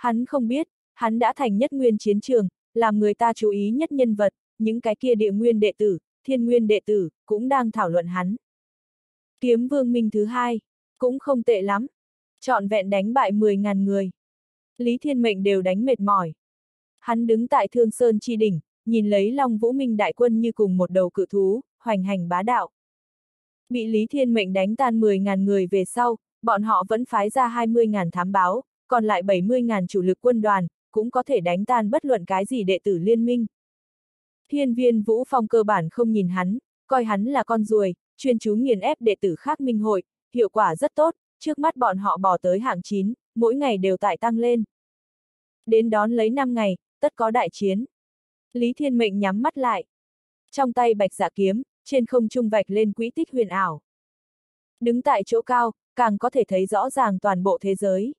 Hắn không biết, hắn đã thành nhất nguyên chiến trường, làm người ta chú ý nhất nhân vật, những cái kia địa nguyên đệ tử, thiên nguyên đệ tử, cũng đang thảo luận hắn. Kiếm vương minh thứ hai, cũng không tệ lắm. Chọn vẹn đánh bại 10.000 người. Lý Thiên Mệnh đều đánh mệt mỏi. Hắn đứng tại Thương Sơn Chi Đỉnh, nhìn lấy Long Vũ Minh đại quân như cùng một đầu cự thú, hoành hành bá đạo. Bị Lý Thiên Mệnh đánh tan 10.000 người về sau, bọn họ vẫn phái ra 20.000 thám báo, còn lại 70.000 chủ lực quân đoàn, cũng có thể đánh tan bất luận cái gì đệ tử liên minh. Thiên viên Vũ Phong cơ bản không nhìn hắn, coi hắn là con ruồi, chuyên chú nghiền ép đệ tử khác minh hội, hiệu quả rất tốt, trước mắt bọn họ bỏ tới hạng 9, mỗi ngày đều tại tăng lên. Đến đón lấy 5 ngày, tất có đại chiến. Lý Thiên Mệnh nhắm mắt lại. Trong tay bạch dạ kiếm, trên không trung vạch lên quỹ tích huyền ảo. Đứng tại chỗ cao, càng có thể thấy rõ ràng toàn bộ thế giới.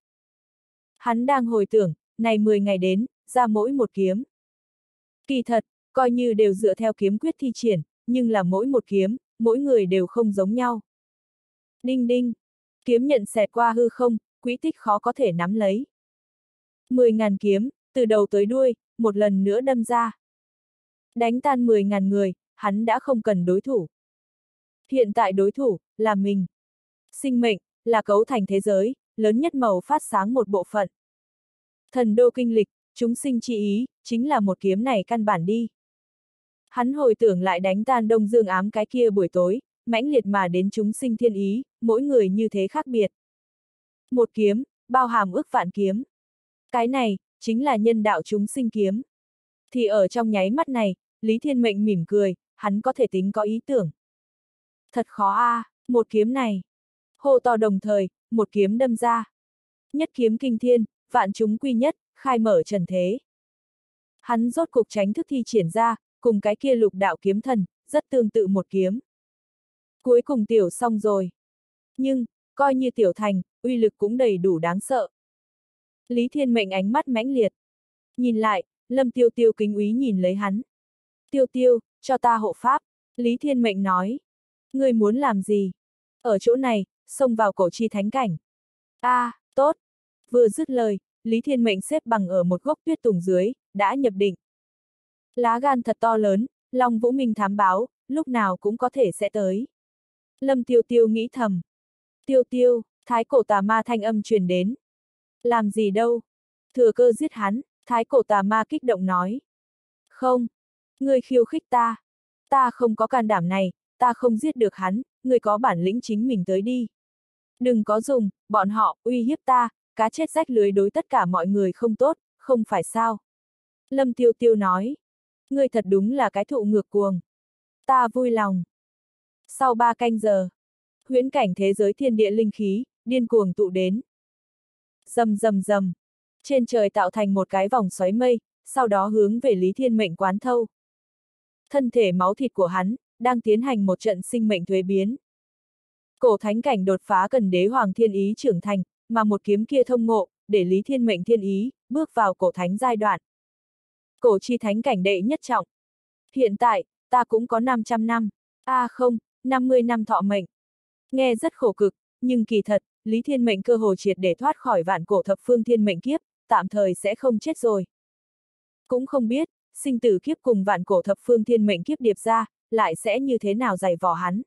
Hắn đang hồi tưởng, này 10 ngày đến, ra mỗi một kiếm. Kỳ thật, coi như đều dựa theo kiếm quyết thi triển, nhưng là mỗi một kiếm, mỗi người đều không giống nhau. Đinh đinh, kiếm nhận xẹt qua hư không, quỹ tích khó có thể nắm lấy. 10.000 kiếm, từ đầu tới đuôi, một lần nữa đâm ra. Đánh tan 10.000 người, hắn đã không cần đối thủ. Hiện tại đối thủ, là mình. Sinh mệnh, là cấu thành thế giới, lớn nhất màu phát sáng một bộ phận. Thần đô kinh lịch, chúng sinh chi ý, chính là một kiếm này căn bản đi. Hắn hồi tưởng lại đánh tan đông dương ám cái kia buổi tối, mãnh liệt mà đến chúng sinh thiên ý, mỗi người như thế khác biệt. Một kiếm, bao hàm ước vạn kiếm. Cái này, chính là nhân đạo chúng sinh kiếm. Thì ở trong nháy mắt này, Lý Thiên Mệnh mỉm cười, hắn có thể tính có ý tưởng. Thật khó a, à, một kiếm này. Hô to đồng thời, một kiếm đâm ra. Nhất kiếm kinh thiên, vạn chúng quy nhất, khai mở trần thế. Hắn rốt cục tránh thức thi triển ra, cùng cái kia lục đạo kiếm thần, rất tương tự một kiếm. Cuối cùng tiểu xong rồi. Nhưng, coi như tiểu thành, uy lực cũng đầy đủ đáng sợ. Lý Thiên Mệnh ánh mắt mãnh liệt. Nhìn lại, Lâm Tiêu Tiêu kính úy nhìn lấy hắn. Tiêu Tiêu, cho ta hộ pháp. Lý Thiên Mệnh nói. Ngươi muốn làm gì? Ở chỗ này, xông vào cổ chi thánh cảnh. a à, tốt. Vừa dứt lời, Lý Thiên Mệnh xếp bằng ở một gốc tuyết tùng dưới, đã nhập định. Lá gan thật to lớn, Long Vũ Minh thám báo, lúc nào cũng có thể sẽ tới. Lâm Tiêu Tiêu nghĩ thầm. Tiêu Tiêu, thái cổ tà ma thanh âm truyền đến. Làm gì đâu? Thừa cơ giết hắn, thái cổ tà ma kích động nói. Không, ngươi khiêu khích ta. Ta không có can đảm này, ta không giết được hắn, ngươi có bản lĩnh chính mình tới đi. Đừng có dùng, bọn họ, uy hiếp ta, cá chết rách lưới đối tất cả mọi người không tốt, không phải sao. Lâm Tiêu Tiêu nói. Ngươi thật đúng là cái thụ ngược cuồng. Ta vui lòng. Sau ba canh giờ, huyễn cảnh thế giới thiên địa linh khí, điên cuồng tụ đến. Dầm dầm dầm. Trên trời tạo thành một cái vòng xoáy mây, sau đó hướng về Lý Thiên Mệnh quán thâu. Thân thể máu thịt của hắn, đang tiến hành một trận sinh mệnh thuế biến. Cổ thánh cảnh đột phá cần đế hoàng thiên ý trưởng thành, mà một kiếm kia thông ngộ, để Lý Thiên Mệnh thiên ý, bước vào cổ thánh giai đoạn. Cổ chi thánh cảnh đệ nhất trọng. Hiện tại, ta cũng có 500 năm. a à không, 50 năm thọ mệnh. Nghe rất khổ cực, nhưng kỳ thật, Lý Thiên Mệnh cơ hồ triệt để thoát khỏi vạn cổ thập phương thiên mệnh kiếp, tạm thời sẽ không chết rồi. Cũng không biết, sinh tử kiếp cùng vạn cổ thập phương thiên mệnh kiếp điệp ra, lại sẽ như thế nào dày vò hắn.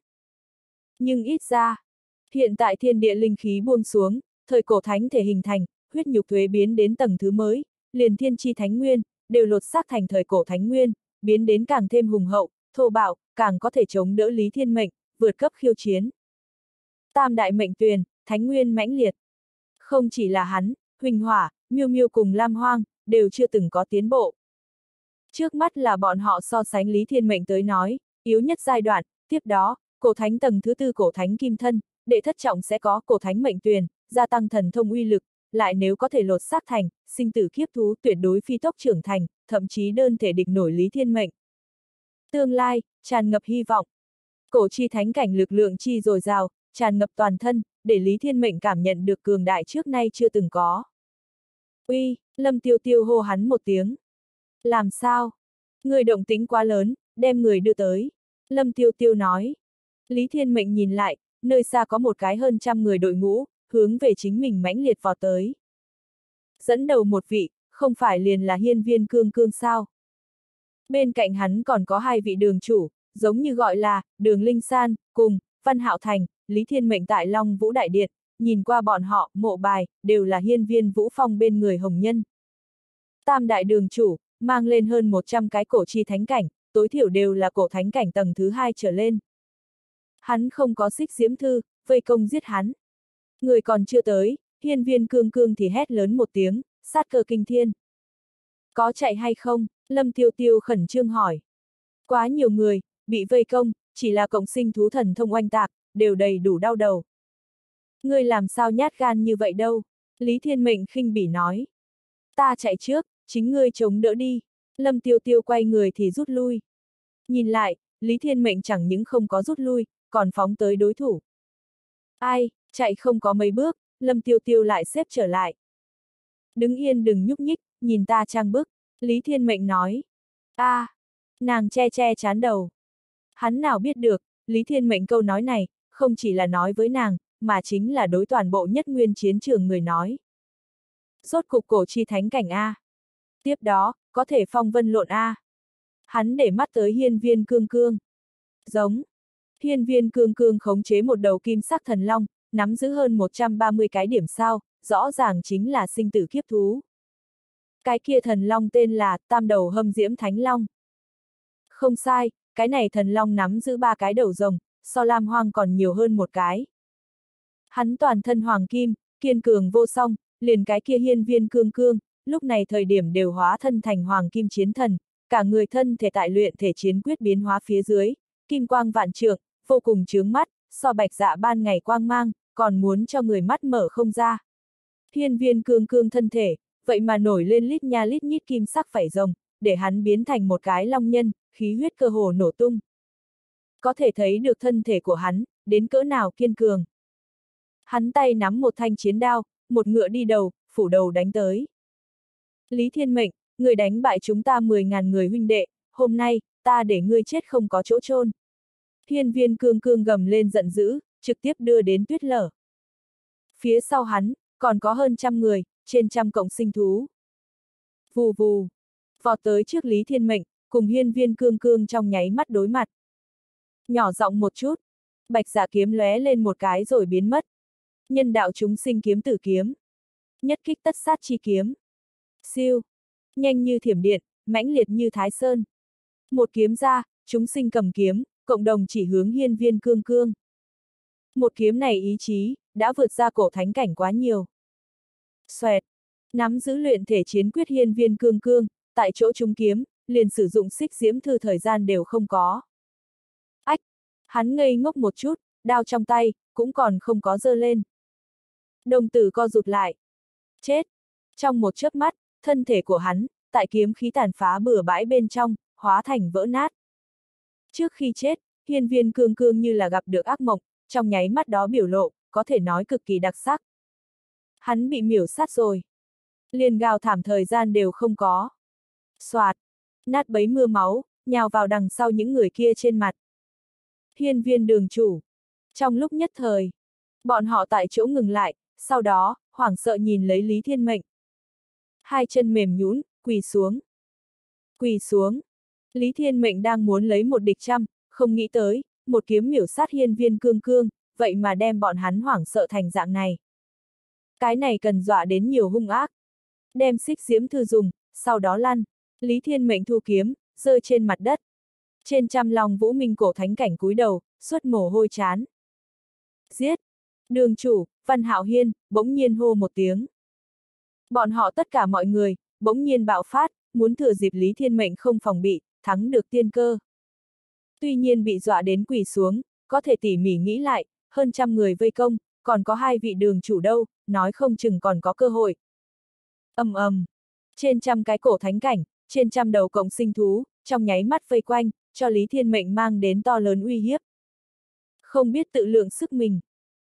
Nhưng ít ra, hiện tại thiên địa linh khí buông xuống, thời cổ thánh thể hình thành, huyết nhục thuế biến đến tầng thứ mới, liền thiên chi thánh nguyên, đều lột xác thành thời cổ thánh nguyên, biến đến càng thêm hùng hậu, thô bạo, càng có thể chống đỡ lý thiên mệnh, vượt cấp khiêu chiến. Tam đại mệnh tuyền, thánh nguyên mãnh liệt. Không chỉ là hắn, Huỳnh Hỏa, Miêu Miêu cùng Lam Hoang, đều chưa từng có tiến bộ. Trước mắt là bọn họ so sánh Lý Thiên Mệnh tới nói, yếu nhất giai đoạn, tiếp đó, cổ thánh tầng thứ tư cổ thánh kim thân, đệ thất trọng sẽ có cổ thánh mệnh tuyền, gia tăng thần thông uy lực, lại nếu có thể lột xác thành, sinh tử kiếp thú tuyệt đối phi tốc trưởng thành, thậm chí đơn thể địch nổi Lý Thiên Mệnh. Tương lai, tràn ngập hy vọng. Cổ chi thánh cảnh lực lượng chi dồi dào, tràn ngập toàn thân, để Lý Thiên Mệnh cảm nhận được cường đại trước nay chưa từng có. Uy, Lâm Tiêu Tiêu hô hắn một tiếng. Làm sao? Người động tính quá lớn, đem người đưa tới. Lâm Tiêu Tiêu nói. Lý Thiên Mệnh nhìn lại, nơi xa có một cái hơn trăm người đội ngũ, hướng về chính mình mãnh liệt vào tới. dẫn đầu một vị, không phải liền là hiên viên cương cương sao. Bên cạnh hắn còn có hai vị đường chủ, giống như gọi là, đường Linh San, cùng, Văn Hạo Thành, Lý Thiên Mệnh tại Long Vũ Đại Điện, nhìn qua bọn họ, mộ bài, đều là hiên viên Vũ Phong bên người Hồng Nhân. Tam đại đường chủ, mang lên hơn 100 cái cổ chi thánh cảnh, tối thiểu đều là cổ thánh cảnh tầng thứ hai trở lên. Hắn không có xích diễm thư, vây công giết hắn. Người còn chưa tới, hiên viên cương cương thì hét lớn một tiếng, sát cơ kinh thiên. Có chạy hay không? Lâm tiêu tiêu khẩn trương hỏi. Quá nhiều người, bị vây công, chỉ là cộng sinh thú thần thông oanh tạc, đều đầy đủ đau đầu. Ngươi làm sao nhát gan như vậy đâu? Lý Thiên Mệnh khinh bỉ nói. Ta chạy trước, chính ngươi chống đỡ đi. Lâm Tiêu Tiêu quay người thì rút lui. Nhìn lại, Lý Thiên Mệnh chẳng những không có rút lui, còn phóng tới đối thủ. Ai, chạy không có mấy bước, Lâm Tiêu Tiêu lại xếp trở lại. Đứng yên đừng nhúc nhích, nhìn ta trang bức, Lý Thiên Mệnh nói. a à, nàng che che chán đầu. Hắn nào biết được, Lý Thiên Mệnh câu nói này, không chỉ là nói với nàng, mà chính là đối toàn bộ nhất nguyên chiến trường người nói. Rốt cục cổ chi thánh cảnh A. Tiếp đó, có thể phong vân lộn A. Hắn để mắt tới hiên viên cương cương. Giống. Hiên viên cương cương khống chế một đầu kim sắc thần long, nắm giữ hơn 130 cái điểm sao, rõ ràng chính là sinh tử kiếp thú. Cái kia thần long tên là Tam Đầu Hâm Diễm Thánh Long. Không sai, cái này thần long nắm giữ ba cái đầu rồng, so lam hoang còn nhiều hơn một cái. Hắn toàn thân hoàng kim, kiên cường vô song, liền cái kia hiên viên cương cương, lúc này thời điểm đều hóa thân thành hoàng kim chiến thần, cả người thân thể tại luyện thể chiến quyết biến hóa phía dưới, kim quang vạn trượng, vô cùng chướng mắt, so bạch dạ ban ngày quang mang, còn muốn cho người mắt mở không ra. Hiên viên cương cương thân thể, vậy mà nổi lên lít nha lít nhít kim sắc phải rồng, để hắn biến thành một cái long nhân, khí huyết cơ hồ nổ tung. Có thể thấy được thân thể của hắn, đến cỡ nào kiên cường. Hắn tay nắm một thanh chiến đao, một ngựa đi đầu, phủ đầu đánh tới. Lý Thiên Mệnh, người đánh bại chúng ta 10.000 người huynh đệ, hôm nay, ta để ngươi chết không có chỗ chôn. Hiên viên cương cương gầm lên giận dữ, trực tiếp đưa đến tuyết lở. Phía sau hắn, còn có hơn trăm người, trên trăm cộng sinh thú. Vù vù, vọt tới trước Lý Thiên Mệnh, cùng hiên viên cương cương trong nháy mắt đối mặt. Nhỏ giọng một chút, bạch giả kiếm lóe lên một cái rồi biến mất. Nhân đạo chúng sinh kiếm tử kiếm. Nhất kích tất sát chi kiếm. Siêu. Nhanh như thiểm điện, mãnh liệt như thái sơn. Một kiếm ra, chúng sinh cầm kiếm, cộng đồng chỉ hướng hiên viên cương cương. Một kiếm này ý chí, đã vượt ra cổ thánh cảnh quá nhiều. Xoẹt. Nắm giữ luyện thể chiến quyết hiên viên cương cương, tại chỗ trung kiếm, liền sử dụng xích diễm thư thời gian đều không có. Ách! Hắn ngây ngốc một chút, đao trong tay, cũng còn không có dơ lên. Đồng tử co rụt lại. Chết! Trong một chớp mắt, thân thể của hắn, tại kiếm khí tàn phá bừa bãi bên trong, hóa thành vỡ nát. Trước khi chết, hiên viên cương cương như là gặp được ác mộng, trong nháy mắt đó biểu lộ, có thể nói cực kỳ đặc sắc. Hắn bị miểu sát rồi. Liền gào thảm thời gian đều không có. Xoạt, nát bấy mưa máu, nhào vào đằng sau những người kia trên mặt. Hiên viên đường chủ. Trong lúc nhất thời, bọn họ tại chỗ ngừng lại, sau đó, hoảng sợ nhìn lấy Lý Thiên Mệnh. Hai chân mềm nhũn, quỳ xuống. Quỳ xuống. Lý Thiên Mệnh đang muốn lấy một địch trăm, không nghĩ tới, một kiếm miểu sát hiên viên cương cương, vậy mà đem bọn hắn hoảng sợ thành dạng này. Cái này cần dọa đến nhiều hung ác. Đem xích diễm thư dùng, sau đó lăn. Lý Thiên Mệnh thu kiếm, rơi trên mặt đất. Trên trăm lòng vũ minh cổ thánh cảnh cúi đầu, suốt mồ hôi chán. Giết! Đường chủ, Văn Hạo Hiên, bỗng nhiên hô một tiếng. Bọn họ tất cả mọi người, bỗng nhiên bạo phát, muốn thừa dịp Lý Thiên Mệnh không phòng bị, thắng được tiên cơ. Tuy nhiên bị dọa đến quỳ xuống, có thể tỉ mỉ nghĩ lại, hơn trăm người vây công, còn có hai vị đường chủ đâu, nói không chừng còn có cơ hội. ầm ầm, trên trăm cái cổ thánh cảnh, trên trăm đầu cộng sinh thú, trong nháy mắt vây quanh, cho Lý Thiên Mệnh mang đến to lớn uy hiếp. Không biết tự lượng sức mình.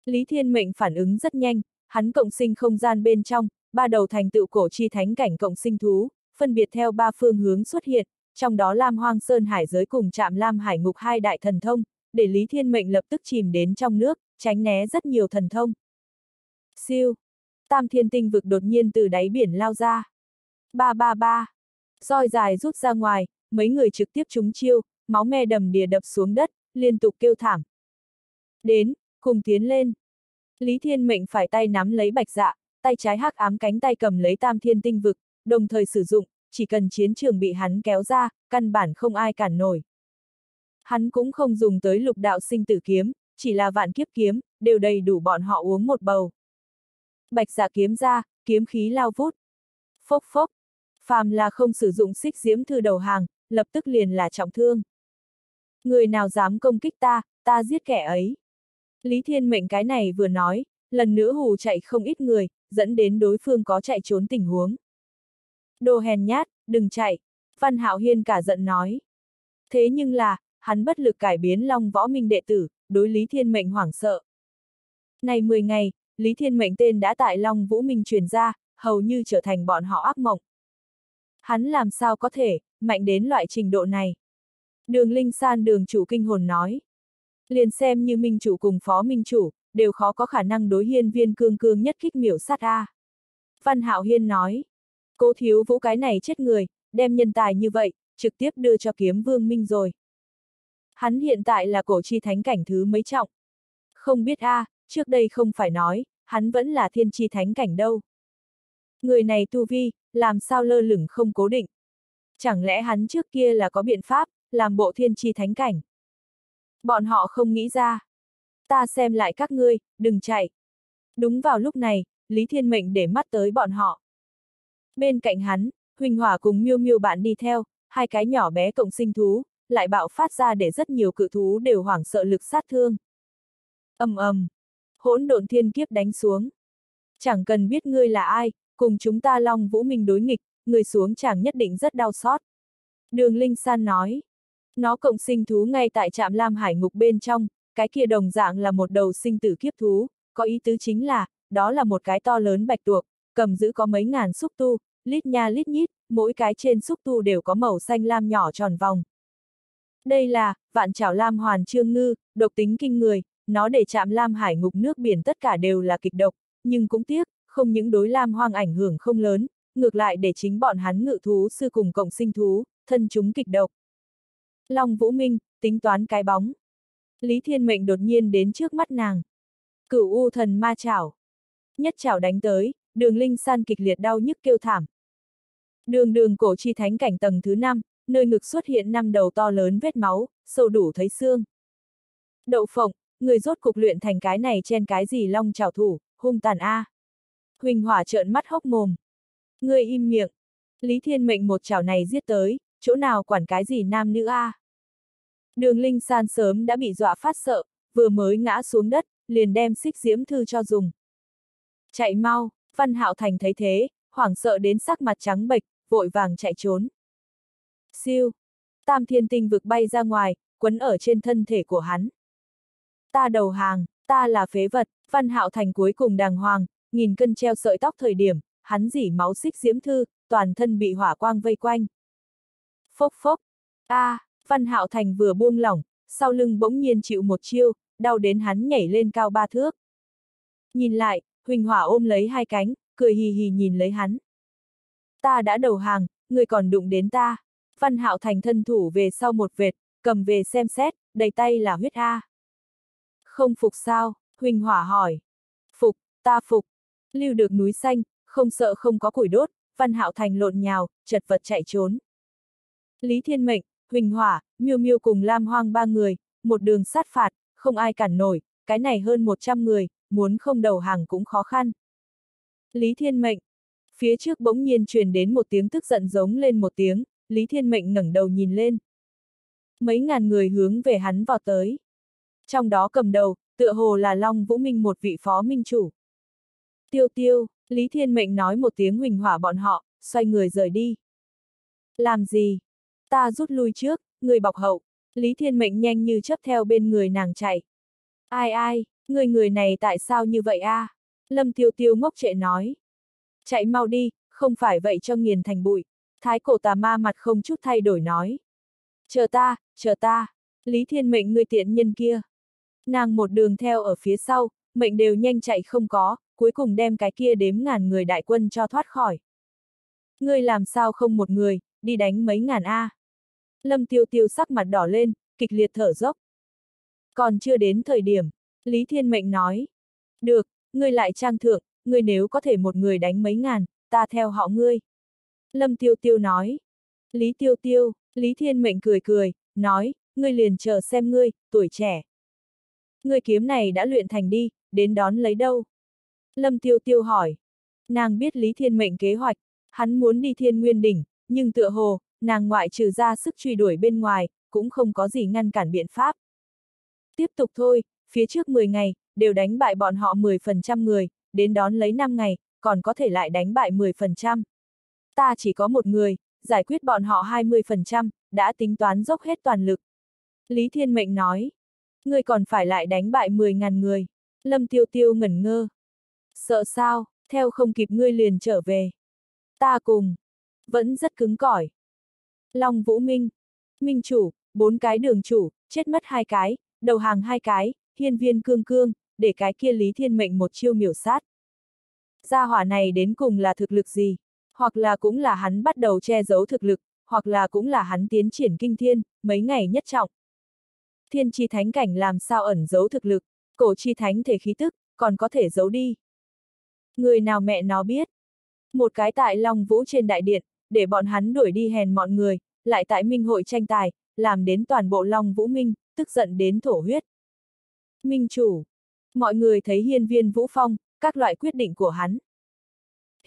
Lý Thiên Mệnh phản ứng rất nhanh, hắn cộng sinh không gian bên trong, ba đầu thành tựu cổ chi thánh cảnh cộng sinh thú, phân biệt theo ba phương hướng xuất hiện, trong đó Lam Hoang Sơn Hải giới cùng chạm Lam Hải Ngục hai đại thần thông, để Lý Thiên Mệnh lập tức chìm đến trong nước, tránh né rất nhiều thần thông. Siêu! Tam thiên tinh vực đột nhiên từ đáy biển lao ra. Ba ba ba. roi dài rút ra ngoài, mấy người trực tiếp trúng chiêu, máu me đầm đìa đập xuống đất, liên tục kêu thảm. Đến, cùng tiến lên. Lý Thiên Mệnh phải tay nắm lấy bạch dạ, tay trái hắc ám cánh tay cầm lấy tam thiên tinh vực, đồng thời sử dụng, chỉ cần chiến trường bị hắn kéo ra, căn bản không ai cản nổi. Hắn cũng không dùng tới lục đạo sinh tử kiếm, chỉ là vạn kiếp kiếm, đều đầy đủ bọn họ uống một bầu. Bạch dạ kiếm ra, kiếm khí lao vút. Phốc phốc. Phàm là không sử dụng xích diễm thư đầu hàng, lập tức liền là trọng thương. Người nào dám công kích ta, ta giết kẻ ấy. Lý Thiên Mệnh cái này vừa nói, lần nữa hù chạy không ít người, dẫn đến đối phương có chạy trốn tình huống. Đồ hèn nhát, đừng chạy, Văn Hạo Hiên cả giận nói. Thế nhưng là, hắn bất lực cải biến Long Võ Minh đệ tử, đối Lý Thiên Mệnh hoảng sợ. Này 10 ngày, Lý Thiên Mệnh tên đã tại Long Vũ Minh truyền ra, hầu như trở thành bọn họ ác mộng. Hắn làm sao có thể, mạnh đến loại trình độ này. Đường Linh San đường chủ kinh hồn nói. Liền xem như minh chủ cùng phó minh chủ, đều khó có khả năng đối hiên viên cương cương nhất kích miểu sát A. Văn Hạo Hiên nói. Cố thiếu vũ cái này chết người, đem nhân tài như vậy, trực tiếp đưa cho kiếm vương minh rồi. Hắn hiện tại là cổ chi thánh cảnh thứ mấy trọng. Không biết a, trước đây không phải nói, hắn vẫn là thiên chi thánh cảnh đâu. Người này tu vi, làm sao lơ lửng không cố định. Chẳng lẽ hắn trước kia là có biện pháp, làm bộ thiên chi thánh cảnh. Bọn họ không nghĩ ra. Ta xem lại các ngươi, đừng chạy. Đúng vào lúc này, Lý Thiên Mệnh để mắt tới bọn họ. Bên cạnh hắn, Huỳnh Hỏa cùng Miêu Miêu bạn đi theo, hai cái nhỏ bé cộng sinh thú, lại bạo phát ra để rất nhiều cự thú đều hoảng sợ lực sát thương. ầm ầm, hỗn độn thiên kiếp đánh xuống. Chẳng cần biết ngươi là ai, cùng chúng ta Long Vũ Minh đối nghịch, người xuống chẳng nhất định rất đau xót. Đường Linh San nói. Nó cộng sinh thú ngay tại trạm Lam Hải ngục bên trong, cái kia đồng dạng là một đầu sinh tử kiếp thú, có ý tứ chính là, đó là một cái to lớn bạch tuộc, cầm giữ có mấy ngàn xúc tu, lít nha lít nhít, mỗi cái trên xúc tu đều có màu xanh lam nhỏ tròn vòng. Đây là, vạn trảo lam hoàn trương ngư, độc tính kinh người, nó để chạm lam hải ngục nước biển tất cả đều là kịch độc, nhưng cũng tiếc, không những đối lam hoang ảnh hưởng không lớn, ngược lại để chính bọn hắn ngự thú sư cùng cộng sinh thú, thân chúng kịch độc. Long Vũ Minh, tính toán cái bóng. Lý Thiên Mệnh đột nhiên đến trước mắt nàng. Cửu U thần ma chảo. Nhất chảo đánh tới, đường linh san kịch liệt đau nhức kêu thảm. Đường đường cổ chi thánh cảnh tầng thứ 5, nơi ngực xuất hiện năm đầu to lớn vết máu, sâu đủ thấy xương. Đậu phộng, người rốt cục luyện thành cái này trên cái gì long trào thủ, hung tàn a. Huỳnh hỏa trợn mắt hốc mồm. Người im miệng. Lý Thiên mệnh một chảo này giết tới, chỗ nào quản cái gì nam nữ a. Đường Linh San sớm đã bị dọa phát sợ, vừa mới ngã xuống đất, liền đem xích diễm thư cho dùng. Chạy mau, Văn Hạo Thành thấy thế, hoảng sợ đến sắc mặt trắng bệch, vội vàng chạy trốn. Siêu! Tam thiên tinh vực bay ra ngoài, quấn ở trên thân thể của hắn. Ta đầu hàng, ta là phế vật, Văn Hạo Thành cuối cùng đàng hoàng, nghìn cân treo sợi tóc thời điểm, hắn dỉ máu xích diễm thư, toàn thân bị hỏa quang vây quanh. Phốc phốc! a, à, Văn Hạo Thành vừa buông lỏng, sau lưng bỗng nhiên chịu một chiêu, đau đến hắn nhảy lên cao ba thước. Nhìn lại, Huỳnh Hỏa ôm lấy hai cánh, cười hì hì nhìn lấy hắn. Ta đã đầu hàng, người còn đụng đến ta. Văn Hạo Thành thân thủ về sau một vệt, cầm về xem xét, đầy tay là huyết A. Không phục sao? Huỳnh Hỏa hỏi. Phục, ta phục. Lưu được núi xanh, không sợ không có củi đốt, Văn Hạo Thành lộn nhào, chật vật chạy trốn. Lý Thiên Mệnh, Huỳnh Hỏa, Miêu Miêu cùng Lam Hoang ba người, một đường sát phạt, không ai cản nổi, cái này hơn 100 người, muốn không đầu hàng cũng khó khăn. Lý Thiên Mệnh. Phía trước bỗng nhiên truyền đến một tiếng tức giận giống lên một tiếng, Lý Thiên Mệnh ngẩng đầu nhìn lên. Mấy ngàn người hướng về hắn vào tới. Trong đó cầm đầu, tựa hồ là Long Vũ Minh một vị phó minh chủ. Tiêu tiêu, Lý Thiên Mệnh nói một tiếng huỳnh hỏa bọn họ, xoay người rời đi. Làm gì? Ta rút lui trước, người bọc hậu. Lý Thiên Mệnh nhanh như chấp theo bên người nàng chạy. Ai ai, người người này tại sao như vậy a? À? Lâm Tiêu Tiêu ngốc trệ nói. Chạy mau đi, không phải vậy cho nghiền thành bụi. Thái cổ tà ma mặt không chút thay đổi nói. Chờ ta, chờ ta, Lý Thiên mệnh người tiện nhân kia. Nàng một đường theo ở phía sau, mệnh đều nhanh chạy không có, cuối cùng đem cái kia đếm ngàn người đại quân cho thoát khỏi. Ngươi làm sao không một người, đi đánh mấy ngàn A. Lâm tiêu tiêu sắc mặt đỏ lên, kịch liệt thở dốc. Còn chưa đến thời điểm, Lý Thiên Mệnh nói. Được, ngươi lại trang thượng, ngươi nếu có thể một người đánh mấy ngàn, ta theo họ ngươi. Lâm tiêu tiêu nói. Lý tiêu tiêu, Lý Thiên Mệnh cười cười, nói, ngươi liền chờ xem ngươi, tuổi trẻ. Ngươi kiếm này đã luyện thành đi, đến đón lấy đâu? Lâm tiêu tiêu hỏi. Nàng biết Lý Thiên Mệnh kế hoạch, hắn muốn đi thiên nguyên đỉnh, nhưng tựa hồ, nàng ngoại trừ ra sức truy đuổi bên ngoài, cũng không có gì ngăn cản biện pháp. Tiếp tục thôi, phía trước 10 ngày, đều đánh bại bọn họ 10% người, đến đón lấy 5 ngày, còn có thể lại đánh bại 10%. Ta chỉ có một người, giải quyết bọn họ 20%, đã tính toán dốc hết toàn lực. Lý Thiên Mệnh nói, ngươi còn phải lại đánh bại 10.000 người. Lâm Tiêu Tiêu ngẩn ngơ. Sợ sao, theo không kịp ngươi liền trở về. Ta cùng. Vẫn rất cứng cỏi. Long Vũ Minh. Minh chủ, bốn cái đường chủ, chết mất hai cái, đầu hàng hai cái, hiên viên cương cương, để cái kia Lý Thiên Mệnh một chiêu miểu sát. Gia hỏa này đến cùng là thực lực gì? Hoặc là cũng là hắn bắt đầu che giấu thực lực, hoặc là cũng là hắn tiến triển kinh thiên, mấy ngày nhất trọng. Thiên chi thánh cảnh làm sao ẩn giấu thực lực, cổ chi thánh thể khí tức, còn có thể giấu đi. Người nào mẹ nó biết. Một cái tại Long Vũ trên đại điện, để bọn hắn đuổi đi hèn mọi người, lại tại Minh hội tranh tài, làm đến toàn bộ Long Vũ Minh, tức giận đến thổ huyết. Minh chủ. Mọi người thấy hiên viên Vũ Phong, các loại quyết định của hắn.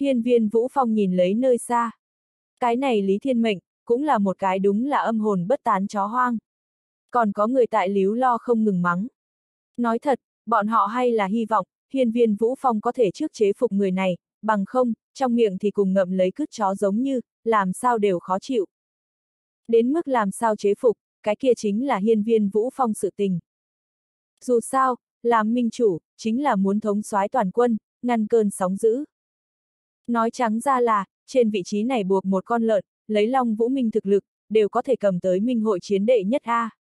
Hiên viên Vũ Phong nhìn lấy nơi xa. Cái này Lý Thiên Mệnh, cũng là một cái đúng là âm hồn bất tán chó hoang. Còn có người tại líu lo không ngừng mắng. Nói thật, bọn họ hay là hy vọng, hiên viên Vũ Phong có thể trước chế phục người này, bằng không, trong miệng thì cùng ngậm lấy cứt chó giống như, làm sao đều khó chịu. Đến mức làm sao chế phục, cái kia chính là hiên viên Vũ Phong sự tình. Dù sao, làm minh chủ, chính là muốn thống soái toàn quân, ngăn cơn sóng dữ. Nói trắng ra là, trên vị trí này buộc một con lợn, lấy Long Vũ Minh thực lực, đều có thể cầm tới minh hội chiến đệ nhất A.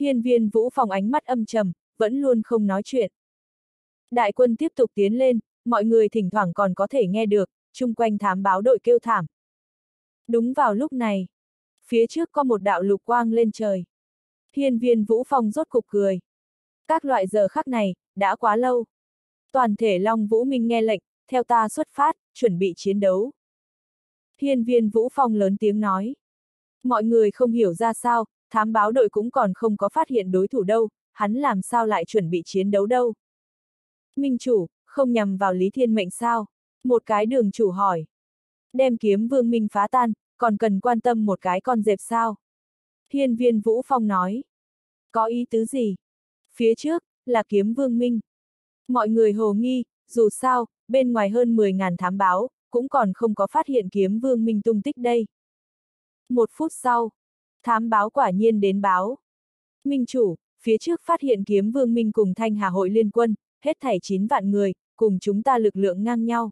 Hiên viên Vũ Phong ánh mắt âm trầm, vẫn luôn không nói chuyện. Đại quân tiếp tục tiến lên, mọi người thỉnh thoảng còn có thể nghe được, chung quanh thám báo đội kêu thảm. Đúng vào lúc này, phía trước có một đạo lục quang lên trời. Hiên viên Vũ Phong rốt cục cười. Các loại giờ khắc này, đã quá lâu. Toàn thể Long Vũ Minh nghe lệnh, theo ta xuất phát, chuẩn bị chiến đấu. Hiên viên Vũ Phong lớn tiếng nói. Mọi người không hiểu ra sao, thám báo đội cũng còn không có phát hiện đối thủ đâu, hắn làm sao lại chuẩn bị chiến đấu đâu. Minh chủ, không nhằm vào Lý Thiên Mệnh sao? Một cái đường chủ hỏi. Đem kiếm vương minh phá tan, còn cần quan tâm một cái con dẹp sao? Hiên viên Vũ Phong nói. Có ý tứ gì? Phía trước, là kiếm vương minh. Mọi người hồ nghi, dù sao, bên ngoài hơn 10.000 thám báo, cũng còn không có phát hiện kiếm vương minh tung tích đây. Một phút sau, thám báo quả nhiên đến báo. Minh chủ, phía trước phát hiện kiếm vương minh cùng thanh hà hội liên quân, hết thảy 9 vạn người, cùng chúng ta lực lượng ngang nhau.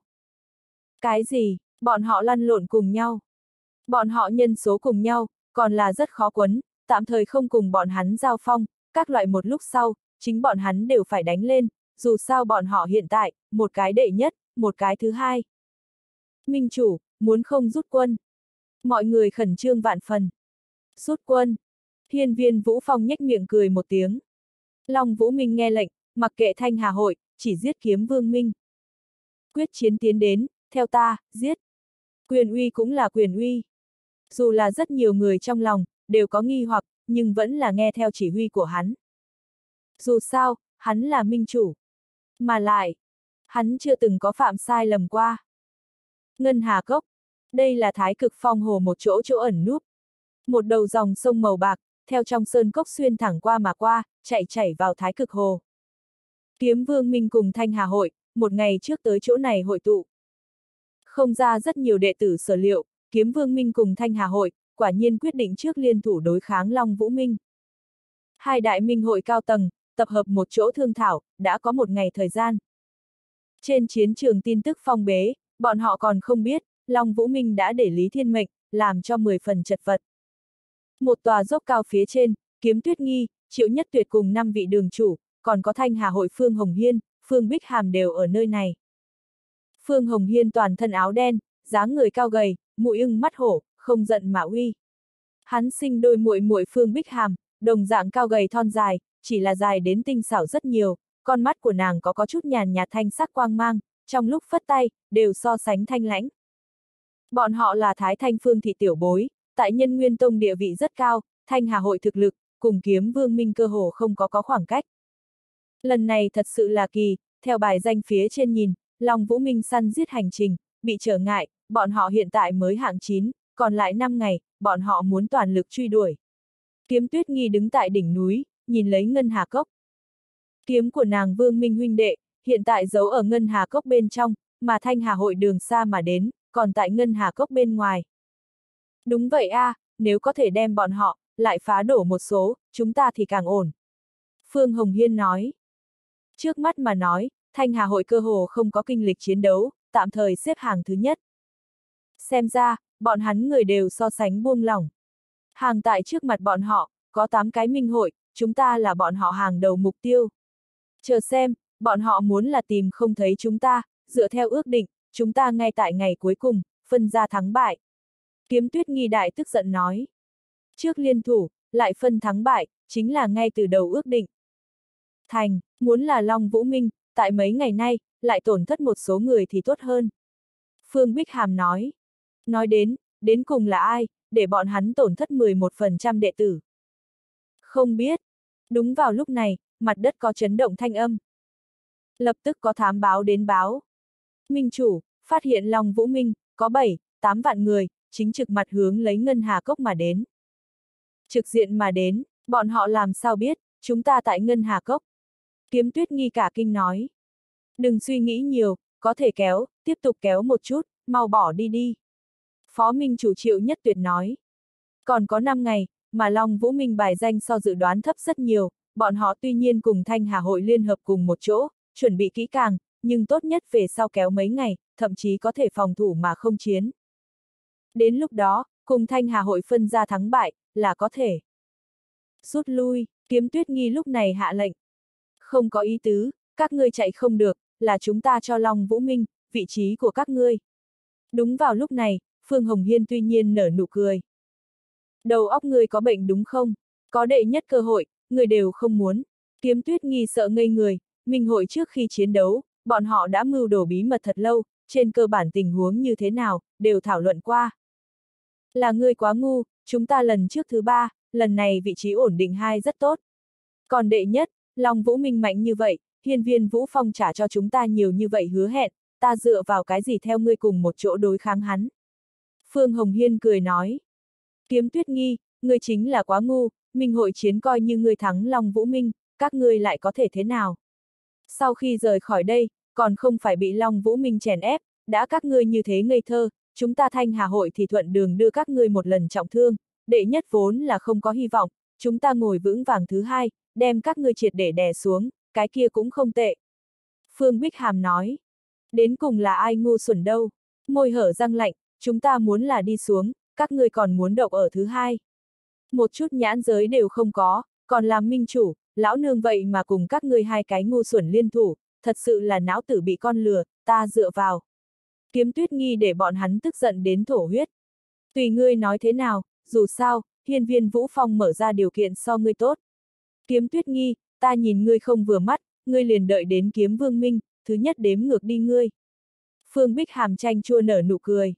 Cái gì, bọn họ lăn lộn cùng nhau. Bọn họ nhân số cùng nhau, còn là rất khó quấn, tạm thời không cùng bọn hắn giao phong, các loại một lúc sau, chính bọn hắn đều phải đánh lên, dù sao bọn họ hiện tại, một cái đệ nhất, một cái thứ hai. Minh chủ, muốn không rút quân. Mọi người khẩn trương vạn phần. Rút quân. Hiên viên Vũ Phong nhếch miệng cười một tiếng. Long Vũ Minh nghe lệnh, mặc kệ thanh hà hội, chỉ giết kiếm vương minh. Quyết chiến tiến đến, theo ta, giết. Quyền uy cũng là quyền uy. Dù là rất nhiều người trong lòng, đều có nghi hoặc, nhưng vẫn là nghe theo chỉ huy của hắn. Dù sao, hắn là minh chủ. Mà lại, hắn chưa từng có phạm sai lầm qua. Ngân Hà Cốc. Đây là thái cực phong hồ một chỗ chỗ ẩn núp. Một đầu dòng sông màu bạc, theo trong sơn cốc xuyên thẳng qua mà qua, chạy chảy vào thái cực hồ. Kiếm Vương Minh cùng Thanh Hà Hội, một ngày trước tới chỗ này hội tụ. Không ra rất nhiều đệ tử sở liệu, Kiếm Vương Minh cùng Thanh Hà Hội, quả nhiên quyết định trước liên thủ đối kháng Long Vũ Minh. Hai đại minh hội cao tầng, tập hợp một chỗ thương thảo, đã có một ngày thời gian. Trên chiến trường tin tức phong bế, bọn họ còn không biết, Long Vũ Minh đã để Lý Thiên Mệnh, làm cho 10 phần chật vật. Một tòa dốc cao phía trên, kiếm tuyết nghi, triệu nhất tuyệt cùng năm vị đường chủ, còn có thanh hà hội Phương Hồng Hiên, Phương Bích Hàm đều ở nơi này. Phương Hồng Hiên toàn thân áo đen, dáng người cao gầy, mũi ưng mắt hổ, không giận mà uy. Hắn sinh đôi muội muội Phương Bích Hàm, đồng dạng cao gầy thon dài, chỉ là dài đến tinh xảo rất nhiều, con mắt của nàng có có chút nhàn nhạt thanh sắc quang mang, trong lúc phất tay, đều so sánh thanh lãnh. Bọn họ là Thái Thanh Phương thị tiểu bối, tại nhân nguyên tông địa vị rất cao, thanh hà hội thực lực, cùng kiếm vương minh cơ hồ không có có khoảng cách. Lần này thật sự là kỳ, theo bài danh phía trên nhìn, Long Vũ Minh săn giết hành trình, bị trở ngại, bọn họ hiện tại mới hạng 9, còn lại 5 ngày, bọn họ muốn toàn lực truy đuổi. Kiếm tuyết nghi đứng tại đỉnh núi, nhìn lấy ngân hà cốc. Kiếm của nàng vương minh huynh đệ, hiện tại giấu ở ngân hà cốc bên trong, mà thanh hà hội đường xa mà đến, còn tại ngân hà cốc bên ngoài. Đúng vậy a, à, nếu có thể đem bọn họ, lại phá đổ một số, chúng ta thì càng ổn. Phương Hồng Hiên nói. Trước mắt mà nói, Thanh Hà hội cơ hồ không có kinh lịch chiến đấu, tạm thời xếp hàng thứ nhất. Xem ra, bọn hắn người đều so sánh buông lỏng. Hàng tại trước mặt bọn họ, có 8 cái minh hội, chúng ta là bọn họ hàng đầu mục tiêu. Chờ xem, bọn họ muốn là tìm không thấy chúng ta, dựa theo ước định, chúng ta ngay tại ngày cuối cùng, phân ra thắng bại. Kiếm tuyết nghi đại tức giận nói. Trước liên thủ, lại phân thắng bại, chính là ngay từ đầu ước định. Thành, muốn là Long Vũ Minh, tại mấy ngày nay, lại tổn thất một số người thì tốt hơn. Phương Bích Hàm nói. Nói đến, đến cùng là ai, để bọn hắn tổn thất 11% đệ tử. Không biết. Đúng vào lúc này, mặt đất có chấn động thanh âm. Lập tức có thám báo đến báo. Minh chủ, phát hiện Long Vũ Minh, có 7, 8 vạn người, chính trực mặt hướng lấy Ngân Hà Cốc mà đến. Trực diện mà đến, bọn họ làm sao biết, chúng ta tại Ngân Hà Cốc. Kiếm tuyết nghi cả kinh nói. Đừng suy nghĩ nhiều, có thể kéo, tiếp tục kéo một chút, mau bỏ đi đi. Phó Minh chủ triệu nhất tuyệt nói. Còn có 5 ngày, mà Long Vũ Minh bài danh so dự đoán thấp rất nhiều, bọn họ tuy nhiên cùng Thanh Hà hội liên hợp cùng một chỗ, chuẩn bị kỹ càng, nhưng tốt nhất về sau kéo mấy ngày, thậm chí có thể phòng thủ mà không chiến. Đến lúc đó, cùng Thanh Hà hội phân ra thắng bại, là có thể. Rút lui, kiếm tuyết nghi lúc này hạ lệnh. Không có ý tứ, các ngươi chạy không được, là chúng ta cho Long Vũ Minh, vị trí của các ngươi. Đúng vào lúc này, Phương Hồng Hiên tuy nhiên nở nụ cười. Đầu óc ngươi có bệnh đúng không? Có đệ nhất cơ hội, người đều không muốn. Kiếm tuyết nghi sợ ngây người, minh hội trước khi chiến đấu, bọn họ đã mưu đồ bí mật thật lâu, trên cơ bản tình huống như thế nào, đều thảo luận qua. Là ngươi quá ngu, chúng ta lần trước thứ ba, lần này vị trí ổn định hai rất tốt. Còn đệ nhất, Long Vũ Minh mạnh như vậy, hiên viên Vũ Phong trả cho chúng ta nhiều như vậy hứa hẹn, ta dựa vào cái gì theo ngươi cùng một chỗ đối kháng hắn. Phương Hồng Hiên cười nói. Kiếm tuyết nghi, ngươi chính là quá ngu, minh hội chiến coi như ngươi thắng Long Vũ Minh, các ngươi lại có thể thế nào? Sau khi rời khỏi đây, còn không phải bị Long Vũ Minh chèn ép, đã các ngươi như thế ngây thơ, chúng ta thanh hà hội thì thuận đường đưa các ngươi một lần trọng thương, đệ nhất vốn là không có hy vọng, chúng ta ngồi vững vàng thứ hai, đem các ngươi triệt để đè xuống, cái kia cũng không tệ. Phương Bích Hàm nói, đến cùng là ai ngu xuẩn đâu, môi hở răng lạnh, chúng ta muốn là đi xuống, các ngươi còn muốn đậu ở thứ hai. Một chút nhãn giới đều không có, còn làm minh chủ, lão nương vậy mà cùng các ngươi hai cái ngu xuẩn liên thủ, thật sự là não tử bị con lừa, ta dựa vào. Kiếm tuyết nghi để bọn hắn tức giận đến thổ huyết. Tùy ngươi nói thế nào, dù sao, hiên viên Vũ Phong mở ra điều kiện so ngươi tốt. Kiếm tuyết nghi, ta nhìn ngươi không vừa mắt, ngươi liền đợi đến kiếm vương minh, thứ nhất đếm ngược đi ngươi. Phương Bích hàm tranh chua nở nụ cười.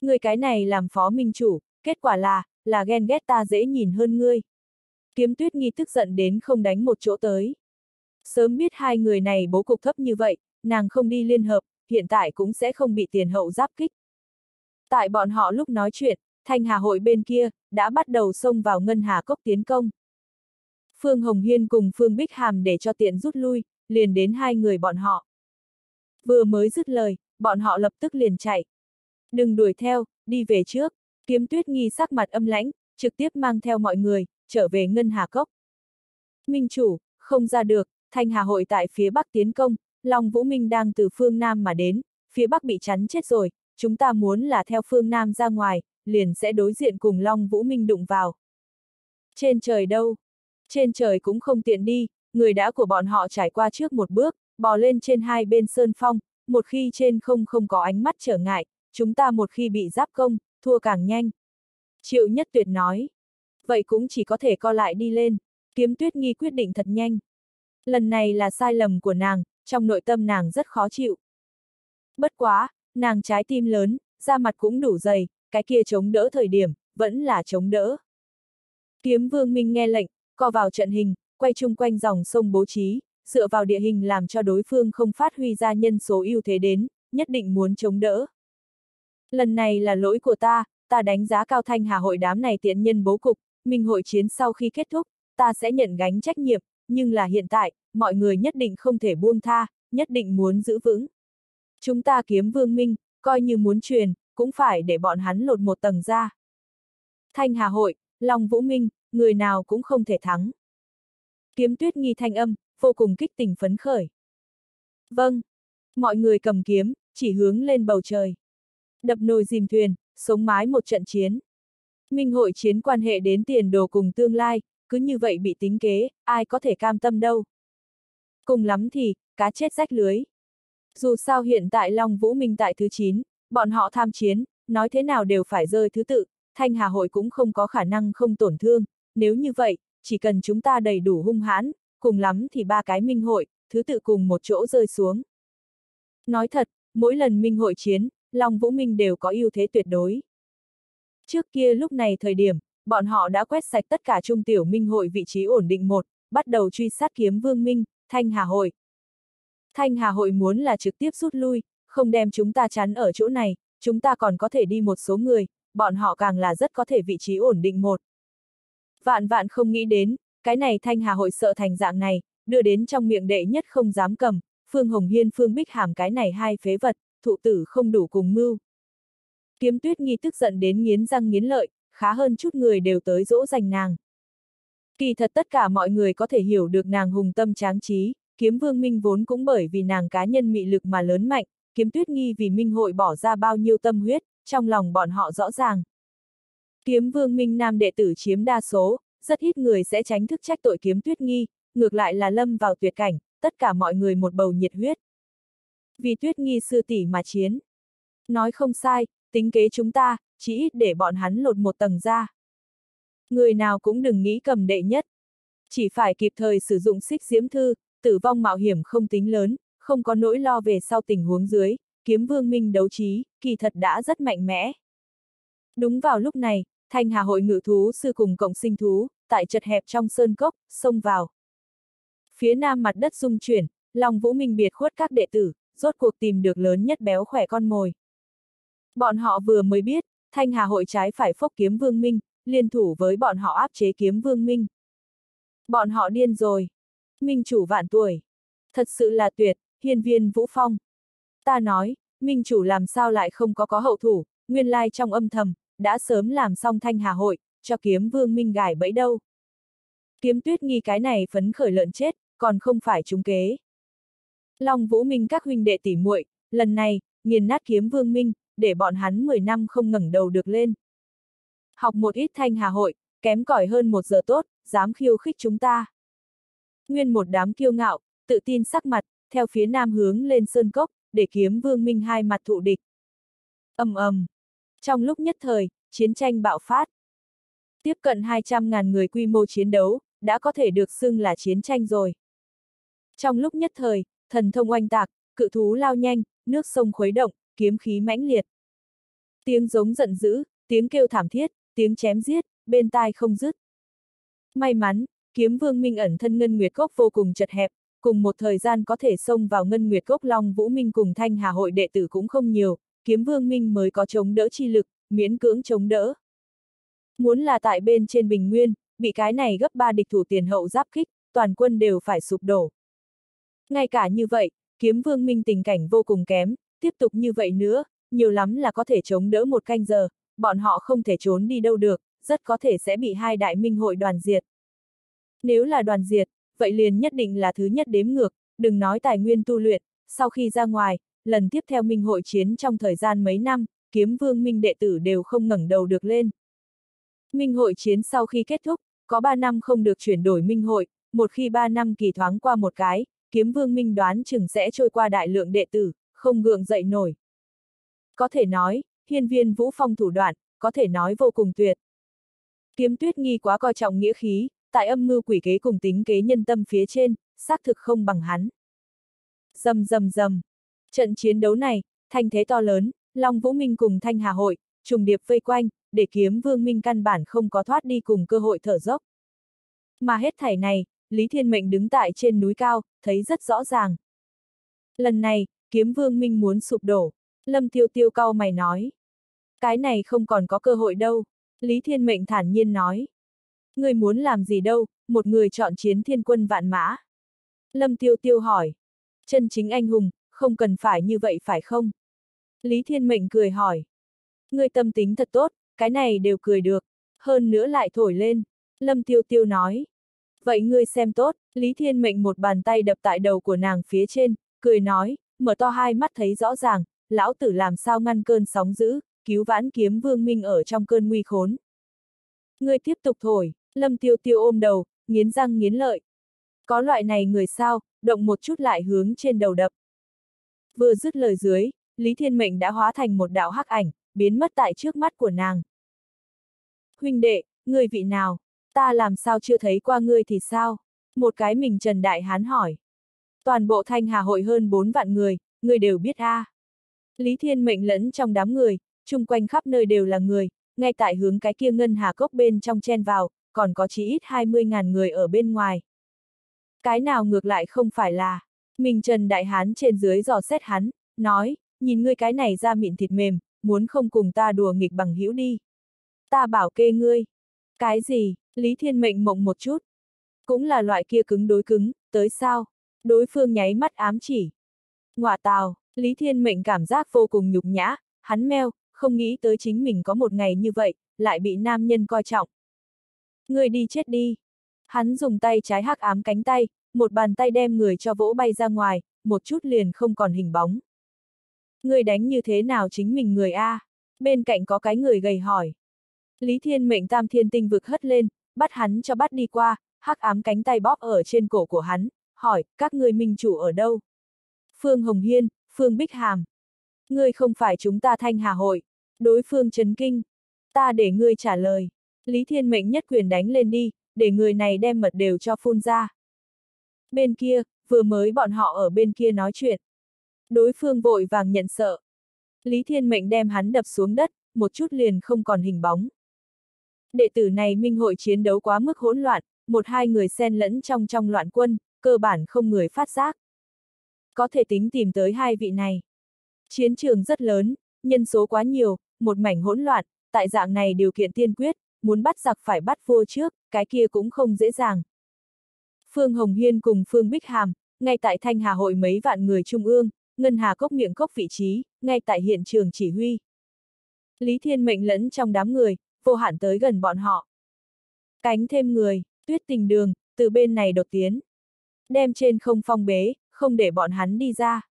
Ngươi cái này làm phó minh chủ, kết quả là, là ghen ghét ta dễ nhìn hơn ngươi. Kiếm tuyết nghi tức giận đến không đánh một chỗ tới. Sớm biết hai người này bố cục thấp như vậy, nàng không đi liên hợp, hiện tại cũng sẽ không bị tiền hậu giáp kích. Tại bọn họ lúc nói chuyện, Thanh Hà hội bên kia, đã bắt đầu xông vào Ngân Hà Cốc tiến công. Phương Hồng Hiên cùng Phương Bích Hàm để cho tiện rút lui, liền đến hai người bọn họ. Vừa mới dứt lời, bọn họ lập tức liền chạy. Đừng đuổi theo, đi về trước, kiếm tuyết nghi sắc mặt âm lãnh, trực tiếp mang theo mọi người, trở về Ngân Hà Cốc. Minh chủ, không ra được, Thanh Hà hội tại phía Bắc tiến công, Long Vũ Minh đang từ phương Nam mà đến, phía Bắc bị chắn chết rồi, chúng ta muốn là theo phương Nam ra ngoài, liền sẽ đối diện cùng Long Vũ Minh đụng vào. Trên trời đâu? Trên trời cũng không tiện đi, người đã của bọn họ trải qua trước một bước, bò lên trên hai bên sơn phong, một khi trên không không có ánh mắt trở ngại, chúng ta một khi bị giáp công, thua càng nhanh. Triệu Nhất Tuyệt nói. Vậy cũng chỉ có thể co lại đi lên. Kiếm Tuyết Nghi quyết định thật nhanh. Lần này là sai lầm của nàng, trong nội tâm nàng rất khó chịu. Bất quá, nàng trái tim lớn, da mặt cũng đủ dày, cái kia chống đỡ thời điểm, vẫn là chống đỡ. Kiếm Vương Minh nghe lệnh, co vào trận hình, quay chung quanh dòng sông bố trí, dựa vào địa hình làm cho đối phương không phát huy ra nhân số ưu thế đến, nhất định muốn chống đỡ. Lần này là lỗi của ta, ta đánh giá cao thanh hà hội đám này tiện nhân bố cục, mình hội chiến sau khi kết thúc, ta sẽ nhận gánh trách nhiệm, nhưng là hiện tại, mọi người nhất định không thể buông tha, nhất định muốn giữ vững. Chúng ta kiếm vương minh, coi như muốn truyền, cũng phải để bọn hắn lột một tầng ra. Thanh hà hội, Long Vũ Minh, người nào cũng không thể thắng. Kiếm tuyết nghi thanh âm, vô cùng kích tình phấn khởi. Vâng. Mọi người cầm kiếm, chỉ hướng lên bầu trời. Đập nồi dìm thuyền, sống mái một trận chiến. Minh hội chiến quan hệ đến tiền đồ cùng tương lai, cứ như vậy bị tính kế, ai có thể cam tâm đâu. Cùng lắm thì, cá chết rách lưới. Dù sao hiện tại Long Vũ Minh tại thứ 9, bọn họ tham chiến, nói thế nào đều phải rơi thứ tự, Thanh Hà Hội cũng không có khả năng không tổn thương, nếu như vậy, chỉ cần chúng ta đầy đủ hung hãn, cùng lắm thì ba cái minh hội, thứ tự cùng một chỗ rơi xuống. Nói thật, mỗi lần minh hội chiến, Long Vũ Minh đều có ưu thế tuyệt đối. Trước kia lúc này thời điểm, bọn họ đã quét sạch tất cả trung tiểu minh hội vị trí ổn định một, bắt đầu truy sát kiếm Vương Minh, Thanh Hà Hội. Thanh Hà Hội muốn là trực tiếp rút lui, không đem chúng ta chắn ở chỗ này, chúng ta còn có thể đi một số người, bọn họ càng là rất có thể vị trí ổn định một. Vạn vạn không nghĩ đến, cái này Thanh Hà Hội sợ thành dạng này, đưa đến trong miệng đệ nhất không dám cầm, Phương Hồng Hiên Phương Bích Hàm cái này hai phế vật, thụ tử không đủ cùng mưu. Kiếm tuyết nghi tức giận đến nghiến răng nghiến lợi, khá hơn chút người đều tới dỗ dành nàng. Kỳ thật tất cả mọi người có thể hiểu được nàng hùng tâm tráng trí, kiếm vương minh vốn cũng bởi vì nàng cá nhân mị lực mà lớn mạnh, kiếm tuyết nghi vì minh hội bỏ ra bao nhiêu tâm huyết, trong lòng bọn họ rõ ràng. Kiếm vương minh nam đệ tử chiếm đa số, rất ít người sẽ tránh thức trách tội kiếm tuyết nghi, ngược lại là lâm vào tuyệt cảnh, tất cả mọi người một bầu nhiệt huyết. Vì tuyết nghi sư tỷ mà chiến. Nói không sai, tính kế chúng ta, chỉ ít để bọn hắn lột một tầng ra. Người nào cũng đừng nghĩ cầm đệ nhất. Chỉ phải kịp thời sử dụng xích diễm thư, tử vong mạo hiểm không tính lớn, không có nỗi lo về sau tình huống dưới, kiếm vương minh đấu trí, kỳ thật đã rất mạnh mẽ. Đúng vào lúc này, Thanh Hà hội ngự thú sư cùng cộng sinh thú, tại chật hẹp trong sơn cốc, xông vào. Phía nam mặt đất rung chuyển, Long Vũ Minh biệt khuất các đệ tử, rốt cuộc tìm được lớn nhất béo khỏe con mồi. Bọn họ vừa mới biết, Thanh Hà hội trái phải phốc kiếm Vương Minh, liên thủ với bọn họ áp chế kiếm Vương Minh. Bọn họ điên rồi. Minh chủ vạn tuổi. Thật sự là tuyệt, hiên viên Vũ Phong. Ta nói, Minh chủ làm sao lại không có có hậu thủ, nguyên lai trong âm thầm, đã sớm làm xong Thanh Hà hội, cho kiếm Vương Minh gài bẫy đâu. Kiếm tuyết nghi cái này phấn khởi lợn chết, còn không phải trúng kế. Long Vũ Minh các huynh đệ tỉ muội, lần này, nghiền nát kiếm Vương Minh, để bọn hắn 10 năm không ngẩng đầu được lên. Học một ít thanh hà hội, kém cỏi hơn một giờ tốt, dám khiêu khích chúng ta. Nguyên một đám kiêu ngạo, tự tin sắc mặt, theo phía nam hướng lên sơn cốc, để kiếm Vương Minh hai mặt thụ địch. ầm ầm. Trong lúc nhất thời, chiến tranh bạo phát. Tiếp cận 200.000 người quy mô chiến đấu, đã có thể được xưng là chiến tranh rồi. Trong lúc nhất thời, thần thông oanh tạc, cự thú lao nhanh, nước sông khuấy động, kiếm khí mãnh liệt. Tiếng giống giận dữ, tiếng kêu thảm thiết, tiếng chém giết, bên tai không dứt. May mắn, kiếm vương minh ẩn thân Ngân Nguyệt Cốc vô cùng chật hẹp, cùng một thời gian có thể xông vào Ngân Nguyệt Cốc Long Vũ Minh cùng Thanh Hà hội đệ tử cũng không nhiều, kiếm vương minh mới có chống đỡ chi lực, miễn cưỡng chống đỡ. Muốn là tại bên trên bình nguyên, bị cái này gấp ba địch thủ tiền hậu giáp kích, toàn quân đều phải sụp đổ. Ngay cả như vậy, kiếm vương minh tình cảnh vô cùng kém, tiếp tục như vậy nữa, nhiều lắm là có thể chống đỡ một canh giờ, bọn họ không thể trốn đi đâu được, rất có thể sẽ bị hai đại minh hội đoàn diệt. Nếu là đoàn diệt, vậy liền nhất định là thứ nhất đếm ngược, đừng nói tài nguyên tu luyện, sau khi ra ngoài, lần tiếp theo minh hội chiến trong thời gian mấy năm, kiếm vương minh đệ tử đều không ngẩng đầu được lên. Minh hội chiến sau khi kết thúc, có 3 năm không được chuyển đổi minh hội, một khi 3 năm kỳ thoáng qua một cái, kiếm vương minh đoán chừng sẽ trôi qua đại lượng đệ tử, không gượng dậy nổi. Có thể nói, hiên viên vũ phong thủ đoạn, có thể nói vô cùng tuyệt. Kiếm tuyết nghi quá coi trọng nghĩa khí, tại âm mưu quỷ kế cùng tính kế nhân tâm phía trên, xác thực không bằng hắn. Dầm dầm dầm. Trận chiến đấu này, thanh thế to lớn, Long Vũ Minh cùng Thanh Hà Hội, trùng điệp vây quanh, để kiếm vương minh căn bản không có thoát đi cùng cơ hội thở dốc. Mà hết thảy này, Lý Thiên Mệnh đứng tại trên núi cao, thấy rất rõ ràng. Lần này, kiếm vương minh muốn sụp đổ, Lâm Tiêu Tiêu cao mày nói. Cái này không còn có cơ hội đâu, Lý Thiên Mệnh thản nhiên nói. Người muốn làm gì đâu, một người chọn chiến thiên quân vạn mã. Lâm Tiêu Tiêu hỏi. Chân chính anh hùng, không cần phải như vậy phải không? Lý Thiên Mệnh cười hỏi. Người tâm tính thật tốt, cái này đều cười được, hơn nữa lại thổi lên. Lâm Tiêu Tiêu nói. Vậy ngươi xem tốt, Lý Thiên Mệnh một bàn tay đập tại đầu của nàng phía trên, cười nói, mở to hai mắt thấy rõ ràng, lão tử làm sao ngăn cơn sóng dữ, cứu vãn kiếm vương minh ở trong cơn nguy khốn. Ngươi tiếp tục thổi, Lâm Tiêu Tiêu ôm đầu, nghiến răng nghiến lợi. Có loại này người sao, động một chút lại hướng trên đầu đập. Vừa dứt lời dưới, Lý Thiên Mệnh đã hóa thành một đạo hắc ảnh, biến mất tại trước mắt của nàng. Huynh đệ, người vị nào? Ta làm sao chưa thấy qua ngươi thì sao? Một cái mình Trần Đại Hán hỏi. Toàn bộ thanh hà hội hơn 4 vạn người, người đều biết a. À. Lý Thiên mệnh lẫn trong đám người, chung quanh khắp nơi đều là người, ngay tại hướng cái kia ngân hà cốc bên trong chen vào, còn có chỉ ít 20.000 người ở bên ngoài. Cái nào ngược lại không phải là, mình Trần Đại Hán trên dưới dò xét hắn, nói, nhìn ngươi cái này ra miệng thịt mềm, muốn không cùng ta đùa nghịch bằng hữu đi. Ta bảo kê ngươi. Cái gì, Lý Thiên Mệnh mộng một chút. Cũng là loại kia cứng đối cứng, tới sao? Đối phương nháy mắt ám chỉ. Ngọa tào, Lý Thiên Mệnh cảm giác vô cùng nhục nhã, hắn meo, không nghĩ tới chính mình có một ngày như vậy, lại bị nam nhân coi trọng. Người đi chết đi. Hắn dùng tay trái hắc ám cánh tay, một bàn tay đem người cho vỗ bay ra ngoài, một chút liền không còn hình bóng. Người đánh như thế nào chính mình người A? Bên cạnh có cái người gầy hỏi. Lý Thiên mệnh tam thiên tinh vực hất lên, bắt hắn cho bắt đi qua, hắc ám cánh tay bóp ở trên cổ của hắn, hỏi, các người minh chủ ở đâu? Phương Hồng Hiên, Phương Bích Hàm. Ngươi không phải chúng ta thanh hà hội. Đối phương chấn kinh. Ta để ngươi trả lời. Lý Thiên mệnh nhất quyền đánh lên đi, để người này đem mật đều cho phun ra. Bên kia, vừa mới bọn họ ở bên kia nói chuyện. Đối phương vội vàng nhận sợ. Lý Thiên mệnh đem hắn đập xuống đất, một chút liền không còn hình bóng. Đệ tử này minh hội chiến đấu quá mức hỗn loạn, một hai người xen lẫn trong trong loạn quân, cơ bản không người phát giác. Có thể tính tìm tới hai vị này. Chiến trường rất lớn, nhân số quá nhiều, một mảnh hỗn loạn, tại dạng này điều kiện tiên quyết, muốn bắt giặc phải bắt vua trước, cái kia cũng không dễ dàng. Phương Hồng Hiên cùng Phương Bích Hàm, ngay tại Thanh Hà hội mấy vạn người trung ương, Ngân Hà cốc miệng cốc vị trí, ngay tại hiện trường chỉ huy. Lý Thiên mệnh lẫn trong đám người, vô hạn tới gần bọn họ. Cánh thêm người, tuyết tình đường, từ bên này đột tiến. Đem trên không phong bế, không để bọn hắn đi ra.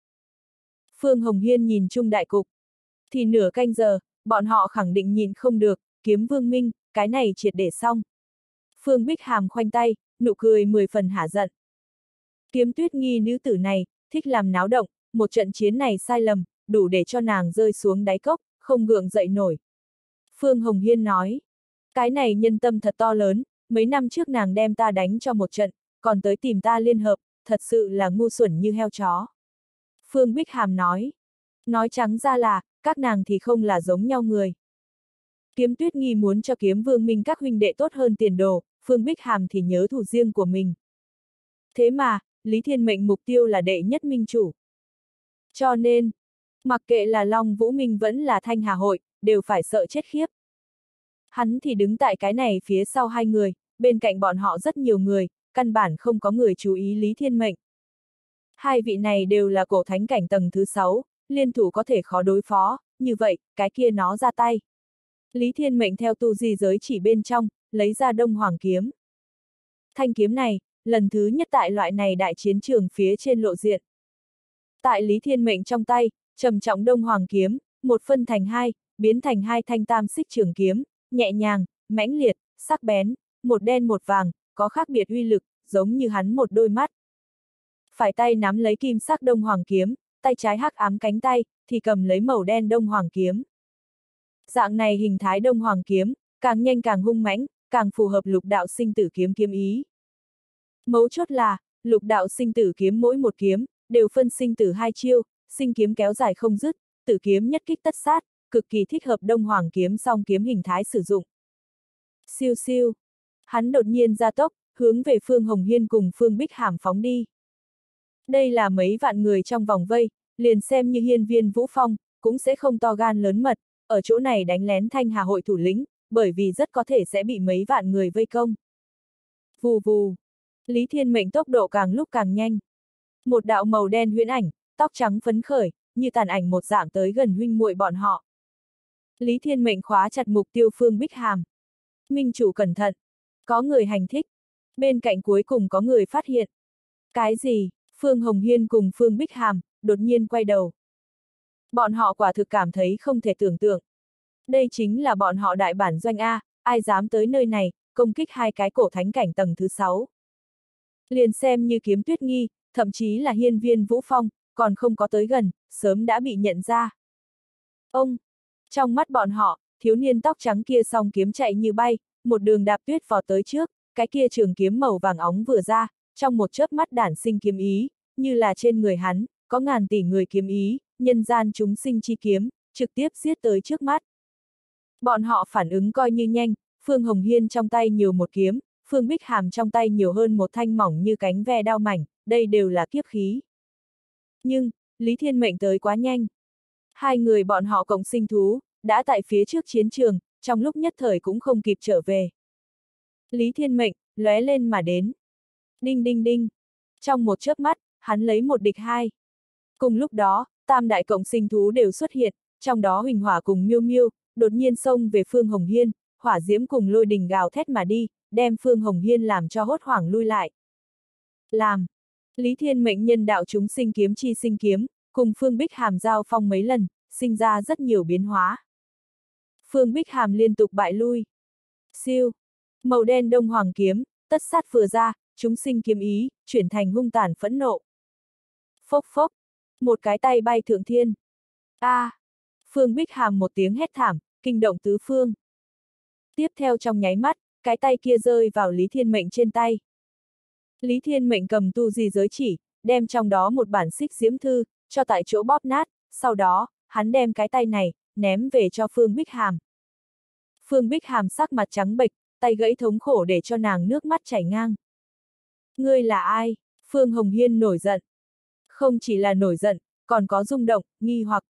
Phương Hồng Hiên nhìn chung đại cục. Thì nửa canh giờ, bọn họ khẳng định nhìn không được, kiếm vương minh, cái này triệt để xong. Phương Bích Hàm khoanh tay, nụ cười mười phần hả giận. Kiếm tuyết nghi nữ tử này, thích làm náo động, một trận chiến này sai lầm, đủ để cho nàng rơi xuống đáy cốc, không gượng dậy nổi. Phương Hồng Hiên nói, cái này nhân tâm thật to lớn, mấy năm trước nàng đem ta đánh cho một trận, còn tới tìm ta liên hợp, thật sự là ngu xuẩn như heo chó. Phương Bích Hàm nói, nói trắng ra là, các nàng thì không là giống nhau người. Kiếm tuyết nghi muốn cho kiếm vương minh các huynh đệ tốt hơn tiền đồ, Phương Bích Hàm thì nhớ thủ riêng của mình. Thế mà, Lý Thiên Mệnh mục tiêu là đệ nhất minh chủ. Cho nên, mặc kệ là Long Vũ Minh vẫn là Thanh Hà Hội, đều phải sợ chết khiếp. Hắn thì đứng tại cái này phía sau hai người, bên cạnh bọn họ rất nhiều người, căn bản không có người chú ý Lý Thiên Mệnh. Hai vị này đều là cổ thánh cảnh tầng thứ sáu, liên thủ có thể khó đối phó, như vậy, cái kia nó ra tay. Lý Thiên Mệnh theo tu di giới chỉ bên trong, lấy ra đông hoàng kiếm. Thanh kiếm này, lần thứ nhất tại loại này đại chiến trường phía trên lộ diện. Tại Lý Thiên Mệnh trong tay, trầm trọng đông hoàng kiếm, một phân thành hai, biến thành hai thanh tam xích trường kiếm, nhẹ nhàng, mãnh liệt, sắc bén, một đen một vàng, có khác biệt uy lực, giống như hắn một đôi mắt. phải tay nắm lấy kim sắc đông hoàng kiếm, tay trái hắc ám cánh tay, thì cầm lấy màu đen đông hoàng kiếm. Dạng này hình thái đông hoàng kiếm, càng nhanh càng hung mãnh, càng phù hợp lục đạo sinh tử kiếm kiếm ý. Mấu chốt là, lục đạo sinh tử kiếm mỗi một kiếm, đều phân sinh tử hai chiêu, sinh kiếm kéo dài không dứt, tử kiếm nhất kích tất sát, cực kỳ thích hợp đông hoàng kiếm song kiếm hình thái sử dụng. Siêu siêu. Hắn đột nhiên ra tốc, hướng về Phương Hồng Hiên cùng Phương Bích Hàm phóng đi. Đây là mấy vạn người trong vòng vây, liền xem như hiên viên Vũ Phong, cũng sẽ không to gan lớn mật, ở chỗ này đánh lén thanh hà hội thủ lĩnh, bởi vì rất có thể sẽ bị mấy vạn người vây công. Vù vù. Lý Thiên Mệnh tốc độ càng lúc càng nhanh. Một đạo màu đen huyễn ảnh, tóc trắng phấn khởi, như tàn ảnh một dạng tới gần huynh muội bọn họ. Lý Thiên Mệnh khóa chặt mục tiêu Phương Bích Hàm. Minh chủ cẩn thận. Có người hành thích. Bên cạnh cuối cùng có người phát hiện. Cái gì? Phương Hồng Hiên cùng Phương Bích Hàm, đột nhiên quay đầu. Bọn họ quả thực cảm thấy không thể tưởng tượng. Đây chính là bọn họ đại bản doanh A, ai dám tới nơi này, công kích hai cái cổ thánh cảnh tầng thứ sáu. Liền xem như kiếm tuyết nghi, thậm chí là hiên viên vũ phong, còn không có tới gần, sớm đã bị nhận ra. Ông! Trong mắt bọn họ, thiếu niên tóc trắng kia song kiếm chạy như bay, một đường đạp tuyết vọt tới trước, cái kia trường kiếm màu vàng óng vừa ra, trong một chớp mắt đản sinh kiếm ý, như là trên người hắn, có ngàn tỷ người kiếm ý, nhân gian chúng sinh chi kiếm, trực tiếp giết tới trước mắt. Bọn họ phản ứng coi như nhanh, Phương Hồng Hiên trong tay nhiều một kiếm, Phương Bích Hàm trong tay nhiều hơn một thanh mỏng như cánh ve đao mảnh, đây đều là kiếp khí. Nhưng, Lý Thiên Mệnh tới quá nhanh. Hai người bọn họ cộng sinh thú, đã tại phía trước chiến trường, trong lúc nhất thời cũng không kịp trở về. Lý Thiên Mệnh, lóe lên mà đến. Đinh đinh đinh. Trong một chớp mắt, hắn lấy một địch hai. Cùng lúc đó, tam đại cộng sinh thú đều xuất hiện, trong đó Huỳnh Hỏa cùng Miêu Miêu, đột nhiên xông về Phương Hồng Hiên, hỏa diễm cùng lôi đình gào thét mà đi, đem Phương Hồng Hiên làm cho hốt hoảng lui lại. Làm. Lý Thiên mệnh nhân đạo chúng sinh kiếm chi sinh kiếm, cùng Phương Bích Hàm giao phong mấy lần, sinh ra rất nhiều biến hóa. Phương Bích Hàm liên tục bại lui. Siêu. Màu đen đông hoàng kiếm, tất sát vừa ra, chúng sinh kiếm ý, chuyển thành hung tàn phẫn nộ. Phốc phốc. Một cái tay bay thượng thiên. A. À. Phương Bích Hàm một tiếng hét thảm, kinh động tứ phương. Tiếp theo trong nháy mắt, cái tay kia rơi vào Lý Thiên Mệnh trên tay. Lý Thiên Mệnh cầm tu di giới chỉ, đem trong đó một bản xích diễm thư, cho tại chỗ bóp nát, sau đó, hắn đem cái tay này, ném về cho Phương Bích Hàm. Phương Bích Hàm sắc mặt trắng bệch, tay gãy thống khổ để cho nàng nước mắt chảy ngang. Ngươi là ai? Phương Hồng Hiên nổi giận. Không chỉ là nổi giận, còn có rung động, nghi hoặc.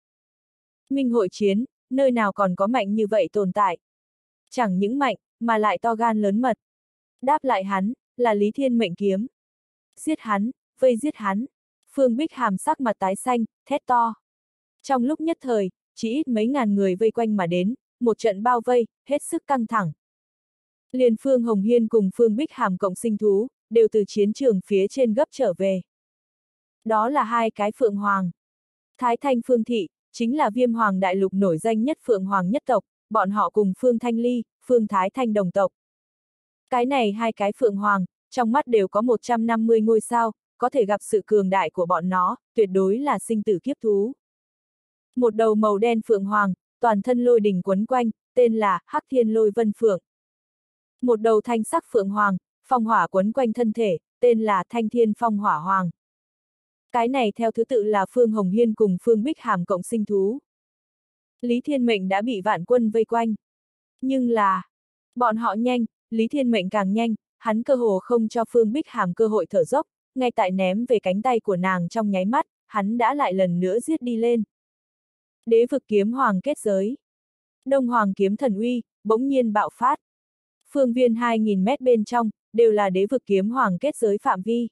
Minh hội chiến, nơi nào còn có mạnh như vậy tồn tại. Chẳng những mạnh, mà lại to gan lớn mật. Đáp lại hắn, là Lý Thiên mệnh kiếm. Giết hắn, vây giết hắn. Phương Bích Hàm sắc mặt tái xanh, thét to. Trong lúc nhất thời, chỉ ít mấy ngàn người vây quanh mà đến, một trận bao vây, hết sức căng thẳng. Liền Phương Hồng Hiên cùng Phương Bích Hàm cộng sinh thú, đều từ chiến trường phía trên gấp trở về. Đó là hai cái Phượng Hoàng. Thái Thanh Phương Thị, chính là viêm hoàng đại lục nổi danh nhất Phượng Hoàng nhất tộc, bọn họ cùng Phương Thanh Ly, Phương Thái Thanh đồng tộc. Cái này hai cái Phượng Hoàng, trong mắt đều có 150 ngôi sao, có thể gặp sự cường đại của bọn nó, tuyệt đối là sinh tử kiếp thú. Một đầu màu đen Phượng Hoàng, toàn thân lôi đỉnh quấn quanh, tên là Hắc Thiên Lôi Vân Phượng. Một đầu thanh sắc Phượng Hoàng, phong hỏa quấn quanh thân thể, tên là Thanh Thiên Phong Hỏa Hoàng. Cái này theo thứ tự là Phương Hồng Hiên cùng Phương Bích Hàm cộng sinh thú. Lý Thiên Mệnh đã bị vạn quân vây quanh. Nhưng là, bọn họ nhanh, Lý Thiên Mệnh càng nhanh, hắn cơ hồ không cho Phương Bích Hàm cơ hội thở dốc, ngay tại ném về cánh tay của nàng trong nháy mắt, hắn đã lại lần nữa giết đi lên. Đế vực kiếm hoàng kết giới. Đông hoàng kiếm thần uy, bỗng nhiên bạo phát. Phương viên 2.000 mét bên trong, đều là đế vực kiếm hoàng kết giới phạm vi.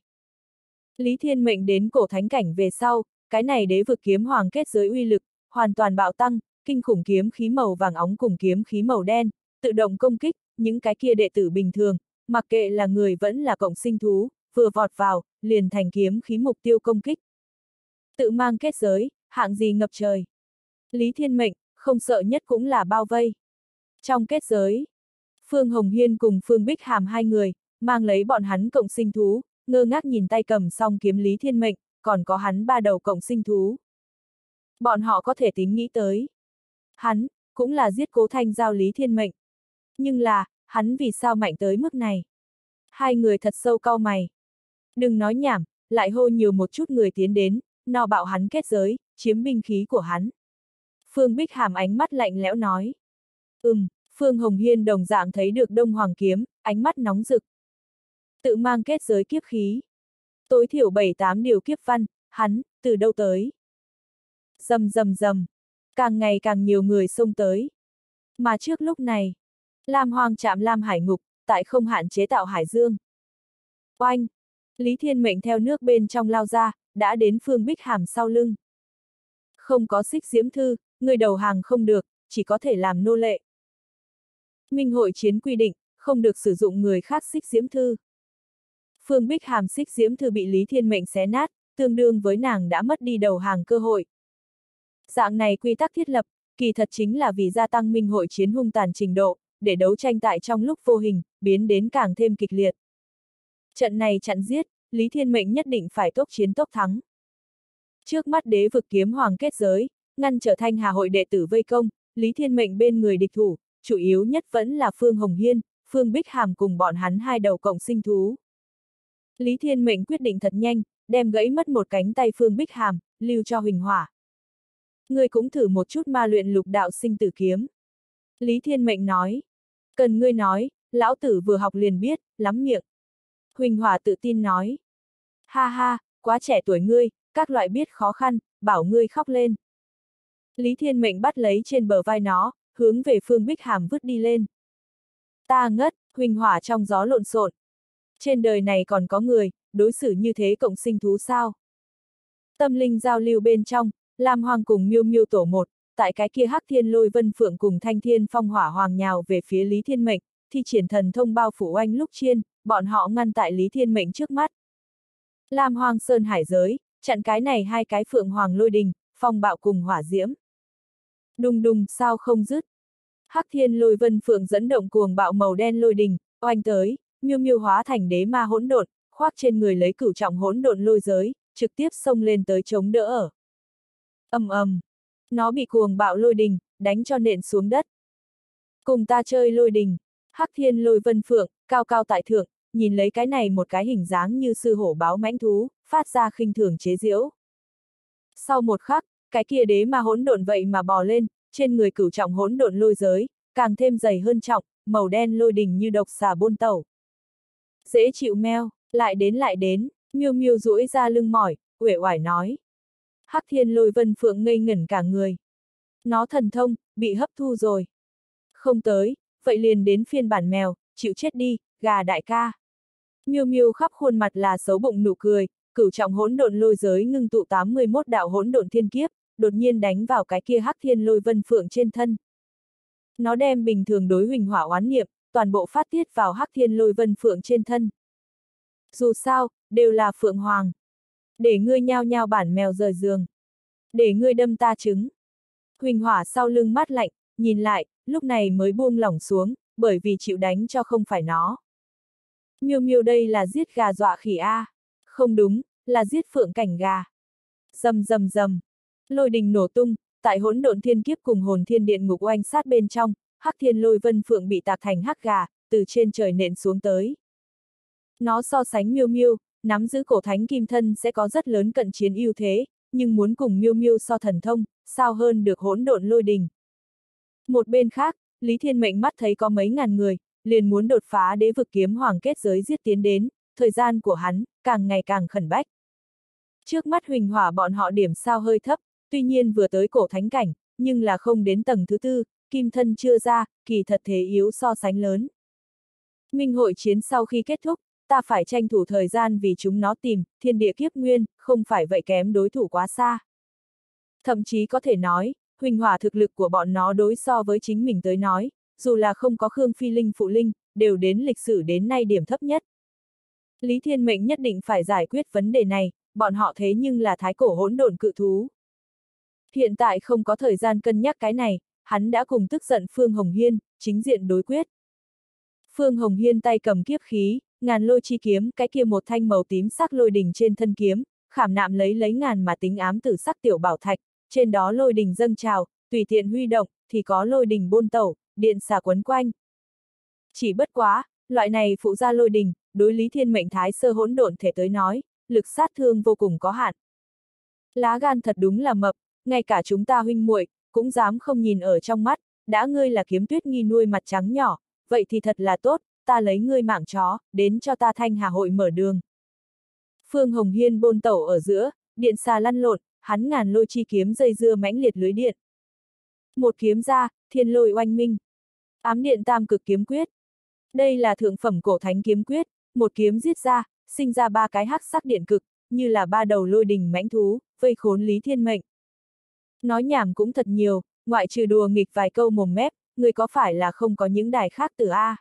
Lý Thiên Mệnh đến cổ thánh cảnh về sau, cái này đế vực kiếm hoàng kết giới uy lực, hoàn toàn bạo tăng, kinh khủng kiếm khí màu vàng óng cùng kiếm khí màu đen, tự động công kích, những cái kia đệ tử bình thường, mặc kệ là người vẫn là cộng sinh thú, vừa vọt vào, liền thành kiếm khí mục tiêu công kích. Tự mang kết giới, hạng gì ngập trời. Lý Thiên Mệnh, không sợ nhất cũng là bao vây. Trong kết giới, Phương Hồng Hiên cùng Phương Bích Hàm hai người, mang lấy bọn hắn cộng sinh thú, ngơ ngác nhìn tay cầm song kiếm Lý Thiên Mệnh, còn có hắn ba đầu cộng sinh thú. Bọn họ có thể tính nghĩ tới. Hắn, cũng là giết cố thanh giao Lý Thiên Mệnh. Nhưng là, hắn vì sao mạnh tới mức này? Hai người thật sâu cau mày. Đừng nói nhảm, lại hô nhiều một chút người tiến đến, no bạo hắn kết giới, chiếm binh khí của hắn. Phương Bích Hàm ánh mắt lạnh lẽo nói. Ừm, Phương Hồng Hiên đồng dạng thấy được Đông Hoàng Kiếm, ánh mắt nóng rực. Tự mang kết giới kiếp khí. Tối thiểu bảy tám điều kiếp văn, hắn, từ đâu tới? Dầm dầm dầm. Càng ngày càng nhiều người xông tới. Mà trước lúc này, Lam Hoang chạm Lam Hải Ngục, tại không hạn chế tạo Hải Dương. Oanh! Lý Thiên Mệnh theo nước bên trong lao ra, đã đến Phương Bích Hàm sau lưng. Không có xích diễm thư, người đầu hàng không được, chỉ có thể làm nô lệ. Minh hội chiến quy định, không được sử dụng người khác xích diễm thư. Phương Bích Hàm xích diễm thư bị Lý Thiên Mệnh xé nát, tương đương với nàng đã mất đi đầu hàng cơ hội. Dạng này quy tắc thiết lập, kỳ thật chính là vì gia tăng minh hội chiến hung tàn trình độ, để đấu tranh tại trong lúc vô hình, biến đến càng thêm kịch liệt. Trận này chặn giết, Lý Thiên Mệnh nhất định phải tốc chiến tốc thắng. Trước mắt đế vực kiếm hoàng kết giới, ngăn trở thanh hà hội đệ tử vây công, Lý Thiên Mệnh bên người địch thủ, chủ yếu nhất vẫn là Phương Hồng Hiên, Phương Bích Hàm cùng bọn hắn hai đầu cộng sinh thú. Lý Thiên Mệnh quyết định thật nhanh, đem gãy mất một cánh tay Phương Bích Hàm, lưu cho Huỳnh Hỏa. Ngươi cũng thử một chút ma luyện lục đạo sinh tử kiếm. Lý Thiên Mệnh nói. Cần ngươi nói, lão tử vừa học liền biết, lắm miệng. Huỳnh hòa tự tin nói. Ha ha, quá trẻ tuổi ngươi, các loại biết khó khăn, bảo ngươi khóc lên. Lý Thiên Mệnh bắt lấy trên bờ vai nó, hướng về phương Bích Hàm vứt đi lên. Ta ngất, Huỳnh Hỏa trong gió lộn xộn. Trên đời này còn có người, đối xử như thế cộng sinh thú sao? Tâm linh giao lưu bên trong, Lam Hoàng cùng Miêu Miêu tổ một, tại cái kia Hắc Thiên Lôi Vân Phượng cùng Thanh Thiên Phong Hỏa Hoàng nhào về phía Lý Thiên Mệnh, thi triển thần thông bao phủ oanh lúc chiên, bọn họ ngăn tại Lý Thiên Mệnh trước mắt. Lam Hoàng Sơn Hải giới, chặn cái này hai cái Phượng Hoàng Lôi Đình, phong bạo cùng hỏa diễm. Đùng đùng sao không dứt. Hắc Thiên Lôi Vân Phượng dẫn động cuồng bạo màu đen lôi đình, oanh tới, miêu miêu hóa thành đế ma hỗn độn, khoác trên người lấy cửu trọng hỗn độn lôi giới, trực tiếp xông lên tới chống đỡ ở. ầm ầm, nó bị cuồng bạo lôi đình, đánh cho nện xuống đất. Cùng ta chơi lôi đình, Hắc Thiên Lôi Vân Phượng, cao cao tại thượng, nhìn lấy cái này một cái hình dáng như sư hổ báo mãnh thú, phát ra khinh thường chế giễu. Sau một khắc, cái kia đế ma hỗn độn vậy mà bò lên, trên người cửu trọng hỗn độn lôi giới, càng thêm dày hơn trọng, màu đen lôi đình như độc xà buôn tẩu. Dễ chịu meo, lại đến lại đến, miêu miêu duỗi ra lưng mỏi, uể oải nói. Hắc thiên lôi vân phượng ngây ngẩn cả người. Nó thần thông, bị hấp thu rồi. Không tới, vậy liền đến phiên bản mèo, chịu chết đi, gà đại ca. Miêu miêu khắp khuôn mặt là xấu bụng nụ cười, cửu trọng hỗn độn lôi giới ngưng tụ 81 đạo hỗn độn thiên kiếp, đột nhiên đánh vào cái kia hắc thiên lôi vân phượng trên thân. Nó đem bình thường đối huỳnh hỏa oán niệm, toàn bộ phát tiết vào hắc thiên lôi vân phượng trên thân. Dù sao, đều là phượng hoàng. Để ngươi nhao nhao bản mèo rời giường. Để ngươi đâm ta trứng. Huỳnh hỏa sau lưng mắt lạnh, nhìn lại, lúc này mới buông lỏng xuống, bởi vì chịu đánh cho không phải nó. Miêu miêu đây là giết gà dọa khỉ A. Không đúng, là giết phượng cảnh gà. Dầm dầm dầm. Lôi đình nổ tung, tại hỗn độn thiên kiếp cùng hồn thiên điện ngục oanh sát bên trong, hắc thiên lôi vân phượng bị tạc thành hắc gà, từ trên trời nện xuống tới. Nó so sánh miêu miêu, nắm giữ cổ thánh kim thân sẽ có rất lớn cận chiến ưu thế, nhưng muốn cùng miêu miêu so thần thông, sao hơn được hỗn độn lôi đình. Một bên khác, Lý Thiên Mệnh mắt thấy có mấy ngàn người, liền muốn đột phá đế vực kiếm hoàng kết giới giết tiến đến, thời gian của hắn, càng ngày càng khẩn bách. Trước mắt huỳnh hỏa bọn họ điểm sao hơi thấp, tuy nhiên vừa tới cổ thánh cảnh, nhưng là không đến tầng thứ tư, kim thân chưa ra, kỳ thật thế yếu so sánh lớn. Minh hội chiến sau khi kết thúc, ta phải tranh thủ thời gian vì chúng nó tìm, thiên địa kiếp nguyên, không phải vậy kém đối thủ quá xa. Thậm chí có thể nói, huỳnh hỏa thực lực của bọn nó đối so với chính mình tới nói, dù là không có Khương Phi Linh phụ linh, đều đến lịch sử đến nay điểm thấp nhất. Lý Thiên Mệnh nhất định phải giải quyết vấn đề này, bọn họ thế nhưng là thái cổ hỗn độn cự thú. Hiện tại không có thời gian cân nhắc cái này, hắn đã cùng tức giận Phương Hồng Hiên, chính diện đối quyết. Phương Hồng Hiên tay cầm kiếp khí, ngàn lôi chi kiếm, cái kia một thanh màu tím sắc lôi đình trên thân kiếm, khảm nạm lấy lấy ngàn mà tính ám tử sắc tiểu bảo thạch, trên đó lôi đình dâng trào, tùy tiện huy động, thì có lôi đình bôn tẩu, điện xà quấn quanh. Chỉ bất quá, loại này phụ gia lôi đình, đối lý thiên mệnh thái sơ hỗn độn thể tới nói, lực sát thương vô cùng có hạn. Lá gan thật đúng là mập, ngay cả chúng ta huynh muội cũng dám không nhìn ở trong mắt, đã ngươi là kiếm tuyết nghi nuôi mặt trắng nhỏ, vậy thì thật là tốt, ta lấy ngươi mạng chó, đến cho ta thanh hà hội mở đường. Phương Hồng Hiên bôn tẩu ở giữa, điện xà lăn lộn, hắn ngàn lôi chi kiếm dây dưa mãnh liệt lưới điện. Một kiếm ra, thiên lôi oanh minh. Ám điện tam cực kiếm quyết. Đây là thượng phẩm cổ thánh kiếm quyết, một kiếm giết ra, sinh ra ba cái hắc sắc điện cực, như là ba đầu lôi đình mãnh thú, vây khốn Lý Thiên Mệnh. Nói nhảm cũng thật nhiều, ngoại trừ đùa nghịch vài câu mồm mép, người có phải là không có những đài khác từ A.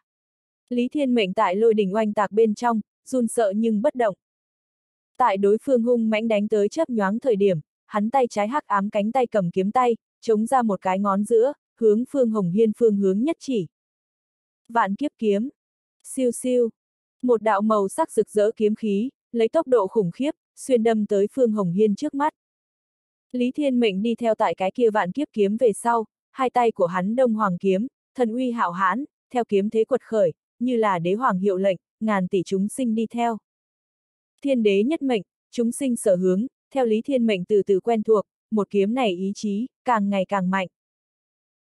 Lý Thiên Mệnh tại lôi đình oanh tạc bên trong, run sợ nhưng bất động. Tại đối phương hung mãnh đánh tới chớp nhoáng thời điểm, hắn tay trái hắc ám cánh tay cầm kiếm tay, chống ra một cái ngón giữa, hướng Phương Hồng Hiên phương hướng nhất chỉ. Vạn kiếp kiếm. Siêu siêu. Một đạo màu sắc rực rỡ kiếm khí, lấy tốc độ khủng khiếp, xuyên đâm tới Phương Hồng Hiên trước mắt. Lý Thiên Mệnh đi theo tại cái kia vạn kiếp kiếm về sau, hai tay của hắn đông hoàng kiếm, thần uy hạo hãn, theo kiếm thế quật khởi, như là đế hoàng hiệu lệnh, ngàn tỷ chúng sinh đi theo. Thiên đế nhất mệnh, chúng sinh sở hướng, theo Lý Thiên Mệnh từ từ quen thuộc, một kiếm này ý chí, càng ngày càng mạnh.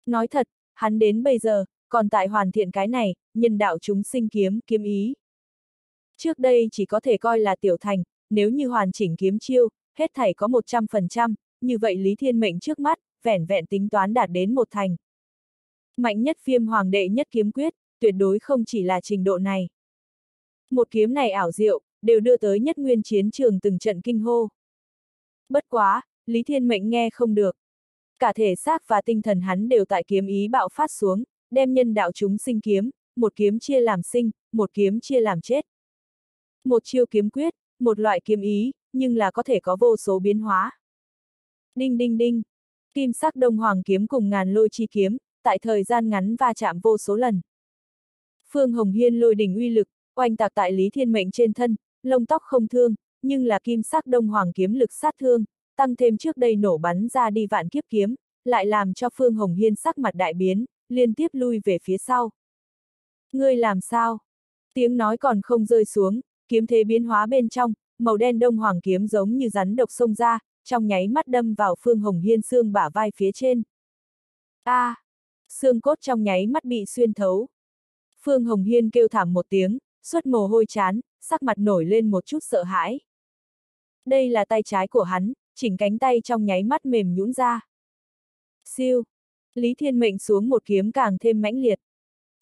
Nói thật, hắn đến bây giờ, còn tại hoàn thiện cái này, nhân đạo chúng sinh kiếm, kiếm ý. Trước đây chỉ có thể coi là tiểu thành, nếu như hoàn chỉnh kiếm chiêu, hết thảy có 100%, như vậy Lý Thiên Mệnh trước mắt, vẻn vẹn tính toán đạt đến một thành. Mạnh nhất phiêm hoàng đệ nhất kiếm quyết, tuyệt đối không chỉ là trình độ này. Một kiếm này ảo diệu, đều đưa tới nhất nguyên chiến trường từng trận kinh hô. Bất quá, Lý Thiên Mệnh nghe không được. Cả thể xác và tinh thần hắn đều tại kiếm ý bạo phát xuống, đem nhân đạo chúng sinh kiếm, một kiếm chia làm sinh, một kiếm chia làm chết. Một chiêu kiếm quyết, một loại kiếm ý, nhưng là có thể có vô số biến hóa. Đinh đinh đinh, kim sắc đông hoàng kiếm cùng ngàn lôi chi kiếm, tại thời gian ngắn va chạm vô số lần. Phương Hồng Hiên lôi đỉnh uy lực, oanh tạc tại Lý Thiên Mệnh trên thân, lông tóc không thương, nhưng là kim sắc đông hoàng kiếm lực sát thương, tăng thêm trước đây nổ bắn ra đi vạn kiếp kiếm, lại làm cho Phương Hồng Hiên sắc mặt đại biến, liên tiếp lui về phía sau. Ngươi làm sao? Tiếng nói còn không rơi xuống, kiếm thế biến hóa bên trong, màu đen đông hoàng kiếm giống như rắn độc sông ra, trong nháy mắt đâm vào Phương Hồng Hiên xương bả vai phía trên. A! À, xương cốt trong nháy mắt bị xuyên thấu. Phương Hồng Hiên kêu thảm một tiếng, suốt mồ hôi chán, sắc mặt nổi lên một chút sợ hãi. Đây là tay trái của hắn, chỉnh cánh tay trong nháy mắt mềm nhũn ra. Siêu! Lý Thiên Mệnh xuống một kiếm càng thêm mãnh liệt.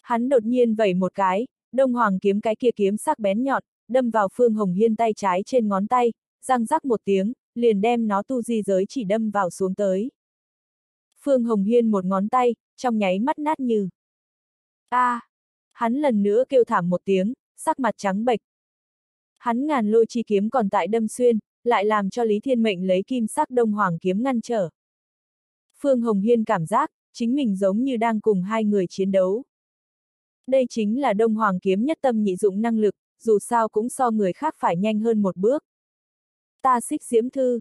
Hắn đột nhiên vẩy một cái, đông hoàng kiếm cái kia kiếm sắc bén nhọn, đâm vào Phương Hồng Hiên tay trái trên ngón tay, răng rắc một tiếng, liền đem nó tu di giới chỉ đâm vào xuống tới. Phương Hồng Hiên một ngón tay, trong nháy mắt nát như. a à, Hắn lần nữa kêu thảm một tiếng, sắc mặt trắng bệch. Hắn ngàn lôi chi kiếm còn tại đâm xuyên, lại làm cho Lý Thiên Mệnh lấy kim sắc đông hoàng kiếm ngăn trở. Phương Hồng Hiên cảm giác, chính mình giống như đang cùng hai người chiến đấu. Đây chính là đông hoàng kiếm nhất tâm nhị dụng năng lực, dù sao cũng so người khác phải nhanh hơn một bước. Ta xích diễm thư.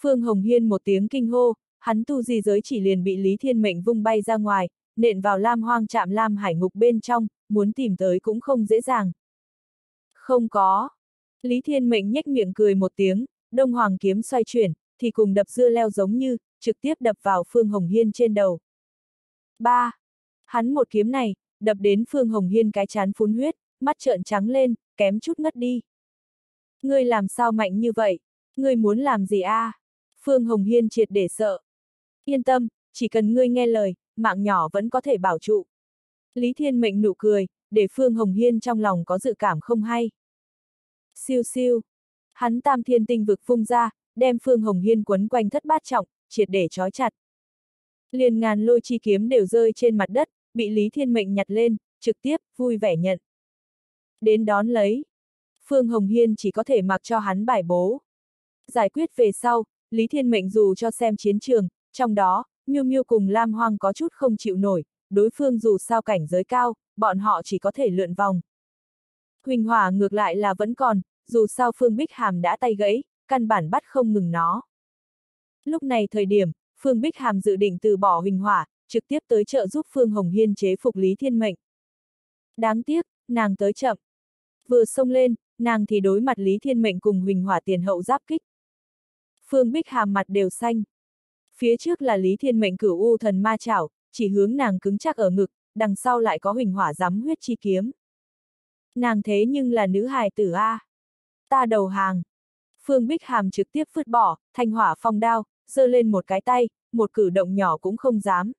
Phương Hồng Hiên một tiếng kinh hô, hắn tu di giới chỉ liền bị Lý Thiên Mệnh vung bay ra ngoài, nện vào lam hoang chạm lam hải ngục bên trong, muốn tìm tới cũng không dễ dàng. Không có. Lý Thiên Mệnh nhếch miệng cười một tiếng, đông hoàng kiếm xoay chuyển, thì cùng đập dưa leo giống như, trực tiếp đập vào Phương Hồng Hiên trên đầu. 3. Hắn một kiếm này, đập đến Phương Hồng Hiên cái chán phun huyết, mắt trợn trắng lên, kém chút ngất đi. Ngươi làm sao mạnh như vậy? Ngươi muốn làm gì a? À? Phương Hồng Hiên triệt để sợ. Yên tâm, chỉ cần ngươi nghe lời, mạng nhỏ vẫn có thể bảo trụ. Lý Thiên Mệnh nụ cười, để Phương Hồng Hiên trong lòng có dự cảm không hay. Siêu siêu. Hắn tam thiên tinh vực phung ra, đem Phương Hồng Hiên quấn quanh thất bát trọng, triệt để trói chặt. Liền ngàn lôi chi kiếm đều rơi trên mặt đất, bị Lý Thiên Mệnh nhặt lên, trực tiếp, vui vẻ nhận. Đến đón lấy. Phương Hồng Hiên chỉ có thể mặc cho hắn bài bố. Giải quyết về sau, Lý Thiên Mệnh dù cho xem chiến trường, trong đó, Miêu Miêu cùng Lam Hoang có chút không chịu nổi, đối phương dù sao cảnh giới cao, bọn họ chỉ có thể lượn vòng. Huỳnh hỏa ngược lại là vẫn còn, dù sao Phương Bích Hàm đã tay gãy, căn bản bắt không ngừng nó. Lúc này thời điểm, Phương Bích Hàm dự định từ bỏ Huỳnh hỏa, trực tiếp tới trợ giúp Phương Hồng Hiên chế phục Lý Thiên Mệnh. Đáng tiếc, nàng tới chậm. Vừa xông lên, nàng thì đối mặt Lý Thiên Mệnh cùng Huỳnh hỏa tiền hậu giáp kích. Phương Bích Hàm mặt đều xanh. Phía trước là Lý Thiên Mệnh cửu u thần ma chảo, chỉ hướng nàng cứng chắc ở ngực, đằng sau lại có huỳnh hỏa giám huyết chi kiếm. Nàng thế nhưng là nữ hài tử A. Ta đầu hàng. Phương Bích Hàm trực tiếp vứt bỏ, thanh hỏa phong đao, giơ lên một cái tay, một cử động nhỏ cũng không dám.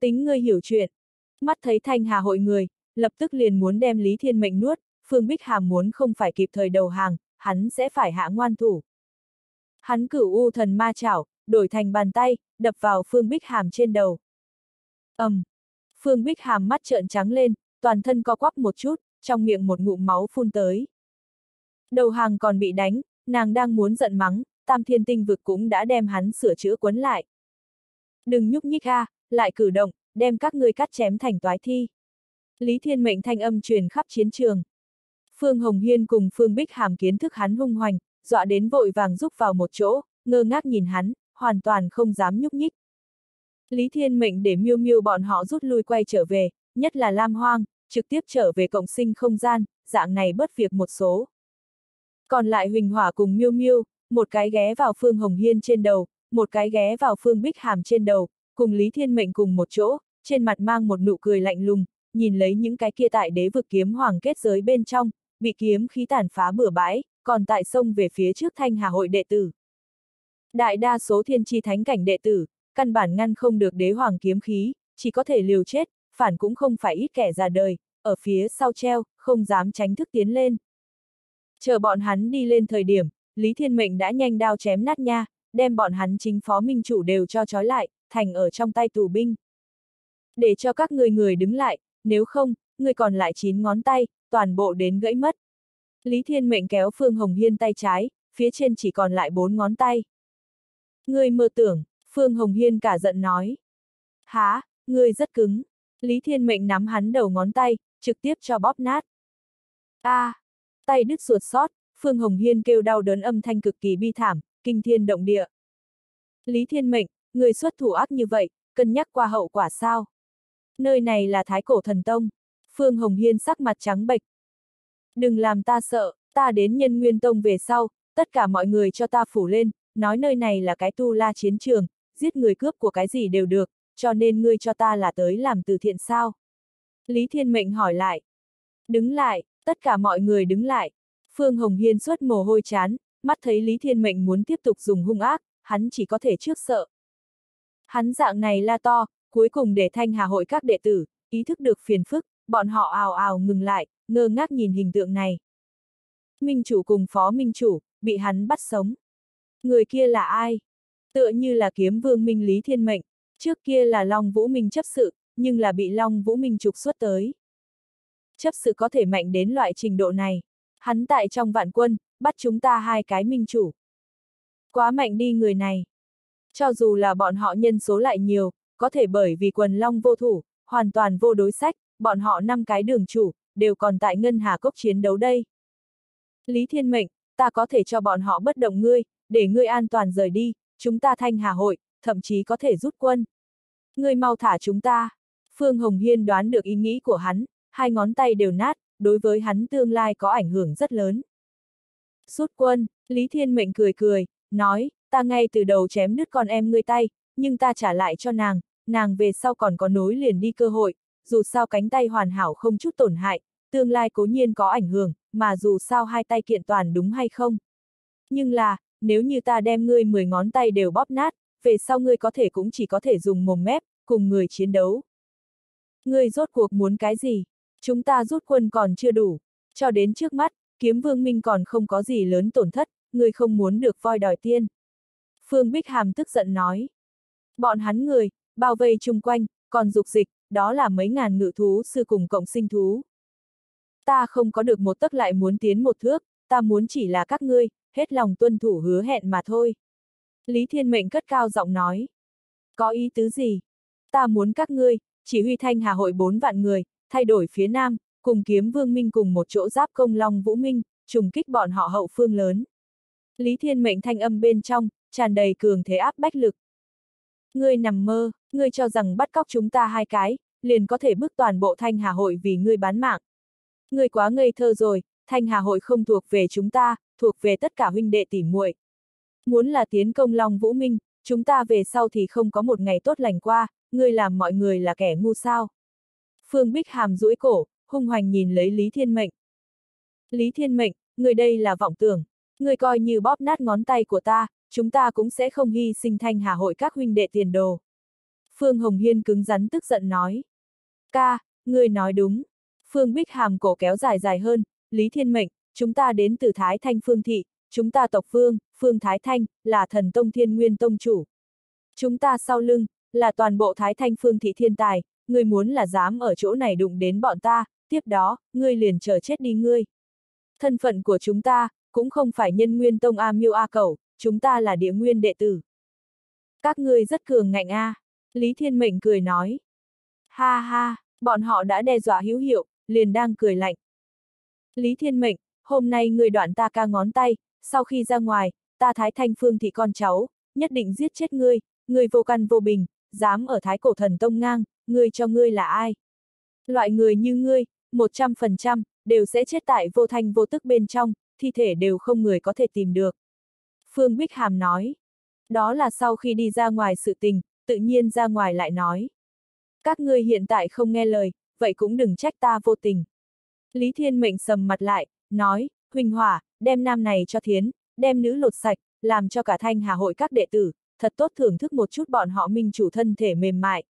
Tính ngươi hiểu chuyện. Mắt thấy thanh hà hội người, lập tức liền muốn đem Lý Thiên Mệnh nuốt, Phương Bích Hàm muốn không phải kịp thời đầu hàng, hắn sẽ phải hạ ngoan thủ. Hắn cửu u thần ma chảo, đổi thành bàn tay, đập vào Phương Bích Hàm trên đầu. ầm, um, Phương Bích Hàm mắt trợn trắng lên, toàn thân co quắp một chút, trong miệng một ngụm máu phun tới. Đầu hàng còn bị đánh, nàng đang muốn giận mắng, tam thiên tinh vực cũng đã đem hắn sửa chữa quấn lại. Đừng nhúc nhích ha, lại cử động, đem các ngươi cắt chém thành toái thi. Lý Thiên Mệnh thanh âm truyền khắp chiến trường. Phương Hồng Hiên cùng Phương Bích Hàm kiến thức hắn hung hoành, dọa đến vội vàng rúc vào một chỗ, ngơ ngác nhìn hắn, hoàn toàn không dám nhúc nhích. Lý Thiên mệnh để miêu miêu bọn họ rút lui quay trở về, nhất là Lam Hoang, trực tiếp trở về cộng sinh không gian, dạng này bất việc một số. Còn lại Huỳnh Hỏa cùng miêu miêu, một cái ghé vào Phương Hồng Hiên trên đầu, một cái ghé vào Phương Bích Hàm trên đầu, cùng Lý Thiên mệnh cùng một chỗ, trên mặt mang một nụ cười lạnh lùng, nhìn lấy những cái kia tại đế vực kiếm hoàng kết giới bên trong, bị kiếm khí tàn phá bừa bãi, còn tại sông về phía trước thanh hà hội đệ tử. Đại đa số thiên tri thánh cảnh đệ tử, căn bản ngăn không được đế hoàng kiếm khí, chỉ có thể liều chết, phản cũng không phải ít kẻ già đời, ở phía sau treo, không dám tránh thức tiến lên. Chờ bọn hắn đi lên thời điểm, Lý Thiên Mệnh đã nhanh đao chém nát nha, đem bọn hắn chính phó minh chủ đều cho trói lại, thành ở trong tay tù binh. Để cho các người người đứng lại, nếu không, người còn lại chín ngón tay, toàn bộ đến gãy mất. Lý Thiên Mệnh kéo Phương Hồng Hiên tay trái, phía trên chỉ còn lại bốn ngón tay. Người mơ tưởng, Phương Hồng Hiên cả giận nói. Há, ngươi rất cứng. Lý Thiên Mệnh nắm hắn đầu ngón tay, trực tiếp cho bóp nát. a à, tay đứt ruột sót, Phương Hồng Hiên kêu đau đớn âm thanh cực kỳ bi thảm, kinh thiên động địa. Lý Thiên Mệnh, người xuất thủ ác như vậy, cân nhắc qua hậu quả sao? Nơi này là Thái Cổ Thần Tông. Phương Hồng Hiên sắc mặt trắng bệch. Đừng làm ta sợ, ta đến nhân nguyên tông về sau, tất cả mọi người cho ta phủ lên, nói nơi này là cái tu la chiến trường, giết người cướp của cái gì đều được, cho nên ngươi cho ta là tới làm từ thiện sao? Lý Thiên Mệnh hỏi lại. Đứng lại, tất cả mọi người đứng lại. Phương Hồng Hiên suốt mồ hôi chán, mắt thấy Lý Thiên Mệnh muốn tiếp tục dùng hung ác, hắn chỉ có thể trước sợ. Hắn dạng này la to, cuối cùng để thanh hà hội các đệ tử, ý thức được phiền phức, bọn họ ào ào ngừng lại, ngơ ngác nhìn hình tượng này. Minh chủ cùng phó minh chủ, bị hắn bắt sống. Người kia là ai? Tựa như là kiếm vương minh Lý Thiên Mệnh, trước kia là Long Vũ Minh chấp sự, nhưng là bị Long Vũ Minh trục xuất tới. Chấp sự có thể mạnh đến loại trình độ này. Hắn tại trong vạn quân, bắt chúng ta hai cái minh chủ. Quá mạnh đi người này. Cho dù là bọn họ nhân số lại nhiều, có thể bởi vì quần long vô thủ, hoàn toàn vô đối sách, bọn họ năm cái đường chủ, đều còn tại Ngân Hà Cốc chiến đấu đây. Lý Thiên Mệnh, ta có thể cho bọn họ bất động ngươi, để ngươi an toàn rời đi, chúng ta thanh hà hội, thậm chí có thể rút quân. Ngươi mau thả chúng ta. Phương Hồng Hiên đoán được ý nghĩ của hắn, hai ngón tay đều nát, đối với hắn tương lai có ảnh hưởng rất lớn. Rút quân, Lý Thiên Mệnh cười cười, nói, ta ngay từ đầu chém đứt con em ngươi tay, nhưng ta trả lại cho nàng, nàng về sau còn có nối liền đi cơ hội, dù sao cánh tay hoàn hảo không chút tổn hại, tương lai cố nhiên có ảnh hưởng, mà dù sao hai tay kiện toàn đúng hay không. Nhưng là, nếu như ta đem ngươi 10 ngón tay đều bóp nát, về sau ngươi có thể cũng chỉ có thể dùng mồm mép, cùng người chiến đấu. Ngươi rốt cuộc muốn cái gì? Chúng ta rút quân còn chưa đủ. Cho đến trước mắt, kiếm vương minh còn không có gì lớn tổn thất, ngươi không muốn được voi đòi tiên. Phương Bích Hàm tức giận nói. Bọn hắn người, bao vây chung quanh, còn dục dịch, đó là mấy ngàn ngự thú sư cùng cộng sinh thú. Ta không có được một tấc lại muốn tiến một thước, ta muốn chỉ là các ngươi, hết lòng tuân thủ hứa hẹn mà thôi. Lý Thiên Mệnh cất cao giọng nói. Có ý tứ gì? Ta muốn các ngươi, chỉ huy thanh hà hội bốn vạn người, thay đổi phía nam, cùng kiếm vương minh cùng một chỗ giáp công long vũ minh, trùng kích bọn họ hậu phương lớn. Lý Thiên Mệnh thanh âm bên trong, tràn đầy cường thế áp bách lực. Ngươi nằm mơ, ngươi cho rằng bắt cóc chúng ta hai cái, liền có thể bức toàn bộ thanh hà hội vì ngươi bán mạng. Ngươi quá ngây thơ rồi, thanh hà hội không thuộc về chúng ta, thuộc về tất cả huynh đệ tỉ muội. Muốn là tiến công Long Vũ Minh, chúng ta về sau thì không có một ngày tốt lành qua, ngươi làm mọi người là kẻ ngu sao. Phương Bích Hàm duỗi cổ, hung hoành nhìn lấy Lý Thiên Mệnh. Lý Thiên Mệnh, người đây là vọng tưởng, người coi như bóp nát ngón tay của ta, chúng ta cũng sẽ không hy sinh thanh hà hội các huynh đệ tiền đồ. Phương Hồng Hiên cứng rắn tức giận nói. Ca, người nói đúng. Phương Bích Hàm cổ kéo dài dài hơn, Lý Thiên Mệnh, chúng ta đến từ Thái Thanh Phương Thị, chúng ta tộc Phương, Phương Thái Thanh, là thần tông thiên nguyên tông chủ. Chúng ta sau lưng, là toàn bộ Thái Thanh Phương Thị thiên tài, Ngươi muốn là dám ở chỗ này đụng đến bọn ta, tiếp đó, ngươi liền chờ chết đi ngươi. Thân phận của chúng ta, cũng không phải nhân nguyên tông A miêu A cầu, chúng ta là địa nguyên đệ tử. Các ngươi rất cường ngạnh A, Lý Thiên Mệnh cười nói. Ha ha, bọn họ đã đe dọa hữu hiệu, liền đang cười lạnh. Lý Thiên Mệnh, hôm nay người đoạn ta ca ngón tay, sau khi ra ngoài, ta Thái Thanh Phương thì con cháu, nhất định giết chết ngươi, ngươi vô căn vô bình, dám ở Thái Cổ Thần Tông ngang, ngươi cho ngươi là ai? Loại người như ngươi, 100%, đều sẽ chết tại vô thanh vô tức bên trong, thi thể đều không người có thể tìm được. Phương Bích Hàm nói. Đó là sau khi đi ra ngoài sự tình, tự nhiên ra ngoài lại nói. Các ngươi hiện tại không nghe lời, vậy cũng đừng trách ta vô tình. Lý Thiên Mệnh sầm mặt lại, nói, Huỳnh Hỏa, đem nam này cho thiến, đem nữ lột sạch, làm cho cả thanh hà hội các đệ tử, thật tốt thưởng thức một chút bọn họ minh chủ thân thể mềm mại.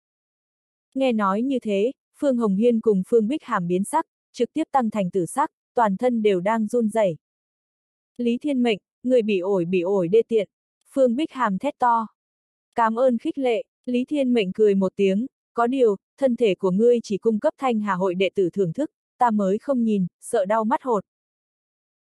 Nghe nói như thế, Phương Hồng Hiên cùng Phương Bích Hàm biến sắc, trực tiếp tăng thành tử sắc, toàn thân đều đang run rẩy. Lý Thiên Mệnh, người bị ổi bị ổi đê tiện. Phương Bích Hàm thét to. Cảm ơn khích lệ, Lý Thiên Mệnh cười một tiếng, có điều, thân thể của ngươi chỉ cung cấp thanh hà hội đệ tử thưởng thức, ta mới không nhìn, sợ đau mắt hột.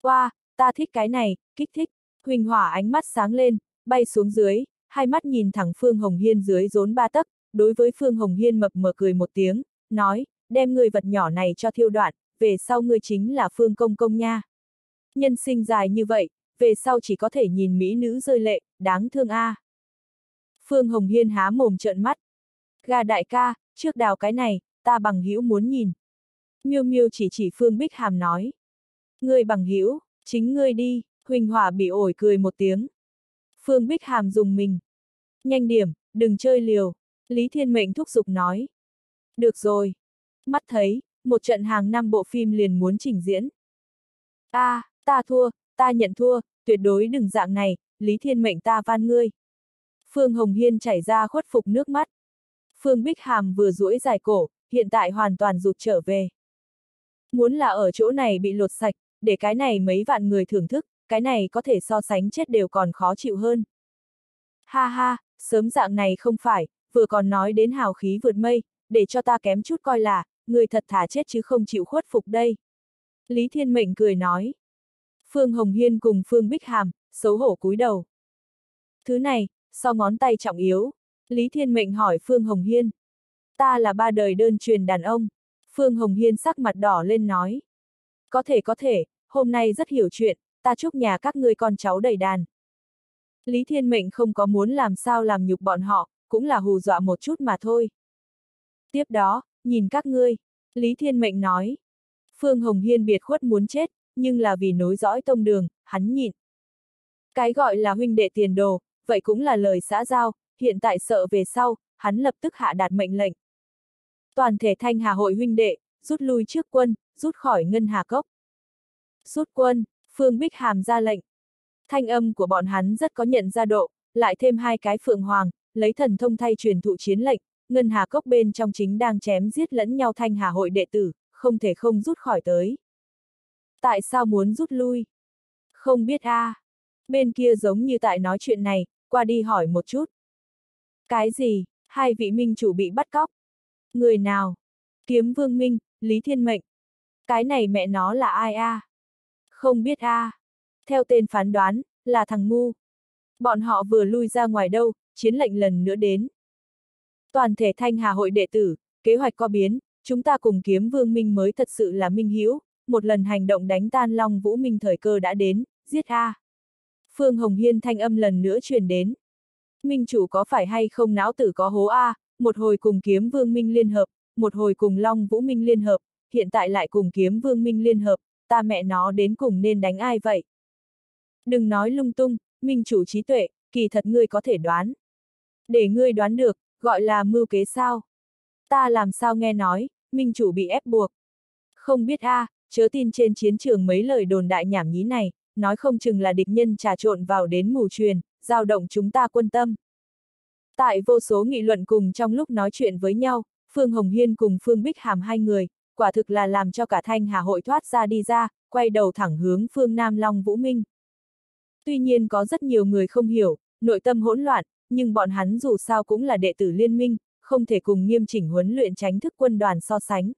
Qua, wow, ta thích cái này, kích thích, Huỳnh Hỏa ánh mắt sáng lên, bay xuống dưới, hai mắt nhìn thẳng Phương Hồng Hiên dưới rốn ba tấc, đối với Phương Hồng Hiên mập mờ cười một tiếng, nói, đem người vật nhỏ này cho thiêu đoạn, về sau ngươi chính là Phương Công Công nha. Nhân sinh dài như vậy, về sau chỉ có thể nhìn mỹ nữ rơi lệ, đáng thương a. À. Phương Hồng Hiên há mồm trợn mắt. Gà đại ca, trước đào cái này, ta bằng hữu muốn nhìn. Miêu Miêu chỉ chỉ Phương Bích Hàm nói. Ngươi bằng hữu, chính ngươi đi, Huỳnh Hỏa bị ổi cười một tiếng. Phương Bích Hàm dùng mình. Nhanh điểm, đừng chơi liều, Lý Thiên Mệnh thúc giục nói. Được rồi. Mắt thấy, một trận hàng năm bộ phim liền muốn trình diễn. a à, ta thua, ta nhận thua, tuyệt đối đừng dạng này, Lý Thiên Mệnh ta van ngươi. Phương Hồng Hiên chảy ra khuất phục nước mắt. Phương Bích Hàm vừa duỗi dài cổ, hiện tại hoàn toàn rụt trở về. Muốn là ở chỗ này bị lột sạch, để cái này mấy vạn người thưởng thức, cái này có thể so sánh chết đều còn khó chịu hơn. Ha ha, sớm dạng này không phải, vừa còn nói đến hào khí vượt mây, để cho ta kém chút coi là, người thật thả chết chứ không chịu khuất phục đây. Lý Thiên Mệnh cười nói. Phương Hồng Hiên cùng Phương Bích Hàm, xấu hổ cúi đầu. Thứ này, so ngón tay trọng yếu. Lý Thiên Mệnh hỏi Phương Hồng Hiên. Ta là ba đời đơn truyền đàn ông. Phương Hồng Hiên sắc mặt đỏ lên nói. Có thể có thể, hôm nay rất hiểu chuyện, ta chúc nhà các ngươi con cháu đầy đàn. Lý Thiên Mệnh không có muốn làm sao làm nhục bọn họ, cũng là hù dọa một chút mà thôi. Tiếp đó, nhìn các ngươi, Lý Thiên Mệnh nói. Phương Hồng Hiên biệt khuất muốn chết, nhưng là vì nối dõi tông đường, hắn nhịn. Cái gọi là huynh đệ tiền đồ, vậy cũng là lời xã giao, hiện tại sợ về sau, hắn lập tức hạ đạt mệnh lệnh. Toàn thể thanh hà hội huynh đệ, rút lui trước quân, rút khỏi ngân hà cốc. Rút quân, Phương Bích Hàm ra lệnh. Thanh âm của bọn hắn rất có nhận ra độ, lại thêm hai cái phượng hoàng, lấy thần thông thay truyền thụ chiến lệnh, Ngân Hà Cốc bên trong chính đang chém giết lẫn nhau thanh hà hội đệ tử, không thể không rút khỏi tới. Tại sao muốn rút lui? Không biết a. À. Bên kia giống như tại nói chuyện này, qua đi hỏi một chút. Cái gì? Hai vị minh chủ bị bắt cóc. Người nào? Kiếm Vương Minh, Lý Thiên Mệnh. Cái này mẹ nó là ai a? À? Không biết a. À. Theo tên phán đoán, là thằng ngu. Bọn họ vừa lui ra ngoài đâu, chiến lệnh lần nữa đến. Toàn thể thanh hà hội đệ tử, kế hoạch có biến, chúng ta cùng kiếm vương minh mới thật sự là minh hữu một lần hành động đánh tan Long Vũ Minh thời cơ đã đến, giết A. Phương Hồng Hiên thanh âm lần nữa truyền đến. Minh chủ có phải hay không não tử có hố A, một hồi cùng kiếm vương minh liên hợp, một hồi cùng Long Vũ Minh liên hợp, hiện tại lại cùng kiếm vương minh liên hợp, ta mẹ nó đến cùng nên đánh ai vậy? Đừng nói lung tung, minh chủ trí tuệ, kỳ thật ngươi có thể đoán. Để ngươi đoán được, gọi là mưu kế sao? Ta làm sao nghe nói, minh chủ bị ép buộc. Không biết a, chớ tin trên chiến trường mấy lời đồn đại nhảm nhí này, nói không chừng là địch nhân trà trộn vào đến mù truyền, giao động chúng ta quân tâm. Tại vô số nghị luận cùng trong lúc nói chuyện với nhau, Phương Hồng Hiên cùng Phương Bích Hàm hai người, quả thực là làm cho cả thanh hà hội thoát ra đi ra, quay đầu thẳng hướng phương Nam Long Vũ Minh. Tuy nhiên có rất nhiều người không hiểu, nội tâm hỗn loạn, nhưng bọn hắn dù sao cũng là đệ tử liên minh, không thể cùng nghiêm chỉnh huấn luyện tránh thức quân đoàn so sánh.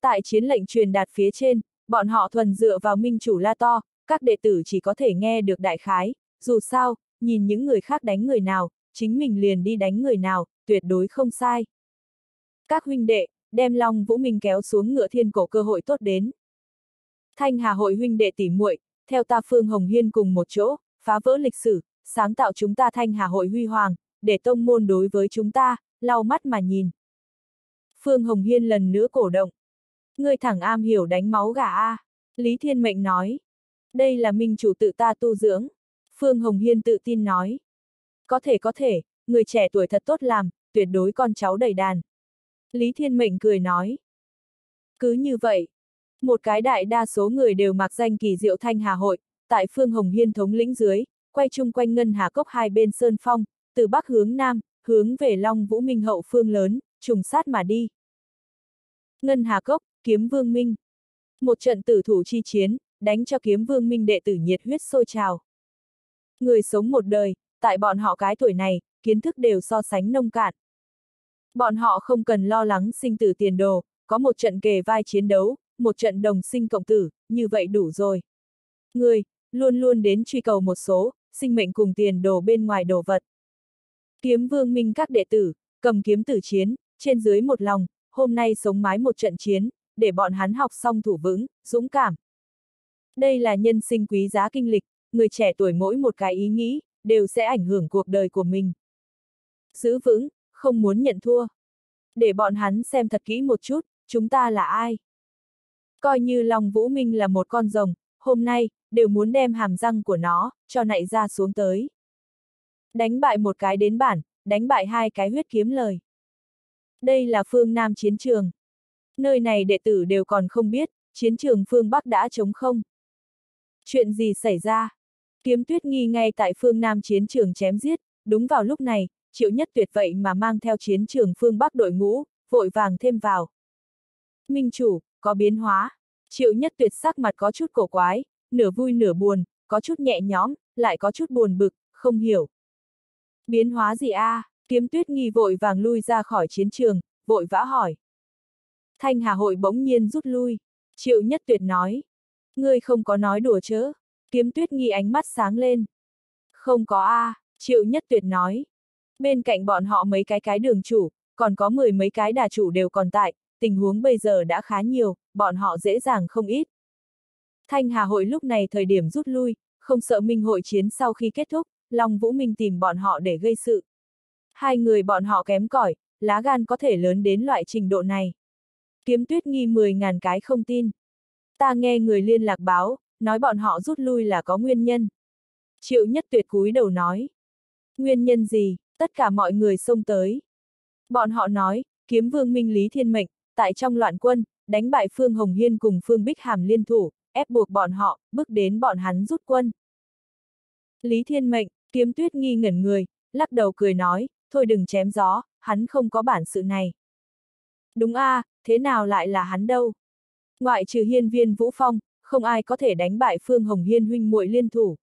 Tại chiến lệnh truyền đạt phía trên, bọn họ thuần dựa vào minh chủ la to, các đệ tử chỉ có thể nghe được đại khái, dù sao, nhìn những người khác đánh người nào, chính mình liền đi đánh người nào, tuyệt đối không sai. Các huynh đệ, đem Long Vũ Minh kéo xuống ngựa thiên cổ cơ hội tốt đến. Thanh Hà hội huynh đệ tỉ muội, theo ta Phương Hồng Hiên cùng một chỗ, phá vỡ lịch sử, sáng tạo chúng ta Thanh Hà hội huy hoàng, để tông môn đối với chúng ta, lau mắt mà nhìn. Phương Hồng Hiên lần nữa cổ động. Ngươi thẳng am hiểu đánh máu gà a. Lý Thiên Mệnh nói. Đây là minh chủ tự ta tu dưỡng. Phương Hồng Hiên tự tin nói. Có thể có thể, người trẻ tuổi thật tốt làm, tuyệt đối con cháu đầy đàn. Lý Thiên Mệnh cười nói. Cứ như vậy, một cái đại đa số người đều mặc danh kỳ diệu thanh hà hội, tại phương Hồng Hiên thống lĩnh dưới, quay chung quanh ngân hà cốc hai bên sơn phong, từ bắc hướng nam, hướng về Long Vũ Minh hậu phương lớn, trùng sát mà đi. Ngân hà cốc, kiếm vương minh. Một trận tử thủ chi chiến, đánh cho kiếm vương minh đệ tử nhiệt huyết sôi trào. Người sống một đời, tại bọn họ cái tuổi này, kiến thức đều so sánh nông cạn. Bọn họ không cần lo lắng sinh tử tiền đồ, có một trận kề vai chiến đấu, một trận đồng sinh cộng tử, như vậy đủ rồi. Người, luôn luôn đến truy cầu một số, sinh mệnh cùng tiền đồ bên ngoài đồ vật. Kiếm vương minh các đệ tử, cầm kiếm tử chiến, trên dưới một lòng, hôm nay sống mái một trận chiến, để bọn hắn học xong thủ vững, dũng cảm. Đây là nhân sinh quý giá kinh lịch, người trẻ tuổi mỗi một cái ý nghĩ, đều sẽ ảnh hưởng cuộc đời của mình. Giữ vững, không muốn nhận thua. Để bọn hắn xem thật kỹ một chút, chúng ta là ai. Coi như Long Vũ Minh là một con rồng, hôm nay, đều muốn đem hàm răng của nó, cho nạy ra xuống tới. Đánh bại một cái đến bản, đánh bại hai cái huyết kiếm lời. Đây là phương Nam chiến trường. Nơi này đệ tử đều còn không biết, chiến trường phương Bắc đã chống không. Chuyện gì xảy ra? Kiếm tuyết nghi ngay tại phương Nam chiến trường chém giết, đúng vào lúc này, triệu nhất tuyệt vậy mà mang theo chiến trường phương Bắc đội ngũ, vội vàng thêm vào. Minh chủ, có biến hóa. Triệu nhất tuyệt sắc mặt có chút cổ quái, nửa vui nửa buồn, có chút nhẹ nhõm, lại có chút buồn bực, không hiểu. Biến hóa gì a? À? Kiếm tuyết nghi vội vàng lui ra khỏi chiến trường, vội vã hỏi. Thanh Hà hội bỗng nhiên rút lui. Triệu nhất tuyệt nói. Ngươi không có nói đùa chớ. Kiếm tuyết nghi ánh mắt sáng lên. Không có a, à, triệu nhất tuyệt nói. Bên cạnh bọn họ mấy cái cái đường chủ, còn có mười mấy cái đà chủ đều còn tại, tình huống bây giờ đã khá nhiều, bọn họ dễ dàng không ít. Thanh Hà hội lúc này thời điểm rút lui, không sợ minh hội chiến sau khi kết thúc, Long Vũ Minh tìm bọn họ để gây sự. Hai người bọn họ kém cỏi, lá gan có thể lớn đến loại trình độ này. Kiếm tuyết nghi 10.000 cái không tin. Ta nghe người liên lạc báo, nói bọn họ rút lui là có nguyên nhân. Triệu nhất tuyệt cúi đầu nói. Nguyên nhân gì, tất cả mọi người xông tới. Bọn họ nói, kiếm vương minh lý thiên mệnh, tại trong loạn quân, đánh bại Phương Hồng Hiên cùng Phương Bích Hàm liên thủ, ép buộc bọn họ, bước đến bọn hắn rút quân. Lý Thiên Mệnh, kiếm tuyết nghi ngẩn người, lắc đầu cười nói, thôi đừng chém gió, hắn không có bản sự này. Đúng a, à, thế nào lại là hắn đâu? Ngoại trừ hiên viên Vũ Phong, không ai có thể đánh bại Phương Hồng Hiên huynh muội liên thủ.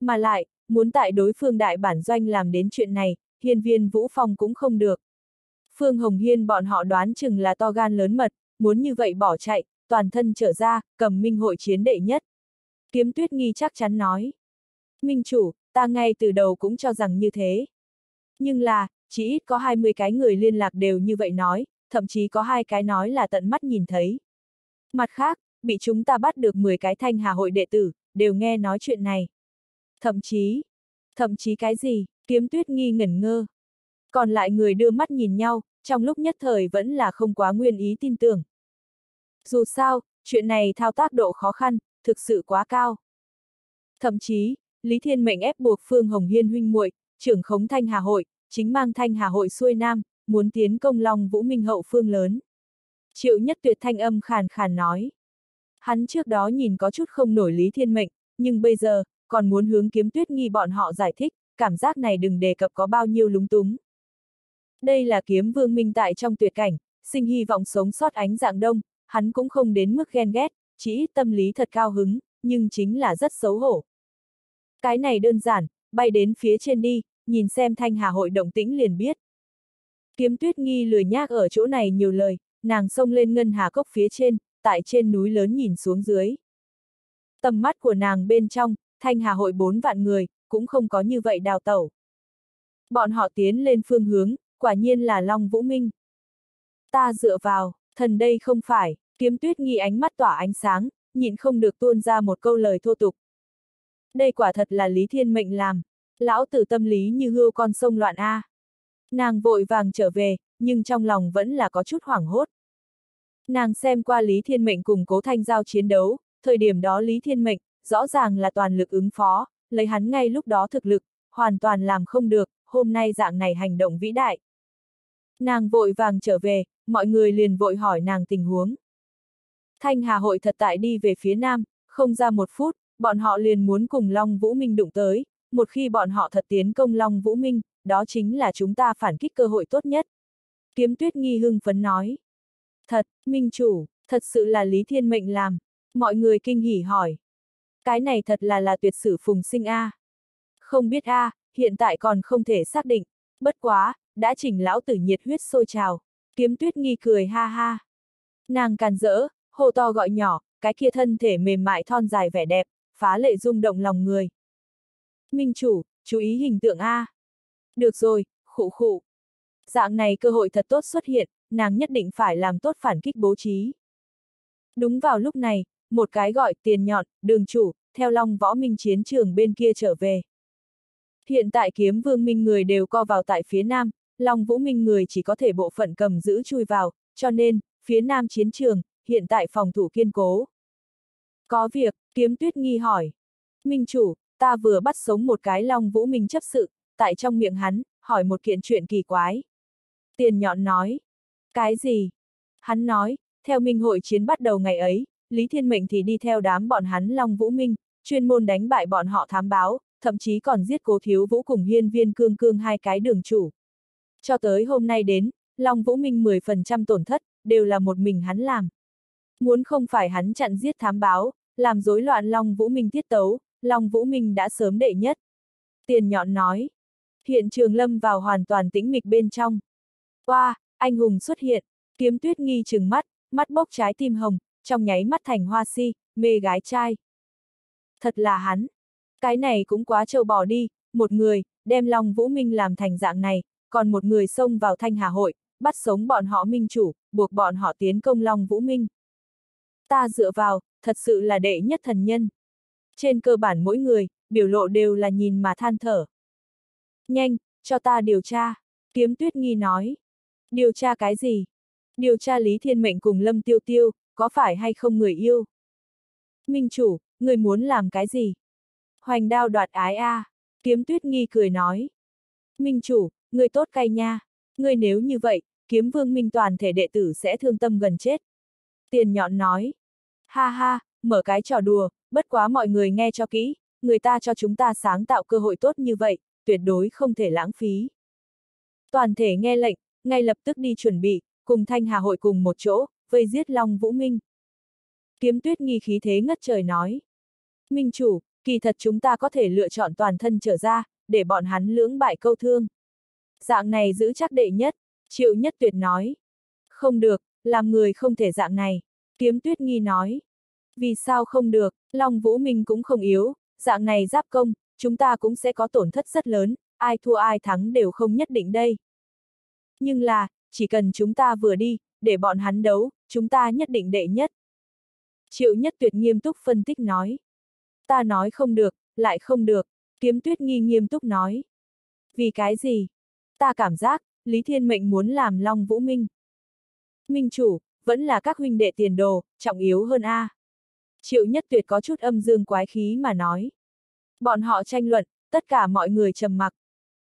Mà lại, muốn tại đối phương đại bản doanh làm đến chuyện này, hiên viên Vũ Phong cũng không được. Phương Hồng Hiên bọn họ đoán chừng là to gan lớn mật, muốn như vậy bỏ chạy, toàn thân trở ra, cầm minh hội chiến đệ nhất. Kiếm tuyết nghi chắc chắn nói. Minh chủ, ta ngay từ đầu cũng cho rằng như thế. Nhưng là, chỉ ít có 20 cái người liên lạc đều như vậy nói, thậm chí có hai cái nói là tận mắt nhìn thấy. Mặt khác, bị chúng ta bắt được 10 cái thanh hà hội đệ tử, đều nghe nói chuyện này. Thậm chí, thậm chí cái gì, kiếm tuyết nghi ngẩn ngơ. Còn lại người đưa mắt nhìn nhau, trong lúc nhất thời vẫn là không quá nguyên ý tin tưởng. Dù sao, chuyện này thao tác độ khó khăn, thực sự quá cao. Thậm chí, Lý Thiên mệnh ép buộc Phương Hồng Hiên huynh muội, trưởng khống thanh hà hội, chính mang thanh hà hội xuôi nam, muốn tiến công long vũ minh hậu phương lớn. Triệu nhất tuyệt thanh âm khàn khàn nói. Hắn trước đó nhìn có chút không nổi Lý Thiên mệnh, nhưng bây giờ, còn muốn hướng kiếm tuyết nghi bọn họ giải thích, cảm giác này đừng đề cập có bao nhiêu lúng túng. Đây là kiếm vương minh tại trong tuyệt cảnh, sinh hy vọng sống sót ánh dạng đông, hắn cũng không đến mức ghen ghét, chỉ tâm lý thật cao hứng, nhưng chính là rất xấu hổ. Cái này đơn giản, bay đến phía trên đi, nhìn xem thanh hà hội động tĩnh liền biết. Kiếm tuyết nghi lười nhác ở chỗ này nhiều lời, nàng xông lên ngân hà cốc phía trên, tại trên núi lớn nhìn xuống dưới. Tầm mắt của nàng bên trong, thanh hà hội bốn vạn người, cũng không có như vậy đào tẩu. Bọn họ tiến lên phương hướng, quả nhiên là Long Vũ Minh. Ta dựa vào, thần đây không phải, kiếm tuyết nghi ánh mắt tỏa ánh sáng, nhịn không được tuôn ra một câu lời thô tục. Đây quả thật là Lý Thiên Mệnh làm, lão tử tâm lý như hưu con sông loạn A. Nàng vội vàng trở về, nhưng trong lòng vẫn là có chút hoảng hốt. Nàng xem qua Lý Thiên Mệnh cùng Cố Thanh Giao chiến đấu, thời điểm đó Lý Thiên Mệnh, rõ ràng là toàn lực ứng phó, lấy hắn ngay lúc đó thực lực, hoàn toàn làm không được, hôm nay dạng này hành động vĩ đại. Nàng vội vàng trở về, mọi người liền vội hỏi nàng tình huống. Thanh Hà hội thật tại đi về phía nam, không ra một phút, bọn họ liền muốn cùng Long Vũ Minh đụng tới, một khi bọn họ thật tiến công Long Vũ Minh, đó chính là chúng ta phản kích cơ hội tốt nhất. Kiếm tuyết nghi hưng phấn nói. Thật, Minh chủ, thật sự là Lý Thiên Mệnh làm. Mọi người kinh hỉ hỏi. Cái này thật là là tuyệt sử phùng sinh A. Không biết A, hiện tại còn không thể xác định. Bất quá, đã chỉnh lão tử nhiệt huyết sôi trào. Kiếm tuyết nghi cười ha ha. Nàng càn rỡ, hô to gọi nhỏ, cái kia thân thể mềm mại thon dài vẻ đẹp, phá lệ rung động lòng người. Minh chủ, chú ý hình tượng A. Được rồi, khụ khụ. Dạng này cơ hội thật tốt xuất hiện, nàng nhất định phải làm tốt phản kích bố trí. Đúng vào lúc này, một cái gọi tiền nhọn, đường chủ, theo long võ minh chiến trường bên kia trở về. Hiện tại kiếm vương minh người đều co vào tại phía nam, long vũ minh người chỉ có thể bộ phận cầm giữ chui vào, cho nên, phía nam chiến trường, hiện tại phòng thủ kiên cố. Có việc, kiếm tuyết nghi hỏi. Minh chủ, ta vừa bắt sống một cái long vũ minh chấp sự, tại trong miệng hắn, hỏi một kiện chuyện kỳ quái. Tiền nhọn nói. Cái gì? Hắn nói, theo minh hội chiến bắt đầu ngày ấy, Lý Thiên Mệnh thì đi theo đám bọn hắn Long Vũ Minh, chuyên môn đánh bại bọn họ thám báo, thậm chí còn giết cố thiếu vũ cùng hiên viên cương cương hai cái đường chủ. Cho tới hôm nay đến, Long Vũ Minh 10% tổn thất, đều là một mình hắn làm. Muốn không phải hắn chặn giết thám báo, làm rối loạn Long Vũ Minh tiết tấu, Long Vũ Minh đã sớm đệ nhất. Tiền nhọn nói. Hiện trường lâm vào hoàn toàn tĩnh mịch bên trong. Qua, wow, anh hùng xuất hiện, kiếm tuyết nghi trừng mắt, mắt bốc trái tim hồng, trong nháy mắt thành hoa si, mê gái trai. Thật là hắn. Cái này cũng quá trâu bò đi, một người, đem Long Vũ Minh làm thành dạng này, còn một người xông vào thanh hà hội, bắt sống bọn họ minh chủ, buộc bọn họ tiến công Long Vũ Minh. Ta dựa vào, thật sự là đệ nhất thần nhân. Trên cơ bản mỗi người, biểu lộ đều là nhìn mà than thở. Nhanh, cho ta điều tra. Kiếm tuyết nghi nói. Điều tra cái gì? Điều tra Lý Thiên Mệnh cùng Lâm Tiêu Tiêu, có phải hay không người yêu? Minh chủ, người muốn làm cái gì? Hoành đao đoạt ái a. À. Kiếm tuyết nghi cười nói. Minh chủ, người tốt cay nha. Người nếu như vậy, kiếm vương minh toàn thể đệ tử sẽ thương tâm gần chết. Tiền nhọn nói. Ha ha, mở cái trò đùa, bất quá mọi người nghe cho kỹ, người ta cho chúng ta sáng tạo cơ hội tốt như vậy, tuyệt đối không thể lãng phí. Toàn thể nghe lệnh, ngay lập tức đi chuẩn bị, cùng Thanh Hà hội cùng một chỗ, vây giết Long Vũ Minh. Kiếm tuyết nghi khí thế ngất trời nói. Minh chủ, kỳ thật chúng ta có thể lựa chọn toàn thân trở ra, để bọn hắn lưỡng bại câu thương. Dạng này giữ chắc đệ nhất, triệu nhất tuyệt nói. Không được, làm người không thể dạng này. Kiếm tuyết nghi nói. Vì sao không được, Long Vũ Minh cũng không yếu, dạng này giáp công, chúng ta cũng sẽ có tổn thất rất lớn, ai thua ai thắng đều không nhất định đây. Nhưng là, chỉ cần chúng ta vừa đi, để bọn hắn đấu, chúng ta nhất định đệ nhất. Triệu nhất tuyệt nghiêm túc phân tích nói. Ta nói không được, lại không được, kiếm tuyết nghi nghiêm túc nói. Vì cái gì? Ta cảm giác, Lý Thiên Mệnh muốn làm Long Vũ Minh. Minh chủ, vẫn là các huynh đệ tiền đồ, trọng yếu hơn A. Triệu nhất tuyệt có chút âm dương quái khí mà nói. Bọn họ tranh luận, tất cả mọi người trầm mặc.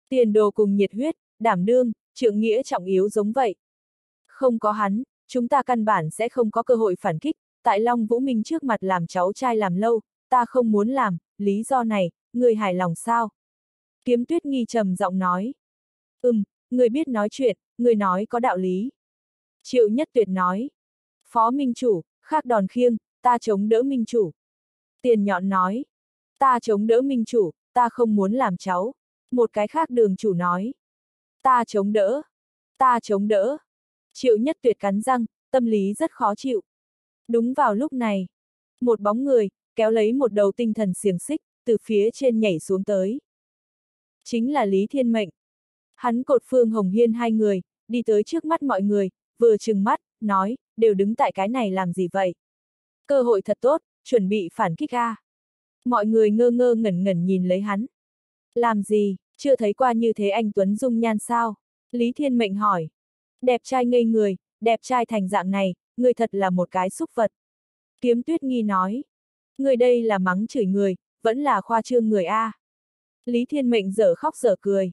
Tiền đồ cùng nhiệt huyết, đảm đương, trượng nghĩa trọng yếu giống vậy. Không có hắn, chúng ta căn bản sẽ không có cơ hội phản kích, tại Long Vũ Minh trước mặt làm cháu trai làm lâu, ta không muốn làm, lý do này, người hài lòng sao? Kiếm tuyết nghi trầm giọng nói. Ừm, người biết nói chuyện, người nói có đạo lý. Triệu nhất tuyệt nói. Phó Minh Chủ, khác đòn khiêng, ta chống đỡ Minh Chủ. Tiền nhọn nói. Ta chống đỡ Minh Chủ, ta không muốn làm cháu. Một cái khác đường chủ nói. Ta chống đỡ. Ta chống đỡ. Triệu nhất tuyệt cắn răng, tâm lý rất khó chịu. Đúng vào lúc này, một bóng người, kéo lấy một đầu tinh thần xiềng xích, từ phía trên nhảy xuống tới. Chính là Lý Thiên Mệnh. Hắn cột Phương Hồng Hiên hai người, đi tới trước mắt mọi người, vừa trừng mắt, nói, đều đứng tại cái này làm gì vậy? Cơ hội thật tốt, chuẩn bị phản kích a. Mọi người ngơ ngơ ngẩn ngẩn nhìn lấy hắn. Làm gì, chưa thấy qua như thế anh Tuấn Dung nhan sao? Lý Thiên Mệnh hỏi. Đẹp trai ngây người, đẹp trai thành dạng này, người thật là một cái xúc vật. Kiếm tuyết nghi nói. Người đây là mắng chửi người, vẫn là khoa trương người A. Lý Thiên Mệnh dở khóc dở cười.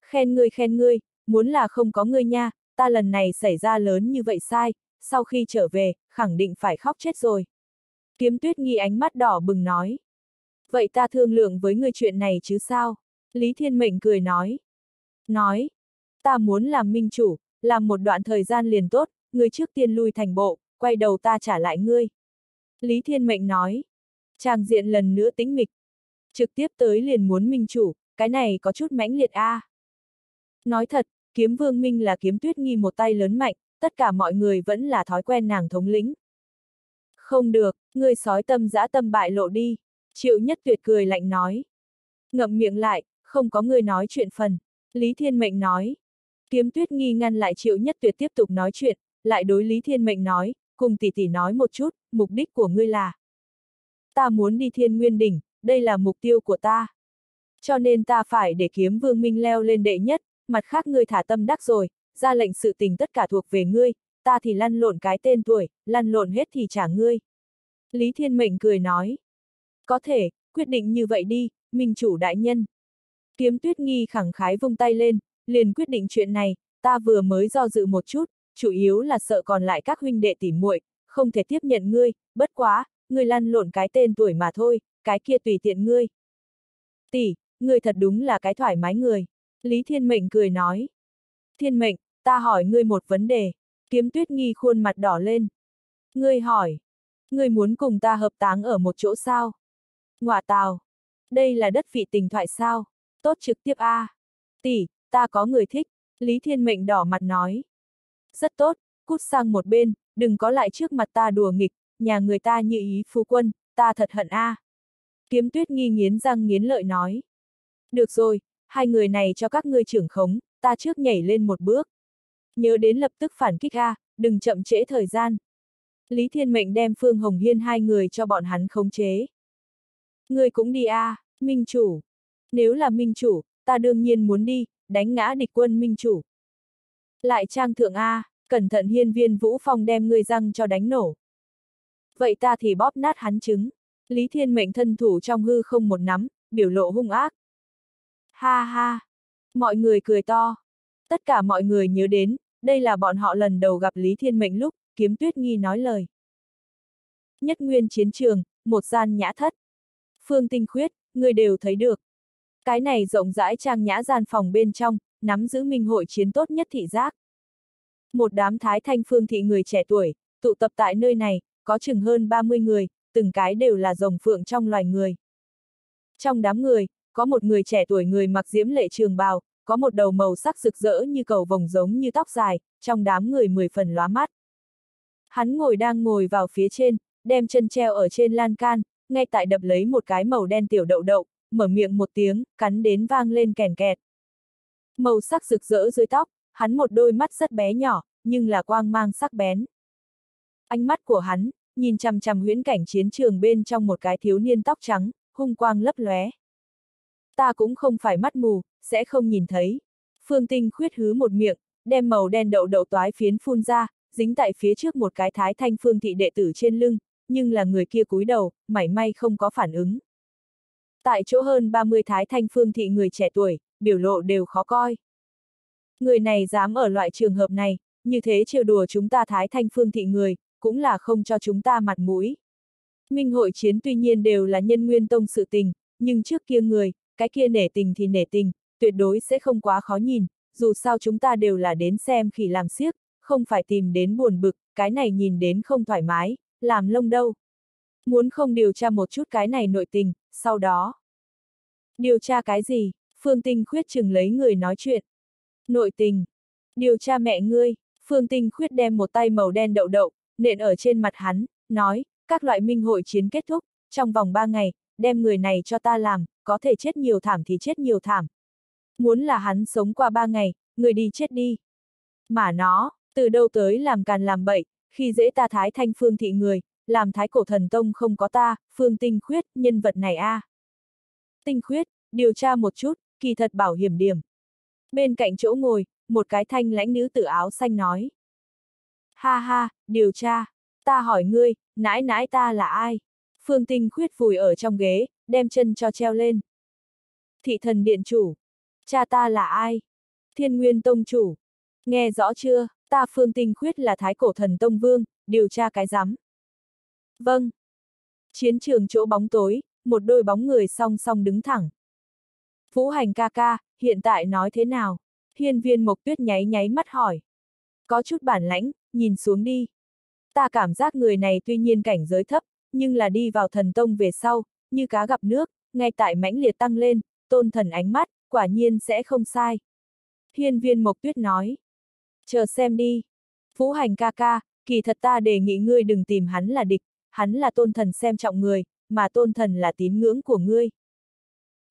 Khen ngươi khen ngươi, muốn là không có ngươi nha, ta lần này xảy ra lớn như vậy sai, sau khi trở về, khẳng định phải khóc chết rồi. Kiếm tuyết nghi ánh mắt đỏ bừng nói. Vậy ta thương lượng với ngươi chuyện này chứ sao? Lý Thiên Mệnh cười nói. Nói, ta muốn làm minh chủ, làm một đoạn thời gian liền tốt, ngươi trước tiên lui thành bộ, quay đầu ta trả lại ngươi. Lý Thiên Mệnh nói. chàng diện lần nữa tính mịch. Trực tiếp tới liền muốn minh chủ, cái này có chút mãnh liệt a. À. Nói thật, kiếm vương minh là kiếm tuyết nghi một tay lớn mạnh, tất cả mọi người vẫn là thói quen nàng thống lĩnh. Không được, ngươi sói tâm dã tâm bại lộ đi. Triệu nhất tuyệt cười lạnh nói. Ngậm miệng lại, không có người nói chuyện phần. Lý Thiên Mệnh nói. Kiếm tuyết nghi ngăn lại triệu nhất tuyệt tiếp tục nói chuyện, lại đối Lý Thiên Mệnh nói, cùng tỷ tỷ nói một chút, mục đích của ngươi là. Ta muốn đi thiên nguyên đỉnh, đây là mục tiêu của ta. Cho nên ta phải để kiếm vương minh leo lên đệ nhất, mặt khác ngươi thả tâm đắc rồi, ra lệnh sự tình tất cả thuộc về ngươi, ta thì lăn lộn cái tên tuổi, lăn lộn hết thì trả ngươi. Lý Thiên Mệnh cười nói. Có thể, quyết định như vậy đi, minh chủ đại nhân. Kiếm tuyết nghi khẳng khái vung tay lên, liền quyết định chuyện này, ta vừa mới do dự một chút, chủ yếu là sợ còn lại các huynh đệ tỉ muội, không thể tiếp nhận ngươi, bất quá, ngươi lăn lộn cái tên tuổi mà thôi, cái kia tùy tiện ngươi. Tỷ, ngươi thật đúng là cái thoải mái người. Lý Thiên Mệnh cười nói. Thiên Mệnh, ta hỏi ngươi một vấn đề. Kiếm tuyết nghi khuôn mặt đỏ lên. Ngươi hỏi. Ngươi muốn cùng ta hợp táng ở một chỗ sao? Ngọa tào. Đây là đất vị tình thoại sao? Tốt trực tiếp a. À. Tỷ, ta có người thích. Lý Thiên Mệnh đỏ mặt nói. Rất tốt, cút sang một bên, đừng có lại trước mặt ta đùa nghịch, nhà người ta như ý phu quân, ta thật hận a. À. Kiếm tuyết nghi nghiến răng nghiến lợi nói. Được rồi, hai người này cho các ngươi trưởng khống, ta trước nhảy lên một bước. Nhớ đến lập tức phản kích a, đừng chậm trễ thời gian. Lý Thiên Mệnh đem Phương Hồng Hiên hai người cho bọn hắn khống chế. Ngươi cũng đi a, Minh Chủ. Nếu là Minh Chủ, ta đương nhiên muốn đi, đánh ngã địch quân Minh Chủ. Lại trang thượng A, cẩn thận hiên viên Vũ Phong đem ngươi răng cho đánh nổ. Vậy ta thì bóp nát hắn trứng. Lý Thiên Mệnh thân thủ trong hư không một nắm, biểu lộ hung ác. Ha ha! Mọi người cười to. Tất cả mọi người nhớ đến, đây là bọn họ lần đầu gặp Lý Thiên Mệnh lúc, kiếm tuyết nghi nói lời. Nhất nguyên chiến trường, một gian nhã thất. Phương tinh khuyết, người đều thấy được. Cái này rộng rãi trang nhã gian phòng bên trong, nắm giữ minh hội chiến tốt nhất thị giác. Một đám thái thanh phương thị người trẻ tuổi, tụ tập tại nơi này, có chừng hơn 30 người, từng cái đều là rồng phượng trong loài người. Trong đám người, có một người trẻ tuổi người mặc diễm lệ trường bào, có một đầu màu sắc rực rỡ như cầu vồng giống như tóc dài, trong đám người mười phần lóa mắt. Hắn ngồi đang ngồi vào phía trên, đem chân treo ở trên lan can, ngay tại đập lấy một cái màu đen tiểu đậu đậu, mở miệng một tiếng, cắn đến vang lên kèn kẹt. Màu sắc rực rỡ dưới tóc, Hắn một đôi mắt rất bé nhỏ, nhưng là quang mang sắc bén. Ánh mắt của hắn, nhìn chằm chằm huyễn cảnh chiến trường bên trong một cái thiếu niên tóc trắng, hung quang lấp lóe. Ta cũng không phải mắt mù, sẽ không nhìn thấy. Phương Tinh khuyết hứ một miệng, đem màu đen đậu đậu toái phiến phun ra, dính tại phía trước một cái thái thanh phương thị đệ tử trên lưng, nhưng là người kia cúi đầu, mảy may không có phản ứng. Tại chỗ hơn 30 thái thanh phương thị người trẻ tuổi, biểu lộ đều khó coi. Người này dám ở loại trường hợp này, như thế trêu đùa chúng ta thái thanh phương thị người, cũng là không cho chúng ta mặt mũi. Minh hội chiến tuy nhiên đều là nhân nguyên tông sự tình, nhưng trước kia người, cái kia nể tình thì nể tình, tuyệt đối sẽ không quá khó nhìn, dù sao chúng ta đều là đến xem khi làm siếc, không phải tìm đến buồn bực, cái này nhìn đến không thoải mái, làm lông đâu. Muốn không điều tra một chút cái này nội tình, sau đó. Điều tra cái gì? Phương Tinh Khuyết chừng lấy người nói chuyện. Nội tình. Điều tra mẹ ngươi. Phương Tinh Khuyết đem một tay màu đen đậu đậu, nện ở trên mặt hắn, nói, các loại minh hội chiến kết thúc, trong vòng ba ngày, đem người này cho ta làm, có thể chết nhiều thảm thì chết nhiều thảm. Muốn là hắn sống qua ba ngày, người đi chết đi. Mà nó, từ đâu tới làm càn làm bậy, khi dễ ta thái thanh phương thị người, làm thái cổ thần tông không có ta, phương tinh khuyết, nhân vật này a. À. Tinh khuyết, điều tra một chút, kỳ thật bảo hiểm điểm. Bên cạnh chỗ ngồi, một cái thanh lãnh nữ tử áo xanh nói. Ha ha, điều tra, ta hỏi ngươi, nãi nãi ta là ai? Phương tinh khuyết vùi ở trong ghế, đem chân cho treo lên. Thị thần điện chủ. Cha ta là ai? Thiên nguyên tông chủ. Nghe rõ chưa, ta phương tinh khuyết là thái cổ thần tông vương, điều tra cái rắm. Vâng. Chiến trường chỗ bóng tối, một đôi bóng người song song đứng thẳng. Vũ hành ca ca, hiện tại nói thế nào? Hiên viên mộc tuyết nháy nháy mắt hỏi. Có chút bản lãnh, nhìn xuống đi. Ta cảm giác người này tuy nhiên cảnh giới thấp, nhưng là đi vào thần tông về sau, như cá gặp nước, ngay tại mãnh liệt tăng lên, tôn thần ánh mắt, quả nhiên sẽ không sai. Hiên viên mộc tuyết nói. Chờ xem đi. phú hành ca ca, kỳ thật ta đề nghị ngươi đừng tìm hắn là địch, hắn là tôn thần xem trọng người, mà tôn thần là tín ngưỡng của ngươi.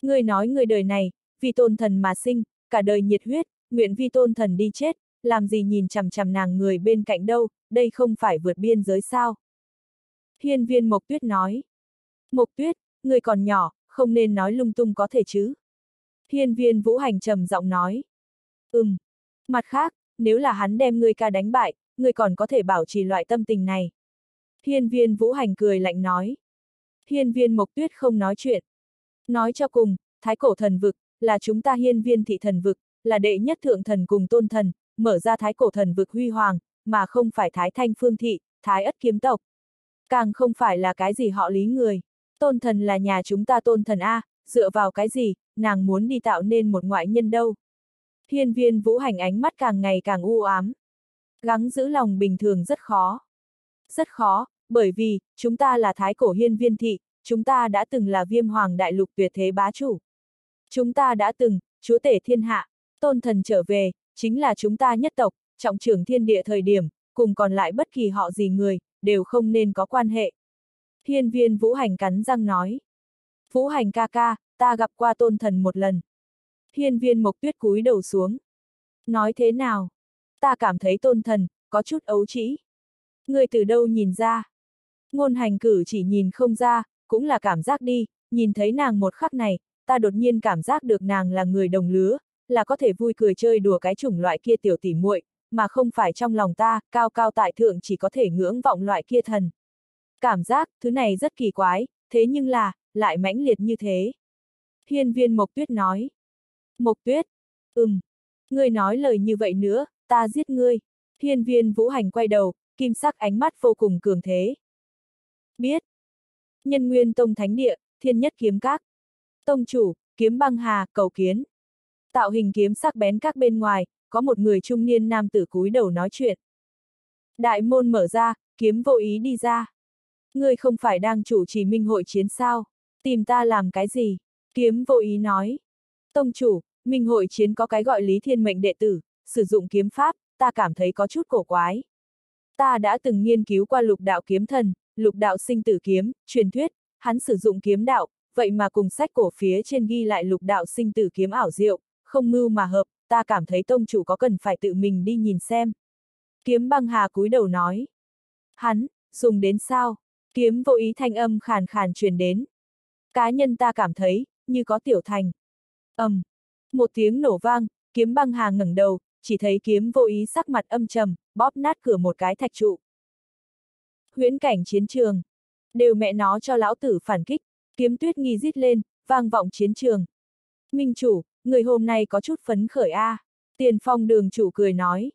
Ngươi nói người đời này, vì tôn thần mà sinh, cả đời nhiệt huyết, nguyện vi tôn thần đi chết, làm gì nhìn chằm chằm nàng người bên cạnh đâu, đây không phải vượt biên giới sao. Hiên viên Mộc Tuyết nói. Mộc Tuyết, người còn nhỏ, không nên nói lung tung có thể chứ. Hiên viên Vũ Hành trầm giọng nói. Ừm. Mặt khác, nếu là hắn đem ngươi ca đánh bại, ngươi còn có thể bảo trì loại tâm tình này. Hiên viên Vũ Hành cười lạnh nói. Hiên viên Mộc Tuyết không nói chuyện. Nói cho cùng, thái cổ thần vực, là chúng ta hiên viên thị thần vực, là đệ nhất thượng thần cùng tôn thần, mở ra thái cổ thần vực huy hoàng, mà không phải thái thanh phương thị, thái ất kiếm tộc. Càng không phải là cái gì họ lý người. Tôn thần là nhà chúng ta tôn thần A, dựa vào cái gì, nàng muốn đi tạo nên một ngoại nhân đâu. Hiên viên vũ hành ánh mắt càng ngày càng u ám. Gắng giữ lòng bình thường rất khó. Rất khó, bởi vì, chúng ta là thái cổ hiên viên thị, chúng ta đã từng là viêm hoàng đại lục tuyệt thế bá chủ. Chúng ta đã từng, chúa tể thiên hạ, tôn thần trở về, chính là chúng ta nhất tộc, trọng trưởng thiên địa thời điểm, cùng còn lại bất kỳ họ gì người, đều không nên có quan hệ. Hiên viên Vũ Hành cắn răng nói. Vũ Hành ca ca, ta gặp qua tôn thần một lần. Hiên viên Mộc Tuyết cúi đầu xuống. Nói thế nào? Ta cảm thấy tôn thần, có chút ấu trĩ. Người từ đâu nhìn ra? Ngôn hành cử chỉ nhìn không ra, cũng là cảm giác đi, nhìn thấy nàng một khắc này, ta đột nhiên cảm giác được nàng là người đồng lứa, là có thể vui cười chơi đùa cái chủng loại kia tiểu tỉ muội, mà không phải trong lòng ta, cao cao tại thượng chỉ có thể ngưỡng vọng loại kia thần. Cảm giác, thứ này rất kỳ quái, thế nhưng là, lại mãnh liệt như thế. Hiên viên Mộc Tuyết nói. Mộc Tuyết, ừm, ngươi nói lời như vậy nữa, ta giết ngươi. Hiên viên Vũ Hành quay đầu, kim sắc ánh mắt vô cùng cường thế. Biết. Nhân nguyên tông thánh địa, thiên nhất kiếm các. Tông chủ, kiếm băng hà, cầu kiến. Tạo hình kiếm sắc bén các bên ngoài, có một người trung niên nam tử cúi đầu nói chuyện. Đại môn mở ra, kiếm vô ý đi ra. Ngươi không phải đang chủ trì minh hội chiến sao? Tìm ta làm cái gì? Kiếm vô ý nói. Tông chủ, minh hội chiến có cái gọi lý thiên mệnh đệ tử, sử dụng kiếm pháp, ta cảm thấy có chút cổ quái. Ta đã từng nghiên cứu qua lục đạo kiếm thần, lục đạo sinh tử kiếm, truyền thuyết, hắn sử dụng kiếm đạo, vậy mà cùng sách cổ phía trên ghi lại lục đạo sinh tử kiếm ảo diệu, không mưu mà hợp, ta cảm thấy tông chủ có cần phải tự mình đi nhìn xem. Kiếm băng hà cúi đầu nói. Hắn, dùng đến sao? Kiếm vô ý thanh âm khàn khàn truyền đến. Cá nhân ta cảm thấy, như có tiểu thành. ầm, um, một tiếng nổ vang, kiếm băng hà ngẩng đầu, chỉ thấy kiếm vô ý sắc mặt âm trầm, bóp nát cửa một cái thạch trụ. Huyễn cảnh chiến trường. Đều mẹ nó cho lão tử phản kích, kiếm tuyết nghi rít lên, vang vọng chiến trường. Minh chủ, người hôm nay có chút phấn khởi a. À. Tiền phong đường chủ cười nói.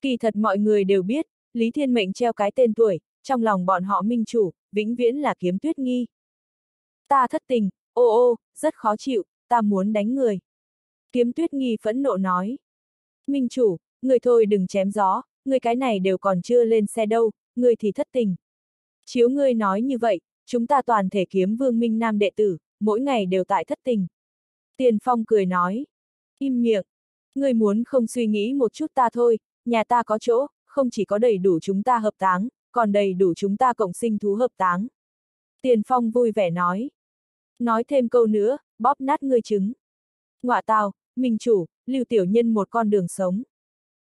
Kỳ thật mọi người đều biết, Lý Thiên Mệnh treo cái tên tuổi, trong lòng bọn họ minh chủ, vĩnh viễn là kiếm tuyết nghi. Ta thất tình, ô ô, rất khó chịu, ta muốn đánh người. Kiếm tuyết nghi phẫn nộ nói. Minh chủ, người thôi đừng chém gió, người cái này đều còn chưa lên xe đâu, người thì thất tình. Chiếu ngươi nói như vậy, chúng ta toàn thể kiếm vương minh nam đệ tử, mỗi ngày đều tại thất tình. Tiền phong cười nói. Im miệng. Ngươi muốn không suy nghĩ một chút ta thôi, nhà ta có chỗ, không chỉ có đầy đủ chúng ta hợp táng, còn đầy đủ chúng ta cộng sinh thú hợp táng. Tiền phong vui vẻ nói. Nói thêm câu nữa, bóp nát ngươi trứng. Ngọa tào, minh chủ, lưu tiểu nhân một con đường sống.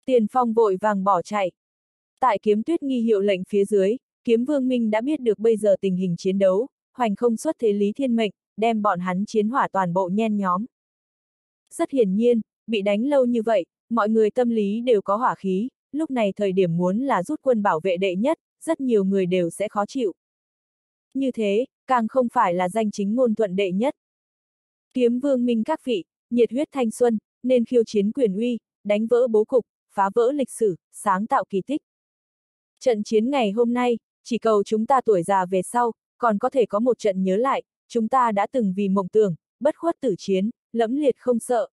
Tiền phong vội vàng bỏ chạy. Tại kiếm tuyết nghi hiệu lệnh phía dưới, kiếm vương minh đã biết được bây giờ tình hình chiến đấu, hoành không xuất thế lý thiên mệnh, đem bọn hắn chiến hỏa toàn bộ nhen nhóm. Rất hiển nhiên, bị đánh lâu như vậy, mọi người tâm lý đều có hỏa khí, lúc này thời điểm muốn là rút quân bảo vệ đệ nhất, rất nhiều người đều sẽ khó chịu. Như thế, càng không phải là danh chính ngôn thuận đệ nhất. Kiếm vương minh các vị, nhiệt huyết thanh xuân, nên khiêu chiến quyền uy, đánh vỡ bố cục, phá vỡ lịch sử, sáng tạo kỳ tích. Trận chiến ngày hôm nay, chỉ cầu chúng ta tuổi già về sau, còn có thể có một trận nhớ lại, chúng ta đã từng vì mộng tưởng, bất khuất tử chiến, lẫm liệt không sợ.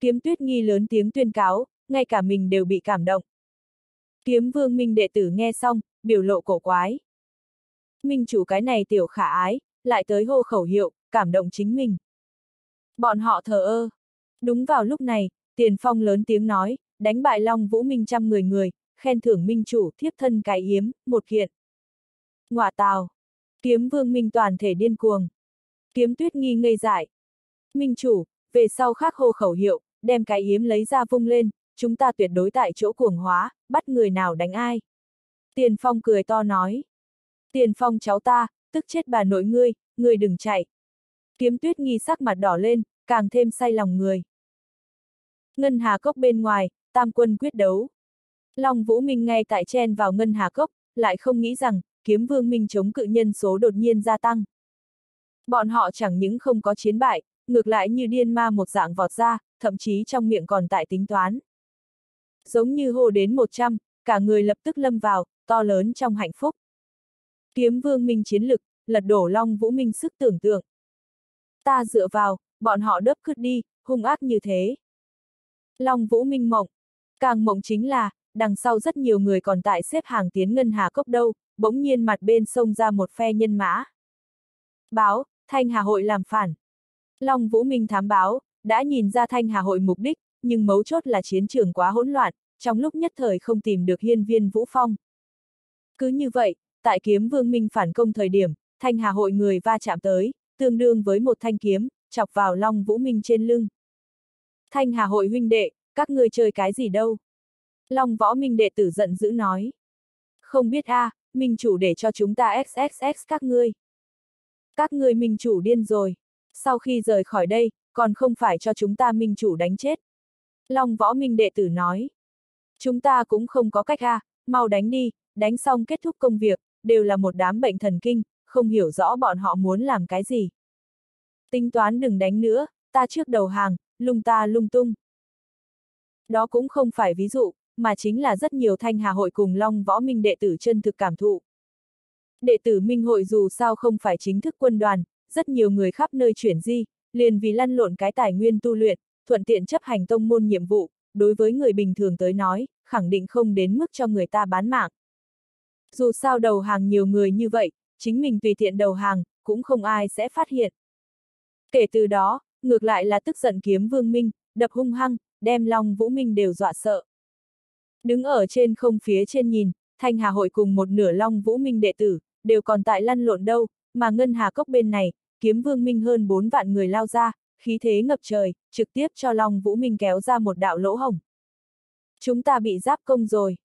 Kiếm tuyết nghi lớn tiếng tuyên cáo, ngay cả mình đều bị cảm động. Kiếm vương minh đệ tử nghe xong, biểu lộ cổ quái. Minh chủ cái này tiểu khả ái, lại tới hô khẩu hiệu, cảm động chính mình. Bọn họ thờ ơ. Đúng vào lúc này, tiền phong lớn tiếng nói, đánh bại Long Vũ Minh trăm người người, khen thưởng minh chủ thiếp thân cái yếm, một kiện. Ngọa tào. Kiếm vương minh toàn thể điên cuồng. Kiếm tuyết nghi ngây dại. Minh chủ, về sau khác hô khẩu hiệu, đem cái yếm lấy ra vung lên, chúng ta tuyệt đối tại chỗ cuồng hóa, bắt người nào đánh ai. Tiền phong cười to nói. Tiền phong cháu ta, tức chết bà nội ngươi, ngươi đừng chạy. Kiếm tuyết nghi sắc mặt đỏ lên, càng thêm say lòng người. Ngân Hà Cốc bên ngoài, tam quân quyết đấu. Long Vũ Minh ngay tại chen vào Ngân Hà Cốc, lại không nghĩ rằng, kiếm vương minh chống cự nhân số đột nhiên gia tăng. Bọn họ chẳng những không có chiến bại, ngược lại như điên ma một dạng vọt ra, thậm chí trong miệng còn tại tính toán. Giống như hô đến 100, cả người lập tức lâm vào, to lớn trong hạnh phúc. Kiếm vương minh chiến lực, lật đổ Long Vũ Minh sức tưởng tượng. Ta dựa vào, bọn họ đớp cứt đi, hung ác như thế. Long Vũ Minh mộng. Càng mộng chính là, đằng sau rất nhiều người còn tại xếp hàng tiến ngân hà cốc đâu, bỗng nhiên mặt bên sông ra một phe nhân mã. Báo, Thanh Hà Hội làm phản. Long Vũ Minh thám báo, đã nhìn ra Thanh Hà Hội mục đích, nhưng mấu chốt là chiến trường quá hỗn loạn, trong lúc nhất thời không tìm được hiên viên Vũ Phong. Cứ như vậy, tại kiếm Vương Minh phản công thời điểm, Thanh Hà Hội người va chạm tới, tương đương với một thanh kiếm, chọc vào Long Vũ Minh trên lưng. Thanh Hà Hội huynh đệ, các ngươi chơi cái gì đâu? Long Võ Minh đệ tử giận dữ nói. Không biết a, à, Minh chủ để cho chúng ta XXX các ngươi. Các ngươi Minh chủ điên rồi. Sau khi rời khỏi đây, còn không phải cho chúng ta Minh chủ đánh chết. Long Võ Minh đệ tử nói. Chúng ta cũng không có cách a, à, mau đánh đi, đánh xong kết thúc công việc, đều là một đám bệnh thần kinh, không hiểu rõ bọn họ muốn làm cái gì. Tính toán đừng đánh nữa, ta trước đầu hàng, lung ta lung tung. Đó cũng không phải ví dụ, mà chính là rất nhiều thanh hà hội cùng long võ minh đệ tử chân thực cảm thụ. Đệ tử minh hội dù sao không phải chính thức quân đoàn, rất nhiều người khắp nơi chuyển di, liền vì lăn lộn cái tài nguyên tu luyện, thuận tiện chấp hành tông môn nhiệm vụ, đối với người bình thường tới nói, khẳng định không đến mức cho người ta bán mạng. Dù sao đầu hàng nhiều người như vậy, chính mình tùy tiện đầu hàng, cũng không ai sẽ phát hiện. Kể từ đó, ngược lại là tức giận kiếm vương minh, đập hung hăng, đem Long Vũ Minh đều dọa sợ. Đứng ở trên không phía trên nhìn, Thanh Hà hội cùng một nửa Long Vũ Minh đệ tử, đều còn tại lăn lộn đâu, mà Ngân Hà Cốc bên này, kiếm vương minh hơn 4 vạn người lao ra, khí thế ngập trời, trực tiếp cho Long Vũ Minh kéo ra một đạo lỗ hồng. Chúng ta bị giáp công rồi.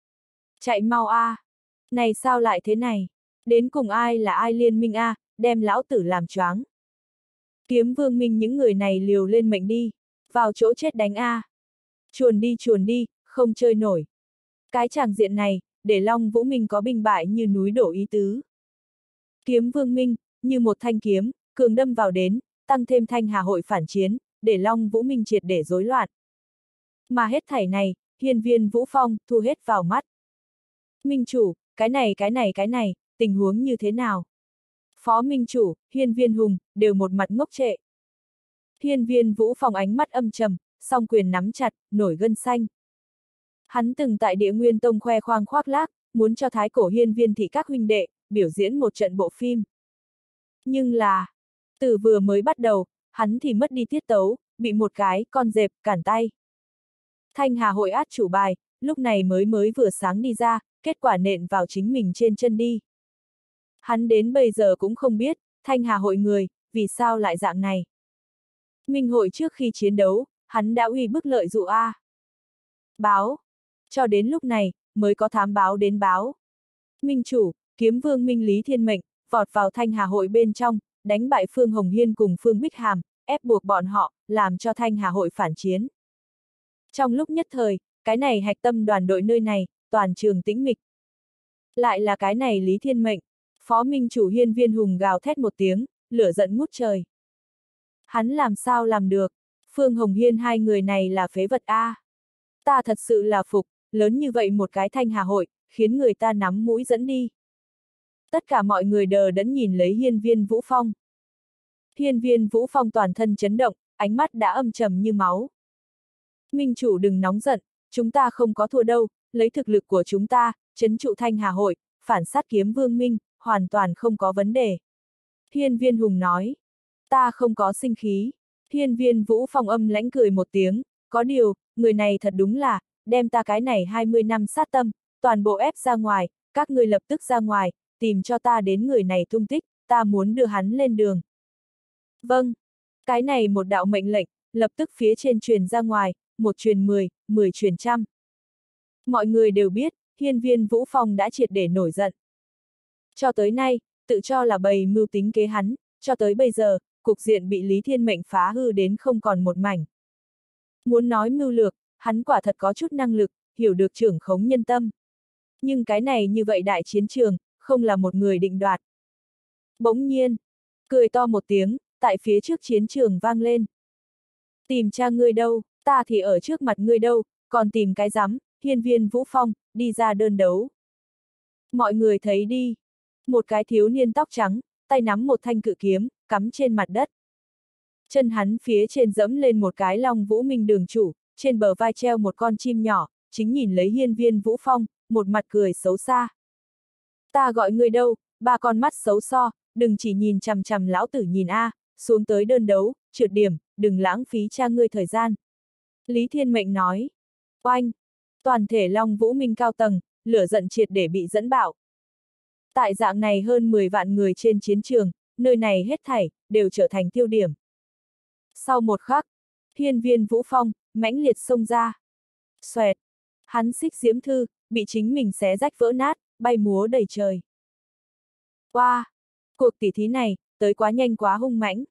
Chạy mau a. À. Này sao lại thế này? Đến cùng ai là ai liên minh a, à, đem lão tử làm choáng. Kiếm vương minh những người này liều lên mệnh đi, vào chỗ chết đánh a. À. Chuồn đi chuồn đi, không chơi nổi. Cái tràng diện này, để Long Vũ Minh có binh bại như núi đổ ý tứ. Kiếm vương minh, như một thanh kiếm, cường đâm vào đến, tăng thêm thanh hà hội phản chiến, để Long Vũ Minh triệt để rối loạn. Mà hết thảy này, hiên viên Vũ Phong, thu hết vào mắt. Minh chủ, cái này cái này cái này, tình huống như thế nào? Phó Minh chủ, hiên viên hùng, đều một mặt ngốc trệ. Hiên viên Vũ Phong ánh mắt âm trầm, song quyền nắm chặt, nổi gân xanh. Hắn từng tại địa nguyên tông khoe khoang khoác lác, muốn cho thái cổ hiên viên thị các huynh đệ, biểu diễn một trận bộ phim. Nhưng là, từ vừa mới bắt đầu, hắn thì mất đi tiết tấu, bị một cái, con dẹp, cản tay. Thanh Hà hội át chủ bài, lúc này mới mới vừa sáng đi ra, kết quả nện vào chính mình trên chân đi. Hắn đến bây giờ cũng không biết, Thanh Hà hội người, vì sao lại dạng này. Minh hội trước khi chiến đấu, hắn đã uy bức lợi dụ A. Báo. Cho đến lúc này, mới có thám báo đến báo. Minh chủ, kiếm vương Minh Lý Thiên Mệnh, vọt vào Thanh Hà hội bên trong, đánh bại Phương Hồng Hiên cùng Phương Bích Hàm, ép buộc bọn họ, làm cho Thanh Hà hội phản chiến. Trong lúc nhất thời, cái này hạch tâm đoàn đội nơi này, toàn trường tĩnh mịch. Lại là cái này Lý Thiên Mệnh, Phó Minh chủ hiên viên hùng gào thét một tiếng, lửa giận ngút trời. Hắn làm sao làm được, Phương Hồng Hiên hai người này là phế vật A. Ta thật sự là phục, lớn như vậy một cái thanh hà hội, khiến người ta nắm mũi dẫn đi. Tất cả mọi người đờ đẫn nhìn lấy hiên viên Vũ Phong. Hiên viên Vũ Phong toàn thân chấn động, ánh mắt đã âm trầm như máu. Minh chủ đừng nóng giận, chúng ta không có thua đâu, lấy thực lực của chúng ta, chấn trụ thanh hà hội, phản sát kiếm vương minh, hoàn toàn không có vấn đề. Hiên viên hùng nói, ta không có sinh khí. Hiên viên vũ phong âm lãnh cười một tiếng, có điều, người này thật đúng là, đem ta cái này 20 năm sát tâm, toàn bộ ép ra ngoài, các người lập tức ra ngoài, tìm cho ta đến người này tung tích, ta muốn đưa hắn lên đường. Vâng, cái này một đạo mệnh lệnh, lập tức phía trên truyền ra ngoài, một truyền 10, 10 truyền trăm. Mọi người đều biết, hiên viên Vũ Phong đã triệt để nổi giận. Cho tới nay, tự cho là bầy mưu tính kế hắn, cho tới bây giờ, cục diện bị Lý Thiên Mệnh phá hư đến không còn một mảnh. Muốn nói mưu lược, hắn quả thật có chút năng lực, hiểu được trưởng khống nhân tâm. Nhưng cái này như vậy đại chiến trường, không là một người định đoạt. Bỗng nhiên, cười to một tiếng, tại phía trước chiến trường vang lên. Tìm cha ngươi đâu, ta thì ở trước mặt ngươi đâu, còn tìm cái rắm, hiên viên Vũ Phong, đi ra đơn đấu. Mọi người thấy đi. Một cái thiếu niên tóc trắng, tay nắm một thanh cự kiếm, cắm trên mặt đất. Chân hắn phía trên dẫm lên một cái long vũ minh đường chủ, trên bờ vai treo một con chim nhỏ, chính nhìn lấy hiên viên Vũ Phong, một mặt cười xấu xa. Ta gọi người đâu, ba con mắt xấu so, đừng chỉ nhìn chằm chằm lão tử nhìn A, xuống tới đơn đấu, trượt điểm, đừng lãng phí cha ngươi thời gian. Lý Thiên Mệnh nói. Oanh! Toàn thể Long Vũ Minh cao tầng, lửa giận triệt để bị dẫn bạo. Tại dạng này hơn 10 vạn người trên chiến trường, nơi này hết thảy, đều trở thành tiêu điểm. Sau một khắc, hiên viên Vũ Phong, mãnh liệt xông ra. Xoẹt! Hắn xích diễm thư, bị chính mình xé rách vỡ nát, bay múa đầy trời. Wow! Cuộc tỉ thí này, tới quá nhanh quá hung mãnh.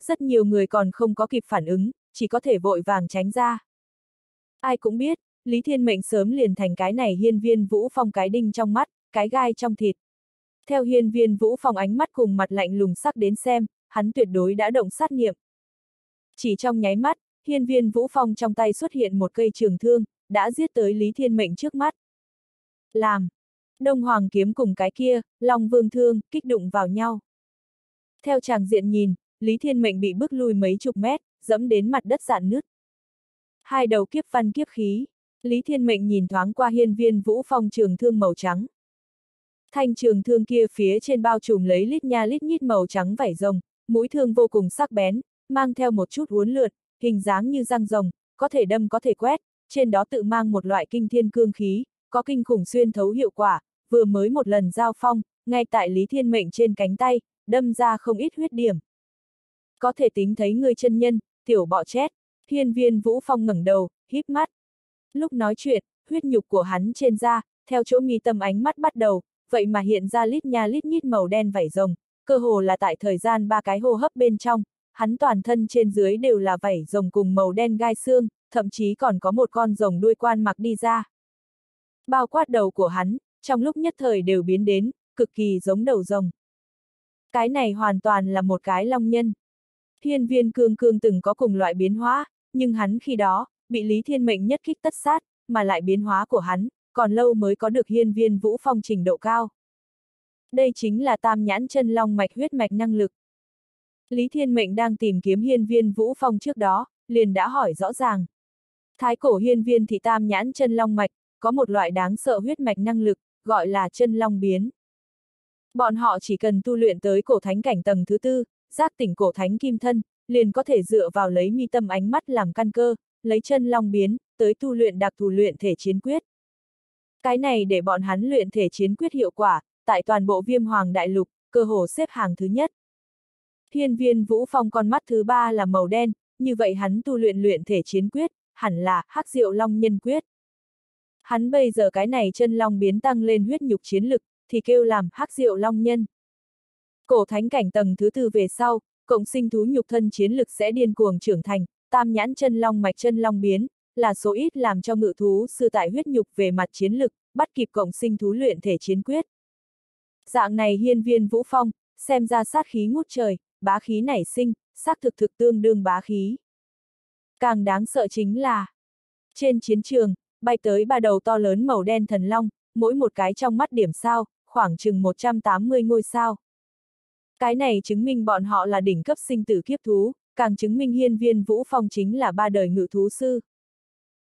Rất nhiều người còn không có kịp phản ứng, chỉ có thể vội vàng tránh ra. Ai cũng biết, Lý Thiên Mệnh sớm liền thành cái này hiên viên Vũ Phong cái đinh trong mắt, cái gai trong thịt. Theo hiên viên Vũ Phong ánh mắt cùng mặt lạnh lùng sắc đến xem, hắn tuyệt đối đã động sát niệm. Chỉ trong nháy mắt, hiên viên Vũ Phong trong tay xuất hiện một cây trường thương, đã giết tới Lý Thiên Mệnh trước mắt. Làm! Đông Hoàng kiếm cùng cái kia, Long Vương Thương, kích đụng vào nhau. Theo chàng diện nhìn, Lý Thiên Mệnh bị bước lui mấy chục mét, dẫm đến mặt đất dạn nứt. Hai đầu kiếp văn kiếp khí, Lý Thiên Mệnh nhìn thoáng qua hiên viên vũ phong trường thương màu trắng. Thanh trường thương kia phía trên bao trùm lấy lít nha lít nhít màu trắng vảy rồng, mũi thương vô cùng sắc bén, mang theo một chút uốn lượn, hình dáng như răng rồng, có thể đâm có thể quét, trên đó tự mang một loại kinh thiên cương khí, có kinh khủng xuyên thấu hiệu quả, vừa mới một lần giao phong, ngay tại Lý Thiên Mệnh trên cánh tay, đâm ra không ít huyết điểm. Có thể tính thấy người chân nhân, tiểu bọ chết. thiên viên Vũ Phong ngẩng đầu, híp mắt. Lúc nói chuyện, huyết nhục của hắn trên da, theo chỗ mi tâm ánh mắt bắt đầu, vậy mà hiện ra lít nha lít nhít màu đen vảy rồng, cơ hồ là tại thời gian ba cái hô hấp bên trong, hắn toàn thân trên dưới đều là vảy rồng cùng màu đen gai xương, thậm chí còn có một con rồng đuôi quan mặc đi ra. Bao quát đầu của hắn, trong lúc nhất thời đều biến đến, cực kỳ giống đầu rồng. Cái này hoàn toàn là một cái long nhân. Hiên viên cương cương từng có cùng loại biến hóa, nhưng hắn khi đó, bị Lý Thiên Mệnh nhất kích tất sát, mà lại biến hóa của hắn, còn lâu mới có được hiên viên vũ phong trình độ cao. Đây chính là tam nhãn chân long mạch huyết mạch năng lực. Lý Thiên Mệnh đang tìm kiếm hiên viên vũ phong trước đó, liền đã hỏi rõ ràng. Thái cổ hiên viên thị tam nhãn chân long mạch, có một loại đáng sợ huyết mạch năng lực, gọi là chân long biến. Bọn họ chỉ cần tu luyện tới cổ thánh cảnh tầng thứ tư, giác tỉnh cổ thánh kim thân, liền có thể dựa vào lấy mi tâm ánh mắt làm căn cơ, lấy chân long biến, tới tu luyện đặc thù luyện thể chiến quyết. Cái này để bọn hắn luyện thể chiến quyết hiệu quả, tại toàn bộ viêm hoàng đại lục, cơ hồ xếp hàng thứ nhất. Thiên viên vũ phong con mắt thứ ba là màu đen, như vậy hắn tu luyện luyện thể chiến quyết, hẳn là hắc diệu long nhân quyết. Hắn bây giờ cái này chân long biến tăng lên huyết nhục chiến lực, thì kêu làm hắc diệu long nhân. Cổ thánh cảnh tầng thứ tư về sau, cộng sinh thú nhục thân chiến lực sẽ điên cuồng trưởng thành, tam nhãn chân long mạch chân long biến, là số ít làm cho ngự thú sư tại huyết nhục về mặt chiến lực, bắt kịp cộng sinh thú luyện thể chiến quyết. Dạng này hiên viên vũ phong, xem ra sát khí ngút trời, bá khí nảy sinh, xác thực thực tương đương bá khí. Càng đáng sợ chính là, trên chiến trường, bay tới ba đầu to lớn màu đen thần long, mỗi một cái trong mắt điểm sao, khoảng chừng 180 ngôi sao. Cái này chứng minh bọn họ là đỉnh cấp sinh tử kiếp thú, càng chứng minh hiên viên vũ phong chính là ba đời ngự thú sư.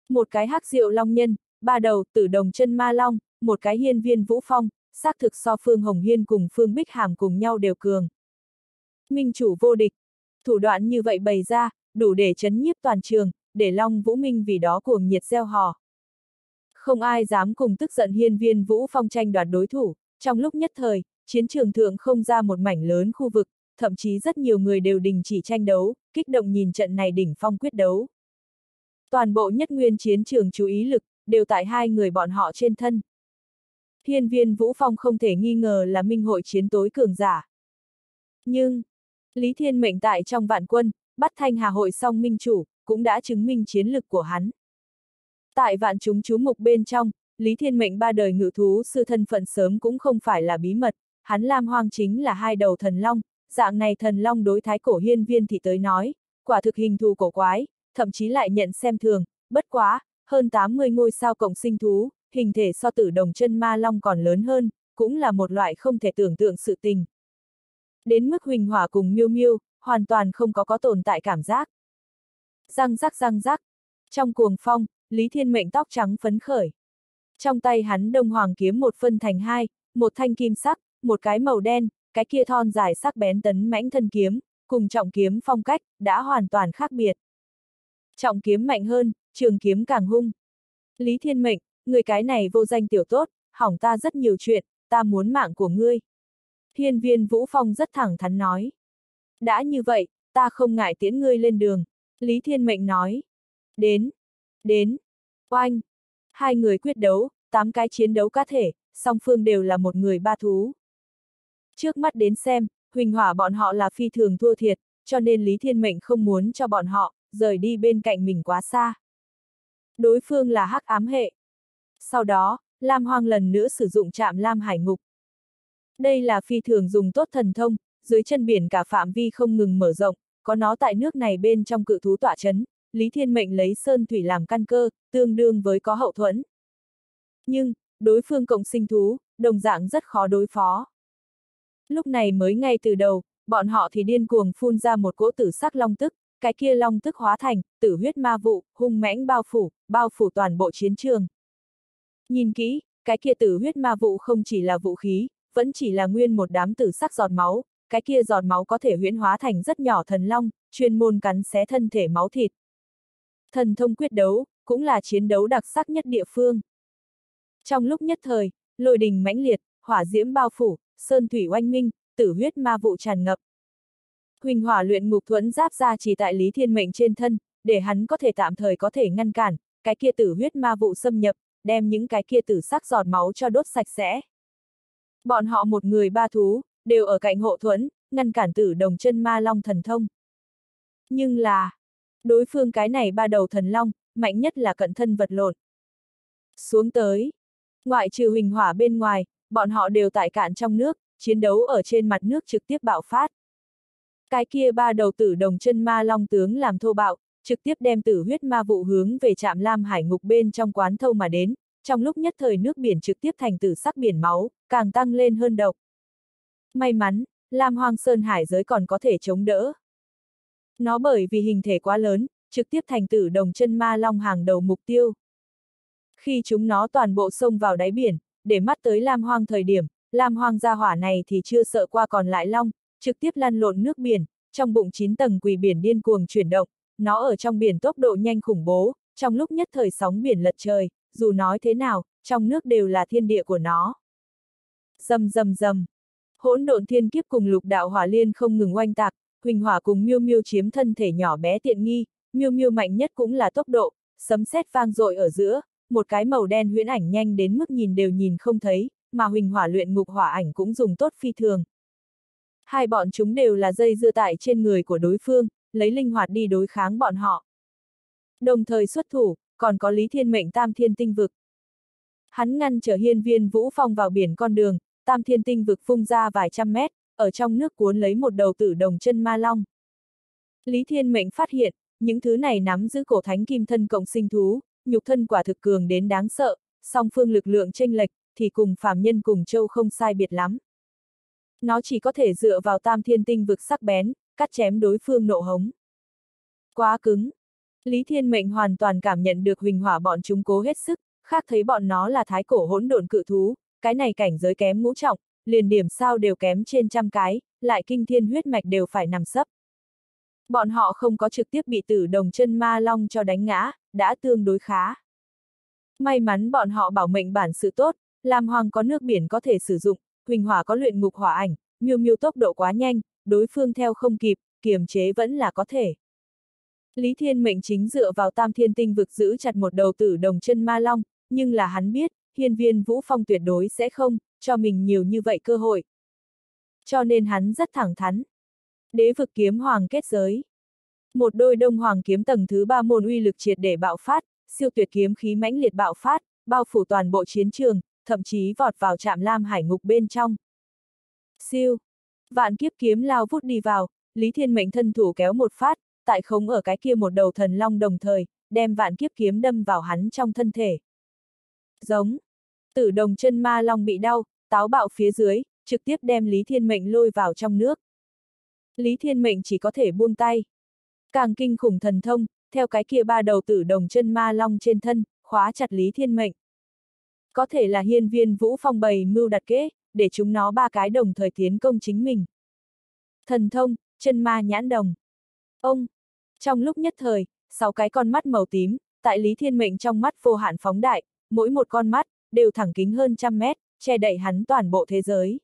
Một cái hắc diệu long nhân, ba đầu tử đồng chân ma long, một cái hiên viên vũ phong, xác thực so Phương Hồng Hiên cùng Phương Bích Hàm cùng nhau đều cường. Minh chủ vô địch, thủ đoạn như vậy bày ra, đủ để chấn nhiếp toàn trường, để Long Vũ Minh vì đó cuồng nhiệt gieo hò. Không ai dám cùng tức giận hiên viên Vũ Phong tranh đoạt đối thủ, trong lúc nhất thời, chiến trường thượng không ra một mảnh lớn khu vực, thậm chí rất nhiều người đều đình chỉ tranh đấu, kích động nhìn trận này đỉnh phong quyết đấu. Toàn bộ nhất nguyên chiến trường chú ý lực, đều tại hai người bọn họ trên thân. Hiên viên Vũ Phong không thể nghi ngờ là minh hội chiến tối cường giả. Nhưng, Lý Thiên mệnh tại trong vạn quân, bắt thanh hà hội song minh chủ, cũng đã chứng minh chiến lực của hắn. Tại vạn chúng chú mục bên trong, Lý Thiên mệnh ba đời ngự thú sư thân phận sớm cũng không phải là bí mật, hắn Lam Hoang chính là hai đầu thần long, dạng này thần long đối thái cổ hiên viên thì tới nói, quả thực hình thù cổ quái, thậm chí lại nhận xem thường, bất quá, hơn 80 ngôi sao cộng sinh thú, hình thể so tử đồng chân ma long còn lớn hơn, cũng là một loại không thể tưởng tượng sự tình. Đến mức huỳnh hỏa cùng miêu miêu, hoàn toàn không có có tồn tại cảm giác. Răng rắc răng rắc. Trong cuồng phong, Lý Thiên Mệnh tóc trắng phấn khởi. Trong tay hắn đông hoàng kiếm một phân thành hai, một thanh kim sắc, một cái màu đen, cái kia thon dài sắc bén tấn mãnh thân kiếm, cùng trọng kiếm phong cách, đã hoàn toàn khác biệt. Trọng kiếm mạnh hơn, trường kiếm càng hung. Lý Thiên Mệnh, người cái này vô danh tiểu tốt, hỏng ta rất nhiều chuyện, ta muốn mạng của ngươi. Hiên viên Vũ Phong rất thẳng thắn nói. Đã như vậy, ta không ngại tiễn ngươi lên đường, Lý Thiên Mệnh nói. Đến, đến, oanh. Hai người quyết đấu, tám cái chiến đấu cá thể, song phương đều là một người ba thú. Trước mắt đến xem, huỳnh hỏa bọn họ là phi thường thua thiệt, cho nên Lý Thiên Mệnh không muốn cho bọn họ, rời đi bên cạnh mình quá xa. Đối phương là hắc ám hệ. Sau đó, Lam Hoang lần nữa sử dụng chạm Lam Hải Ngục. Đây là phi thường dùng tốt thần thông, dưới chân biển cả phạm vi không ngừng mở rộng, có nó tại nước này bên trong cự thú tỏa chấn, Lý Thiên Mệnh lấy sơn thủy làm căn cơ, tương đương với có hậu thuẫn. Nhưng, đối phương cộng sinh thú, đồng dạng rất khó đối phó. Lúc này mới ngay từ đầu, bọn họ thì điên cuồng phun ra một cỗ tử sắc long tức, cái kia long tức hóa thành, tử huyết ma vụ, hung mãnh bao phủ, bao phủ toàn bộ chiến trường. Nhìn kỹ, cái kia tử huyết ma vụ không chỉ là vũ khí, vẫn chỉ là nguyên một đám tử sắc giọt máu, cái kia giọt máu có thể huyễn hóa thành rất nhỏ thần long, chuyên môn cắn xé thân thể máu thịt. Thần thông quyết đấu, cũng là chiến đấu đặc sắc nhất địa phương. Trong lúc nhất thời, lôi đình mãnh liệt, hỏa diễm bao phủ, sơn thủy oanh minh, tử huyết ma vụ tràn ngập. Huỳnh hỏa luyện ngục thuẫn giáp ra chỉ tại Lý Thiên Mệnh trên thân, để hắn có thể tạm thời có thể ngăn cản, cái kia tử huyết ma vụ xâm nhập, đem những cái kia tử sắc giọt máu cho đốt sạch sẽ. Bọn họ một người ba thú, đều ở cạnh hộ thuẫn, ngăn cản tử đồng chân ma long thần thông. Nhưng là, đối phương cái này ba đầu thần long, mạnh nhất là cận thân vật lộn. Xuống tới, ngoại trừ huỳnh hỏa bên ngoài, bọn họ đều tại cạn trong nước, chiến đấu ở trên mặt nước trực tiếp bạo phát. Cái kia ba đầu tử đồng chân ma long tướng làm thô bạo, trực tiếp đem tử huyết ma vụ hướng về trạm Lam Hải ngục bên trong quán thâu mà đến, trong lúc nhất thời nước biển trực tiếp thành tử sắc biển máu, càng tăng lên hơn độc. May mắn, Lam Hoang Sơn Hải giới còn có thể chống đỡ. Nó bởi vì hình thể quá lớn, trực tiếp thành tử đồng chân ma long hàng đầu mục tiêu. Khi chúng nó toàn bộ xông vào đáy biển, để mắt tới Lam Hoang thời điểm, Lam Hoang gia hỏa này thì chưa sợ qua còn lại long, trực tiếp lăn lộn nước biển, trong bụng chín tầng quỳ biển điên cuồng chuyển động, nó ở trong biển tốc độ nhanh khủng bố, trong lúc nhất thời sóng biển lật trời, dù nói thế nào, trong nước đều là thiên địa của nó. Dầm dầm dầm. Hỗn độn thiên kiếp cùng lục đạo hỏa liên không ngừng oanh tạc, Huỳnh Hỏa cùng Miêu Miêu chiếm thân thể nhỏ bé tiện nghi, Miêu Miêu mạnh nhất cũng là tốc độ, sấm sét vang dội ở giữa, một cái màu đen huyễn ảnh nhanh đến mức nhìn đều nhìn không thấy, mà Huỳnh Hỏa luyện ngục hỏa ảnh cũng dùng tốt phi thường. Hai bọn chúng đều là dây dưa tại trên người của đối phương, lấy linh hoạt đi đối kháng bọn họ. Đồng thời xuất thủ, còn có Lý Thiên Mệnh Tam Thiên Tinh Vực. Hắn ngăn trở hiên viên Vũ Phong vào biển con đường, Tam Thiên Tinh Vực phung ra vài trăm mét, ở trong nước cuốn lấy một đầu tử đồng chân ma long. Lý Thiên Mệnh phát hiện, những thứ này nắm giữ cổ thánh kim thân cộng sinh thú, nhục thân quả thực cường đến đáng sợ, song phương lực lượng tranh lệch, thì cùng phàm nhân cùng châu không sai biệt lắm. Nó chỉ có thể dựa vào tam thiên tinh vực sắc bén, cắt chém đối phương nộ hống. Quá cứng. Lý Thiên Mệnh hoàn toàn cảm nhận được huỳnh hỏa bọn chúng cố hết sức, khác thấy bọn nó là thái cổ hỗn độn cự thú, cái này cảnh giới kém ngũ trọng, liền điểm sao đều kém trên trăm cái, lại kinh thiên huyết mạch đều phải nằm sấp. Bọn họ không có trực tiếp bị tử đồng chân ma long cho đánh ngã, đã tương đối khá. May mắn bọn họ bảo mệnh bản sự tốt, làm hoàng có nước biển có thể sử dụng, huỳnh hỏa có luyện ngục hỏa ảnh, miêu miêu tốc độ quá nhanh, đối phương theo không kịp, kiềm chế vẫn là có thể. Lý Thiên Mệnh chính dựa vào tam thiên tinh vực giữ chặt một đầu tử đồng chân ma long, nhưng là hắn biết, hiên viên Vũ Phong tuyệt đối sẽ không, cho mình nhiều như vậy cơ hội. Cho nên hắn rất thẳng thắn. Đế vực kiếm hoàng kết giới. Một đôi đông hoàng kiếm tầng thứ ba môn uy lực triệt để bạo phát, siêu tuyệt kiếm khí mãnh liệt bạo phát, bao phủ toàn bộ chiến trường, thậm chí vọt vào trạm lam hải ngục bên trong. Siêu. Vạn kiếp kiếm lao vút đi vào, Lý Thiên Mệnh thân thủ kéo một phát, tại khống ở cái kia một đầu thần long đồng thời, đem vạn kiếp kiếm đâm vào hắn trong thân thể. Giống. Tử đồng chân ma long bị đau, táo bạo phía dưới, trực tiếp đem Lý Thiên Mệnh lôi vào trong nước. Lý Thiên Mệnh chỉ có thể buông tay. Càng kinh khủng thần thông, theo cái kia ba đầu tử đồng chân ma long trên thân, khóa chặt Lý Thiên Mệnh. Có thể là hiên viên vũ phong bày mưu đặt kế, để chúng nó ba cái đồng thời tiến công chính mình. Thần thông, chân ma nhãn đồng. Ông, trong lúc nhất thời, sáu cái con mắt màu tím, tại Lý Thiên Mệnh trong mắt vô hạn phóng đại, mỗi một con mắt, đều thẳng kính hơn trăm mét, che đậy hắn toàn bộ thế giới.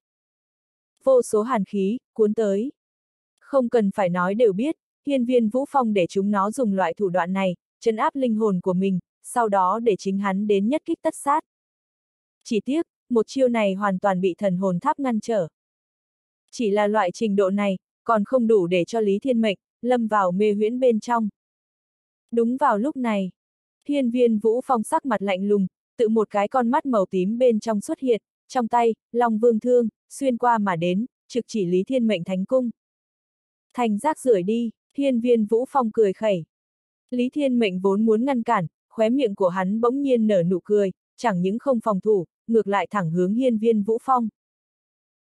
Vô số hàn khí, cuốn tới. Không cần phải nói đều biết, hiên viên Vũ Phong để chúng nó dùng loại thủ đoạn này, chấn áp linh hồn của mình, sau đó để chính hắn đến nhất kích tất sát. Chỉ tiếc, một chiêu này hoàn toàn bị thần hồn tháp ngăn trở. Chỉ là loại trình độ này, còn không đủ để cho Lý Thiên Mệnh, lâm vào mê huyễn bên trong. Đúng vào lúc này, thiên viên Vũ Phong sắc mặt lạnh lùng, tự một cái con mắt màu tím bên trong xuất hiện, trong tay, Long Vương Thương, xuyên qua mà đến, trực chỉ Lý Thiên Mệnh Thánh Cung. Thành rác rưởi đi, thiên viên Vũ Phong cười khẩy. Lý Thiên Mệnh vốn muốn ngăn cản, khóe miệng của hắn bỗng nhiên nở nụ cười, chẳng những không phòng thủ, ngược lại thẳng hướng hiên viên Vũ Phong.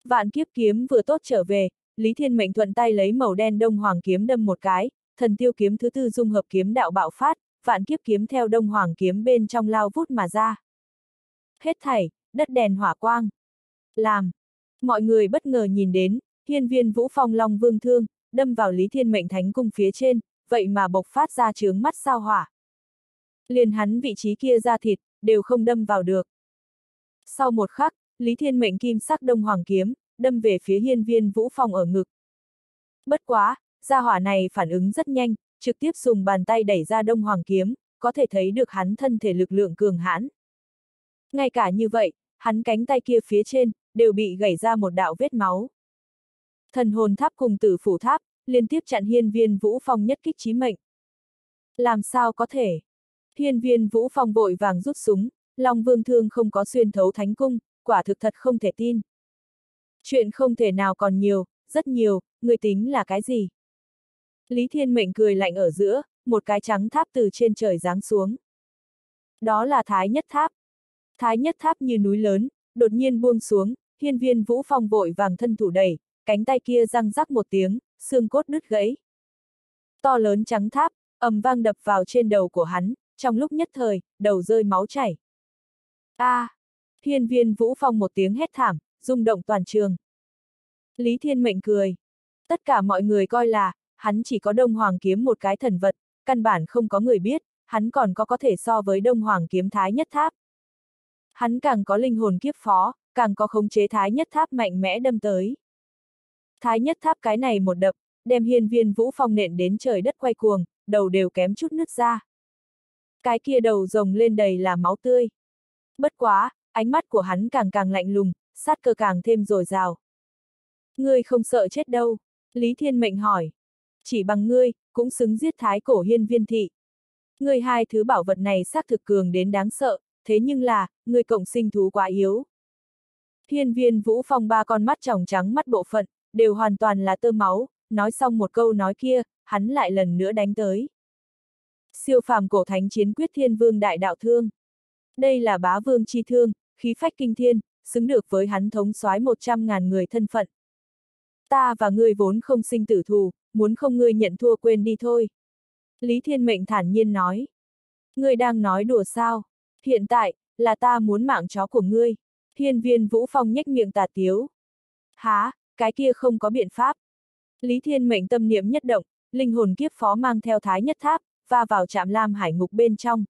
Vạn kiếp kiếm vừa tốt trở về, Lý Thiên Mệnh thuận tay lấy màu đen đông hoàng kiếm đâm một cái, thần tiêu kiếm thứ tư dung hợp kiếm đạo bạo phát, vạn kiếp kiếm theo đông hoàng kiếm bên trong lao vút mà ra. Hết thảy, đất đèn hỏa quang. Làm. Mọi người bất ngờ nhìn đến, hiên viên vũ phong long vương thương, đâm vào Lý Thiên Mệnh Thánh Cung phía trên, vậy mà bộc phát ra trướng mắt sao hỏa. Liền hắn vị trí kia ra thịt, đều không đâm vào được. Sau một khắc, Lý Thiên Mệnh kim sắc đông hoàng kiếm, đâm về phía hiên viên vũ phong ở ngực. Bất quá, gia hỏa này phản ứng rất nhanh, trực tiếp dùng bàn tay đẩy ra đông hoàng kiếm, có thể thấy được hắn thân thể lực lượng cường hãn. Ngay cả như vậy, hắn cánh tay kia phía trên, đều bị gãy ra một đạo vết máu. Thần hồn tháp cùng tử phủ tháp, liên tiếp chặn hiên viên vũ phong nhất kích chí mệnh. Làm sao có thể? Hiên viên vũ phong vội vàng rút súng, Long Vương Thương không có xuyên thấu thánh cung, quả thực thật không thể tin. Chuyện không thể nào còn nhiều, rất nhiều, người tính là cái gì? Lý Thiên Mệnh cười lạnh ở giữa, một cái trắng tháp từ trên trời giáng xuống. Đó là Thái Nhất Tháp. Thái Nhất Tháp như núi lớn, đột nhiên buông xuống, hiên viên vũ phong vội vàng thân thủ đẩy, cánh tay kia răng rắc một tiếng, xương cốt đứt gãy. To lớn trắng tháp, ầm vang đập vào trên đầu của hắn, trong lúc nhất thời, đầu rơi máu chảy. A! À, hiên viên vũ phong một tiếng hét thảm, rung động toàn trường. Lý Thiên Mệnh cười. Tất cả mọi người coi là, hắn chỉ có Đông Hoàng kiếm một cái thần vật, căn bản không có người biết, hắn còn có có thể so với Đông Hoàng kiếm thái nhất tháp. Hắn càng có linh hồn kiếp phó, càng có khống chế thái nhất tháp mạnh mẽ đâm tới. Thái nhất tháp cái này một đập, đem hiên viên vũ phong nện đến trời đất quay cuồng, đầu đều kém chút nứt ra. Cái kia đầu rồng lên đầy là máu tươi. Bất quá, ánh mắt của hắn càng càng lạnh lùng, sát cơ càng thêm dồi dào. Ngươi không sợ chết đâu, Lý Thiên Mệnh hỏi. Chỉ bằng ngươi, cũng xứng giết thái cổ hiên viên thị. Ngươi hai thứ bảo vật này xác thực cường đến đáng sợ, thế nhưng là, ngươi cộng sinh thú quá yếu. Hiên viên vũ phong ba con mắt tròng trắng mắt bộ phận, đều hoàn toàn là tơ máu, nói xong một câu nói kia, hắn lại lần nữa đánh tới. Siêu phàm cổ thánh chiến quyết thiên vương đại đạo thương. Đây là bá vương chi thương, khí phách kinh thiên, xứng được với hắn thống soái 100.000 người thân phận. Ta và ngươi vốn không sinh tử thù, muốn không ngươi nhận thua quên đi thôi. Lý Thiên Mệnh thản nhiên nói. Ngươi đang nói đùa sao? Hiện tại, là ta muốn mạng chó của ngươi. Thiên viên Vũ Phong nhếch miệng tà tiếu. Há, cái kia không có biện pháp. Lý Thiên Mệnh tâm niệm nhất động, linh hồn kiếp phó mang theo thái nhất tháp, và vào chạm lam hải ngục bên trong.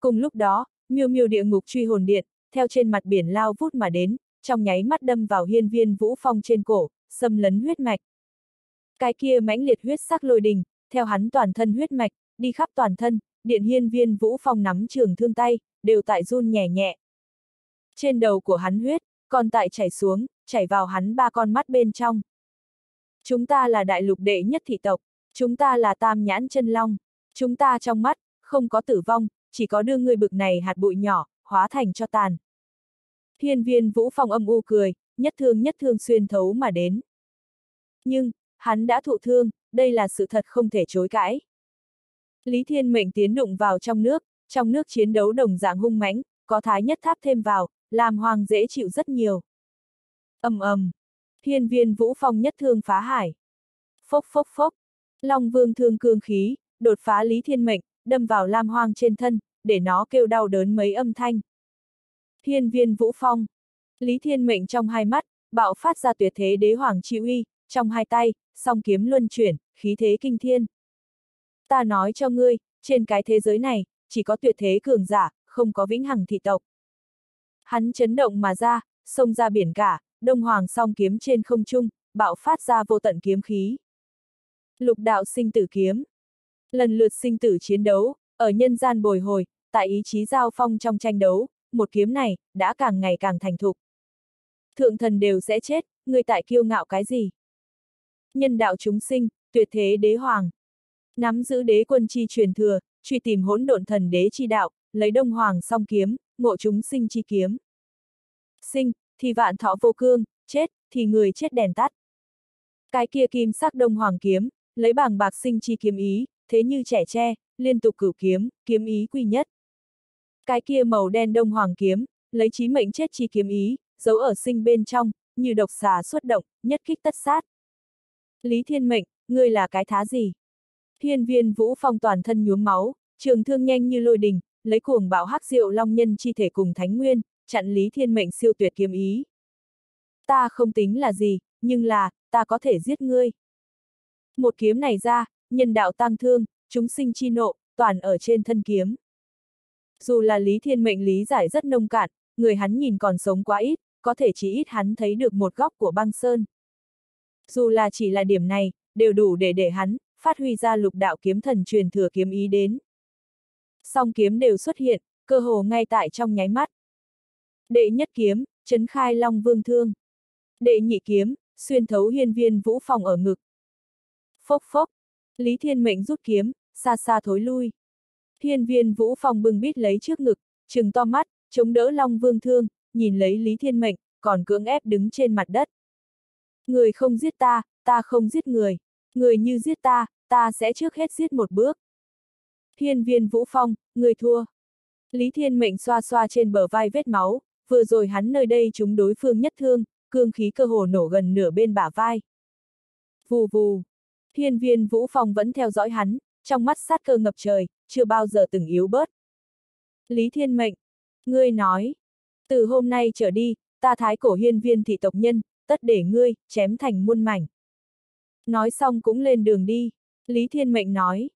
Cùng lúc đó, miêu miêu địa ngục truy hồn điện, theo trên mặt biển lao vút mà đến, trong nháy mắt đâm vào hiên viên vũ phong trên cổ, xâm lấn huyết mạch. Cái kia mãnh liệt huyết sắc lôi đình, theo hắn toàn thân huyết mạch, đi khắp toàn thân, điện hiên viên vũ phong nắm trường thương tay, đều tại run nhẹ nhẹ. Trên đầu của hắn huyết, còn tại chảy xuống, chảy vào hắn ba con mắt bên trong. Chúng ta là đại lục đệ nhất thị tộc, chúng ta là tam nhãn chân long, chúng ta trong mắt, không có tử vong, chỉ có đưa người bực này hạt bụi nhỏ, hóa thành cho tàn. Hiên viên vũ phong âm u cười, nhất thương nhất thương xuyên thấu mà đến. Nhưng, hắn đã thụ thương, đây là sự thật không thể chối cãi. Lý Thiên Mệnh tiến đụng vào trong nước, trong nước chiến đấu đồng dạng hung mãnh, có thái nhất tháp thêm vào, làm hoàng dễ chịu rất nhiều. ầm ầm, thiên viên vũ phong nhất thương phá hải. Phốc phốc phốc, Long Vương thương cương khí, đột phá Lý Thiên Mệnh, đâm vào lam hoang trên thân, để nó kêu đau đớn mấy âm thanh. Thiên viên vũ phong. Lý Thiên Mệnh trong hai mắt, bạo phát ra tuyệt thế đế hoàng chi uy, trong hai tay, song kiếm luân chuyển, khí thế kinh thiên. Ta nói cho ngươi, trên cái thế giới này, chỉ có tuyệt thế cường giả, không có vĩnh hằng thị tộc. Hắn chấn động mà ra, xông ra biển cả, đông hoàng song kiếm trên không trung, bạo phát ra vô tận kiếm khí. Lục đạo sinh tử kiếm. Lần lượt sinh tử chiến đấu, ở nhân gian bồi hồi, tại ý chí giao phong trong tranh đấu, một kiếm này, đã càng ngày càng thành thục. Thượng thần đều sẽ chết, người tại kiêu ngạo cái gì? Nhân đạo chúng sinh, tuyệt thế đế hoàng. Nắm giữ đế quân chi truyền thừa, truy tìm hỗn độn thần đế chi đạo, lấy đông hoàng song kiếm, ngộ chúng sinh chi kiếm. Sinh, thì vạn thọ vô cương, chết, thì người chết đèn tắt. Cái kia kim sắc đông hoàng kiếm, lấy bảng bạc sinh chi kiếm ý, thế như trẻ tre, liên tục cửu kiếm, kiếm ý quy nhất. Cái kia màu đen đông hoàng kiếm, lấy chí mệnh chết chi kiếm ý, giấu ở sinh bên trong, như độc xà xuất động, nhất kích tất sát. Lý Thiên Mệnh, ngươi là cái thá gì? Thiên viên vũ phong toàn thân nhuốm máu, trường thương nhanh như lôi đình, lấy cuồng bạo hắc diệu long nhân chi thể cùng thánh nguyên, chặn Lý Thiên Mệnh siêu tuyệt kiếm ý. Ta không tính là gì, nhưng là, ta có thể giết ngươi. Một kiếm này ra, nhân đạo tăng thương, chúng sinh chi nộ, toàn ở trên thân kiếm. Dù là Lý Thiên Mệnh lý giải rất nông cạn, người hắn nhìn còn sống quá ít, có thể chỉ ít hắn thấy được một góc của băng sơn. Dù là chỉ là điểm này, đều đủ để để hắn, phát huy ra lục đạo kiếm thần truyền thừa kiếm ý đến. Song kiếm đều xuất hiện, cơ hồ ngay tại trong nháy mắt. Đệ nhất kiếm, chấn khai long vương thương. Đệ nhị kiếm, xuyên thấu hiên viên vũ phòng ở ngực. Phốc phốc, Lý Thiên Mệnh rút kiếm, xa xa thối lui. Hiên viên vũ Phong bưng bít lấy trước ngực, trừng to mắt, chống đỡ long vương thương, nhìn lấy Lý Thiên Mệnh, còn cưỡng ép đứng trên mặt đất. Người không giết ta, ta không giết người. Người như giết ta, ta sẽ trước hết giết một bước. Hiên viên vũ phong, người thua. Lý Thiên Mệnh xoa xoa trên bờ vai vết máu, vừa rồi hắn nơi đây chúng đối phương nhất thương, cương khí cơ hồ nổ gần nửa bên bả vai. Vù vù. Hiên viên vũ phong vẫn theo dõi hắn, trong mắt sát cơ ngập trời, chưa bao giờ từng yếu bớt. Lý Thiên Mệnh. Ngươi nói. Từ hôm nay trở đi, ta thái cổ hiên viên thị tộc nhân, tất để ngươi, chém thành muôn mảnh. Nói xong cũng lên đường đi. Lý Thiên Mệnh nói.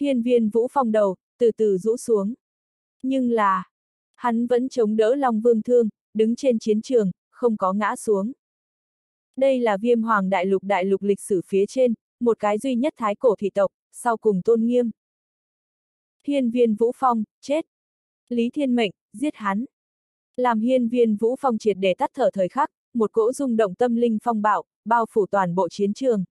Hiên viên vũ phong đầu, từ từ rũ xuống. Nhưng là, hắn vẫn chống đỡ Long Vương Thương, đứng trên chiến trường, không có ngã xuống. Đây là viêm hoàng đại lục đại lục lịch sử phía trên, một cái duy nhất thái cổ thị tộc, sau cùng tôn nghiêm. Hiên viên Vũ Phong, chết. Lý Thiên Mệnh, giết hắn. Làm hiên viên Vũ Phong triệt để tắt thở thời khắc, một cỗ rung động tâm linh phong bạo, bao phủ toàn bộ chiến trường.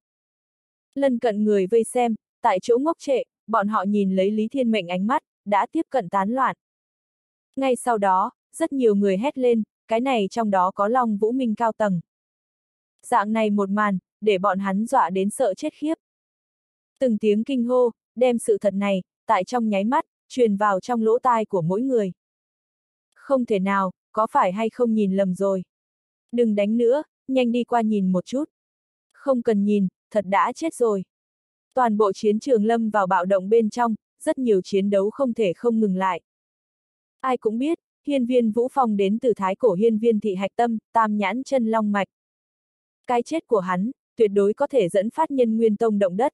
Lần cận người vây xem, tại chỗ ngốc trệ, bọn họ nhìn lấy Lý Thiên Mệnh ánh mắt, đã tiếp cận tán loạn. Ngay sau đó, rất nhiều người hét lên, cái này trong đó có Long Vũ Minh cao tầng. Dạng này một màn, để bọn hắn dọa đến sợ chết khiếp. Từng tiếng kinh hô, đem sự thật này, tại trong nháy mắt, truyền vào trong lỗ tai của mỗi người. Không thể nào, có phải hay không nhìn lầm rồi. Đừng đánh nữa, nhanh đi qua nhìn một chút. Không cần nhìn, thật đã chết rồi. Toàn bộ chiến trường lâm vào bạo động bên trong, rất nhiều chiến đấu không thể không ngừng lại. Ai cũng biết, hiên viên Vũ Phong đến từ thái cổ hiên viên thị hạch tâm, tam nhãn chân long mạch. Cái chết của hắn, tuyệt đối có thể dẫn phát nhân nguyên tông động đất.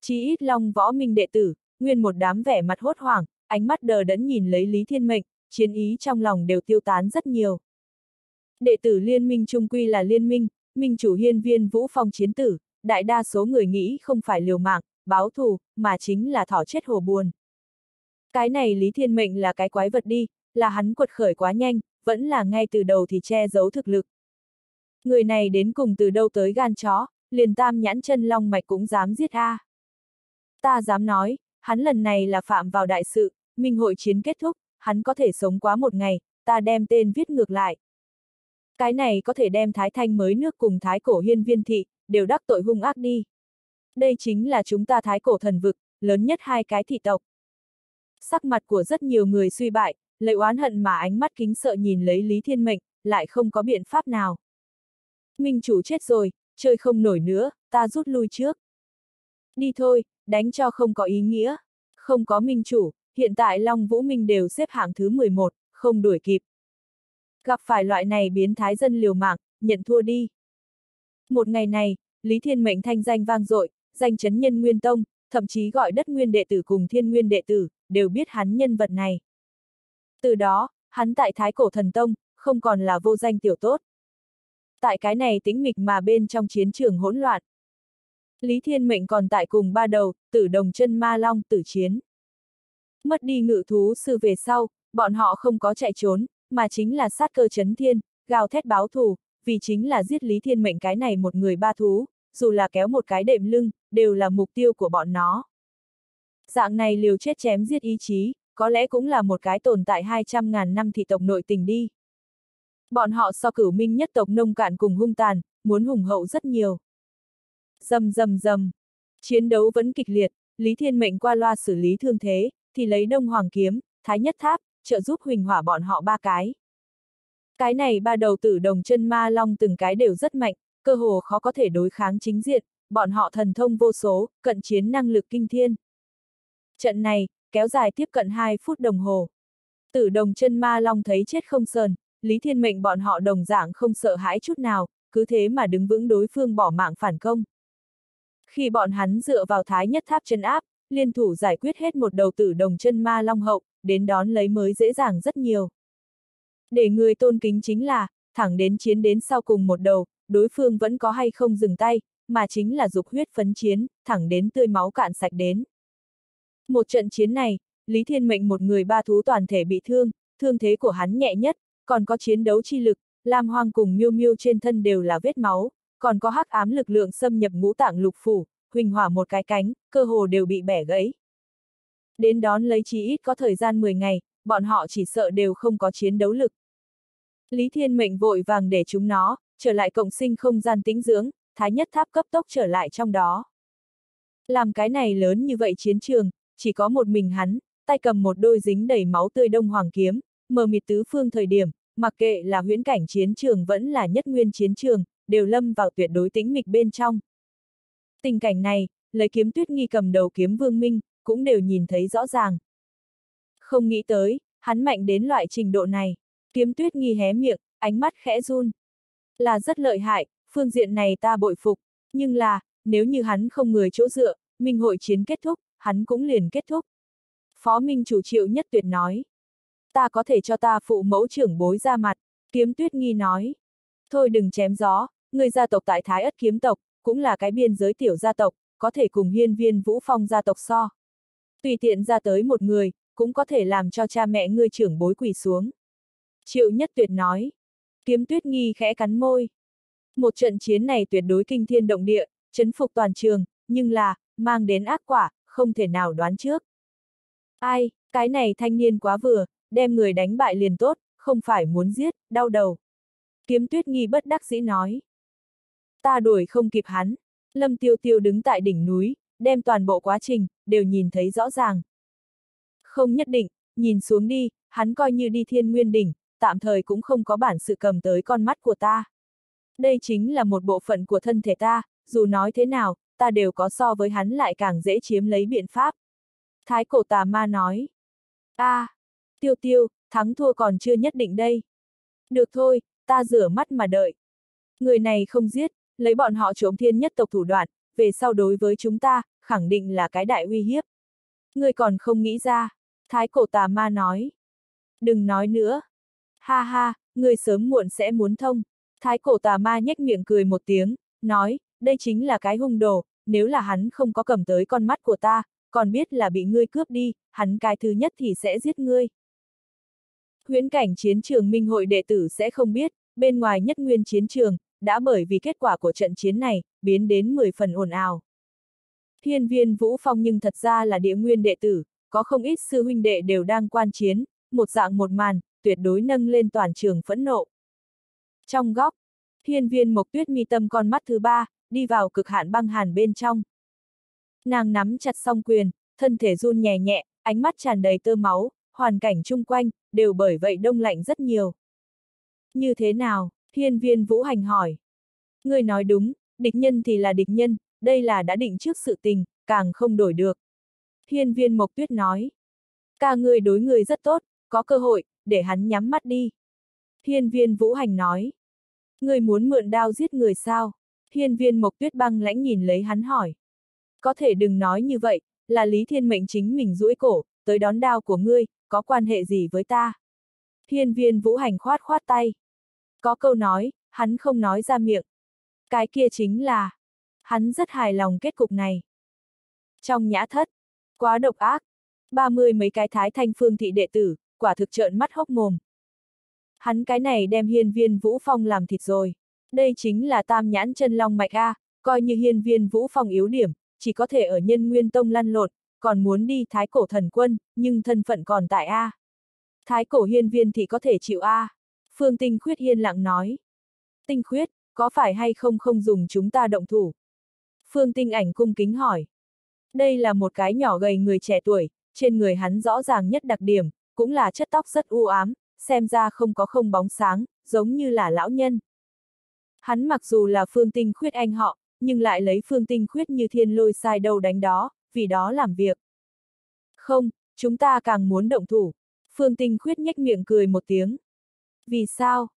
Chí ít long võ minh đệ tử, nguyên một đám vẻ mặt hốt hoảng, ánh mắt đờ đẫn nhìn lấy Lý Thiên Mệnh, chiến ý trong lòng đều tiêu tán rất nhiều. Đệ tử liên minh trung quy là liên minh, minh chủ hiên viên Vũ Phong chiến tử, đại đa số người nghĩ không phải liều mạng, báo thù, mà chính là thỏ chết hồ buồn. Cái này Lý Thiên Mệnh là cái quái vật đi, là hắn quật khởi quá nhanh, vẫn là ngay từ đầu thì che giấu thực lực. Người này đến cùng từ đâu tới gan chó, liền tam nhãn chân long mạch cũng dám giết a. Ta dám nói, hắn lần này là phạm vào đại sự, minh hội chiến kết thúc, hắn có thể sống quá một ngày, ta đem tên viết ngược lại. Cái này có thể đem Thái Thanh mới nước cùng Thái cổ hiên viên thị, đều đắc tội hung ác đi. Đây chính là chúng ta Thái cổ thần vực, lớn nhất hai cái thị tộc. Sắc mặt của rất nhiều người suy bại, lệ oán hận mà ánh mắt kính sợ nhìn lấy Lý Thiên Mệnh, lại không có biện pháp nào. Minh chủ chết rồi, chơi không nổi nữa, ta rút lui trước. Đi thôi, đánh cho không có ý nghĩa. Không có minh chủ, hiện tại Long Vũ Minh đều xếp hạng thứ 11, không đuổi kịp. Gặp phải loại này biến thái dân liều mạng, nhận thua đi. Một ngày này, Lý Thiên Mệnh thanh danh vang dội, danh chấn nhân nguyên tông, thậm chí gọi đất nguyên đệ tử cùng thiên nguyên đệ tử, đều biết hắn nhân vật này. Từ đó, hắn tại Thái Cổ Thần Tông, không còn là vô danh tiểu tốt. Tại cái này tĩnh mịch mà bên trong chiến trường hỗn loạn. Lý Thiên Mệnh còn tại cùng ba đầu, tử đồng chân ma long tử chiến. Mất đi ngự thú sư về sau, bọn họ không có chạy trốn, mà chính là sát cơ chấn thiên, gào thét báo thù, vì chính là giết Lý Thiên Mệnh cái này một người ba thú, dù là kéo một cái đệm lưng, đều là mục tiêu của bọn nó. Dạng này liều chết chém giết ý chí, có lẽ cũng là một cái tồn tại 200.000 năm thị tộc nội tình đi. Bọn họ so cửu minh nhất tộc nông cạn cùng hung tàn, muốn hùng hậu rất nhiều. Dầm dầm dầm. Chiến đấu vẫn kịch liệt, Lý Thiên Mệnh qua loa xử lý thương thế, thì lấy Đông Hoàng Kiếm, Thái Nhất Tháp, trợ giúp huỳnh hỏa bọn họ ba cái. Cái này ba đầu tử đồng chân ma long từng cái đều rất mạnh, cơ hồ khó có thể đối kháng chính diện, bọn họ thần thông vô số, cận chiến năng lực kinh thiên. Trận này, kéo dài tiếp cận 2 phút đồng hồ. Tử đồng chân ma long thấy chết không sờn, Lý Thiên Mệnh bọn họ đồng dạng không sợ hãi chút nào, cứ thế mà đứng vững đối phương bỏ mạng phản công. Khi bọn hắn dựa vào thái nhất tháp chân áp, liên thủ giải quyết hết một đầu tử đồng chân ma long hậu, đến đón lấy mới dễ dàng rất nhiều. Để người tôn kính chính là, thẳng đến chiến đến sau cùng một đầu, đối phương vẫn có hay không dừng tay, mà chính là dục huyết phấn chiến, thẳng đến tươi máu cạn sạch đến. Một trận chiến này, Lý Thiên Mệnh một người ba thú toàn thể bị thương, thương thế của hắn nhẹ nhất, còn có chiến đấu chi lực, Lam Hoang cùng Miêu Miêu trên thân đều là vết máu, còn có hắc ám lực lượng xâm nhập ngũ tạng lục phủ, huỳnh hỏa một cái cánh, cơ hồ đều bị bẻ gãy. Đến đón lấy chí ít có thời gian 10 ngày, bọn họ chỉ sợ đều không có chiến đấu lực. Lý Thiên Mệnh vội vàng để chúng nó, trở lại cộng sinh không gian tĩnh dưỡng, thái nhất tháp cấp tốc trở lại trong đó. Làm cái này lớn như vậy chiến trường, chỉ có một mình hắn, tay cầm một đôi dính đầy máu tươi đông hoàng kiếm, mờ mịt tứ phương thời điểm, mặc kệ là huyễn cảnh chiến trường vẫn là nhất nguyên chiến trường, đều lâm vào tuyệt đối tĩnh mịch bên trong. Tình cảnh này, lấy kiếm tuyết nghi cầm đầu kiếm vương minh, cũng đều nhìn thấy rõ ràng. Không nghĩ tới, hắn mạnh đến loại trình độ này, kiếm tuyết nghi hé miệng, ánh mắt khẽ run. Là rất lợi hại, phương diện này ta bội phục, nhưng là, nếu như hắn không người chỗ dựa, minh hội chiến kết thúc, hắn cũng liền kết thúc. Phó Minh chủ triệu nhất tuyệt nói. Ta có thể cho ta phụ mẫu trưởng bối ra mặt, kiếm tuyết nghi nói. Thôi đừng chém gió, người gia tộc tại Thái ất kiếm tộc, cũng là cái biên giới tiểu gia tộc, có thể cùng hiên viên vũ phong gia tộc so. Tùy tiện ra tới một người, cũng có thể làm cho cha mẹ ngươi trưởng bối quỳ xuống. Triệu nhất tuyệt nói. Kiếm tuyết nghi khẽ cắn môi. Một trận chiến này tuyệt đối kinh thiên động địa, chấn phục toàn trường, nhưng là, mang đến ác quả, không thể nào đoán trước. Ai, cái này thanh niên quá vừa, đem người đánh bại liền tốt, không phải muốn giết, đau đầu. Kiếm tuyết nghi bất đắc dĩ nói. Ta đuổi không kịp hắn. Lâm tiêu tiêu đứng tại đỉnh núi, đem toàn bộ quá trình, đều nhìn thấy rõ ràng. Không nhất định, nhìn xuống đi, hắn coi như đi thiên nguyên đỉnh, tạm thời cũng không có bản sự cầm tới con mắt của ta. Đây chính là một bộ phận của thân thể ta, dù nói thế nào, ta đều có so với hắn lại càng dễ chiếm lấy biện pháp. Thái cổ tà ma nói. a à, tiêu tiêu, thắng thua còn chưa nhất định đây. Được thôi, ta rửa mắt mà đợi. Người này không giết, lấy bọn họ trốn thiên nhất tộc thủ đoạn, về sau đối với chúng ta, khẳng định là cái đại uy hiếp. Người còn không nghĩ ra. Thái cổ tà ma nói. Đừng nói nữa. Ha ha, người sớm muộn sẽ muốn thông. Thái cổ tà ma nhếch miệng cười một tiếng, nói, đây chính là cái hung đồ, nếu là hắn không có cầm tới con mắt của ta, còn biết là bị ngươi cướp đi, hắn cái thứ nhất thì sẽ giết ngươi. Huyễn cảnh chiến trường minh hội đệ tử sẽ không biết, bên ngoài nhất nguyên chiến trường, đã bởi vì kết quả của trận chiến này, biến đến 10 phần ồn ào. Thiên viên Vũ Phong nhưng thật ra là địa nguyên đệ tử, có không ít sư huynh đệ đều đang quan chiến, một dạng một màn, tuyệt đối nâng lên toàn trường phẫn nộ. Trong góc, thiên viên mộc tuyết mi tâm con mắt thứ ba, đi vào cực hạn băng hàn bên trong. Nàng nắm chặt song quyền, thân thể run nhẹ nhẹ, ánh mắt tràn đầy tơ máu, hoàn cảnh chung quanh, đều bởi vậy đông lạnh rất nhiều. Như thế nào? Thiên viên vũ hành hỏi. Người nói đúng, địch nhân thì là địch nhân, đây là đã định trước sự tình, càng không đổi được. Thiên viên mộc tuyết nói. Ca người đối người rất tốt, có cơ hội, để hắn nhắm mắt đi. Thiên viên vũ hành nói. Người muốn mượn đao giết người sao? Thiên viên mộc tuyết băng lãnh nhìn lấy hắn hỏi. Có thể đừng nói như vậy, là Lý Thiên mệnh chính mình duỗi cổ, tới đón đao của ngươi, có quan hệ gì với ta? hiên viên vũ hành khoát khoát tay. Có câu nói, hắn không nói ra miệng. Cái kia chính là, hắn rất hài lòng kết cục này. Trong nhã thất, quá độc ác, ba mươi mấy cái thái thanh phương thị đệ tử, quả thực trợn mắt hốc mồm. Hắn cái này đem hiên viên vũ phong làm thịt rồi. Đây chính là tam nhãn chân long mạch A, coi như hiên viên vũ phong yếu điểm, chỉ có thể ở nhân nguyên tông lăn lộn, còn muốn đi thái cổ thần quân, nhưng thân phận còn tại A. Thái cổ hiên viên thì có thể chịu A. Phương Tinh Khuyết hiên lặng nói. Tinh Khuyết, có phải hay không không dùng chúng ta động thủ? Phương Tinh ảnh cung kính hỏi. Đây là một cái nhỏ gầy người trẻ tuổi, trên người hắn rõ ràng nhất đặc điểm, cũng là chất tóc rất u ám, xem ra không có không bóng sáng, giống như là lão nhân. Hắn mặc dù là phương tinh khuyết anh họ, nhưng lại lấy phương tinh khuyết như thiên lôi sai đâu đánh đó, vì đó làm việc. Không, chúng ta càng muốn động thủ. Phương tinh khuyết nhếch miệng cười một tiếng. Vì sao?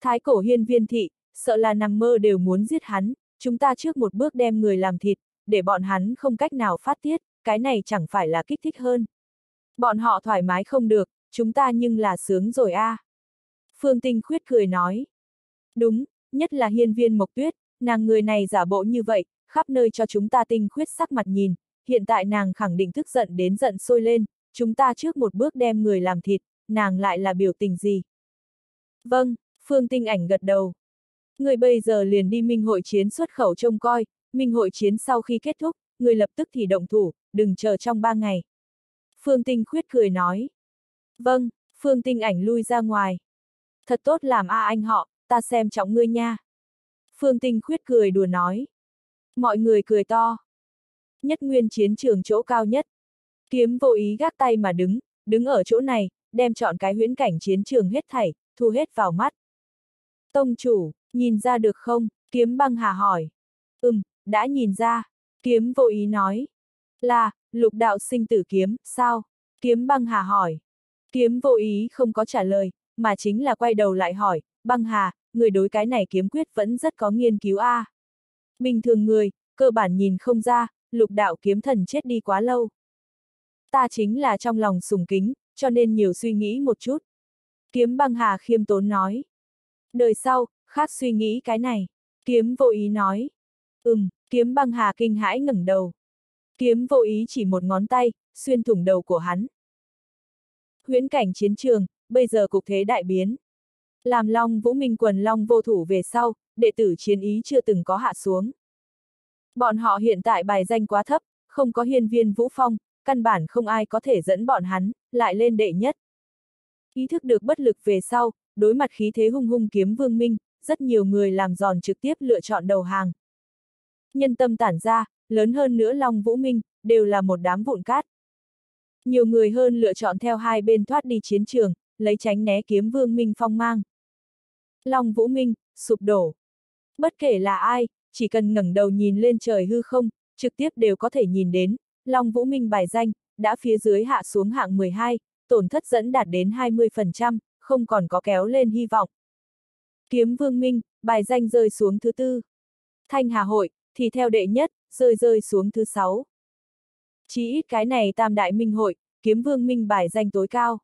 Thái cổ hiên viên thị, sợ là nằm mơ đều muốn giết hắn, chúng ta trước một bước đem người làm thịt, để bọn hắn không cách nào phát tiết, cái này chẳng phải là kích thích hơn. Bọn họ thoải mái không được, chúng ta nhưng là sướng rồi a. À. Phương Tinh Khuyết cười nói. Đúng, nhất là hiên viên mộc tuyết, nàng người này giả bộ như vậy, khắp nơi cho chúng ta tinh khuyết sắc mặt nhìn, hiện tại nàng khẳng định tức giận đến giận sôi lên, chúng ta trước một bước đem người làm thịt, nàng lại là biểu tình gì? Vâng, Phương Tinh ảnh gật đầu. Người bây giờ liền đi minh hội chiến xuất khẩu trông coi, minh hội chiến sau khi kết thúc, người lập tức thì động thủ, đừng chờ trong ba ngày. Phương Tinh khuyết cười nói. Vâng, Phương Tinh ảnh lui ra ngoài. Thật tốt làm a à anh họ, ta xem trọng ngươi nha. Phương Tinh khuyết cười đùa nói. Mọi người cười to. Nhất nguyên chiến trường chỗ cao nhất. Kiếm vô ý gác tay mà đứng, đứng ở chỗ này, đem chọn cái huyễn cảnh chiến trường hết thảy, thu hết vào mắt. Tông chủ, nhìn ra được không? Kiếm băng hà hỏi. Ừm, đã nhìn ra. Kiếm vô ý nói. Là, lục đạo sinh tử kiếm, sao? Kiếm băng hà hỏi. Kiếm vô ý không có trả lời, mà chính là quay đầu lại hỏi, băng hà, người đối cái này kiếm quyết vẫn rất có nghiên cứu a. À. Bình thường người, cơ bản nhìn không ra, lục đạo kiếm thần chết đi quá lâu. Ta chính là trong lòng sùng kính, cho nên nhiều suy nghĩ một chút. Kiếm băng hà khiêm tốn nói. Đời sau, khác suy nghĩ cái này. Kiếm vô ý nói. Ừm, kiếm băng hà kinh hãi ngẩng đầu. Kiếm vô ý chỉ một ngón tay, xuyên thủng đầu của hắn. Huyễn cảnh chiến trường, bây giờ cục thế đại biến. Làm Long Vũ Minh quần Long vô thủ về sau, đệ tử chiến ý chưa từng có hạ xuống. Bọn họ hiện tại bài danh quá thấp, không có hiên viên Vũ Phong, căn bản không ai có thể dẫn bọn hắn, lại lên đệ nhất. Ý thức được bất lực về sau, đối mặt khí thế hung hung kiếm vương minh, rất nhiều người làm giòn trực tiếp lựa chọn đầu hàng. Nhân tâm tản ra, lớn hơn nữa Long Vũ Minh, đều là một đám vụn cát. Nhiều người hơn lựa chọn theo hai bên thoát đi chiến trường, lấy tránh né kiếm vương minh phong mang. Long Vũ Minh, sụp đổ. Bất kể là ai, chỉ cần ngẩng đầu nhìn lên trời hư không, trực tiếp đều có thể nhìn đến, Long Vũ Minh bài danh, đã phía dưới hạ xuống hạng 12, tổn thất dẫn đạt đến 20%, không còn có kéo lên hy vọng. Kiếm Vương Minh, bài danh rơi xuống thứ tư. Thanh Hà Hội, thì theo đệ nhất, rơi rơi xuống thứ sáu. Chỉ ít cái này tam đại minh hội, kiếm vương minh bài danh tối cao.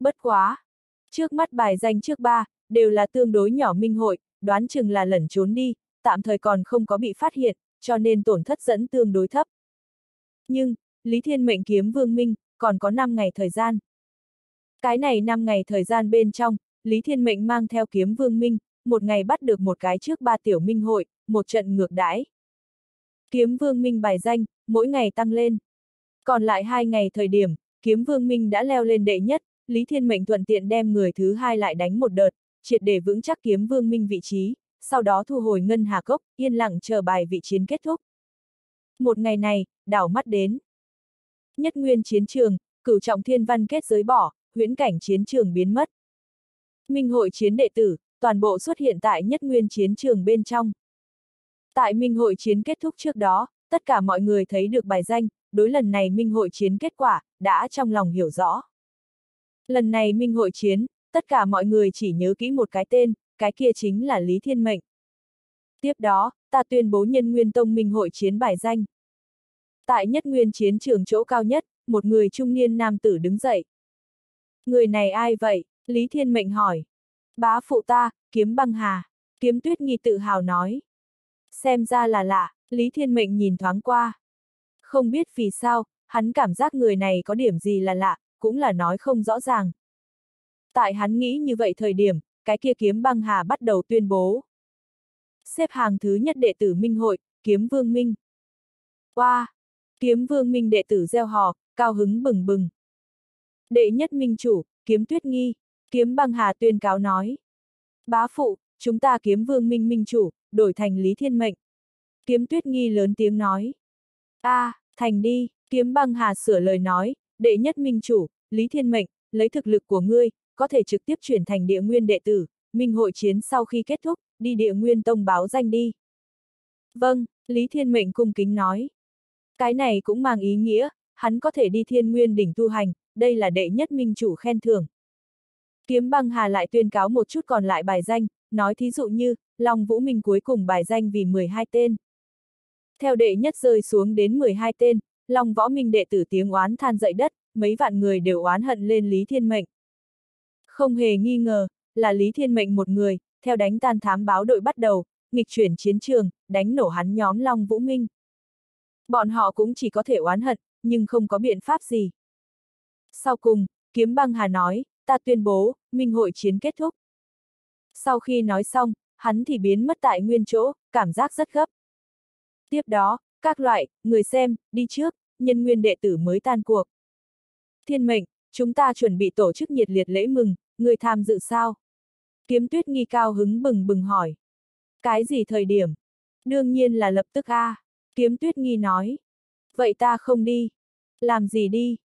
Bất quá. Trước mắt bài danh trước ba, đều là tương đối nhỏ minh hội, đoán chừng là lẩn trốn đi, tạm thời còn không có bị phát hiện, cho nên tổn thất dẫn tương đối thấp. Nhưng, Lý Thiên mệnh kiếm vương minh, còn có 5 ngày thời gian. Cái này 5 ngày thời gian bên trong, Lý Thiên mệnh mang theo kiếm vương minh, một ngày bắt được một cái trước ba tiểu minh hội, một trận ngược đãi. Kiếm vương minh bài danh, mỗi ngày tăng lên. Còn lại hai ngày thời điểm, kiếm vương minh đã leo lên đệ nhất, Lý Thiên Mệnh thuận tiện đem người thứ hai lại đánh một đợt, triệt để vững chắc kiếm vương minh vị trí, sau đó thu hồi ngân hà cốc, yên lặng chờ bài vị chiến kết thúc. Một ngày này, đảo mắt đến. Nhất nguyên chiến trường, cửu trọng thiên văn kết giới bỏ, huyễn cảnh chiến trường biến mất. Minh hội chiến đệ tử, toàn bộ xuất hiện tại nhất nguyên chiến trường bên trong. Tại Minh hội chiến kết thúc trước đó, tất cả mọi người thấy được bài danh, đối lần này Minh hội chiến kết quả, đã trong lòng hiểu rõ. Lần này Minh hội chiến, tất cả mọi người chỉ nhớ kỹ một cái tên, cái kia chính là Lý Thiên Mệnh. Tiếp đó, ta tuyên bố nhân nguyên tông Minh hội chiến bài danh. Tại nhất nguyên chiến trường chỗ cao nhất, một người trung niên nam tử đứng dậy. Người này ai vậy? Lý Thiên Mệnh hỏi. Bá phụ ta, kiếm băng hà. Kiếm tuyết nghi tự hào nói. Xem ra là lạ, Lý Thiên Mệnh nhìn thoáng qua. Không biết vì sao, hắn cảm giác người này có điểm gì là lạ, cũng là nói không rõ ràng. Tại hắn nghĩ như vậy thời điểm, cái kia kiếm băng hà bắt đầu tuyên bố. Xếp hàng thứ nhất đệ tử Minh Hội, kiếm vương Minh. Qua! Wow. Kiếm vương Minh đệ tử gieo hò, cao hứng bừng bừng. Đệ nhất Minh chủ, kiếm tuyết nghi, kiếm băng hà tuyên cáo nói. Bá phụ, chúng ta kiếm vương Minh Minh chủ, đổi thành Lý Thiên Mệnh. Kiếm tuyết nghi lớn tiếng nói. a à, thành đi, kiếm băng hà sửa lời nói, đệ nhất minh chủ, Lý Thiên Mệnh, lấy thực lực của ngươi, có thể trực tiếp chuyển thành địa nguyên đệ tử, minh hội chiến sau khi kết thúc, đi địa nguyên tông báo danh đi. Vâng, Lý Thiên Mệnh cung kính nói. Cái này cũng mang ý nghĩa, hắn có thể đi thiên nguyên đỉnh tu hành, đây là đệ nhất minh chủ khen thưởng. Kiếm băng hà lại tuyên cáo một chút còn lại bài danh, nói thí dụ như, Long Vũ Minh cuối cùng bài danh vì 12 tên. Theo đệ nhất rơi xuống đến 12 tên, Long Võ Minh đệ tử tiếng oán than dậy đất, mấy vạn người đều oán hận lên Lý Thiên Mệnh. Không hề nghi ngờ, là Lý Thiên Mệnh một người, theo đánh tan thám báo đội bắt đầu, nghịch chuyển chiến trường, đánh nổ hắn nhóm Long Vũ Minh. Bọn họ cũng chỉ có thể oán hận, nhưng không có biện pháp gì. Sau cùng, Kiếm Băng Hà nói, ta tuyên bố, minh hội chiến kết thúc. Sau khi nói xong, hắn thì biến mất tại nguyên chỗ, cảm giác rất gấp. Tiếp đó, các loại, người xem, đi trước, nhân nguyên đệ tử mới tan cuộc. Thiên mệnh, chúng ta chuẩn bị tổ chức nhiệt liệt lễ mừng, người tham dự sao? Kiếm tuyết nghi cao hứng bừng bừng hỏi. Cái gì thời điểm? Đương nhiên là lập tức a. Kiếm tuyết nghi nói. Vậy ta không đi. Làm gì đi?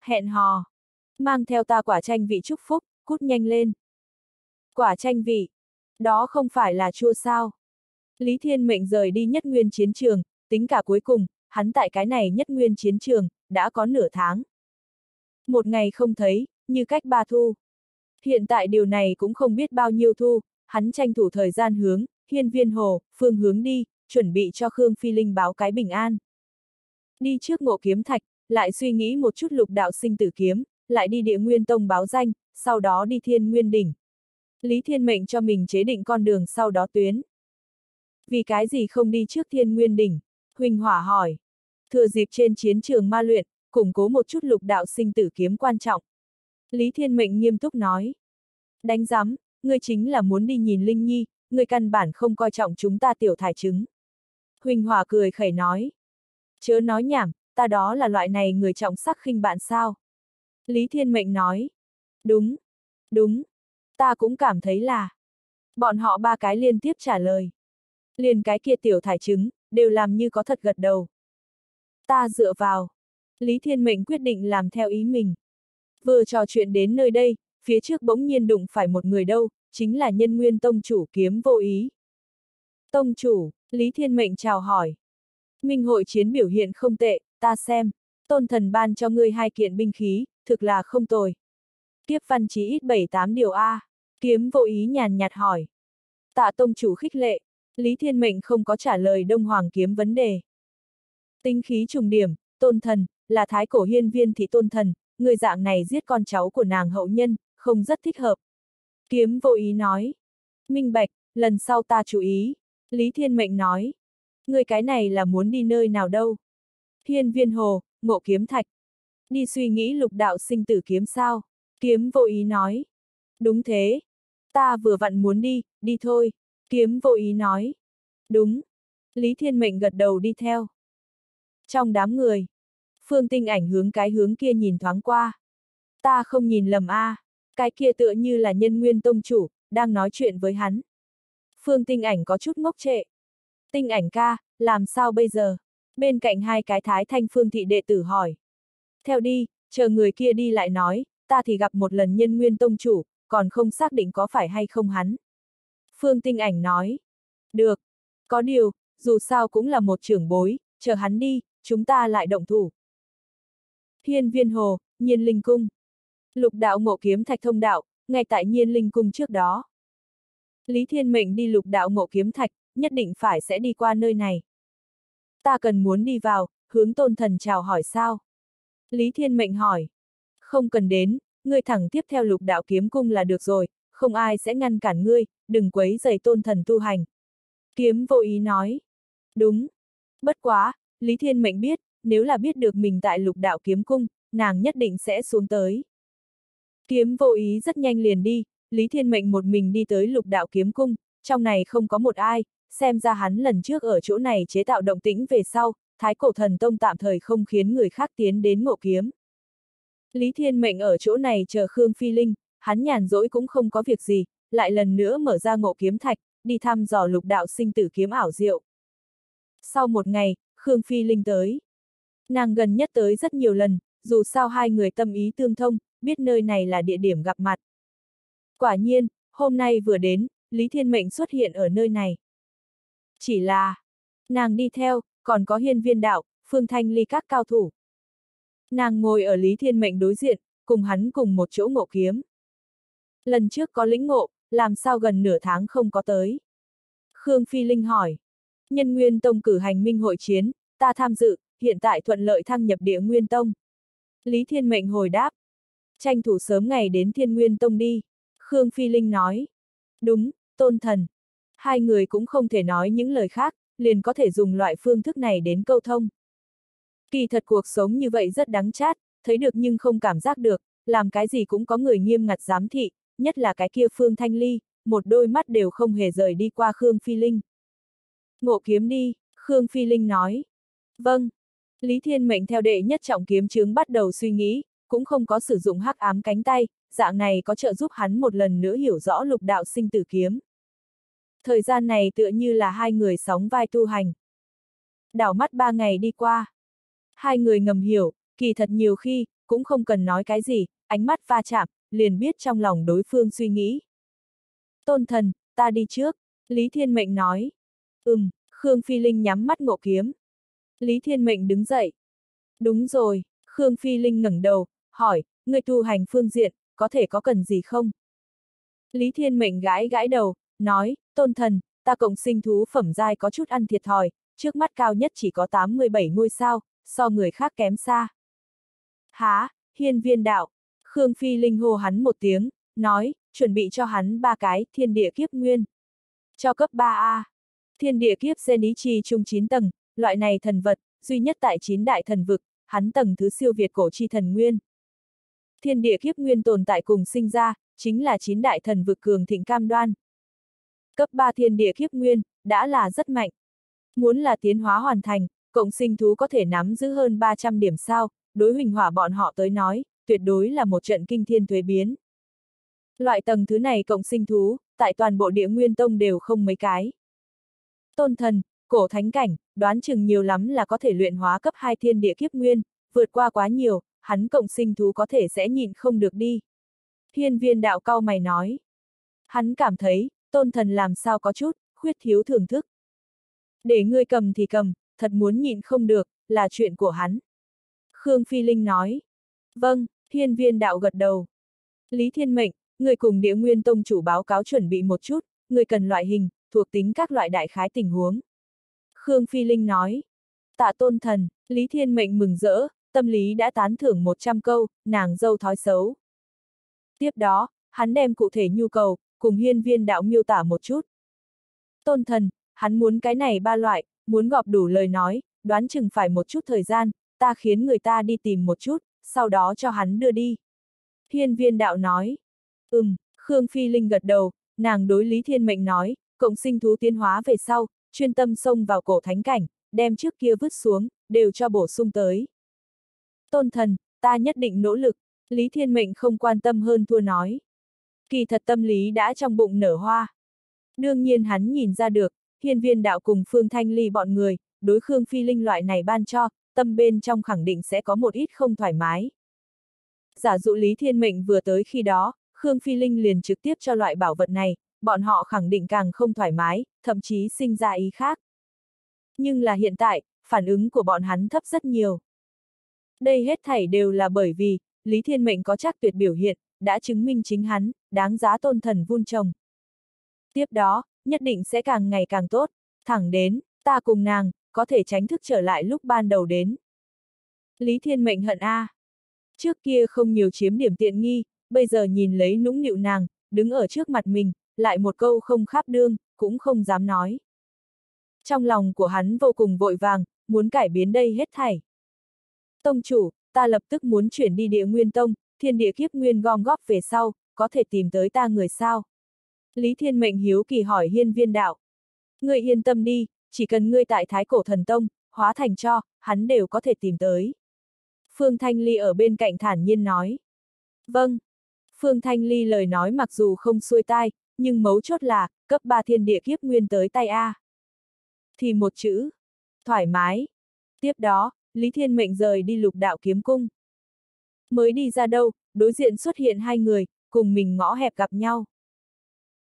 Hẹn hò. Mang theo ta quả chanh vị chúc phúc, cút nhanh lên. Quả chanh vị. Đó không phải là chua sao. Lý Thiên Mệnh rời đi nhất nguyên chiến trường, tính cả cuối cùng, hắn tại cái này nhất nguyên chiến trường, đã có nửa tháng. Một ngày không thấy, như cách ba thu. Hiện tại điều này cũng không biết bao nhiêu thu, hắn tranh thủ thời gian hướng, hiên viên hồ, phương hướng đi, chuẩn bị cho Khương Phi Linh báo cái bình an. Đi trước ngộ kiếm thạch, lại suy nghĩ một chút lục đạo sinh tử kiếm, lại đi địa nguyên tông báo danh, sau đó đi thiên nguyên đỉnh. Lý Thiên Mệnh cho mình chế định con đường sau đó tuyến. Vì cái gì không đi trước thiên nguyên đỉnh? Huỳnh Hỏa hỏi. Thừa dịp trên chiến trường ma luyện, củng cố một chút lục đạo sinh tử kiếm quan trọng. Lý Thiên Mệnh nghiêm túc nói. Đánh giám, ngươi chính là muốn đi nhìn Linh Nhi, ngươi căn bản không coi trọng chúng ta tiểu thải chứng Huỳnh hòa cười khẩy nói. Chớ nói nhảm, ta đó là loại này người trọng sắc khinh bạn sao? Lý Thiên Mệnh nói. Đúng, đúng, ta cũng cảm thấy là. Bọn họ ba cái liên tiếp trả lời. Liền cái kia tiểu thải chứng đều làm như có thật gật đầu. Ta dựa vào. Lý Thiên Mệnh quyết định làm theo ý mình. Vừa trò chuyện đến nơi đây, phía trước bỗng nhiên đụng phải một người đâu, chính là nhân nguyên tông chủ kiếm vô ý. Tông chủ, Lý Thiên Mệnh chào hỏi. Minh hội chiến biểu hiện không tệ, ta xem. Tôn thần ban cho ngươi hai kiện binh khí, thực là không tồi. Kiếp văn chí ít 7-8 điều A. Kiếm vô ý nhàn nhạt hỏi. Tạ tông chủ khích lệ, Lý Thiên Mệnh không có trả lời Đông Hoàng kiếm vấn đề. Tinh khí trùng điểm, tôn thần, là thái cổ hiên viên thị tôn thần, người dạng này giết con cháu của nàng hậu nhân, không rất thích hợp. Kiếm vô ý nói. Minh bạch, lần sau ta chú ý. Lý Thiên Mệnh nói. Người cái này là muốn đi nơi nào đâu? Hiên viên hồ, ngộ kiếm thạch. Đi suy nghĩ lục đạo sinh tử kiếm sao? Kiếm vô ý nói. Đúng thế. Ta vừa vặn muốn đi, đi thôi. Kiếm vô ý nói. Đúng. Lý Thiên Mệnh gật đầu đi theo. Trong đám người, Phương Tinh ảnh hướng cái hướng kia nhìn thoáng qua. Ta không nhìn lầm a, à. cái kia tựa như là nhân nguyên tông chủ, đang nói chuyện với hắn. Phương Tinh ảnh có chút ngốc trệ. Tinh ảnh ca, làm sao bây giờ? Bên cạnh hai cái thái thanh phương thị đệ tử hỏi. Theo đi, chờ người kia đi lại nói, ta thì gặp một lần nhân nguyên tông chủ, còn không xác định có phải hay không hắn. Phương Tinh ảnh nói. Được. Có điều, dù sao cũng là một trưởng bối, chờ hắn đi, chúng ta lại động thủ. Hiên viên hồ, nhiên linh cung. Lục đạo ngộ kiếm thạch thông đạo, ngay tại nhiên linh cung trước đó. Lý Thiên Mệnh đi lục đạo ngộ kiếm thạch, nhất định phải sẽ đi qua nơi này. Ta cần muốn đi vào, hướng tôn thần chào hỏi sao? Lý Thiên Mệnh hỏi. Không cần đến, ngươi thẳng tiếp theo lục đạo kiếm cung là được rồi, không ai sẽ ngăn cản ngươi, đừng quấy giày tôn thần tu hành. Kiếm vô ý nói. Đúng. Bất quá, Lý Thiên Mệnh biết, nếu là biết được mình tại lục đạo kiếm cung, nàng nhất định sẽ xuống tới. Kiếm vô ý rất nhanh liền đi, Lý Thiên Mệnh một mình đi tới lục đạo kiếm cung, trong này không có một ai, xem ra hắn lần trước ở chỗ này chế tạo động tĩnh về sau, Thái Cổ Thần Tông tạm thời không khiến người khác tiến đến ngộ kiếm. Lý Thiên Mệnh ở chỗ này chờ Khương Phi Linh, hắn nhàn rỗi cũng không có việc gì, lại lần nữa mở ra ngộ kiếm thạch, đi thăm dò lục đạo sinh tử kiếm ảo diệu. Sau một ngày, Khương Phi Linh tới. Nàng gần nhất tới rất nhiều lần, dù sao hai người tâm ý tương thông, biết nơi này là địa điểm gặp mặt. Quả nhiên, hôm nay vừa đến, Lý Thiên Mệnh xuất hiện ở nơi này. Chỉ là, nàng đi theo, còn có hiên viên đạo, phương thanh ly các cao thủ. Nàng ngồi ở Lý Thiên Mệnh đối diện, cùng hắn cùng một chỗ ngộ kiếm. Lần trước có lĩnh ngộ, làm sao gần nửa tháng không có tới. Khương Phi Linh hỏi. Nhân Nguyên Tông cử hành minh hội chiến, ta tham dự, hiện tại thuận lợi thăng nhập địa Nguyên Tông. Lý Thiên Mệnh hồi đáp. Tranh thủ sớm ngày đến Thiên Nguyên Tông đi. Khương Phi Linh nói. Đúng, tôn thần. Hai người cũng không thể nói những lời khác, liền có thể dùng loại phương thức này đến câu thông. Kỳ thật cuộc sống như vậy rất đáng chát, thấy được nhưng không cảm giác được, làm cái gì cũng có người nghiêm ngặt giám thị, nhất là cái kia Phương Thanh Ly, một đôi mắt đều không hề rời đi qua Khương Phi Linh. Ngộ kiếm đi, Khương Phi Linh nói. Vâng. Lý Thiên Mệnh theo đệ nhất trọng kiếm chướng bắt đầu suy nghĩ, cũng không có sử dụng hắc ám cánh tay, dạng này có trợ giúp hắn một lần nữa hiểu rõ lục đạo sinh tử kiếm. Thời gian này tựa như là hai người sóng vai tu hành. Đảo mắt ba ngày đi qua. Hai người ngầm hiểu, kỳ thật nhiều khi, cũng không cần nói cái gì, ánh mắt va chạm, liền biết trong lòng đối phương suy nghĩ. Tôn thần, ta đi trước, Lý Thiên Mệnh nói. Ừm, Khương Phi Linh nhắm mắt ngộ kiếm. Lý Thiên Mệnh đứng dậy. Đúng rồi, Khương Phi Linh ngẩng đầu, hỏi, người tu hành phương diện, có thể có cần gì không? Lý Thiên Mệnh gãi gãi đầu, nói, tôn thần, ta cộng sinh thú phẩm giai có chút ăn thiệt thòi, trước mắt cao nhất chỉ có 87 ngôi sao, so người khác kém xa. Há, hiên viên đạo, Khương Phi Linh hô hắn một tiếng, nói, chuẩn bị cho hắn ba cái thiên địa kiếp nguyên. Cho cấp 3A. Thiên địa kiếp sen ý chi chung 9 tầng, loại này thần vật, duy nhất tại chín đại thần vực, hắn tầng thứ siêu việt cổ chi thần nguyên. Thiên địa kiếp nguyên tồn tại cùng sinh ra, chính là chín đại thần vực cường thịnh cam đoan. Cấp 3 thiên địa kiếp nguyên, đã là rất mạnh. Muốn là tiến hóa hoàn thành, cộng sinh thú có thể nắm giữ hơn 300 điểm sao, đối huỳnh hỏa bọn họ tới nói, tuyệt đối là một trận kinh thiên thuế biến. Loại tầng thứ này cộng sinh thú, tại toàn bộ địa nguyên tông đều không mấy cái. Tôn thần, cổ thánh cảnh, đoán chừng nhiều lắm là có thể luyện hóa cấp 2 thiên địa kiếp nguyên, vượt qua quá nhiều, hắn cộng sinh thú có thể sẽ nhịn không được đi. Hiên viên đạo cao mày nói. Hắn cảm thấy, tôn thần làm sao có chút, khuyết thiếu thưởng thức. Để ngươi cầm thì cầm, thật muốn nhịn không được, là chuyện của hắn. Khương Phi Linh nói. Vâng, hiên viên đạo gật đầu. Lý Thiên Mệnh, người cùng địa nguyên tông chủ báo cáo chuẩn bị một chút, người cần loại hình, thuộc tính các loại đại khái tình huống. Khương Phi Linh nói. Tạ tôn thần, Lý Thiên Mệnh mừng rỡ, tâm lý đã tán thưởng 100 câu, nàng dâu thói xấu. Tiếp đó, hắn đem cụ thể nhu cầu, cùng hiên viên đạo miêu tả một chút. Tôn thần, hắn muốn cái này ba loại, muốn gọp đủ lời nói, đoán chừng phải một chút thời gian, ta khiến người ta đi tìm một chút, sau đó cho hắn đưa đi. Hiên viên đạo nói. Ừm, Khương Phi Linh gật đầu, nàng đối Lý Thiên Mệnh nói, cộng sinh thú tiến hóa về sau, chuyên tâm xông vào cổ thánh cảnh, đem trước kia vứt xuống, đều cho bổ sung tới. Tôn thần, ta nhất định nỗ lực, Lý Thiên Mệnh không quan tâm hơn thua nói. Kỳ thật tâm lý đã trong bụng nở hoa. Đương nhiên hắn nhìn ra được, hiên viên đạo cùng Phương Thanh Ly bọn người, đối Khương Phi Linh loại này ban cho, tâm bên trong khẳng định sẽ có một ít không thoải mái. Giả dụ Lý Thiên Mệnh vừa tới khi đó, Khương Phi Linh liền trực tiếp cho loại bảo vật này, bọn họ khẳng định càng không thoải mái, thậm chí sinh ra ý khác. Nhưng là hiện tại, phản ứng của bọn hắn thấp rất nhiều. Đây hết thảy đều là bởi vì, Lý Thiên Mệnh có chắc tuyệt biểu hiện, đã chứng minh chính hắn, đáng giá tôn thần vun trồng. Tiếp đó, nhất định sẽ càng ngày càng tốt, thẳng đến, ta cùng nàng, có thể tránh thức trở lại lúc ban đầu đến. Lý Thiên Mệnh hận A. Trước kia không nhiều chiếm điểm tiện nghi, bây giờ nhìn lấy nũng nịu nàng, đứng ở trước mặt mình, lại một câu không kháp đương, cũng không dám nói. Trong lòng của hắn vô cùng vội vàng, muốn cải biến đây hết thảy. Tông chủ, ta lập tức muốn chuyển đi địa nguyên tông, thiên địa kiếp nguyên gom góp về sau, có thể tìm tới ta người sao? Lý Thiên Mệnh hiếu kỳ hỏi hiên viên đạo. Ngươi yên tâm đi, chỉ cần ngươi tại Thái Cổ Thần Tông, hóa thành cho, hắn đều có thể tìm tới. Phương Thanh Ly ở bên cạnh thản nhiên nói. Vâng. Phương Thanh Ly lời nói mặc dù không xuôi tai, nhưng mấu chốt là, cấp 3 thiên địa kiếp nguyên tới tay A. Thì một chữ. Thoải mái. Tiếp đó, Lý Thiên Mệnh rời đi lục đạo kiếm cung. Mới đi ra đâu, đối diện xuất hiện hai người, cùng mình ngõ hẹp gặp nhau.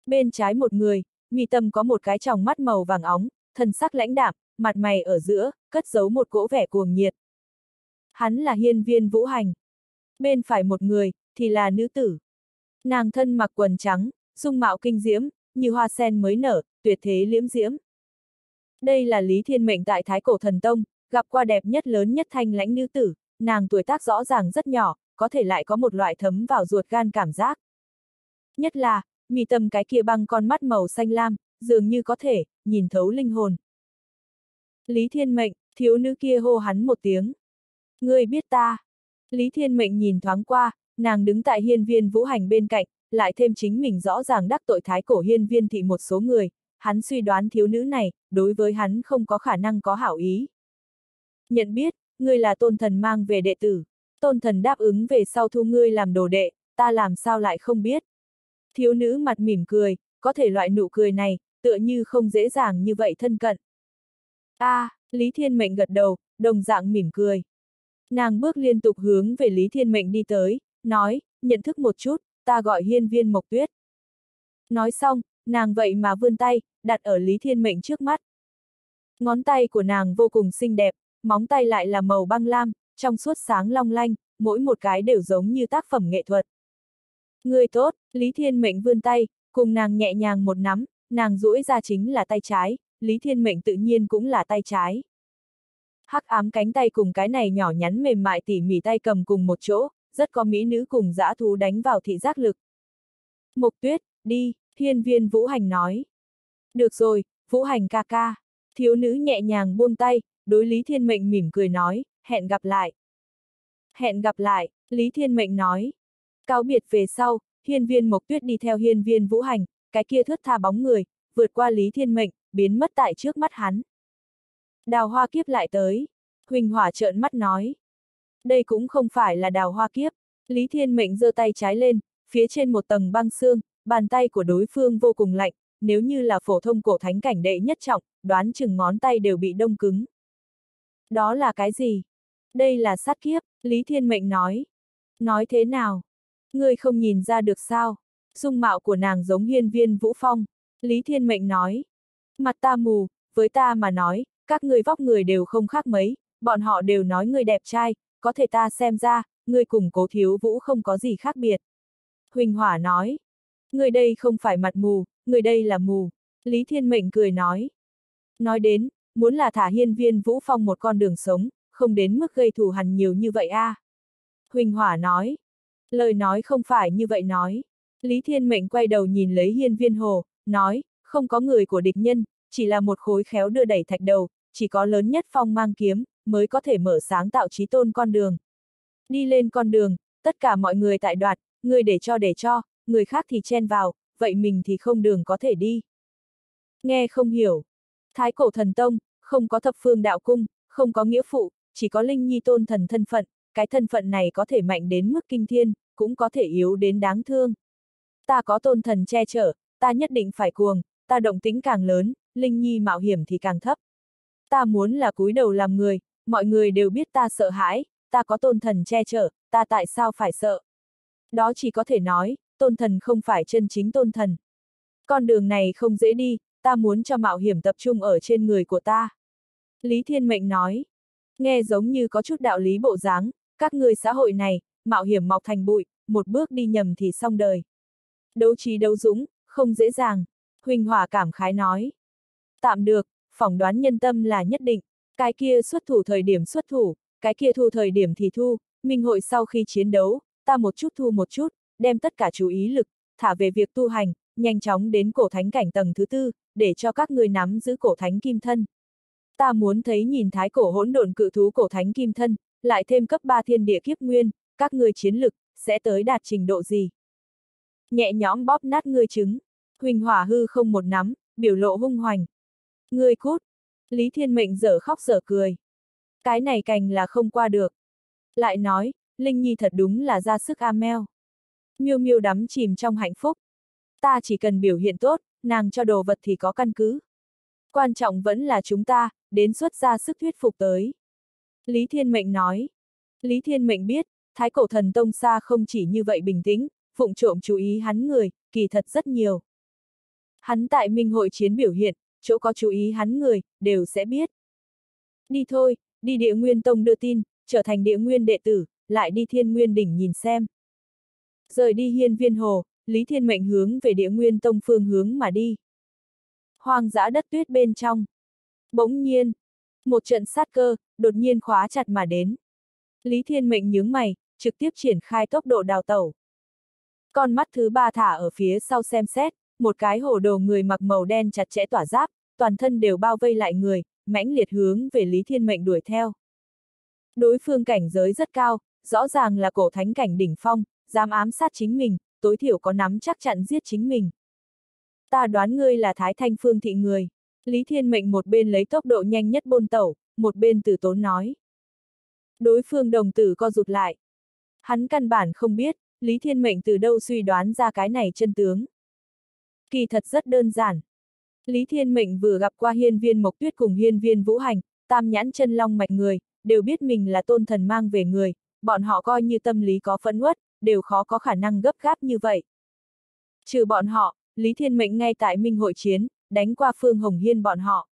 Bên trái một người, mi tâm có một cái tròng mắt màu vàng óng, thân sắc lãnh đạm, mặt mày ở giữa, cất giấu một cỗ vẻ cuồng nhiệt. Hắn là hiên viên vũ hành. Bên phải một người, thì là nữ tử. Nàng thân mặc quần trắng, dung mạo kinh diễm, như hoa sen mới nở, tuyệt thế liễm diễm. Đây là Lý Thiên Mệnh tại Thái Cổ Thần Tông, gặp qua đẹp nhất lớn nhất thanh lãnh nữ tử, nàng tuổi tác rõ ràng rất nhỏ, có thể lại có một loại thấm vào ruột gan cảm giác. Nhất là, mì tâm cái kia băng con mắt màu xanh lam, dường như có thể, nhìn thấu linh hồn. Lý Thiên Mệnh, thiếu nữ kia hô hắn một tiếng. Ngươi biết ta. Lý Thiên Mệnh nhìn thoáng qua, nàng đứng tại hiên viên vũ hành bên cạnh, lại thêm chính mình rõ ràng đắc tội thái cổ hiên viên thị một số người, hắn suy đoán thiếu nữ này, đối với hắn không có khả năng có hảo ý. Nhận biết, ngươi là tôn thần mang về đệ tử, tôn thần đáp ứng về sau thu ngươi làm đồ đệ, ta làm sao lại không biết. Thiếu nữ mặt mỉm cười, có thể loại nụ cười này, tựa như không dễ dàng như vậy thân cận. a à, Lý Thiên Mệnh gật đầu, đồng dạng mỉm cười. Nàng bước liên tục hướng về Lý Thiên Mệnh đi tới, nói, nhận thức một chút, ta gọi hiên viên mộc tuyết. Nói xong, nàng vậy mà vươn tay, đặt ở Lý Thiên Mệnh trước mắt. Ngón tay của nàng vô cùng xinh đẹp, móng tay lại là màu băng lam, trong suốt sáng long lanh, mỗi một cái đều giống như tác phẩm nghệ thuật. Người tốt, Lý Thiên Mệnh vươn tay, cùng nàng nhẹ nhàng một nắm, nàng duỗi ra chính là tay trái, Lý Thiên Mệnh tự nhiên cũng là tay trái. Hắc ám cánh tay cùng cái này nhỏ nhắn mềm mại tỉ mỉ tay cầm cùng một chỗ, rất có mỹ nữ cùng dã thú đánh vào thị giác lực. Mục tuyết, đi, thiên viên Vũ Hành nói. Được rồi, Vũ Hành ca ca. Thiếu nữ nhẹ nhàng buông tay, đối Lý Thiên Mệnh mỉm cười nói, hẹn gặp lại. Hẹn gặp lại, Lý Thiên Mệnh nói. Cáo biệt về sau, hiên viên Mộc Tuyết đi theo hiên viên Vũ Hành, cái kia thướt tha bóng người, vượt qua Lý Thiên Mệnh, biến mất tại trước mắt hắn. Đào hoa kiếp lại tới. Huỳnh hỏa trợn mắt nói. Đây cũng không phải là đào hoa kiếp. Lý Thiên Mệnh giơ tay trái lên, phía trên một tầng băng xương, bàn tay của đối phương vô cùng lạnh, nếu như là phổ thông cổ thánh cảnh đệ nhất trọng, đoán chừng ngón tay đều bị đông cứng. Đó là cái gì? Đây là sát kiếp, Lý Thiên Mệnh nói. Nói thế nào? Ngươi không nhìn ra được sao? Dung mạo của nàng giống hiên viên vũ phong. Lý Thiên Mệnh nói. Mặt ta mù, với ta mà nói, các người vóc người đều không khác mấy, bọn họ đều nói người đẹp trai, có thể ta xem ra, người cùng cố thiếu vũ không có gì khác biệt. Huỳnh Hỏa nói. Người đây không phải mặt mù, người đây là mù. Lý Thiên Mệnh cười nói. Nói đến, muốn là thả hiên viên vũ phong một con đường sống, không đến mức gây thù hằn nhiều như vậy a. À. Huỳnh Hỏa nói. Lời nói không phải như vậy nói. Lý Thiên Mệnh quay đầu nhìn lấy hiên viên hồ, nói, không có người của địch nhân, chỉ là một khối khéo đưa đẩy thạch đầu, chỉ có lớn nhất phong mang kiếm, mới có thể mở sáng tạo trí tôn con đường. Đi lên con đường, tất cả mọi người tại đoạt, người để cho để cho, người khác thì chen vào, vậy mình thì không đường có thể đi. Nghe không hiểu. Thái cổ thần tông, không có thập phương đạo cung, không có nghĩa phụ, chỉ có linh nhi tôn thần thân phận, cái thân phận này có thể mạnh đến mức kinh thiên, cũng có thể yếu đến đáng thương. Ta có tôn thần che chở, ta nhất định phải cuồng, ta động tính càng lớn, linh nhi mạo hiểm thì càng thấp. Ta muốn là cúi đầu làm người, mọi người đều biết ta sợ hãi, ta có tôn thần che chở, ta tại sao phải sợ? Đó chỉ có thể nói, tôn thần không phải chân chính tôn thần. Con đường này không dễ đi, ta muốn cho mạo hiểm tập trung ở trên người của ta. Lý Thiên Mệnh nói, nghe giống như có chút đạo lý bộ dáng, các người xã hội này, mạo hiểm mọc thành bụi, một bước đi nhầm thì xong đời. Đấu trí đấu dũng, không dễ dàng. Huỳnh Hòa cảm khái nói. Tạm được, phỏng đoán nhân tâm là nhất định, cái kia xuất thủ thời điểm xuất thủ, cái kia thu thời điểm thì thu, minh hội sau khi chiến đấu, ta một chút thu một chút, đem tất cả chú ý lực, thả về việc tu hành, nhanh chóng đến cổ thánh cảnh tầng thứ tư, để cho các người nắm giữ cổ thánh kim thân. Ta muốn thấy nhìn thái cổ hỗn độn cự thú cổ thánh kim thân, lại thêm cấp 3 thiên địa kiếp nguyên, các người chiến lực, sẽ tới đạt trình độ gì? Nhẹ nhõm bóp nát ngươi trứng, huỳnh hỏa hư không một nắm, biểu lộ hung hoành. Ngươi cút! Lý Thiên Mệnh dở khóc dở cười. Cái này cành là không qua được. Lại nói, Linh Nhi thật đúng là ra sức a. Miêu miêu đắm chìm trong hạnh phúc. Ta chỉ cần biểu hiện tốt, nàng cho đồ vật thì có căn cứ. Quan trọng vẫn là chúng ta, đến xuất ra sức thuyết phục tới. Lý Thiên Mệnh nói. Lý Thiên Mệnh biết, Thái cổ thần tông xa không chỉ như vậy bình tĩnh, phụng trộm chú ý hắn người, kỳ thật rất nhiều. Hắn tại minh hội chiến biểu hiện, chỗ có chú ý hắn người, đều sẽ biết. Đi thôi, đi địa nguyên tông đưa tin, trở thành địa nguyên đệ tử, lại đi thiên nguyên đỉnh nhìn xem. Rời đi hiên viên hồ, Lý Thiên Mệnh hướng về địa nguyên tông phương hướng mà đi. Hoang dã đất tuyết bên trong. Bỗng nhiên, một trận sát cơ, đột nhiên khóa chặt mà đến. Lý Thiên Mệnh nhướng mày, trực tiếp triển khai tốc độ đào tẩu. Con mắt thứ ba thả ở phía sau xem xét, một cái hổ đồ người mặc màu đen chặt chẽ tỏa giáp, toàn thân đều bao vây lại người, mãnh liệt hướng về Lý Thiên Mệnh đuổi theo. Đối phương cảnh giới rất cao, rõ ràng là cổ thánh cảnh đỉnh phong, dám ám sát chính mình, tối thiểu có nắm chắc chặn giết chính mình. Ta đoán ngươi là Thái Thanh Phương thị người. Lý Thiên Mệnh một bên lấy tốc độ nhanh nhất bôn tẩu, một bên từ tốn nói. Đối phương đồng tử co rụt lại. Hắn căn bản không biết, Lý Thiên Mệnh từ đâu suy đoán ra cái này chân tướng. Kỳ thật rất đơn giản. Lý Thiên Mệnh vừa gặp qua hiên viên Mộc Tuyết cùng hiên viên Vũ Hành, tam nhãn chân long mạch người, đều biết mình là tôn thần mang về người, bọn họ coi như tâm lý có phẫn uất, đều khó có khả năng gấp gáp như vậy. Trừ bọn họ, Lý Thiên Mệnh ngay tại Minh hội chiến, đánh qua Phương Hồng Hiên bọn họ.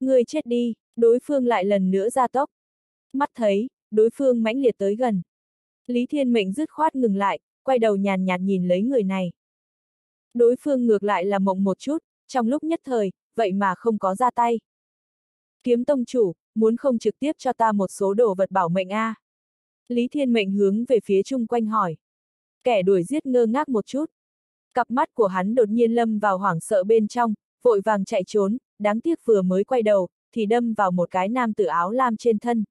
Người chết đi, đối phương lại lần nữa ra tốc. Mắt thấy, đối phương mãnh liệt tới gần. Lý Thiên Mệnh dứt khoát ngừng lại, quay đầu nhàn nhạt nhìn lấy người này. Đối phương ngược lại là mộng một chút, trong lúc nhất thời, vậy mà không có ra tay. Kiếm tông chủ, muốn không trực tiếp cho ta một số đồ vật bảo mệnh a? À? Lý Thiên Mệnh hướng về phía chung quanh hỏi. Kẻ đuổi giết ngơ ngác một chút. Cặp mắt của hắn đột nhiên lâm vào hoảng sợ bên trong, vội vàng chạy trốn, đáng tiếc vừa mới quay đầu, thì đâm vào một cái nam tử áo lam trên thân.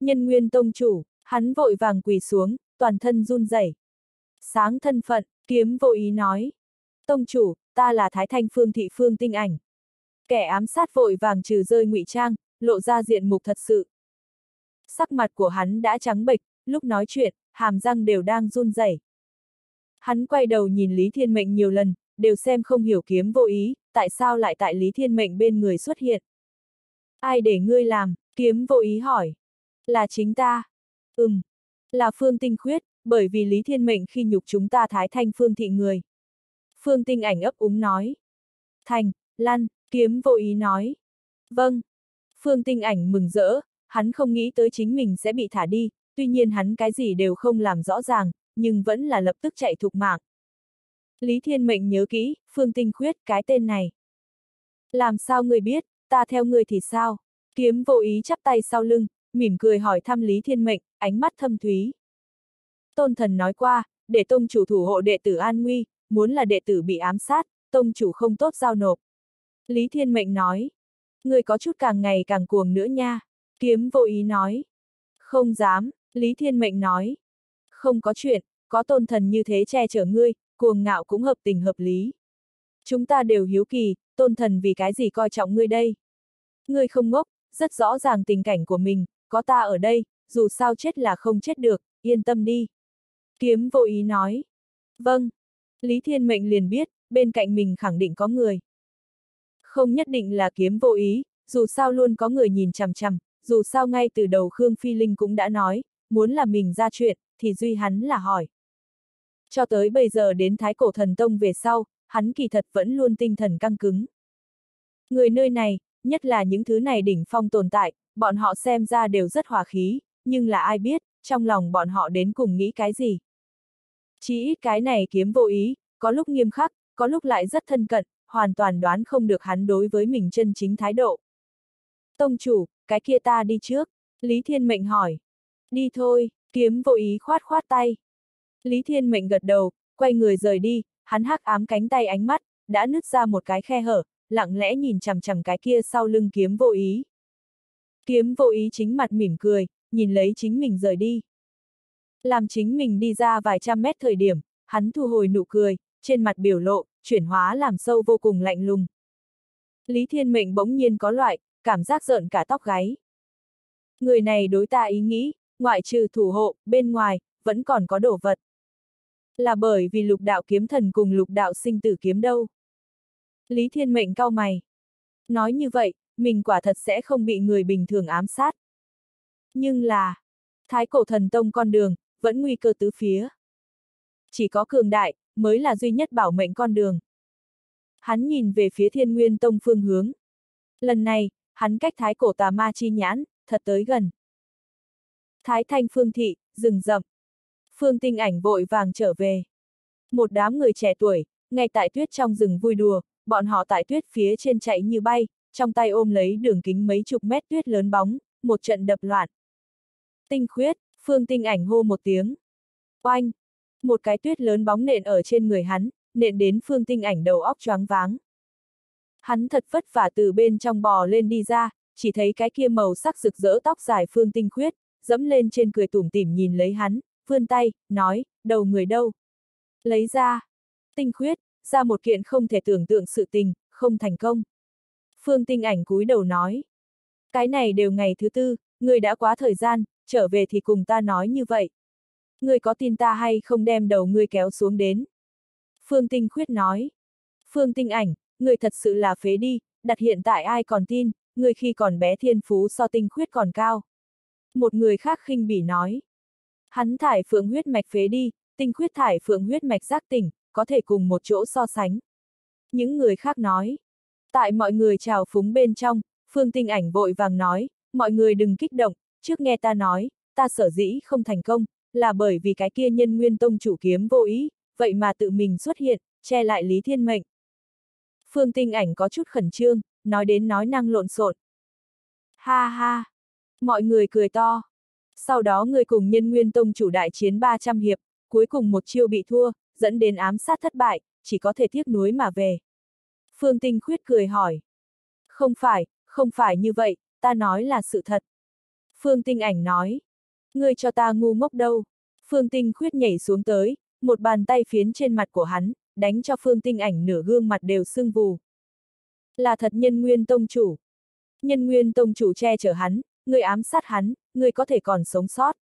Nhân nguyên tông chủ, hắn vội vàng quỳ xuống, toàn thân run rẩy. Sáng thân phận, kiếm vô ý nói. Tông chủ, ta là Thái Thanh Phương Thị Phương Tinh Ảnh. Kẻ ám sát vội vàng trừ rơi ngụy trang, lộ ra diện mục thật sự. Sắc mặt của hắn đã trắng bệch, lúc nói chuyện, hàm răng đều đang run rẩy. Hắn quay đầu nhìn Lý Thiên Mệnh nhiều lần, đều xem không hiểu kiếm vô ý, tại sao lại tại Lý Thiên Mệnh bên người xuất hiện. Ai để ngươi làm, kiếm vô ý hỏi. Là chính ta. Ừm. Là Phương Tinh Khuyết, bởi vì Lý Thiên Mệnh khi nhục chúng ta thái thanh Phương thị người. Phương Tinh ảnh ấp úng nói. Thành, lăn, kiếm vô ý nói. Vâng. Phương Tinh ảnh mừng rỡ, hắn không nghĩ tới chính mình sẽ bị thả đi, tuy nhiên hắn cái gì đều không làm rõ ràng, nhưng vẫn là lập tức chạy thục mạng. Lý Thiên Mệnh nhớ kỹ, Phương Tinh Khuyết cái tên này. Làm sao người biết, ta theo người thì sao? Kiếm vô ý chắp tay sau lưng, mỉm cười hỏi thăm Lý Thiên Mệnh, ánh mắt thâm thúy. Tôn thần nói qua, để tông chủ thủ hộ đệ tử an nguy, muốn là đệ tử bị ám sát, tông chủ không tốt giao nộp. Lý Thiên Mệnh nói, người có chút càng ngày càng cuồng nữa nha. Kiếm vô ý nói. Không dám, Lý Thiên Mệnh nói. Không có chuyện, có tôn thần như thế che chở ngươi, cuồng ngạo cũng hợp tình hợp lý. Chúng ta đều hiếu kỳ, tôn thần vì cái gì coi trọng ngươi đây? Ngươi không ngốc, rất rõ ràng tình cảnh của mình, có ta ở đây, dù sao chết là không chết được, yên tâm đi. Kiếm vô ý nói. Vâng. Lý Thiên Mệnh liền biết, bên cạnh mình khẳng định có người. Không nhất định là kiếm vô ý, dù sao luôn có người nhìn chằm chằm, dù sao ngay từ đầu Khương Phi Linh cũng đã nói, muốn là mình ra chuyện, thì duy hắn là hỏi. Cho tới bây giờ đến Thái Cổ Thần Tông về sau, hắn kỳ thật vẫn luôn tinh thần căng cứng. Người nơi này, nhất là những thứ này đỉnh phong tồn tại, bọn họ xem ra đều rất hòa khí, nhưng là ai biết, trong lòng bọn họ đến cùng nghĩ cái gì. Chỉ ít cái này kiếm vô ý, có lúc nghiêm khắc, có lúc lại rất thân cận, hoàn toàn đoán không được hắn đối với mình chân chính thái độ. Tông chủ, cái kia ta đi trước, Lý Thiên Mệnh hỏi. Đi thôi, kiếm vô ý khoát khoát tay. Lý Thiên Mệnh gật đầu, quay người rời đi, hắn hắc ám cánh tay ánh mắt, đã nứt ra một cái khe hở, lặng lẽ nhìn chằm chằm cái kia sau lưng kiếm vô ý. Kiếm vô ý chính mặt mỉm cười, nhìn lấy chính mình rời đi. Làm chính mình đi ra vài trăm mét thời điểm, hắn thu hồi nụ cười, trên mặt biểu lộ, chuyển hóa làm sâu vô cùng lạnh lùng. Lý Thiên Mệnh bỗng nhiên có loại, cảm giác rợn cả tóc gáy. Người này đối ta ý nghĩ, ngoại trừ thủ hộ, bên ngoài, vẫn còn có đồ vật. Là bởi vì lục đạo kiếm thần cùng lục đạo sinh tử kiếm đâu. Lý Thiên Mệnh cau mày. Nói như vậy, mình quả thật sẽ không bị người bình thường ám sát. Nhưng là, thái cổ thần tông con đường, vẫn nguy cơ tứ phía. Chỉ có cường đại, mới là duy nhất bảo mệnh con đường. Hắn nhìn về phía thiên nguyên tông phương hướng. Lần này, hắn cách thái cổ tà ma chi nhãn, thật tới gần. Thái thanh phương thị, rừng rậm. Phương tinh ảnh vội vàng trở về. Một đám người trẻ tuổi, ngay tại tuyết trong rừng vui đùa, bọn họ tại tuyết phía trên chạy như bay, trong tay ôm lấy đường kính mấy chục mét tuyết lớn bóng, một trận đập loạn. Tinh khuyết, phương tinh ảnh hô một tiếng. Oanh! Một cái tuyết lớn bóng nện ở trên người hắn, nện đến phương tinh ảnh đầu óc choáng váng. Hắn thật vất vả từ bên trong bò lên đi ra, chỉ thấy cái kia màu sắc rực rỡ tóc dài phương tinh khuyết, dẫm lên trên cười tủm tỉm nhìn lấy hắn, vươn tay, nói, đầu người đâu? Lấy ra. Tinh khuyết, ra một kiện không thể tưởng tượng sự tình, không thành công. Phương tinh ảnh cúi đầu nói. Cái này đều ngày thứ tư, người đã quá thời gian, trở về thì cùng ta nói như vậy. Người có tin ta hay không đem đầu ngươi kéo xuống đến? Phương tinh khuyết nói. Phương tinh ảnh, người thật sự là phế đi, đặt hiện tại ai còn tin, người khi còn bé thiên phú so tinh khuyết còn cao. Một người khác khinh bỉ nói. Hắn thải phượng huyết mạch phế đi, tinh khuyết thải phượng huyết mạch giác tỉnh, có thể cùng một chỗ so sánh. Những người khác nói. Tại mọi người chào phúng bên trong, phương tinh ảnh vội vàng nói, mọi người đừng kích động, trước nghe ta nói, ta sở dĩ không thành công, là bởi vì cái kia nhân nguyên tông chủ kiếm vô ý, vậy mà tự mình xuất hiện, che lại Lý Thiên Mệnh. Phương tinh ảnh có chút khẩn trương, nói đến nói năng lộn xộn. Ha ha! Mọi người cười to. Sau đó người cùng nhân nguyên tông chủ đại chiến 300 hiệp, cuối cùng một chiêu bị thua, dẫn đến ám sát thất bại, chỉ có thể tiếc nuối mà về. Phương Tinh Khuyết cười hỏi. Không phải, không phải như vậy, ta nói là sự thật. Phương Tinh Ảnh nói. Ngươi cho ta ngu ngốc đâu. Phương Tinh Khuyết nhảy xuống tới, một bàn tay phiến trên mặt của hắn, đánh cho Phương Tinh Ảnh nửa gương mặt đều sưng vù. Là thật nhân nguyên tông chủ. Nhân nguyên tông chủ che chở hắn, ngươi ám sát hắn, ngươi có thể còn sống sót.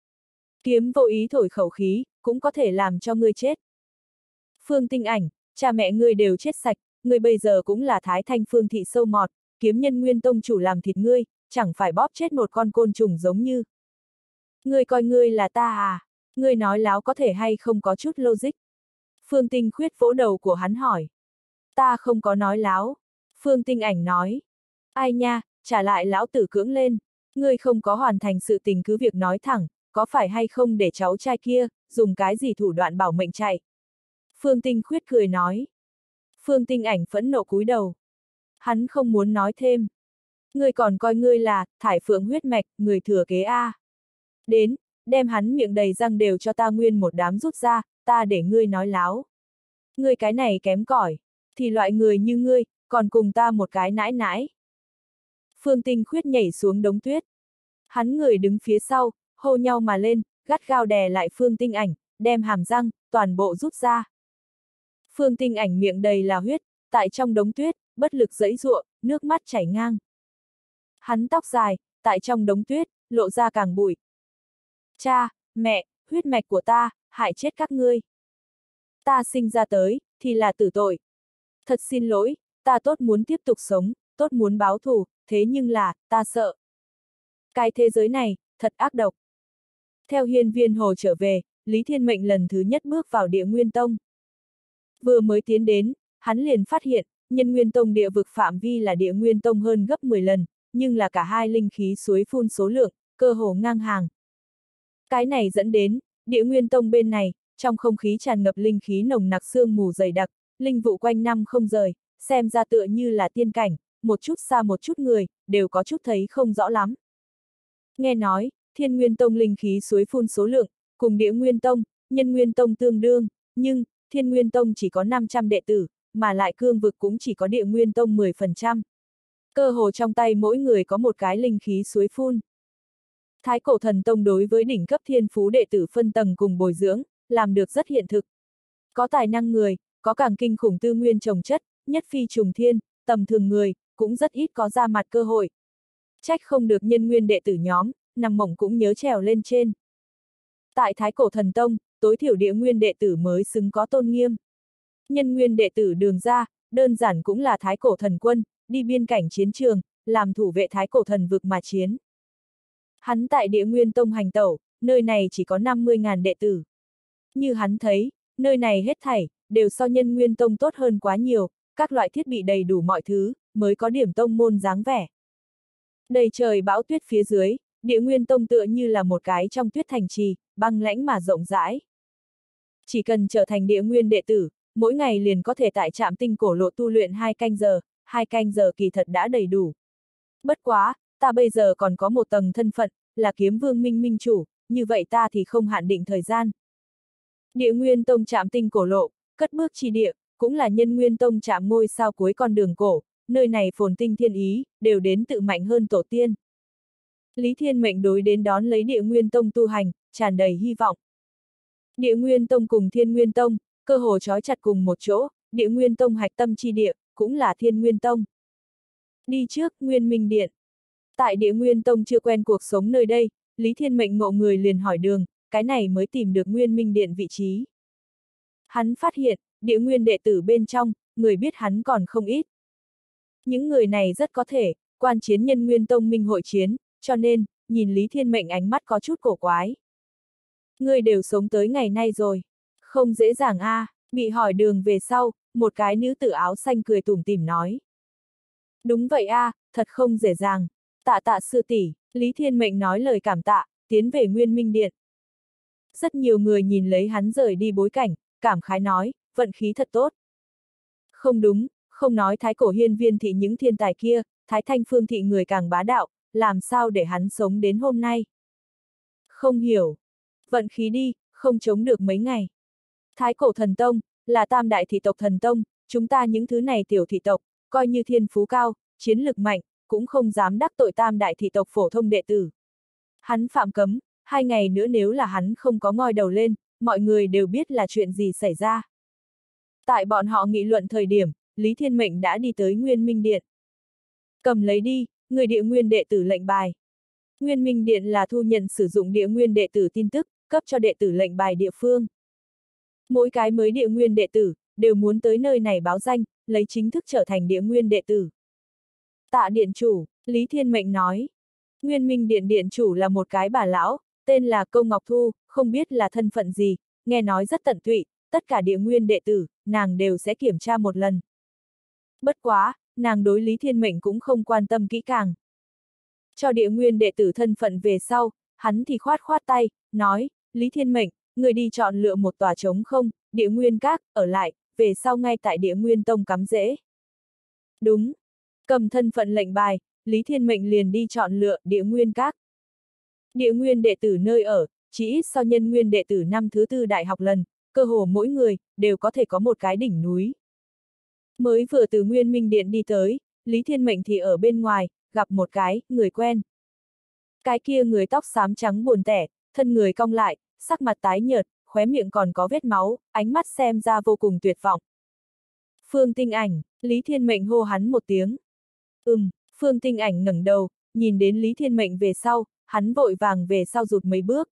Kiếm vô ý thổi khẩu khí, cũng có thể làm cho ngươi chết. Phương tinh ảnh, cha mẹ ngươi đều chết sạch, ngươi bây giờ cũng là thái thanh phương thị sâu mọt, kiếm nhân nguyên tông chủ làm thịt ngươi, chẳng phải bóp chết một con côn trùng giống như. Ngươi coi ngươi là ta à? Ngươi nói láo có thể hay không có chút logic? Phương tinh khuyết vỗ đầu của hắn hỏi. Ta không có nói láo. Phương tinh ảnh nói. Ai nha, trả lại lão tử cưỡng lên. Ngươi không có hoàn thành sự tình cứ việc nói thẳng, có phải hay không để cháu trai kia, dùng cái gì thủ đoạn bảo mệnh chạy. Phương Tinh khuyết cười nói. Phương Tinh ảnh phẫn nộ cúi đầu. Hắn không muốn nói thêm. Ngươi còn coi ngươi là, thải phượng huyết mạch, người thừa kế A. Đến, đem hắn miệng đầy răng đều cho ta nguyên một đám rút ra, ta để ngươi nói láo. Ngươi cái này kém cỏi, thì loại người như ngươi, còn cùng ta một cái nãi nãi. Phương Tinh khuyết nhảy xuống đống tuyết. Hắn người đứng phía sau, hô nhau mà lên, gắt gao đè lại Phương Tinh ảnh, đem hàm răng, toàn bộ rút ra. Phương Tinh ảnh miệng đầy là huyết, tại trong đống tuyết, bất lực dẫy ruộng, nước mắt chảy ngang. Hắn tóc dài, tại trong đống tuyết, lộ ra càng bụi. Cha, mẹ, huyết mạch của ta, hại chết các ngươi. Ta sinh ra tới, thì là tử tội. Thật xin lỗi, ta tốt muốn tiếp tục sống, tốt muốn báo thù, thế nhưng là, ta sợ. Cái thế giới này, thật ác độc. Theo hiên viên hồ trở về, Lý Thiên Mệnh lần thứ nhất bước vào địa nguyên tông. Vừa mới tiến đến, hắn liền phát hiện, nhân nguyên tông địa vực phạm vi là địa nguyên tông hơn gấp 10 lần, nhưng là cả hai linh khí suối phun số lượng, cơ hồ ngang hàng. Cái này dẫn đến, địa nguyên tông bên này, trong không khí tràn ngập linh khí nồng nặc sương mù dày đặc, linh vụ quanh năm không rời, xem ra tựa như là tiên cảnh, một chút xa một chút người, đều có chút thấy không rõ lắm. Nghe nói, thiên nguyên tông linh khí suối phun số lượng, cùng địa nguyên tông, nhân nguyên tông tương đương, nhưng, thiên nguyên tông chỉ có 500 đệ tử, mà lại cương vực cũng chỉ có địa nguyên tông 10%. Cơ hồ trong tay mỗi người có một cái linh khí suối phun. Thái cổ thần tông đối với đỉnh cấp thiên phú đệ tử phân tầng cùng bồi dưỡng, làm được rất hiện thực. Có tài năng người, có càng kinh khủng tư nguyên trồng chất, nhất phi trùng thiên, tầm thường người, cũng rất ít có ra mặt cơ hội. Trách không được nhân nguyên đệ tử nhóm, nằm mộng cũng nhớ trèo lên trên. Tại Thái Cổ Thần Tông, tối thiểu địa nguyên đệ tử mới xứng có tôn nghiêm. Nhân nguyên đệ tử đường ra, đơn giản cũng là Thái Cổ Thần Quân, đi biên cảnh chiến trường, làm thủ vệ Thái Cổ Thần vực mà chiến. Hắn tại địa nguyên tông hành tẩu, nơi này chỉ có 50.000 đệ tử. Như hắn thấy, nơi này hết thảy, đều so nhân nguyên tông tốt hơn quá nhiều, các loại thiết bị đầy đủ mọi thứ, mới có điểm tông môn dáng vẻ. Đầy trời bão tuyết phía dưới, địa nguyên tông tựa như là một cái trong tuyết thành trì, băng lãnh mà rộng rãi. Chỉ cần trở thành địa nguyên đệ tử, mỗi ngày liền có thể tại trạm tinh cổ lộ tu luyện hai canh giờ, hai canh giờ kỳ thật đã đầy đủ. Bất quá, ta bây giờ còn có một tầng thân phận, là kiếm vương minh minh chủ, như vậy ta thì không hạn định thời gian. Địa Nguyên Tông chạm tinh cổ lộ, cất bước chi địa, cũng là nhân Nguyên Tông chạm ngôi sao cuối con đường cổ, nơi này phồn tinh thiên ý, đều đến tự mạnh hơn tổ tiên. Lý Thiên Mệnh đối đến đón lấy địa Nguyên Tông tu hành, tràn đầy hy vọng. Địa Nguyên Tông cùng Thiên Nguyên Tông, cơ hồ trói chặt cùng một chỗ, địa Nguyên Tông hạch tâm chi địa, cũng là Thiên Nguyên Tông. Đi trước, Nguyên Minh Điện. Tại địa Nguyên Tông chưa quen cuộc sống nơi đây, Lý Thiên Mệnh ngộ người liền hỏi đường, cái này mới tìm được Nguyên Minh Điện vị trí. Hắn phát hiện, địa nguyên đệ tử bên trong, người biết hắn còn không ít. Những người này rất có thể, quan chiến nhân Nguyên Tông Minh hội chiến, cho nên, nhìn Lý Thiên Mệnh ánh mắt có chút cổ quái. Người đều sống tới ngày nay rồi. Không dễ dàng a à, bị hỏi đường về sau, một cái nữ tử áo xanh cười tủm tỉm nói. Đúng vậy a à, thật không dễ dàng. Tạ tạ sư tỷ, Lý Thiên Mệnh nói lời cảm tạ, tiến về Nguyên Minh Điện. Rất nhiều người nhìn lấy hắn rời đi bối cảnh, cảm khái nói, vận khí thật tốt. Không đúng, không nói thái cổ hiên viên thị những thiên tài kia, thái thanh phương thị người càng bá đạo, làm sao để hắn sống đến hôm nay. Không hiểu. Vận khí đi, không chống được mấy ngày. Thái cổ thần tông, là tam đại thị tộc thần tông, chúng ta những thứ này tiểu thị tộc, coi như thiên phú cao, chiến lực mạnh, cũng không dám đắc tội tam đại thị tộc phổ thông đệ tử. Hắn phạm cấm, hai ngày nữa nếu là hắn không có ngoi đầu lên, mọi người đều biết là chuyện gì xảy ra. Tại bọn họ nghị luận thời điểm, Lý Thiên Mệnh đã đi tới Nguyên Minh Điện. Cầm lấy đi, người địa nguyên đệ tử lệnh bài. Nguyên Minh Điện là thu nhận sử dụng địa nguyên đệ tử tin tức, cấp cho đệ tử lệnh bài địa phương. Mỗi cái mới địa nguyên đệ tử, đều muốn tới nơi này báo danh, lấy chính thức trở thành địa nguyên đệ tử. Tạ Điện Chủ, Lý Thiên Mệnh nói. Nguyên Minh Điện Điện Chủ là một cái bà lão, tên là Câu Ngọc Thu, không biết là thân phận gì, nghe nói rất tận tụy, tất cả địa nguyên đệ tử, nàng đều sẽ kiểm tra một lần. Bất quá, nàng đối Lý Thiên Mệnh cũng không quan tâm kỹ càng. Cho địa nguyên đệ tử thân phận về sau, hắn thì khoát khoát tay, nói, Lý Thiên Mệnh, người đi chọn lựa một tòa trống không, địa nguyên các, ở lại, về sau ngay tại địa nguyên tông cắm rễ. Đúng. Cầm thân phận lệnh bài, Lý Thiên Mệnh liền đi chọn lựa địa nguyên các. Địa nguyên đệ tử nơi ở, chỉ ít sau nhân nguyên đệ tử năm thứ tư đại học lần, cơ hồ mỗi người, đều có thể có một cái đỉnh núi. Mới vừa từ Nguyên Minh Điện đi tới, Lý Thiên Mệnh thì ở bên ngoài, gặp một cái, người quen. Cái kia người tóc xám trắng buồn tẻ, thân người cong lại, sắc mặt tái nhợt, khóe miệng còn có vết máu, ánh mắt xem ra vô cùng tuyệt vọng. Phương Tinh Ảnh, Lý Thiên Mệnh hô hắn một tiếng. Ừm, Phương Tinh Ảnh ngẩng đầu, nhìn đến Lý Thiên Mệnh về sau, hắn vội vàng về sau rụt mấy bước.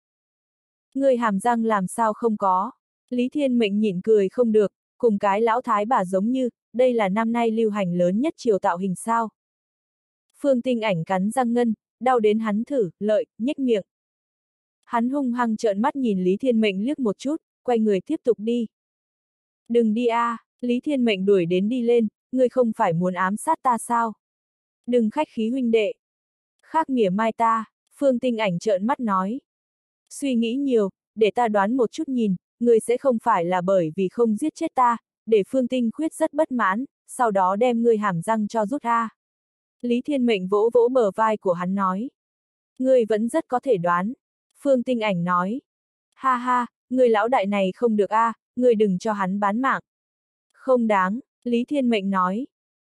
Người hàm răng làm sao không có. Lý Thiên Mệnh nhịn cười không được, cùng cái lão thái bà giống như, đây là năm nay lưu hành lớn nhất chiều tạo hình sao. Phương tinh ảnh cắn răng ngân, đau đến hắn thử, lợi, nhếch miệng. Hắn hung hăng trợn mắt nhìn Lý Thiên Mệnh liếc một chút, quay người tiếp tục đi. Đừng đi a, à, Lý Thiên Mệnh đuổi đến đi lên, ngươi không phải muốn ám sát ta sao? Đừng khách khí huynh đệ. Khác mỉa mai ta, Phương tinh ảnh trợn mắt nói. Suy nghĩ nhiều, để ta đoán một chút nhìn, ngươi sẽ không phải là bởi vì không giết chết ta, để Phương Tinh Khuyết rất bất mãn, sau đó đem ngươi hàm răng cho rút ra. Lý Thiên Mệnh vỗ vỗ bờ vai của hắn nói. Ngươi vẫn rất có thể đoán. Phương Tinh Ảnh nói. Ha ha, người lão đại này không được a, à, người đừng cho hắn bán mạng. Không đáng, Lý Thiên Mệnh nói.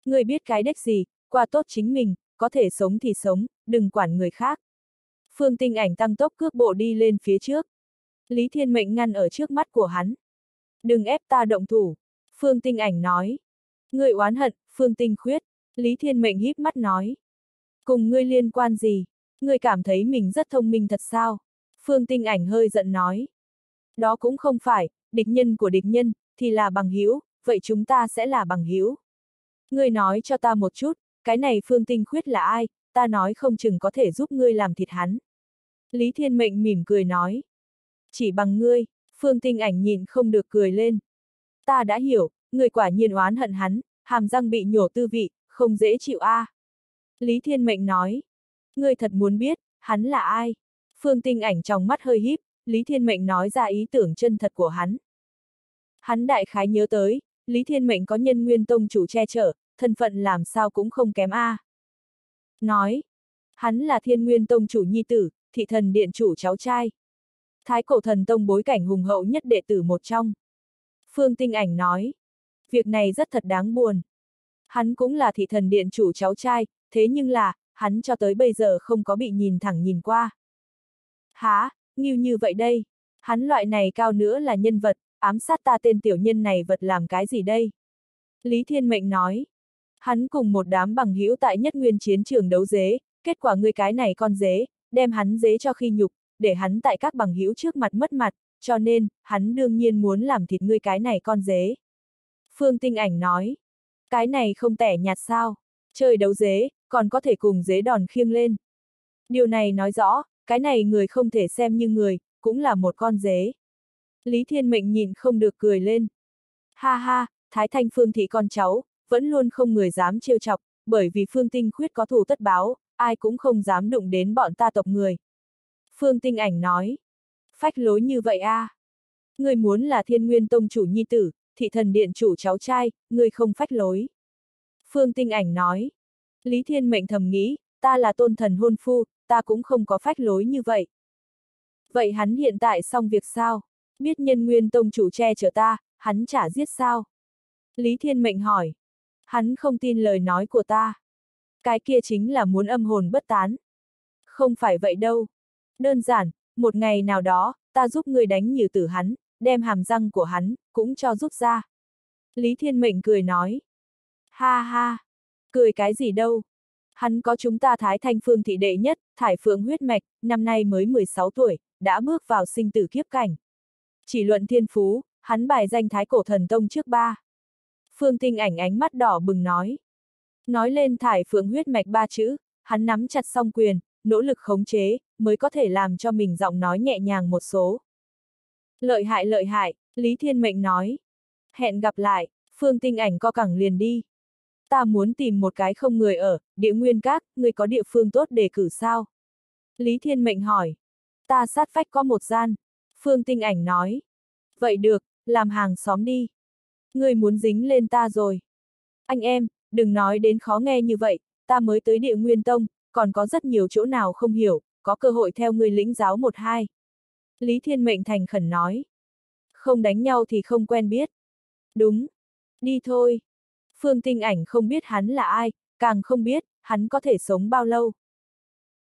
Người biết cái đếch gì, qua tốt chính mình, có thể sống thì sống, đừng quản người khác. Phương Tinh Ảnh tăng tốc cước bộ đi lên phía trước. Lý Thiên Mệnh ngăn ở trước mắt của hắn. Đừng ép ta động thủ. Phương Tinh Ảnh nói. Người oán hận, Phương Tinh khuyết. Lý Thiên Mệnh híp mắt nói. Cùng ngươi liên quan gì? Ngươi cảm thấy mình rất thông minh thật sao? Phương Tinh Ảnh hơi giận nói. Đó cũng không phải, địch nhân của địch nhân, thì là bằng hữu, vậy chúng ta sẽ là bằng hữu. Ngươi nói cho ta một chút, cái này Phương Tinh khuyết là ai, ta nói không chừng có thể giúp ngươi làm thịt hắn. Lý Thiên Mệnh mỉm cười nói. Chỉ bằng ngươi, Phương Tinh ảnh nhìn không được cười lên. Ta đã hiểu, người quả nhiên oán hận hắn, hàm răng bị nhổ tư vị, không dễ chịu a. À. Lý Thiên Mệnh nói. Ngươi thật muốn biết, hắn là ai? Phương Tinh ảnh trong mắt hơi híp, Lý Thiên Mệnh nói ra ý tưởng chân thật của hắn. Hắn đại khái nhớ tới, Lý Thiên Mệnh có nhân nguyên tông chủ che chở, thân phận làm sao cũng không kém a. À. Nói, hắn là thiên nguyên tông chủ nhi tử, thị thần điện chủ cháu trai. Thái cổ thần tông bối cảnh hùng hậu nhất đệ tử một trong. Phương Tinh Ảnh nói. Việc này rất thật đáng buồn. Hắn cũng là thị thần điện chủ cháu trai, thế nhưng là, hắn cho tới bây giờ không có bị nhìn thẳng nhìn qua. Há, nghiêu như vậy đây. Hắn loại này cao nữa là nhân vật, ám sát ta tên tiểu nhân này vật làm cái gì đây? Lý Thiên Mệnh nói. Hắn cùng một đám bằng hữu tại nhất nguyên chiến trường đấu dế, kết quả ngươi cái này con dế, đem hắn dế cho khi nhục, để hắn tại các bằng hữu trước mặt mất mặt, cho nên, hắn đương nhiên muốn làm thịt ngươi cái này con dế. Phương Tinh Ảnh nói. Cái này không tẻ nhạt sao? Chơi đấu dế, còn có thể cùng dế đòn khiêng lên. Điều này nói rõ, cái này người không thể xem như người, cũng là một con dế. Lý Thiên Mệnh nhìn không được cười lên. Ha ha, Thái Thanh Phương thị con cháu, vẫn luôn không người dám trêu chọc, bởi vì Phương Tinh khuyết có thù tất báo, ai cũng không dám đụng đến bọn ta tộc người. Phương Tinh ảnh nói. Phách lối như vậy a à? Người muốn là thiên nguyên tông chủ nhi tử, thị thần điện chủ cháu trai, người không phách lối. Phương Tinh ảnh nói. Lý Thiên Mệnh thầm nghĩ, ta là tôn thần hôn phu, ta cũng không có phách lối như vậy. Vậy hắn hiện tại xong việc sao? Biết nhân nguyên tông chủ che chở ta, hắn chả giết sao? Lý Thiên Mệnh hỏi. Hắn không tin lời nói của ta. Cái kia chính là muốn âm hồn bất tán. Không phải vậy đâu. Đơn giản, một ngày nào đó, ta giúp người đánh nhiều tử hắn, đem hàm răng của hắn, cũng cho rút ra. Lý Thiên Mệnh cười nói. Ha ha, cười cái gì đâu. Hắn có chúng ta Thái Thanh Phương thị đệ nhất, thải phượng huyết mạch, năm nay mới 16 tuổi, đã bước vào sinh tử kiếp cảnh. Chỉ luận thiên phú, hắn bài danh Thái Cổ Thần Tông trước ba. Phương Tinh ảnh ánh mắt đỏ bừng nói. Nói lên thải phượng huyết mạch ba chữ, hắn nắm chặt song quyền, nỗ lực khống chế, mới có thể làm cho mình giọng nói nhẹ nhàng một số. Lợi hại lợi hại, Lý Thiên Mệnh nói. Hẹn gặp lại, Phương Tinh ảnh co cẳng liền đi. Ta muốn tìm một cái không người ở, địa nguyên các, người có địa phương tốt để cử sao? Lý Thiên Mệnh hỏi. Ta sát phách có một gian. Phương Tinh ảnh nói. Vậy được, làm hàng xóm đi. Người muốn dính lên ta rồi. Anh em, đừng nói đến khó nghe như vậy, ta mới tới địa nguyên tông, còn có rất nhiều chỗ nào không hiểu, có cơ hội theo người lĩnh giáo một hai. Lý Thiên Mệnh thành khẩn nói. Không đánh nhau thì không quen biết. Đúng. Đi thôi. Phương Tinh ảnh không biết hắn là ai, càng không biết, hắn có thể sống bao lâu.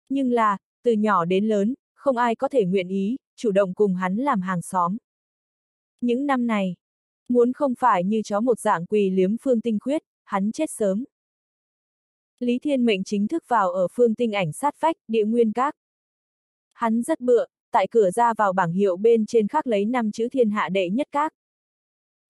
Nhưng là, từ nhỏ đến lớn, không ai có thể nguyện ý, chủ động cùng hắn làm hàng xóm. Những năm này, muốn không phải như chó một dạng quỳ liếm Phương Tinh khuyết, hắn chết sớm. Lý Thiên Mệnh chính thức vào ở phương tinh ảnh sát phách, địa nguyên các. Hắn rất bựa, tại cửa ra vào bảng hiệu bên trên khắc lấy năm chữ thiên hạ đệ nhất các.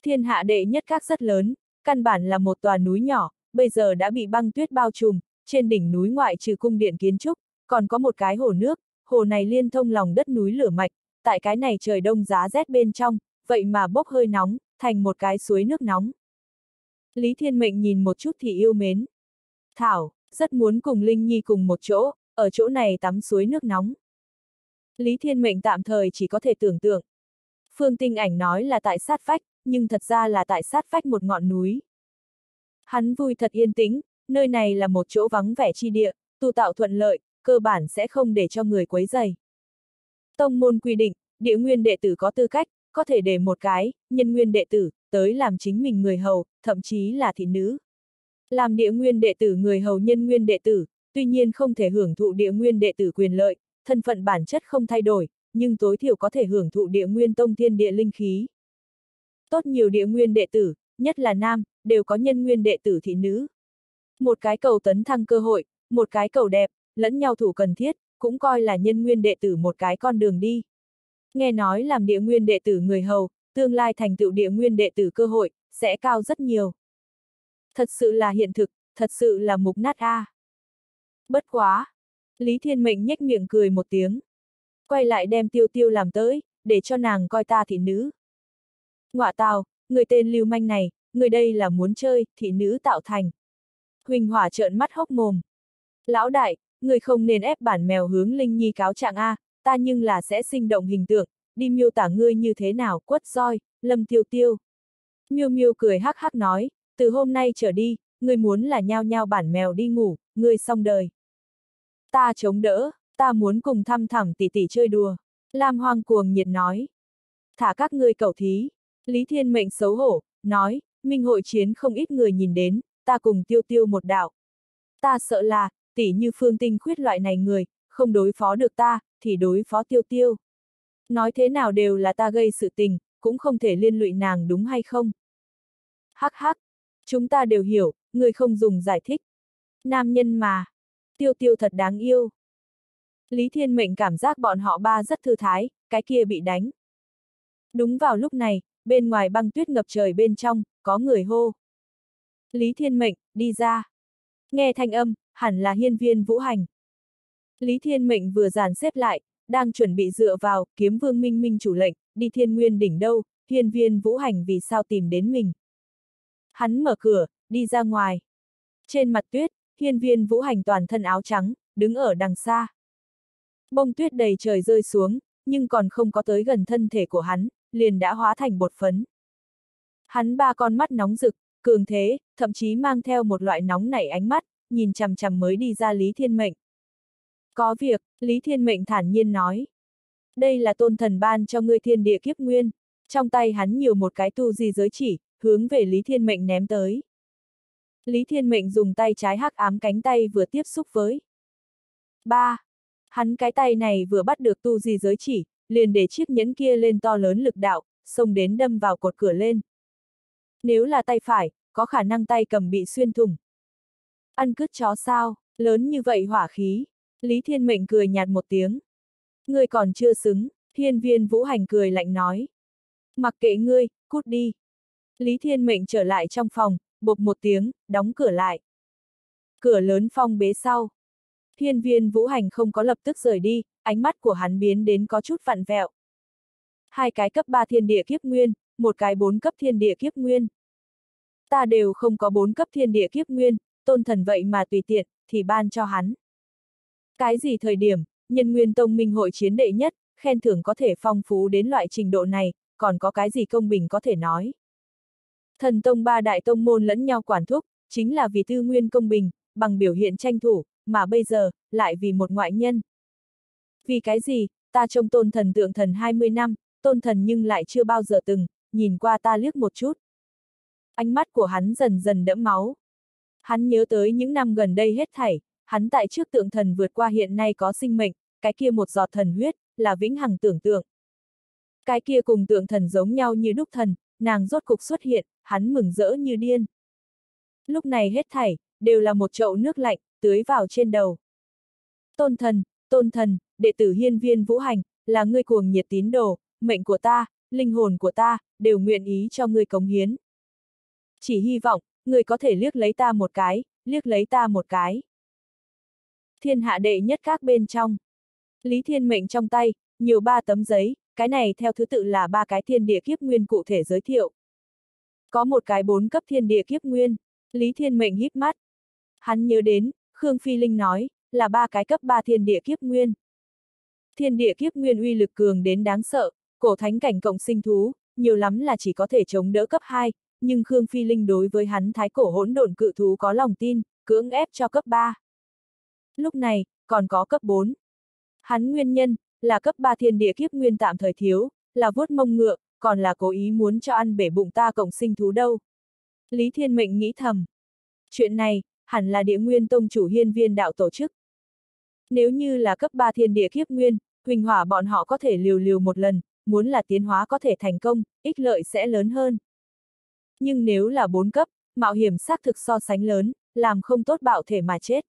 Thiên hạ đệ nhất các rất lớn, căn bản là một tòa núi nhỏ, bây giờ đã bị băng tuyết bao trùm, trên đỉnh núi ngoại trừ cung điện kiến trúc, còn có một cái hồ nước, hồ này liên thông lòng đất núi lửa mạch, tại cái này trời đông giá rét bên trong, vậy mà bốc hơi nóng, thành một cái suối nước nóng. Lý Thiên Mệnh nhìn một chút thì yêu mến. Thảo, rất muốn cùng Linh Nhi cùng một chỗ, ở chỗ này tắm suối nước nóng. Lý Thiên Mệnh tạm thời chỉ có thể tưởng tượng. Phương Tinh Ảnh nói là tại sát phách, nhưng thật ra là tại sát phách một ngọn núi. Hắn vui thật yên tĩnh, nơi này là một chỗ vắng vẻ chi địa, tu tạo thuận lợi, cơ bản sẽ không để cho người quấy dày. Tông môn quy định, địa nguyên đệ tử có tư cách, có thể để một cái, nhân nguyên đệ tử, tới làm chính mình người hầu, thậm chí là thị nữ. Làm địa nguyên đệ tử người hầu nhân nguyên đệ tử, tuy nhiên không thể hưởng thụ địa nguyên đệ tử quyền lợi, thân phận bản chất không thay đổi, nhưng tối thiểu có thể hưởng thụ địa nguyên tông thiên địa linh khí. Tốt nhiều địa nguyên đệ tử, nhất là nam, đều có nhân nguyên đệ tử thị nữ. Một cái cầu tấn thăng cơ hội, một cái cầu đẹp, lẫn nhau thủ cần thiết, cũng coi là nhân nguyên đệ tử một cái con đường đi. Nghe nói làm địa nguyên đệ tử người hầu, tương lai thành tựu địa nguyên đệ tử cơ hội, sẽ cao rất nhiều. Thật sự là hiện thực, thật sự là mục nát a. À. Bất quá. Lý Thiên Mệnh nhếch miệng cười một tiếng. Quay lại đem tiêu tiêu làm tới, để cho nàng coi ta thị nữ. Ngọa tào, người tên lưu manh này, người đây là muốn chơi, thị nữ tạo thành. Huỳnh hỏa trợn mắt hốc mồm. Lão đại, người không nên ép bản mèo hướng Linh Nhi cáo trạng A, ta nhưng là sẽ sinh động hình tượng, đi miêu tả ngươi như thế nào, quất roi, lâm tiêu tiêu. Miêu miêu cười hắc hắc nói, từ hôm nay trở đi, ngươi muốn là nhao nhao bản mèo đi ngủ, ngươi xong đời. Ta chống đỡ, ta muốn cùng thăm thẳm tỷ tỷ chơi đùa. Lam Hoang cuồng nhiệt nói. Thả các ngươi cầu thí. Lý Thiên Mệnh xấu hổ, nói, minh hội chiến không ít người nhìn đến, ta cùng tiêu tiêu một đạo. Ta sợ là, tỷ như phương tinh khuyết loại này người, không đối phó được ta, thì đối phó tiêu tiêu. Nói thế nào đều là ta gây sự tình, cũng không thể liên lụy nàng đúng hay không? Hắc hắc, chúng ta đều hiểu, người không dùng giải thích. Nam nhân mà, tiêu tiêu thật đáng yêu. Lý Thiên Mệnh cảm giác bọn họ ba rất thư thái, cái kia bị đánh. Đúng vào lúc này, bên ngoài băng tuyết ngập trời bên trong, có người hô. Lý Thiên Mệnh, đi ra. Nghe thanh âm, hẳn là hiên viên vũ hành. Lý Thiên Mệnh vừa dàn xếp lại, đang chuẩn bị dựa vào, kiếm vương minh minh chủ lệnh, đi thiên nguyên đỉnh đâu, hiên viên vũ hành vì sao tìm đến mình. Hắn mở cửa, đi ra ngoài. Trên mặt tuyết, hiên viên vũ hành toàn thân áo trắng, đứng ở đằng xa. Bông tuyết đầy trời rơi xuống, nhưng còn không có tới gần thân thể của hắn, liền đã hóa thành bột phấn. Hắn ba con mắt nóng rực, cường thế, thậm chí mang theo một loại nóng nảy ánh mắt, nhìn chằm chằm mới đi ra Lý Thiên Mệnh. Có việc, Lý Thiên Mệnh thản nhiên nói. Đây là tôn thần ban cho ngươi thiên địa kiếp nguyên. Trong tay hắn nhiều một cái tu di giới chỉ, hướng về Lý Thiên Mệnh ném tới. Lý Thiên Mệnh dùng tay trái hắc ám cánh tay vừa tiếp xúc với. ba Hắn cái tay này vừa bắt được tu di giới chỉ, liền để chiếc nhẫn kia lên to lớn lực đạo, xông đến đâm vào cột cửa lên. Nếu là tay phải, có khả năng tay cầm bị xuyên thủng. Ăn cứt chó sao, lớn như vậy hỏa khí. Lý Thiên Mệnh cười nhạt một tiếng. Ngươi còn chưa xứng, thiên viên vũ hành cười lạnh nói. Mặc kệ ngươi, cút đi. Lý Thiên Mệnh trở lại trong phòng, bột một tiếng, đóng cửa lại. Cửa lớn phong bế sau. Thiên viên vũ hành không có lập tức rời đi, ánh mắt của hắn biến đến có chút vặn vẹo. Hai cái cấp 3 thiên địa kiếp nguyên, một cái bốn cấp thiên địa kiếp nguyên. Ta đều không có bốn cấp thiên địa kiếp nguyên, tôn thần vậy mà tùy tiện, thì ban cho hắn. Cái gì thời điểm, nhân nguyên tông minh hội chiến đệ nhất, khen thưởng có thể phong phú đến loại trình độ này, còn có cái gì công bình có thể nói. Thần tông ba đại tông môn lẫn nhau quản thúc, chính là vì tư nguyên công bình, bằng biểu hiện tranh thủ, mà bây giờ, lại vì một ngoại nhân. Vì cái gì, ta trông tôn thần tượng thần 20 năm, tôn thần nhưng lại chưa bao giờ từng, nhìn qua ta liếc một chút. Ánh mắt của hắn dần dần đẫm máu. Hắn nhớ tới những năm gần đây hết thảy, hắn tại trước tượng thần vượt qua hiện nay có sinh mệnh, cái kia một giọt thần huyết, là vĩnh hằng tưởng tượng. Cái kia cùng tượng thần giống nhau như đúc thần, nàng rốt cục xuất hiện, hắn mừng rỡ như điên. Lúc này hết thảy, đều là một chậu nước lạnh, tưới vào trên đầu. Tôn thần, tôn thần, đệ tử hiên viên vũ hành, là ngươi cuồng nhiệt tín đồ, mệnh của ta, linh hồn của ta, đều nguyện ý cho ngươi cống hiến. Chỉ hy vọng, ngươi có thể liếc lấy ta một cái, liếc lấy ta một cái. Thiên hạ đệ nhất các bên trong. Lý Thiên Mệnh trong tay, nhiều ba tấm giấy, cái này theo thứ tự là ba cái thiên địa kiếp nguyên cụ thể giới thiệu. Có một cái bốn cấp thiên địa kiếp nguyên, Lý Thiên Mệnh híp mắt. Hắn nhớ đến, Khương Phi Linh nói, là ba cái cấp ba thiên địa kiếp nguyên. Thiên địa kiếp nguyên uy lực cường đến đáng sợ, cổ thánh cảnh cộng sinh thú, nhiều lắm là chỉ có thể chống đỡ cấp 2, nhưng Khương Phi Linh đối với hắn thái cổ hỗn độn cự thú có lòng tin, cưỡng ép cho cấp 3. Lúc này, còn có cấp 4. Hắn nguyên nhân, là cấp 3 thiên địa kiếp nguyên tạm thời thiếu, là vuốt mông ngựa, còn là cố ý muốn cho ăn bể bụng ta cộng sinh thú đâu. Lý Thiên Mệnh nghĩ thầm. Chuyện này, hẳn là địa nguyên tông chủ hiên viên đạo tổ chức. Nếu như là cấp 3 thiên địa kiếp nguyên, huỳnh hỏa bọn họ có thể liều liều một lần, muốn là tiến hóa có thể thành công, ích lợi sẽ lớn hơn. Nhưng nếu là 4 cấp, mạo hiểm xác thực so sánh lớn, làm không tốt bạo thể mà chết.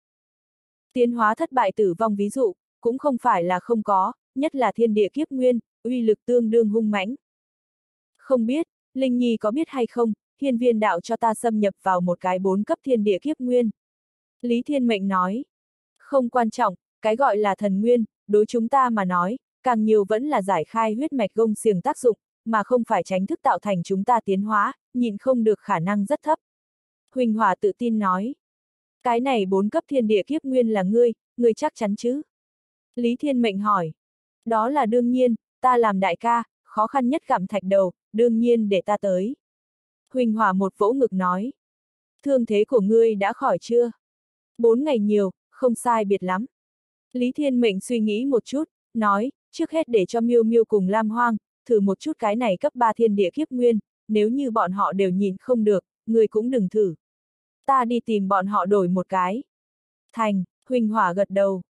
Tiến hóa thất bại tử vong ví dụ, cũng không phải là không có, nhất là thiên địa kiếp nguyên, uy lực tương đương hung mãnh. Không biết, Linh Nhi có biết hay không, hiên viên đạo cho ta xâm nhập vào một cái bốn cấp thiên địa kiếp nguyên. Lý Thiên Mệnh nói, không quan trọng, cái gọi là thần nguyên, đối chúng ta mà nói, càng nhiều vẫn là giải khai huyết mạch gông xiềng tác dụng, mà không phải tránh thức tạo thành chúng ta tiến hóa, nhìn không được khả năng rất thấp. Huỳnh Hòa tự tin nói, cái này bốn cấp thiên địa kiếp nguyên là ngươi, ngươi chắc chắn chứ? Lý Thiên Mệnh hỏi, đó là đương nhiên, ta làm đại ca, khó khăn nhất gặm thạch đầu, đương nhiên để ta tới. Huỳnh Hòa một vỗ ngực nói. Thương thế của ngươi đã khỏi chưa? Bốn ngày nhiều, không sai biệt lắm. Lý Thiên Mệnh suy nghĩ một chút, nói, trước hết để cho Miêu Miêu cùng Lam Hoang, thử một chút cái này cấp 3 thiên địa kiếp nguyên, nếu như bọn họ đều nhìn không được, người cũng đừng thử. Ta đi tìm bọn họ đổi một cái. Thành, Huỳnh Hỏa gật đầu.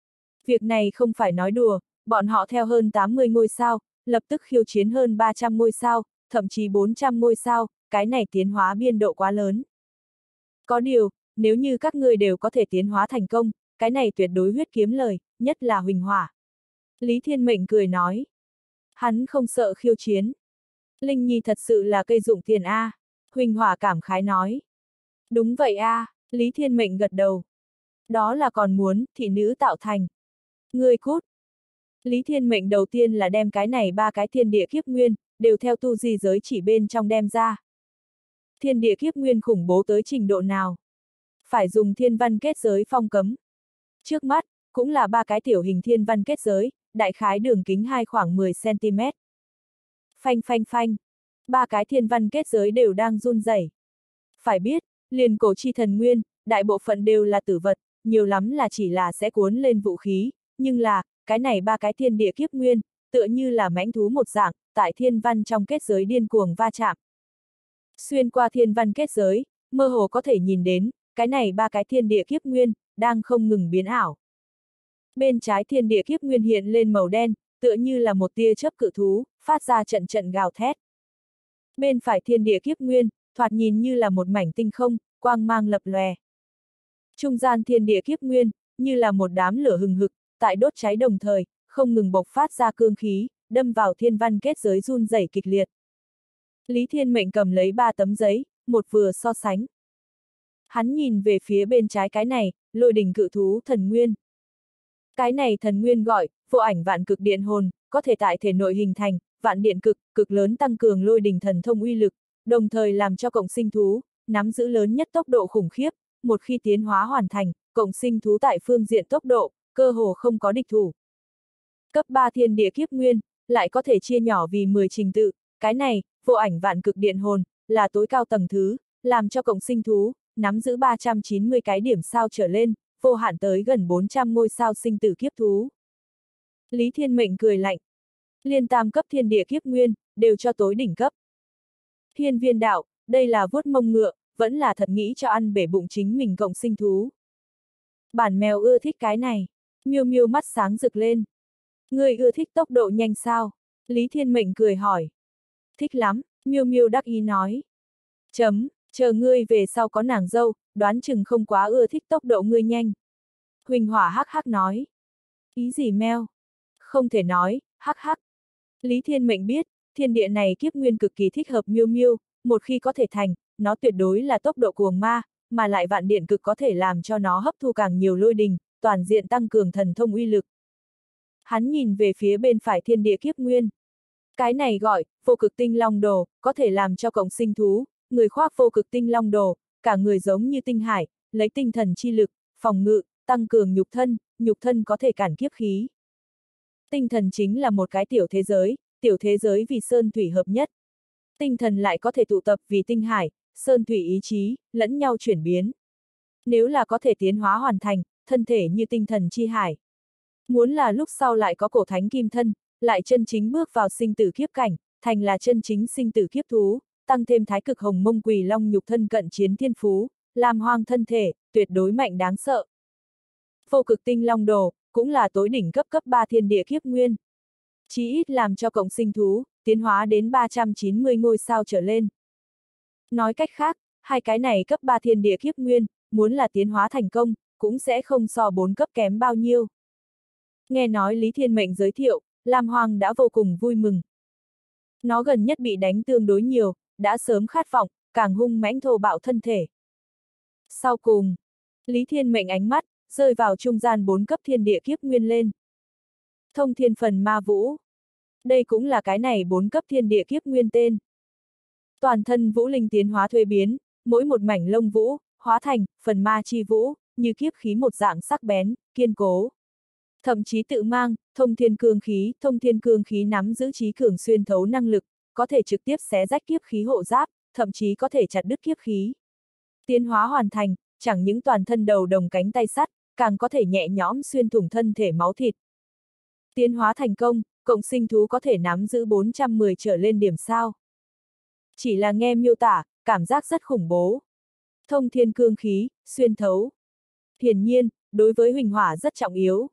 Việc này không phải nói đùa, bọn họ theo hơn 80 ngôi sao, lập tức khiêu chiến hơn 300 ngôi sao, thậm chí 400 ngôi sao, cái này tiến hóa biên độ quá lớn. Có điều, nếu như các ngươi đều có thể tiến hóa thành công, cái này tuyệt đối huyết kiếm lời, nhất là Huỳnh Hỏa. Lý Thiên Mệnh cười nói. Hắn không sợ khiêu chiến. Linh Nhi thật sự là cây dụng tiền A. Huỳnh Hỏa cảm khái nói. Đúng vậy A, Lý Thiên Mệnh gật đầu. Đó là còn muốn, thị nữ tạo thành. Ngươi cút. Lý Thiên Mệnh đầu tiên là đem cái này ba cái thiên địa kiếp nguyên, đều theo tu di giới chỉ bên trong đem ra. Thiên địa kiếp nguyên khủng bố tới trình độ nào? Phải dùng thiên văn kết giới phong cấm. Trước mắt, cũng là ba cái tiểu hình thiên văn kết giới, đại khái đường kính hai khoảng 10cm. Phanh phanh phanh. Ba cái thiên văn kết giới đều đang run rẩy. Phải biết, liền cổ chi thần nguyên, đại bộ phận đều là tử vật, nhiều lắm là chỉ là sẽ cuốn lên vũ khí, nhưng là, cái này ba cái thiên địa kiếp nguyên, tựa như là mãnh thú một dạng, tại thiên văn trong kết giới điên cuồng va chạm. Xuyên qua thiên văn kết giới, mơ hồ có thể nhìn đến, cái này ba cái thiên địa kiếp nguyên, đang không ngừng biến ảo. Bên trái thiên địa kiếp nguyên hiện lên màu đen, tựa như là một tia chớp cự thú, phát ra trận trận gào thét. Bên phải thiên địa kiếp nguyên, thoạt nhìn như là một mảnh tinh không, quang mang lập lòe. Trung gian thiên địa kiếp nguyên, như là một đám lửa hừng hực, tại đốt cháy đồng thời, không ngừng bộc phát ra cương khí, đâm vào thiên văn kết giới run rẩy kịch liệt. Lý Thiên Mệnh cầm lấy ba tấm giấy, một vừa so sánh. Hắn nhìn về phía bên trái cái này, lôi đỉnh cự thú thần nguyên. Cái này thần nguyên gọi, vô ảnh vạn cực điện hồn, có thể tại thể nội hình thành, vạn điện cực, cực lớn tăng cường lôi đỉnh thần thông uy lực, đồng thời làm cho cộng sinh thú, nắm giữ lớn nhất tốc độ khủng khiếp, một khi tiến hóa hoàn thành, cộng sinh thú tại phương diện tốc độ, cơ hồ không có địch thủ. Cấp 3 thiên địa kiếp nguyên, lại có thể chia nhỏ vì 10 trình tự, cái này, vô ảnh vạn cực điện hồn, là tối cao tầng thứ, làm cho cộng sinh thú, nắm giữ 390 cái điểm sao trở lên, vô hạn tới gần 400 ngôi sao sinh tử kiếp thú. Lý Thiên Mệnh cười lạnh. Liên tam cấp thiên địa kiếp nguyên, đều cho tối đỉnh cấp. Thiên viên đạo, đây là vuốt mông ngựa, vẫn là thật nghĩ cho ăn bể bụng chính mình cộng sinh thú. Bản mèo ưa thích cái này. Miêu miêu mắt sáng rực lên. Người ưa thích tốc độ nhanh sao? Lý Thiên Mệnh cười hỏi. Thích lắm, miêu miêu đắc ý nói. Chấm, chờ ngươi về sau có nàng dâu, đoán chừng không quá ưa thích tốc độ ngươi nhanh. Huỳnh Hỏa hắc hắc nói. Ý gì meo? Không thể nói, hắc hắc. Lý Thiên Mệnh biết, thiên địa này kiếp nguyên cực kỳ thích hợp miêu miêu, một khi có thể thành, nó tuyệt đối là tốc độ cuồng ma, mà lại vạn điện cực có thể làm cho nó hấp thu càng nhiều lôi đình, toàn diện tăng cường thần thông uy lực. Hắn nhìn về phía bên phải thiên địa kiếp nguyên. Cái này gọi, vô cực tinh long đồ, có thể làm cho cộng sinh thú, người khoác vô cực tinh long đồ, cả người giống như tinh hải, lấy tinh thần chi lực, phòng ngự, tăng cường nhục thân, nhục thân có thể cản kiếp khí. Tinh thần chính là một cái tiểu thế giới, tiểu thế giới vì sơn thủy hợp nhất. Tinh thần lại có thể tụ tập vì tinh hải, sơn thủy ý chí, lẫn nhau chuyển biến. Nếu là có thể tiến hóa hoàn thành, thân thể như tinh thần chi hải. Muốn là lúc sau lại có cổ thánh kim thân, lại chân chính bước vào sinh tử kiếp cảnh, thành là chân chính sinh tử kiếp thú, tăng thêm thái cực hồng mông quỳ long nhục thân cận chiến thiên phú, làm hoang thân thể, tuyệt đối mạnh đáng sợ. Vô cực tinh long đồ, cũng là tối đỉnh cấp cấp 3 thiên địa kiếp nguyên. Chí ít làm cho cộng sinh thú, tiến hóa đến 390 ngôi sao trở lên. Nói cách khác, hai cái này cấp 3 thiên địa kiếp nguyên, muốn là tiến hóa thành công, cũng sẽ không so bốn cấp kém bao nhiêu. Nghe nói Lý Thiên Mệnh giới thiệu, Lam Hoàng đã vô cùng vui mừng. Nó gần nhất bị đánh tương đối nhiều, đã sớm khát vọng, càng hung mãnh thô bạo thân thể. Sau cùng, Lý Thiên Mệnh ánh mắt, rơi vào trung gian bốn cấp thiên địa kiếp nguyên lên. Thông thiên phần ma vũ. Đây cũng là cái này bốn cấp thiên địa kiếp nguyên tên. Toàn thân vũ linh tiến hóa thuê biến, mỗi một mảnh lông vũ, hóa thành, phần ma chi vũ, như kiếp khí một dạng sắc bén, kiên cố. Thậm chí tự mang, thông thiên cương khí, thông thiên cương khí nắm giữ trí cường xuyên thấu năng lực, có thể trực tiếp xé rách kiếp khí hộ giáp, thậm chí có thể chặt đứt kiếp khí. Tiến hóa hoàn thành, chẳng những toàn thân đầu đồng cánh tay sắt, càng có thể nhẹ nhõm xuyên thủng thân thể máu thịt. Tiến hóa thành công, cộng sinh thú có thể nắm giữ 410 trở lên điểm sao. Chỉ là nghe miêu tả, cảm giác rất khủng bố. Thông thiên cương khí, xuyên thấu. Hiển nhiên, đối với huỳnh hỏa rất trọng yếu.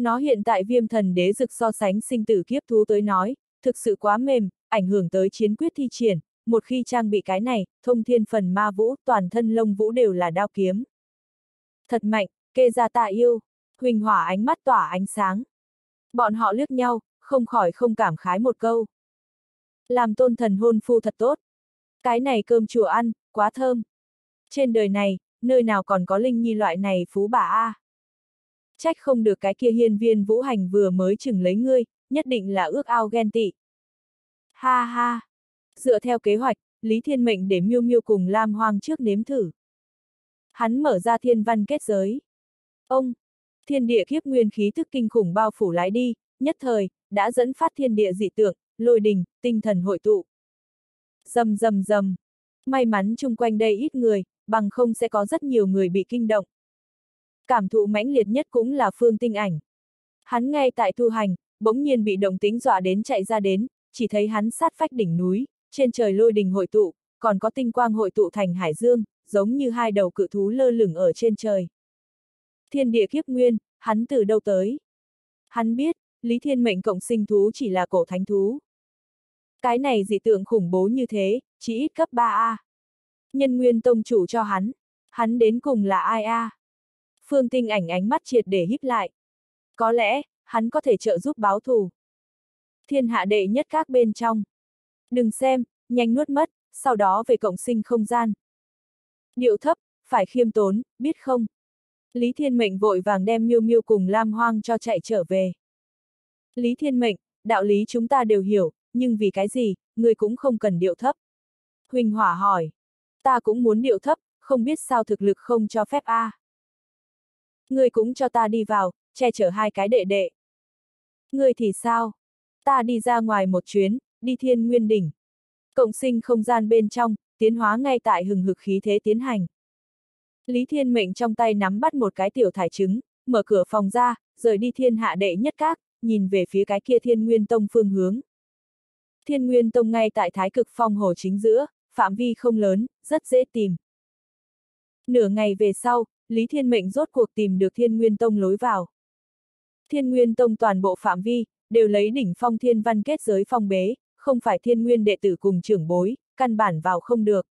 Nó hiện tại viêm thần đế dực so sánh sinh tử kiếp thú tới nói, thực sự quá mềm, ảnh hưởng tới chiến quyết thi triển, một khi trang bị cái này, thông thiên phần ma vũ, toàn thân lông vũ đều là đao kiếm. Thật mạnh, kê ra tạ yêu, huỳnh hỏa ánh mắt tỏa ánh sáng. Bọn họ liếc nhau, không khỏi không cảm khái một câu. Làm tôn thần hôn phu thật tốt. Cái này cơm chùa ăn, quá thơm. Trên đời này, nơi nào còn có linh nhi loại này phú bà a. Trách không được cái kia hiên viên vũ hành vừa mới chừng lấy ngươi, nhất định là ước ao ghen tị. Ha ha! Dựa theo kế hoạch, Lý Thiên Mệnh để miêu miêu cùng Lam Hoang trước nếm thử. Hắn mở ra thiên văn kết giới. Ông! Thiên địa kiếp nguyên khí thức kinh khủng bao phủ lái đi, nhất thời, đã dẫn phát thiên địa dị tượng, lôi đình, tinh thần hội tụ. Dầm dầm dầm. May mắn chung quanh đây ít người, bằng không sẽ có rất nhiều người bị kinh động. Cảm thụ mãnh liệt nhất cũng là phương tinh ảnh. Hắn ngay tại thu hành, bỗng nhiên bị động tính dọa đến chạy ra đến, chỉ thấy hắn sát phách đỉnh núi, trên trời lôi đình hội tụ, còn có tinh quang hội tụ thành hải dương, giống như hai đầu cự thú lơ lửng ở trên trời. Thiên địa kiếp nguyên, hắn từ đâu tới? Hắn biết, Lý Thiên Mệnh cộng sinh thú chỉ là cổ thánh thú. Cái này dị tượng khủng bố như thế, chỉ ít cấp 3A. Nhân nguyên tông chủ cho hắn. Hắn đến cùng là ai a? Phương tinh ảnh ánh mắt triệt để híp lại. Có lẽ, hắn có thể trợ giúp báo thù. Thiên hạ đệ nhất các bên trong. Đừng xem, nhanh nuốt mất, sau đó về cộng sinh không gian. Điệu thấp, phải khiêm tốn, biết không? Lý Thiên Mệnh vội vàng đem miêu miêu cùng Lam Hoang cho chạy trở về. Lý Thiên Mệnh, đạo lý chúng ta đều hiểu, nhưng vì cái gì, người cũng không cần điệu thấp. Huỳnh Hỏa hỏi. Ta cũng muốn điệu thấp, không biết sao thực lực không cho phép a. À ngươi cũng cho ta đi vào, che chở hai cái đệ đệ. ngươi thì sao? Ta đi ra ngoài một chuyến, đi thiên nguyên đỉnh. Cộng sinh không gian bên trong, tiến hóa ngay tại hừng hực khí thế tiến hành. Lý Thiên Mệnh trong tay nắm bắt một cái tiểu thải trứng, mở cửa phòng ra, rời đi thiên hạ đệ nhất các, nhìn về phía cái kia thiên nguyên tông phương hướng. Thiên nguyên tông ngay tại thái cực phong hồ chính giữa, phạm vi không lớn, rất dễ tìm. Nửa ngày về sau, Lý Thiên Mệnh rốt cuộc tìm được Thiên Nguyên Tông lối vào. Thiên Nguyên Tông toàn bộ phạm vi, đều lấy đỉnh phong thiên văn kết giới phong bế, không phải thiên nguyên đệ tử cùng trưởng bối, căn bản vào không được.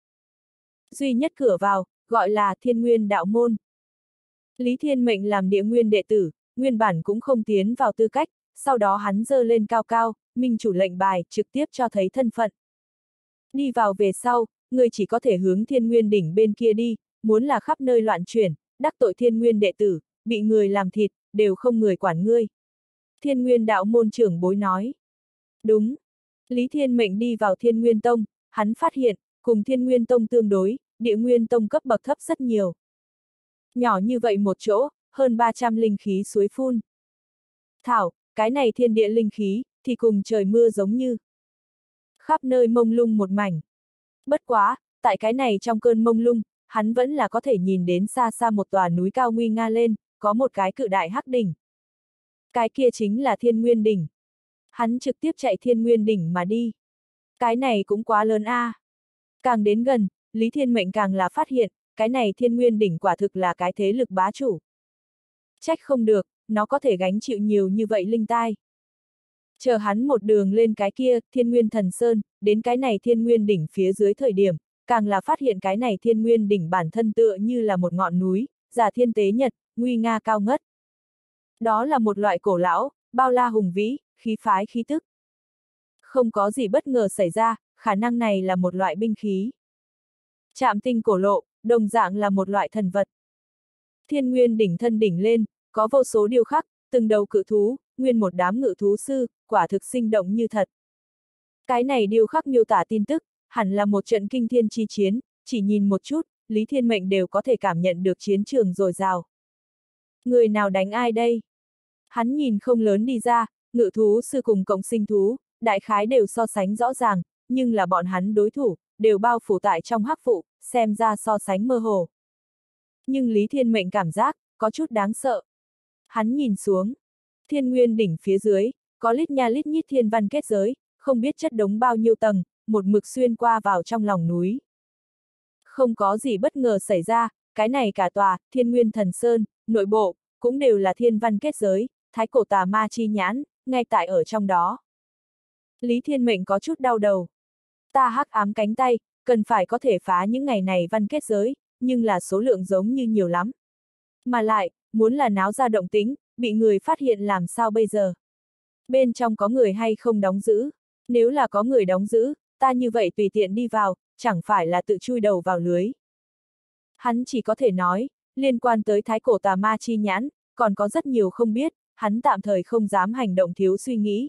Duy nhất cửa vào, gọi là thiên nguyên đạo môn. Lý Thiên Mệnh làm địa nguyên đệ tử, nguyên bản cũng không tiến vào tư cách, sau đó hắn dơ lên cao cao, minh chủ lệnh bài, trực tiếp cho thấy thân phận. Đi vào về sau, người chỉ có thể hướng thiên nguyên đỉnh bên kia đi, muốn là khắp nơi loạn chuyển, đắc tội thiên nguyên đệ tử, bị người làm thịt, đều không người quản ngươi. Thiên nguyên đạo môn trưởng bối nói. Đúng. Lý Thiên Mệnh đi vào thiên nguyên tông, hắn phát hiện, cùng thiên nguyên tông tương đối, địa nguyên tông cấp bậc thấp rất nhiều. Nhỏ như vậy một chỗ, hơn 300 linh khí suối phun. Thảo, cái này thiên địa linh khí, thì cùng trời mưa giống như. Khắp nơi mông lung một mảnh. Bất quá, tại cái này trong cơn mông lung, hắn vẫn là có thể nhìn đến xa xa một tòa núi cao nguy nga lên, có một cái cự đại hắc đỉnh. Cái kia chính là thiên nguyên đỉnh. Hắn trực tiếp chạy thiên nguyên đỉnh mà đi. Cái này cũng quá lớn a. À. Càng đến gần, Lý Thiên Mệnh càng là phát hiện, cái này thiên nguyên đỉnh quả thực là cái thế lực bá chủ. Trách không được, nó có thể gánh chịu nhiều như vậy linh tai. Chờ hắn một đường lên cái kia, thiên nguyên thần sơn, đến cái này thiên nguyên đỉnh phía dưới thời điểm, càng là phát hiện cái này thiên nguyên đỉnh bản thân tựa như là một ngọn núi, giả thiên tế nhật, nguy nga cao ngất. Đó là một loại cổ lão, bao la hùng vĩ, khí phái khí tức. Không có gì bất ngờ xảy ra, khả năng này là một loại binh khí. Chạm tinh cổ lộ, đồng dạng là một loại thần vật. Thiên nguyên đỉnh thân đỉnh lên, có vô số điều khắc, từng đầu cự thú, nguyên một đám ngự thú sư, quả thực sinh động như thật. Cái này điều khắc miêu tả tin tức, hẳn là một trận kinh thiên chi chiến, chỉ nhìn một chút, Lý Thiên Mệnh đều có thể cảm nhận được chiến trường dồi dào. Người nào đánh ai đây? Hắn nhìn không lớn đi ra, ngự thú sư cùng cộng sinh thú, đại khái đều so sánh rõ ràng, nhưng là bọn hắn đối thủ, đều bao phủ tại trong hắc phụ, xem ra so sánh mơ hồ. Nhưng Lý Thiên Mệnh cảm giác, có chút đáng sợ. Hắn nhìn xuống. Thiên nguyên đỉnh phía dưới, có lít nha lít nhít thiên văn kết giới, không biết chất đống bao nhiêu tầng, một mực xuyên qua vào trong lòng núi. Không có gì bất ngờ xảy ra, cái này cả tòa, thiên nguyên thần sơn, nội bộ, cũng đều là thiên văn kết giới, thái cổ tà ma chi nhãn, ngay tại ở trong đó. Lý Thiên Mệnh có chút đau đầu. Ta hắc ám cánh tay, cần phải có thể phá những ngày này văn kết giới, nhưng là số lượng giống như nhiều lắm. Mà lại, muốn là náo ra động tính, bị người phát hiện làm sao bây giờ? Bên trong có người hay không đóng giữ? Nếu là có người đóng giữ, ta như vậy tùy tiện đi vào, chẳng phải là tự chui đầu vào lưới. Hắn chỉ có thể nói, liên quan tới thái cổ tà ma chi nhãn, còn có rất nhiều không biết, hắn tạm thời không dám hành động thiếu suy nghĩ.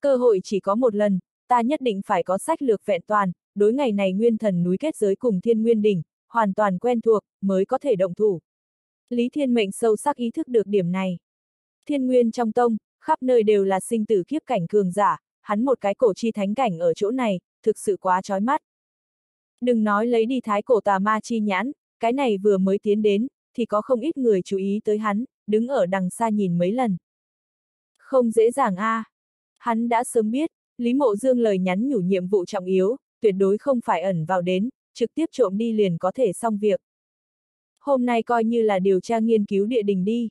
Cơ hội chỉ có một lần, ta nhất định phải có sách lược vẹn toàn, đối ngày này nguyên thần núi kết giới cùng thiên nguyên đỉnh, hoàn toàn quen thuộc, mới có thể động thủ. Lý Thiên Mệnh sâu sắc ý thức được điểm này. Thiên nguyên trong tông, khắp nơi đều là sinh tử kiếp cảnh cường giả, hắn một cái cổ chi thánh cảnh ở chỗ này, thực sự quá chói mắt. Đừng nói lấy đi thái cổ tà ma chi nhãn, cái này vừa mới tiến đến, thì có không ít người chú ý tới hắn, đứng ở đằng xa nhìn mấy lần. Không dễ dàng a. À. Hắn đã sớm biết, Lý Mộ Dương lời nhắn nhủ nhiệm vụ trọng yếu, tuyệt đối không phải ẩn vào đến, trực tiếp trộm đi liền có thể xong việc. Hôm nay coi như là điều tra nghiên cứu địa đình đi.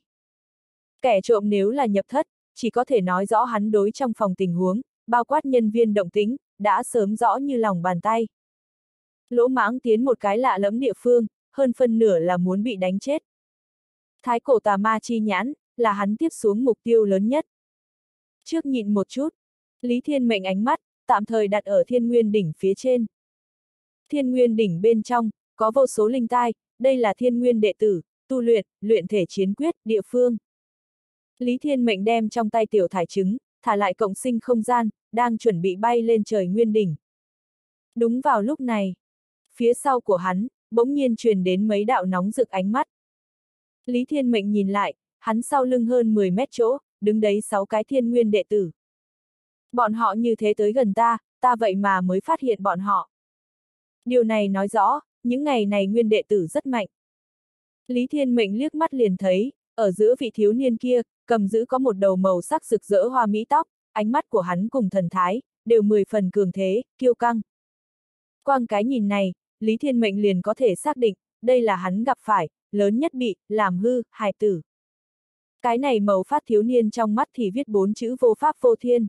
Kẻ trộm nếu là nhập thất, chỉ có thể nói rõ hắn đối trong phòng tình huống, bao quát nhân viên động tính, đã sớm rõ như lòng bàn tay. Lỗ mãng tiến một cái lạ lẫm địa phương, hơn phân nửa là muốn bị đánh chết. Thái cổ tà ma chi nhãn, là hắn tiếp xuống mục tiêu lớn nhất. Trước nhịn một chút, Lý Thiên mệnh ánh mắt, tạm thời đặt ở thiên nguyên đỉnh phía trên. Thiên nguyên đỉnh bên trong, có vô số linh tai, đây là thiên nguyên đệ tử, tu luyện, luyện thể chiến quyết, địa phương. Lý Thiên mệnh đem trong tay tiểu thải trứng, thả lại cộng sinh không gian, đang chuẩn bị bay lên trời nguyên đỉnh. Đúng vào lúc này, phía sau của hắn, bỗng nhiên truyền đến mấy đạo nóng rực ánh mắt. Lý Thiên Mệnh nhìn lại, hắn sau lưng hơn 10 mét chỗ, đứng đấy sáu cái thiên nguyên đệ tử. Bọn họ như thế tới gần ta, ta vậy mà mới phát hiện bọn họ. Điều này nói rõ, những ngày này nguyên đệ tử rất mạnh. Lý Thiên Mệnh liếc mắt liền thấy, ở giữa vị thiếu niên kia, cầm giữ có một đầu màu sắc rực rỡ hoa mỹ tóc, ánh mắt của hắn cùng thần thái, đều mười phần cường thế, kiêu căng. Quang cái nhìn này, Lý Thiên Mệnh liền có thể xác định, đây là hắn gặp phải, lớn nhất bị, làm hư, hài tử. Cái này màu phát thiếu niên trong mắt thì viết bốn chữ vô pháp vô thiên.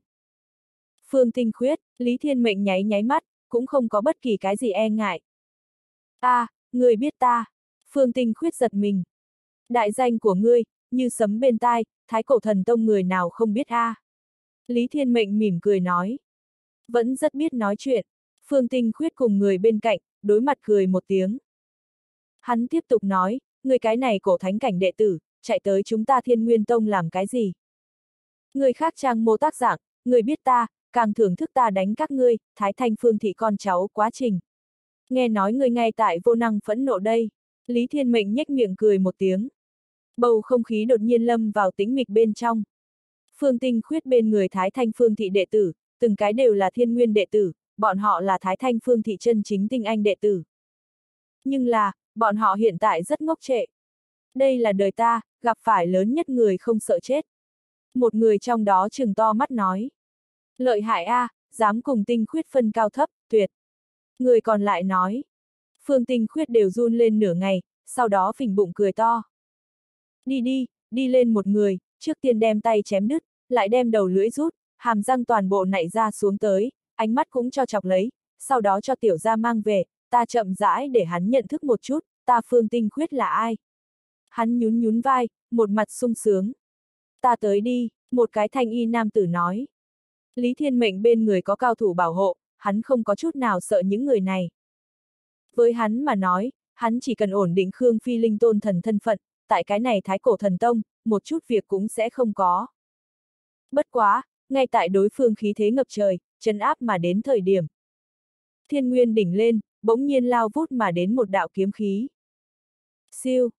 Phương Tinh Khuyết, Lý Thiên Mệnh nháy nháy mắt, cũng không có bất kỳ cái gì e ngại. a à, người biết ta. Phương Tinh Khuyết giật mình. Đại danh của ngươi, như sấm bên tai, thái cổ thần tông người nào không biết a? À. Lý Thiên Mệnh mỉm cười nói. Vẫn rất biết nói chuyện. Phương Tinh Khuyết cùng người bên cạnh, đối mặt cười một tiếng. Hắn tiếp tục nói, người cái này cổ thánh cảnh đệ tử, chạy tới chúng ta thiên nguyên tông làm cái gì? Người khác trang mô tác giảng, người biết ta, càng thưởng thức ta đánh các ngươi, thái thanh phương thị con cháu quá trình. Nghe nói người ngay tại vô năng phẫn nộ đây, Lý Thiên Mệnh nhếch miệng cười một tiếng. Bầu không khí đột nhiên lâm vào tĩnh mịch bên trong. Phương Tinh khuyết bên người Thái Thanh Phương thị đệ tử, từng cái đều là thiên nguyên đệ tử, bọn họ là Thái Thanh Phương thị chân chính tinh anh đệ tử. Nhưng là, bọn họ hiện tại rất ngốc trệ. Đây là đời ta, gặp phải lớn nhất người không sợ chết. Một người trong đó trừng to mắt nói. Lợi hại a, à, dám cùng tinh khuyết phân cao thấp, tuyệt. Người còn lại nói. Phương tinh khuyết đều run lên nửa ngày, sau đó phình bụng cười to. Đi đi, đi lên một người, trước tiên đem tay chém đứt, lại đem đầu lưỡi rút, hàm răng toàn bộ nảy ra xuống tới, ánh mắt cũng cho chọc lấy, sau đó cho tiểu gia mang về, ta chậm rãi để hắn nhận thức một chút, ta phương tinh khuyết là ai. Hắn nhún nhún vai, một mặt sung sướng. Ta tới đi, một cái thanh y nam tử nói. Lý Thiên Mệnh bên người có cao thủ bảo hộ, hắn không có chút nào sợ những người này. Với hắn mà nói, hắn chỉ cần ổn định Khương Phi Linh tôn thần thân phận, tại cái này thái cổ thần tông, một chút việc cũng sẽ không có. Bất quá, ngay tại đối phương khí thế ngập trời, chân áp mà đến thời điểm. Thiên nguyên đỉnh lên, bỗng nhiên lao vút mà đến một đạo kiếm khí. Siêu!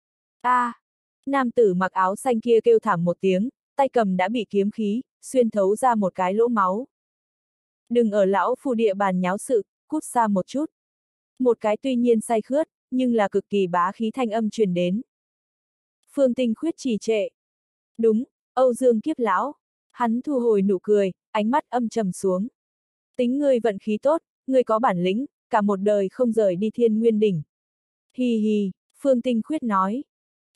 a à. Nam tử mặc áo xanh kia kêu thảm một tiếng, tay cầm đã bị kiếm khí, xuyên thấu ra một cái lỗ máu. Đừng ở lão phu địa bàn nháo sự, cút xa một chút. Một cái tuy nhiên say khướt, nhưng là cực kỳ bá khí thanh âm truyền đến. Phương tinh khuyết trì trệ. Đúng, Âu Dương kiếp lão. Hắn thu hồi nụ cười, ánh mắt âm trầm xuống. Tính ngươi vận khí tốt, ngươi có bản lĩnh, cả một đời không rời đi thiên nguyên đỉnh. Hi hi, Phương Tinh Khuyết nói.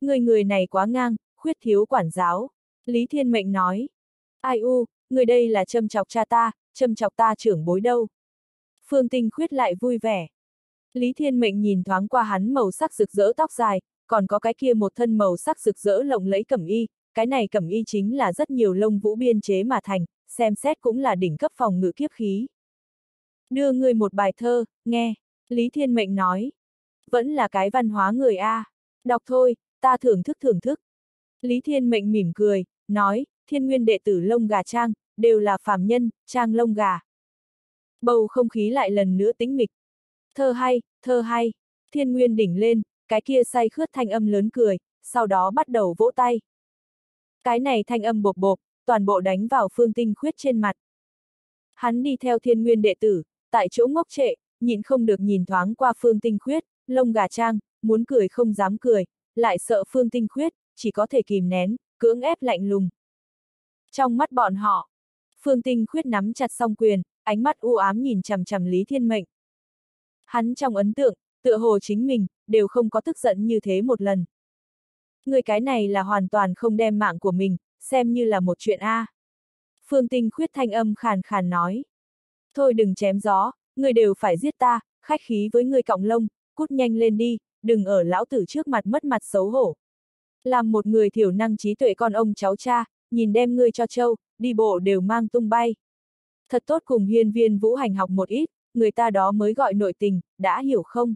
Ngươi người này quá ngang, khuyết thiếu quản giáo. Lý Thiên Mệnh nói. Ai u, người đây là châm chọc cha ta, châm chọc ta trưởng bối đâu. Phương Tinh Khuyết lại vui vẻ. Lý Thiên Mệnh nhìn thoáng qua hắn màu sắc rực rỡ tóc dài, còn có cái kia một thân màu sắc rực rỡ lộng lẫy cẩm y, cái này cẩm y chính là rất nhiều lông vũ biên chế mà thành, xem xét cũng là đỉnh cấp phòng ngự kiếp khí. Đưa người một bài thơ, nghe, Lý Thiên Mệnh nói. Vẫn là cái văn hóa người A. Đọc thôi, ta thưởng thức thưởng thức. Lý Thiên Mệnh mỉm cười, nói, thiên nguyên đệ tử lông gà trang, đều là phàm nhân, trang lông gà. Bầu không khí lại lần nữa tĩnh mịch. Thơ hay, thơ hay, thiên nguyên đỉnh lên, cái kia say khướt thanh âm lớn cười, sau đó bắt đầu vỗ tay. Cái này thanh âm bộp bộp, toàn bộ đánh vào phương tinh khuyết trên mặt. Hắn đi theo thiên nguyên đệ tử, tại chỗ ngốc trệ, nhịn không được nhìn thoáng qua phương tinh khuyết, lông gà trang, muốn cười không dám cười, lại sợ phương tinh khuyết, chỉ có thể kìm nén, cưỡng ép lạnh lùng. Trong mắt bọn họ, phương tinh khuyết nắm chặt song quyền, ánh mắt u ám nhìn chằm chằm Lý Thiên Mệnh. Hắn trong ấn tượng, tựa hồ chính mình, đều không có tức giận như thế một lần. Người cái này là hoàn toàn không đem mạng của mình, xem như là một chuyện A. Phương Tinh khuyết thanh âm khàn khàn nói. Thôi đừng chém gió, người đều phải giết ta, khách khí với người cọng lông, cút nhanh lên đi, đừng ở lão tử trước mặt mất mặt xấu hổ. Làm một người thiểu năng trí tuệ con ông cháu cha, nhìn đem ngươi cho châu, đi bộ đều mang tung bay. Thật tốt cùng hiên viên vũ hành học một ít, người ta đó mới gọi nội tình, đã hiểu không?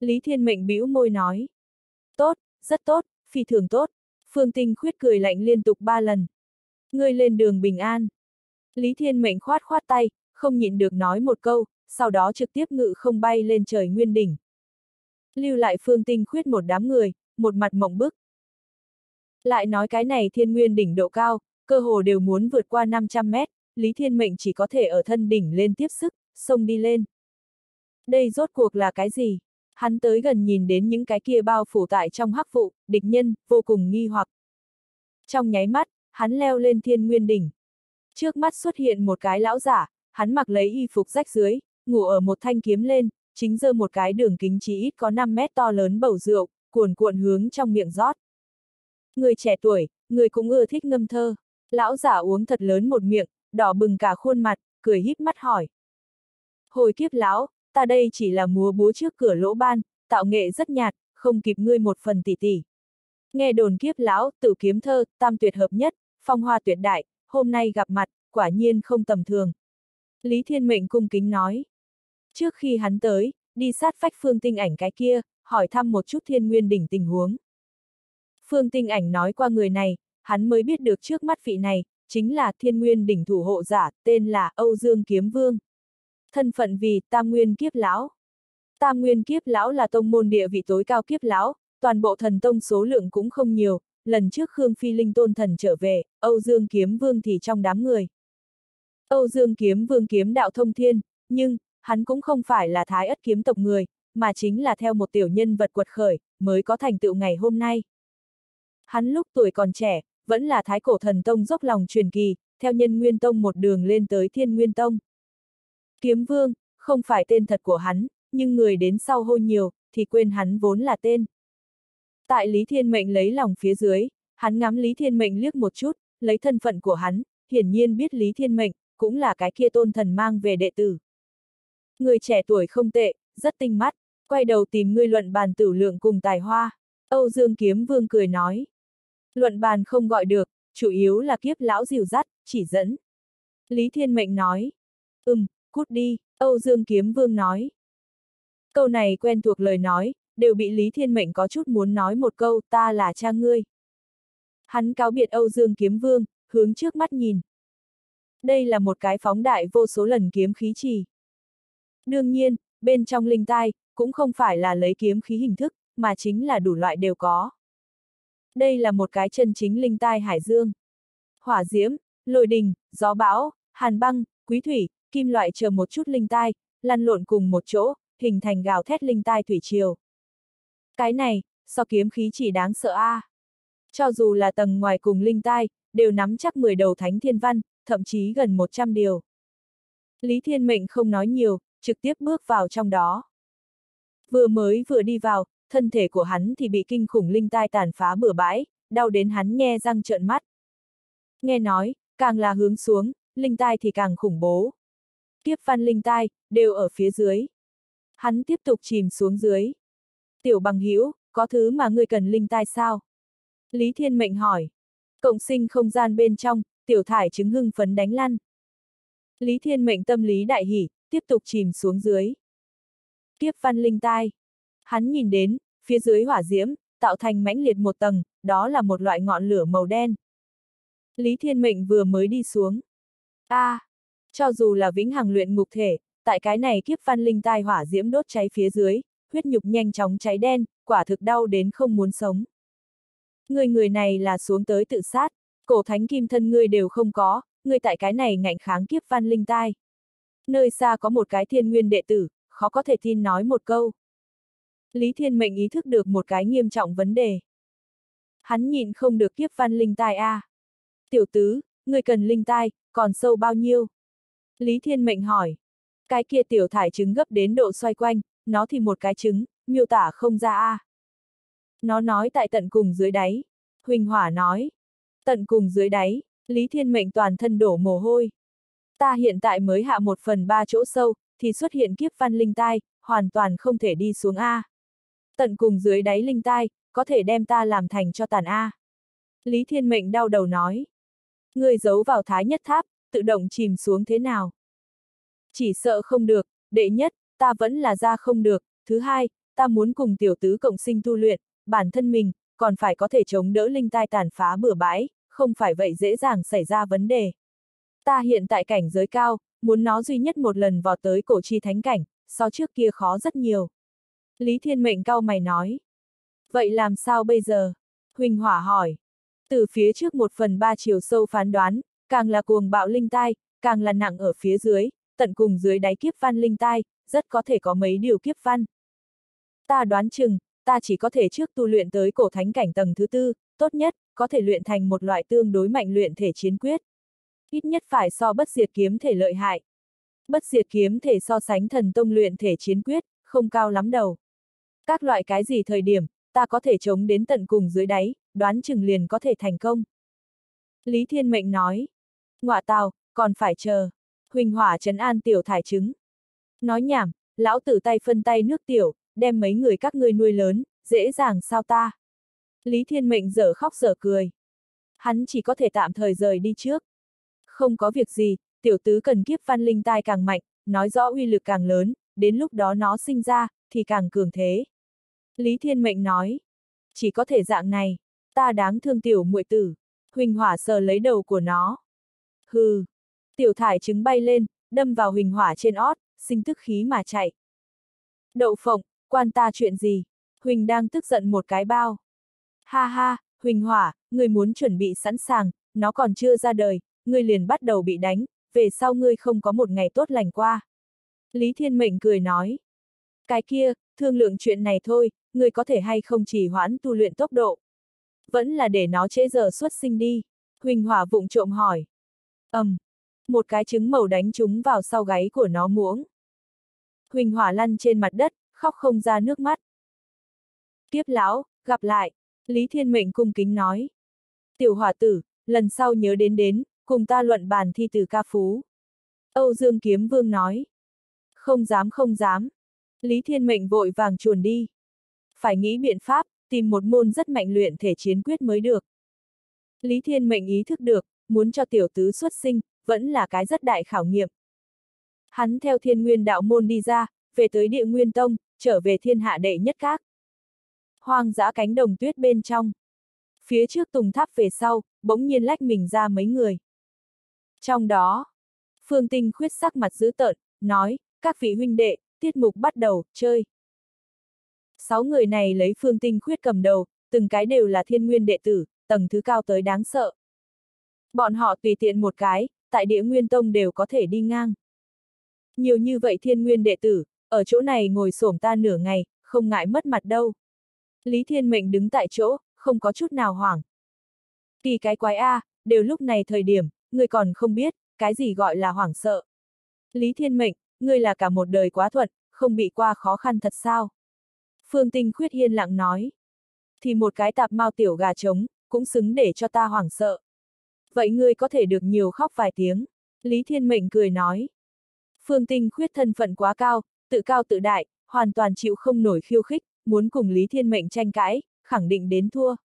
Lý Thiên Mệnh bĩu môi nói. Tốt, rất tốt, phi thường tốt. Phương Tinh khuyết cười lạnh liên tục ba lần. Ngươi lên đường bình an. Lý Thiên Mệnh khoát khoát tay, không nhịn được nói một câu, sau đó trực tiếp ngự không bay lên trời nguyên đỉnh. Lưu lại Phương Tinh khuyết một đám người, một mặt mộng bức. Lại nói cái này thiên nguyên đỉnh độ cao, cơ hồ đều muốn vượt qua 500 mét, Lý Thiên Mệnh chỉ có thể ở thân đỉnh lên tiếp sức, sông đi lên. Đây rốt cuộc là cái gì? Hắn tới gần nhìn đến những cái kia bao phủ tại trong hắc vụ, địch nhân, vô cùng nghi hoặc. Trong nháy mắt, hắn leo lên thiên nguyên đỉnh. Trước mắt xuất hiện một cái lão giả, hắn mặc lấy y phục rách dưới, ngủ ở một thanh kiếm lên, chính giơ một cái đường kính chỉ ít có 5 mét to lớn bầu rượu, cuồn cuộn hướng trong miệng rót. Người trẻ tuổi, người cũng ưa thích ngâm thơ. Lão giả uống thật lớn một miệng, đỏ bừng cả khuôn mặt, cười híp mắt hỏi. Hồi kiếp lão, ta đây chỉ là múa búa trước cửa lỗ ban, tạo nghệ rất nhạt, không kịp ngươi một phần tỷ tỷ. Nghe đồn kiếp lão, tự kiếm thơ, tam tuyệt hợp nhất, phong hoa tuyệt đại, hôm nay gặp mặt, quả nhiên không tầm thường. Lý Thiên Mệnh cung kính nói. Trước khi hắn tới, đi sát phách phương tinh ảnh cái kia, hỏi thăm một chút thiên nguyên đỉnh tình huống. Phương tinh ảnh nói qua người này, hắn mới biết được trước mắt vị này, chính là thiên nguyên đỉnh thủ hộ giả, tên là Âu Dương Kiếm Vương. Thân phận vì Tam Nguyên Kiếp Lão. Tam Nguyên Kiếp Lão là tông môn địa vị tối cao kiếp lão, toàn bộ thần tông số lượng cũng không nhiều, lần trước Khương Phi Linh tôn thần trở về, Âu Dương Kiếm Vương thì trong đám người. Âu Dương Kiếm Vương kiếm đạo thông thiên, nhưng, hắn cũng không phải là thái ất kiếm tộc người, mà chính là theo một tiểu nhân vật quật khởi, mới có thành tựu ngày hôm nay. Hắn lúc tuổi còn trẻ, vẫn là thái cổ thần tông dốc lòng truyền kỳ, theo nhân nguyên tông một đường lên tới thiên nguyên tông. Kiếm vương, không phải tên thật của hắn, nhưng người đến sau hô nhiều, thì quên hắn vốn là tên. Tại Lý Thiên Mệnh lấy lòng phía dưới, hắn ngắm Lý Thiên Mệnh liếc một chút, lấy thân phận của hắn, hiển nhiên biết Lý Thiên Mệnh, cũng là cái kia tôn thần mang về đệ tử. Người trẻ tuổi không tệ, rất tinh mắt, quay đầu tìm ngươi luận bàn tử lượng cùng tài hoa. Âu Dương Kiếm Vương cười nói. Luận bàn không gọi được, chủ yếu là kiếp lão dìu dắt, chỉ dẫn. Lý Thiên Mệnh nói. Ừm, cút đi, Âu Dương Kiếm Vương nói. Câu này quen thuộc lời nói, đều bị Lý Thiên Mệnh có chút muốn nói một câu, ta là cha ngươi. Hắn cáo biệt Âu Dương Kiếm Vương, hướng trước mắt nhìn. Đây là một cái phóng đại vô số lần kiếm khí trì. Đương nhiên, bên trong linh tai, cũng không phải là lấy kiếm khí hình thức, mà chính là đủ loại đều có. Đây là một cái chân chính linh tai hải dương. Hỏa diễm, lôi đình, gió bão, hàn băng, quý thủy, kim loại chờ một chút linh tai, lăn lộn cùng một chỗ, hình thành gào thét linh tai thủy triều. Cái này, so kiếm khí chỉ đáng sợ a. À. Cho dù là tầng ngoài cùng linh tai, đều nắm chắc 10 đầu thánh thiên văn, thậm chí gần 100 điều. Lý Thiên Mệnh không nói nhiều, trực tiếp bước vào trong đó. Vừa mới vừa đi vào, thân thể của hắn thì bị kinh khủng linh tai tàn phá bừa bãi, đau đến hắn nghe răng trợn mắt. Nghe nói, càng là hướng xuống, linh tai thì càng khủng bố. Kiếp văn linh tai, đều ở phía dưới. Hắn tiếp tục chìm xuống dưới. Tiểu bằng hữu có thứ mà ngươi cần linh tai sao? Lý Thiên Mệnh hỏi. Cộng sinh không gian bên trong, tiểu thải chứng hưng phấn đánh lăn. Lý Thiên Mệnh tâm lý đại hỉ, tiếp tục chìm xuống dưới. Kiếp văn linh tai. Hắn nhìn đến, phía dưới hỏa diễm, tạo thành mãnh liệt một tầng, đó là một loại ngọn lửa màu đen. Lý Thiên Mệnh vừa mới đi xuống. a à, cho dù là vĩnh hằng luyện ngục thể, tại cái này kiếp văn linh tai hỏa diễm đốt cháy phía dưới, huyết nhục nhanh chóng cháy đen, quả thực đau đến không muốn sống. Người người này là xuống tới tự sát, cổ thánh kim thân ngươi đều không có, ngươi tại cái này ngạnh kháng kiếp văn linh tai. Nơi xa có một cái thiên nguyên đệ tử, khó có thể tin nói một câu. Lý Thiên Mệnh ý thức được một cái nghiêm trọng vấn đề. Hắn nhịn không được kiếp văn linh tai a. À. Tiểu tứ, người cần linh tai, còn sâu bao nhiêu? Lý Thiên Mệnh hỏi. Cái kia tiểu thải trứng gấp đến độ xoay quanh, nó thì một cái trứng, miêu tả không ra a. À. Nó nói tại tận cùng dưới đáy. Huỳnh Hỏa nói. Tận cùng dưới đáy, Lý Thiên Mệnh toàn thân đổ mồ hôi. Ta hiện tại mới hạ một phần ba chỗ sâu, thì xuất hiện kiếp văn linh tai, hoàn toàn không thể đi xuống A. Tận cùng dưới đáy linh tai, có thể đem ta làm thành cho tàn A. Lý Thiên Mệnh đau đầu nói. Người giấu vào thái nhất tháp, tự động chìm xuống thế nào? Chỉ sợ không được, đệ nhất, ta vẫn là ra không được, thứ hai, ta muốn cùng tiểu tứ cộng sinh tu luyện, bản thân mình, còn phải có thể chống đỡ linh tai tàn phá bừa bãi, không phải vậy dễ dàng xảy ra vấn đề. Ta hiện tại cảnh giới cao, muốn nó duy nhất một lần vào tới cổ chi thánh cảnh, so trước kia khó rất nhiều. Lý Thiên Mệnh cao mày nói. Vậy làm sao bây giờ? Huỳnh Hỏa hỏi. Từ phía trước một phần ba chiều sâu phán đoán, càng là cuồng bạo linh tai, càng là nặng ở phía dưới, tận cùng dưới đáy kiếp văn linh tai, rất có thể có mấy điều kiếp văn. Ta đoán chừng, ta chỉ có thể trước tu luyện tới cổ thánh cảnh tầng thứ tư, tốt nhất, có thể luyện thành một loại tương đối mạnh luyện thể chiến quyết. Ít nhất phải so bất diệt kiếm thể lợi hại. Bất diệt kiếm thể so sánh thần tông luyện thể chiến quyết, không cao lắm đầu. Các loại cái gì thời điểm, ta có thể chống đến tận cùng dưới đáy, đoán chừng liền có thể thành công. Lý Thiên Mệnh nói. Ngọa tào, còn phải chờ. Huỳnh hỏa trấn an tiểu thải trứng. Nói nhảm, lão tử tay phân tay nước tiểu, đem mấy người các ngươi nuôi lớn, dễ dàng sao ta. Lý Thiên Mệnh dở khóc dở cười. Hắn chỉ có thể tạm thời rời đi trước. Không có việc gì, tiểu tứ cần kiếp văn linh tai càng mạnh, nói rõ uy lực càng lớn, đến lúc đó nó sinh ra, thì càng cường thế. Lý Thiên Mệnh nói. Chỉ có thể dạng này, ta đáng thương tiểu muội tử. Huỳnh hỏa sờ lấy đầu của nó. Hừ. Tiểu thải trứng bay lên, đâm vào huỳnh hỏa trên ót, sinh tức khí mà chạy. Đậu phộng, quan ta chuyện gì? Huỳnh đang tức giận một cái bao. Ha ha, Huỳnh Hỏa, người muốn chuẩn bị sẵn sàng, nó còn chưa ra đời, người liền bắt đầu bị đánh, về sau ngươi không có một ngày tốt lành qua. Lý Thiên Mệnh cười nói. Cái kia, thương lượng chuyện này thôi, người có thể hay không chỉ hoãn tu luyện tốc độ. Vẫn là để nó trễ giờ xuất sinh đi. Huỳnh Hỏa vụng trộm hỏi ầm, um, một cái trứng màu đánh trúng vào sau gáy của nó muỗng. Huỳnh Hỏa lăn trên mặt đất, khóc không ra nước mắt. Tiếp lão, gặp lại. Lý Thiên Mệnh cung kính nói. Tiểu hỏa tử, lần sau nhớ đến đến, cùng ta luận bàn thi từ ca phú. Âu Dương Kiếm Vương nói. Không dám không dám. Lý Thiên Mệnh vội vàng chuồn đi. Phải nghĩ biện pháp, tìm một môn rất mạnh luyện thể chiến quyết mới được. Lý Thiên Mệnh ý thức được, muốn cho tiểu tứ xuất sinh, vẫn là cái rất đại khảo nghiệm. Hắn theo thiên nguyên đạo môn đi ra, về tới địa nguyên tông, trở về thiên hạ đệ nhất các hoang dã cánh đồng tuyết bên trong. Phía trước tùng tháp về sau, bỗng nhiên lách mình ra mấy người. Trong đó, Phương Tinh khuyết sắc mặt dữ tợn, nói, các vị huynh đệ, tiết mục bắt đầu, chơi. Sáu người này lấy Phương Tinh khuyết cầm đầu, từng cái đều là thiên nguyên đệ tử, tầng thứ cao tới đáng sợ. Bọn họ tùy tiện một cái, tại địa nguyên tông đều có thể đi ngang. Nhiều như vậy thiên nguyên đệ tử, ở chỗ này ngồi xổm ta nửa ngày, không ngại mất mặt đâu. Lý Thiên Mệnh đứng tại chỗ, không có chút nào hoảng. Kỳ cái quái A, đều lúc này thời điểm, người còn không biết, cái gì gọi là hoảng sợ. Lý Thiên Mệnh, ngươi là cả một đời quá thuận, không bị qua khó khăn thật sao? Phương Tinh Khuyết hiên lặng nói. Thì một cái tạp mau tiểu gà trống, cũng xứng để cho ta hoảng sợ. Vậy ngươi có thể được nhiều khóc vài tiếng. Lý Thiên Mệnh cười nói. Phương Tinh Khuyết thân phận quá cao, tự cao tự đại, hoàn toàn chịu không nổi khiêu khích, muốn cùng Lý Thiên Mệnh tranh cãi, khẳng định đến thua.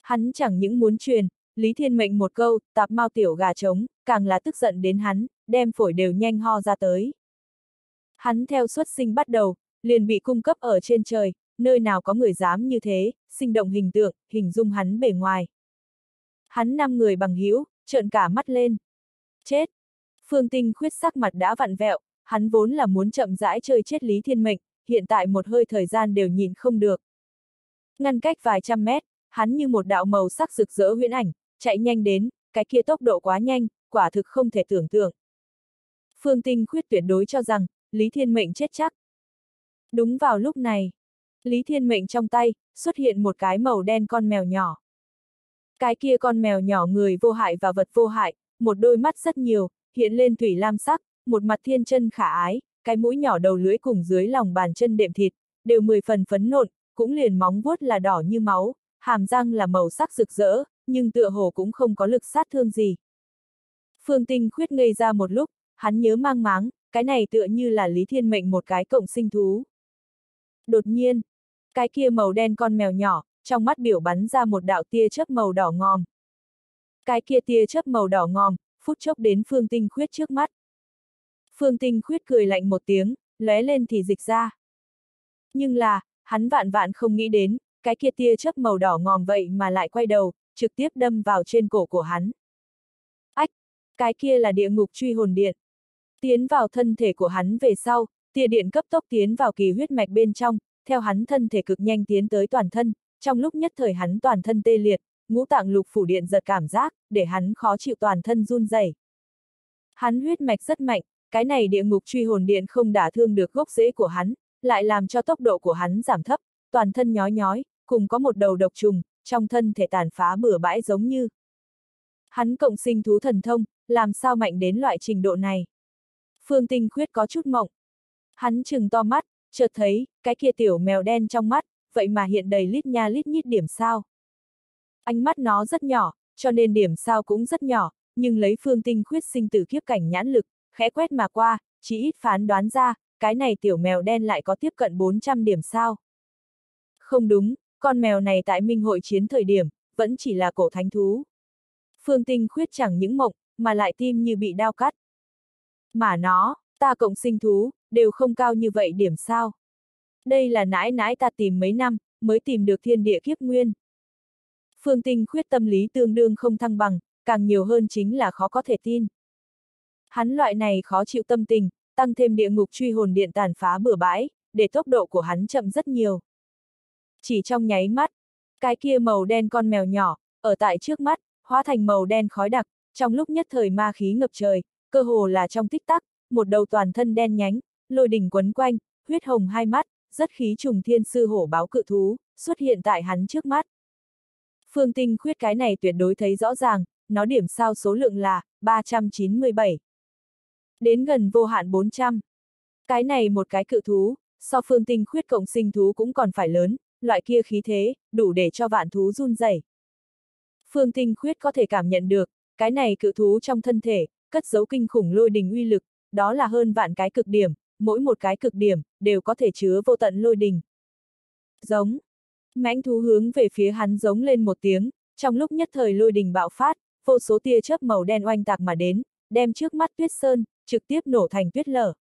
Hắn chẳng những muốn truyền, Lý Thiên Mệnh một câu, tạp mau tiểu gà trống, càng là tức giận đến hắn, đem phổi đều nhanh ho ra tới. Hắn theo xuất sinh bắt đầu, liền bị cung cấp ở trên trời, nơi nào có người dám như thế, sinh động hình tượng, hình dung hắn bề ngoài. Hắn năm người bằng hữu trợn cả mắt lên. Chết! Phương Tinh khuyết sắc mặt đã vặn vẹo, hắn vốn là muốn chậm rãi chơi chết Lý Thiên Mệnh, hiện tại một hơi thời gian đều nhìn không được. Ngăn cách vài trăm mét, hắn như một đạo màu sắc rực rỡ huyễn ảnh, chạy nhanh đến, cái kia tốc độ quá nhanh, quả thực không thể tưởng tượng. Phương Tinh khuyết tuyệt đối cho rằng, Lý Thiên Mệnh chết chắc. Đúng vào lúc này, Lý Thiên Mệnh trong tay, xuất hiện một cái màu đen con mèo nhỏ. Cái kia con mèo nhỏ người vô hại và vật vô hại, một đôi mắt rất nhiều, hiện lên thủy lam sắc, một mặt thiên chân khả ái, cái mũi nhỏ đầu lưỡi cùng dưới lòng bàn chân đệm thịt, đều mười phần phấn nộn, cũng liền móng vuốt là đỏ như máu, hàm răng là màu sắc rực rỡ, nhưng tựa hồ cũng không có lực sát thương gì. Phương Tinh khuyết ngây ra một lúc, hắn nhớ mang máng, cái này tựa như là Lý Thiên Mệnh một cái cộng sinh thú. Đột nhiên, cái kia màu đen con mèo nhỏ, trong mắt biểu bắn ra một đạo tia chớp màu đỏ ngòm. Cái kia tia chớp màu đỏ ngòm, phút chốc đến Phương Tinh Khuyết trước mắt. Phương Tinh Khuyết cười lạnh một tiếng, lóe lên thì dịch ra. Nhưng là, hắn vạn vạn không nghĩ đến, cái kia tia chớp màu đỏ ngòm vậy mà lại quay đầu, trực tiếp đâm vào trên cổ của hắn. Ách, cái kia là địa ngục truy hồn điện. Tiến vào thân thể của hắn về sau, tia điện cấp tốc tiến vào kỳ huyết mạch bên trong, theo hắn thân thể cực nhanh tiến tới toàn thân, trong lúc nhất thời hắn toàn thân tê liệt, ngũ tạng lục phủ điện giật cảm giác, để hắn khó chịu toàn thân run rẩy. Hắn huyết mạch rất mạnh, cái này địa ngục truy hồn điện không đả thương được gốc rễ của hắn, lại làm cho tốc độ của hắn giảm thấp, toàn thân nhói nhói, cùng có một đầu độc trùng, trong thân thể tàn phá bừa bãi giống như. Hắn cộng sinh thú thần thông, làm sao mạnh đến loại trình độ này? Phương Tinh Khuyết có chút mộng. Hắn chừng to mắt, chợt thấy, cái kia tiểu mèo đen trong mắt, vậy mà hiện đầy lít nha lít nhít điểm sao. Ánh mắt nó rất nhỏ, cho nên điểm sao cũng rất nhỏ, nhưng lấy phương tinh khuyết sinh tử kiếp cảnh nhãn lực, khẽ quét mà qua, chỉ ít phán đoán ra, cái này tiểu mèo đen lại có tiếp cận 400 điểm sao. Không đúng, con mèo này tại minh hội chiến thời điểm, vẫn chỉ là cổ thánh thú. Phương tinh khuyết chẳng những mộng, mà lại tim như bị đao cắt. Mà nó, ta cộng sinh thú, đều không cao như vậy điểm sao. Đây là nãi nãi ta tìm mấy năm, mới tìm được thiên địa kiếp nguyên. Phương Tinh khuyết tâm lý tương đương không thăng bằng, càng nhiều hơn chính là khó có thể tin. Hắn loại này khó chịu tâm tình, tăng thêm địa ngục truy hồn điện tàn phá bừa bãi, để tốc độ của hắn chậm rất nhiều. Chỉ trong nháy mắt, cái kia màu đen con mèo nhỏ, ở tại trước mắt, hóa thành màu đen khói đặc, trong lúc nhất thời ma khí ngập trời, cơ hồ là trong tích tắc, một đầu toàn thân đen nhánh, lôi đỉnh quấn quanh, huyết hồng hai mắt, rất khí trùng thiên sư hổ báo cự thú, xuất hiện tại hắn trước mắt. Phương Tinh khuyết cái này tuyệt đối thấy rõ ràng, nó điểm sao số lượng là 397. Đến gần vô hạn 400. Cái này một cái cự thú, so phương tinh khuyết cộng sinh thú cũng còn phải lớn, loại kia khí thế, đủ để cho vạn thú run rẩy. Phương tinh khuyết có thể cảm nhận được, cái này cự thú trong thân thể, cất giấu kinh khủng lôi đình uy lực, đó là hơn vạn cái cực điểm, mỗi một cái cực điểm, đều có thể chứa vô tận lôi đình. Giống. Mãnh thú hướng về phía hắn giống lên một tiếng, trong lúc nhất thời lôi đình bạo phát, vô số tia chớp màu đen oanh tạc mà đến, đem trước mắt tuyết sơn, trực tiếp nổ thành tuyết lở.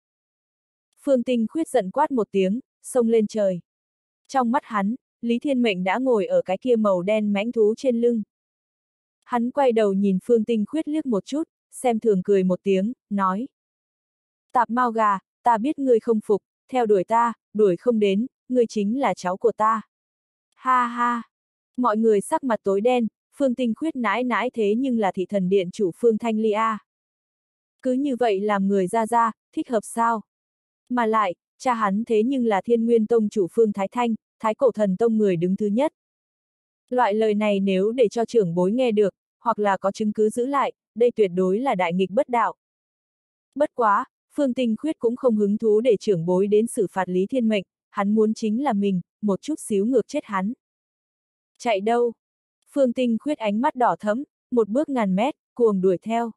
Phương Tinh khuyết giận quát một tiếng, xông lên trời. Trong mắt hắn, Lý Thiên Mệnh đã ngồi ở cái kia màu đen mãnh thú trên lưng. Hắn quay đầu nhìn Phương Tinh khuyết liếc một chút, xem thường cười một tiếng, nói. Tạp mau gà, ta biết ngươi không phục, theo đuổi ta, đuổi không đến, ngươi chính là cháu của ta. Ha ha! Mọi người sắc mặt tối đen, Phương Tinh khuyết nãi nãi thế nhưng là thị thần điện chủ Phương Thanh Ly A. Cứ như vậy làm người ra ra, thích hợp sao? Mà lại, cha hắn thế nhưng là thiên nguyên tông chủ Phương Thái Thanh, thái cổ thần tông người đứng thứ nhất. Loại lời này nếu để cho trưởng bối nghe được, hoặc là có chứng cứ giữ lại, đây tuyệt đối là đại nghịch bất đạo. Bất quá, Phương Tinh Khuyết cũng không hứng thú để trưởng bối đến xử phạt Lý Thiên Mệnh, hắn muốn chính là mình, một chút xíu ngược chết hắn. Chạy đâu? Phương Tinh Khuyết ánh mắt đỏ thấm, một bước ngàn mét, cuồng đuổi theo.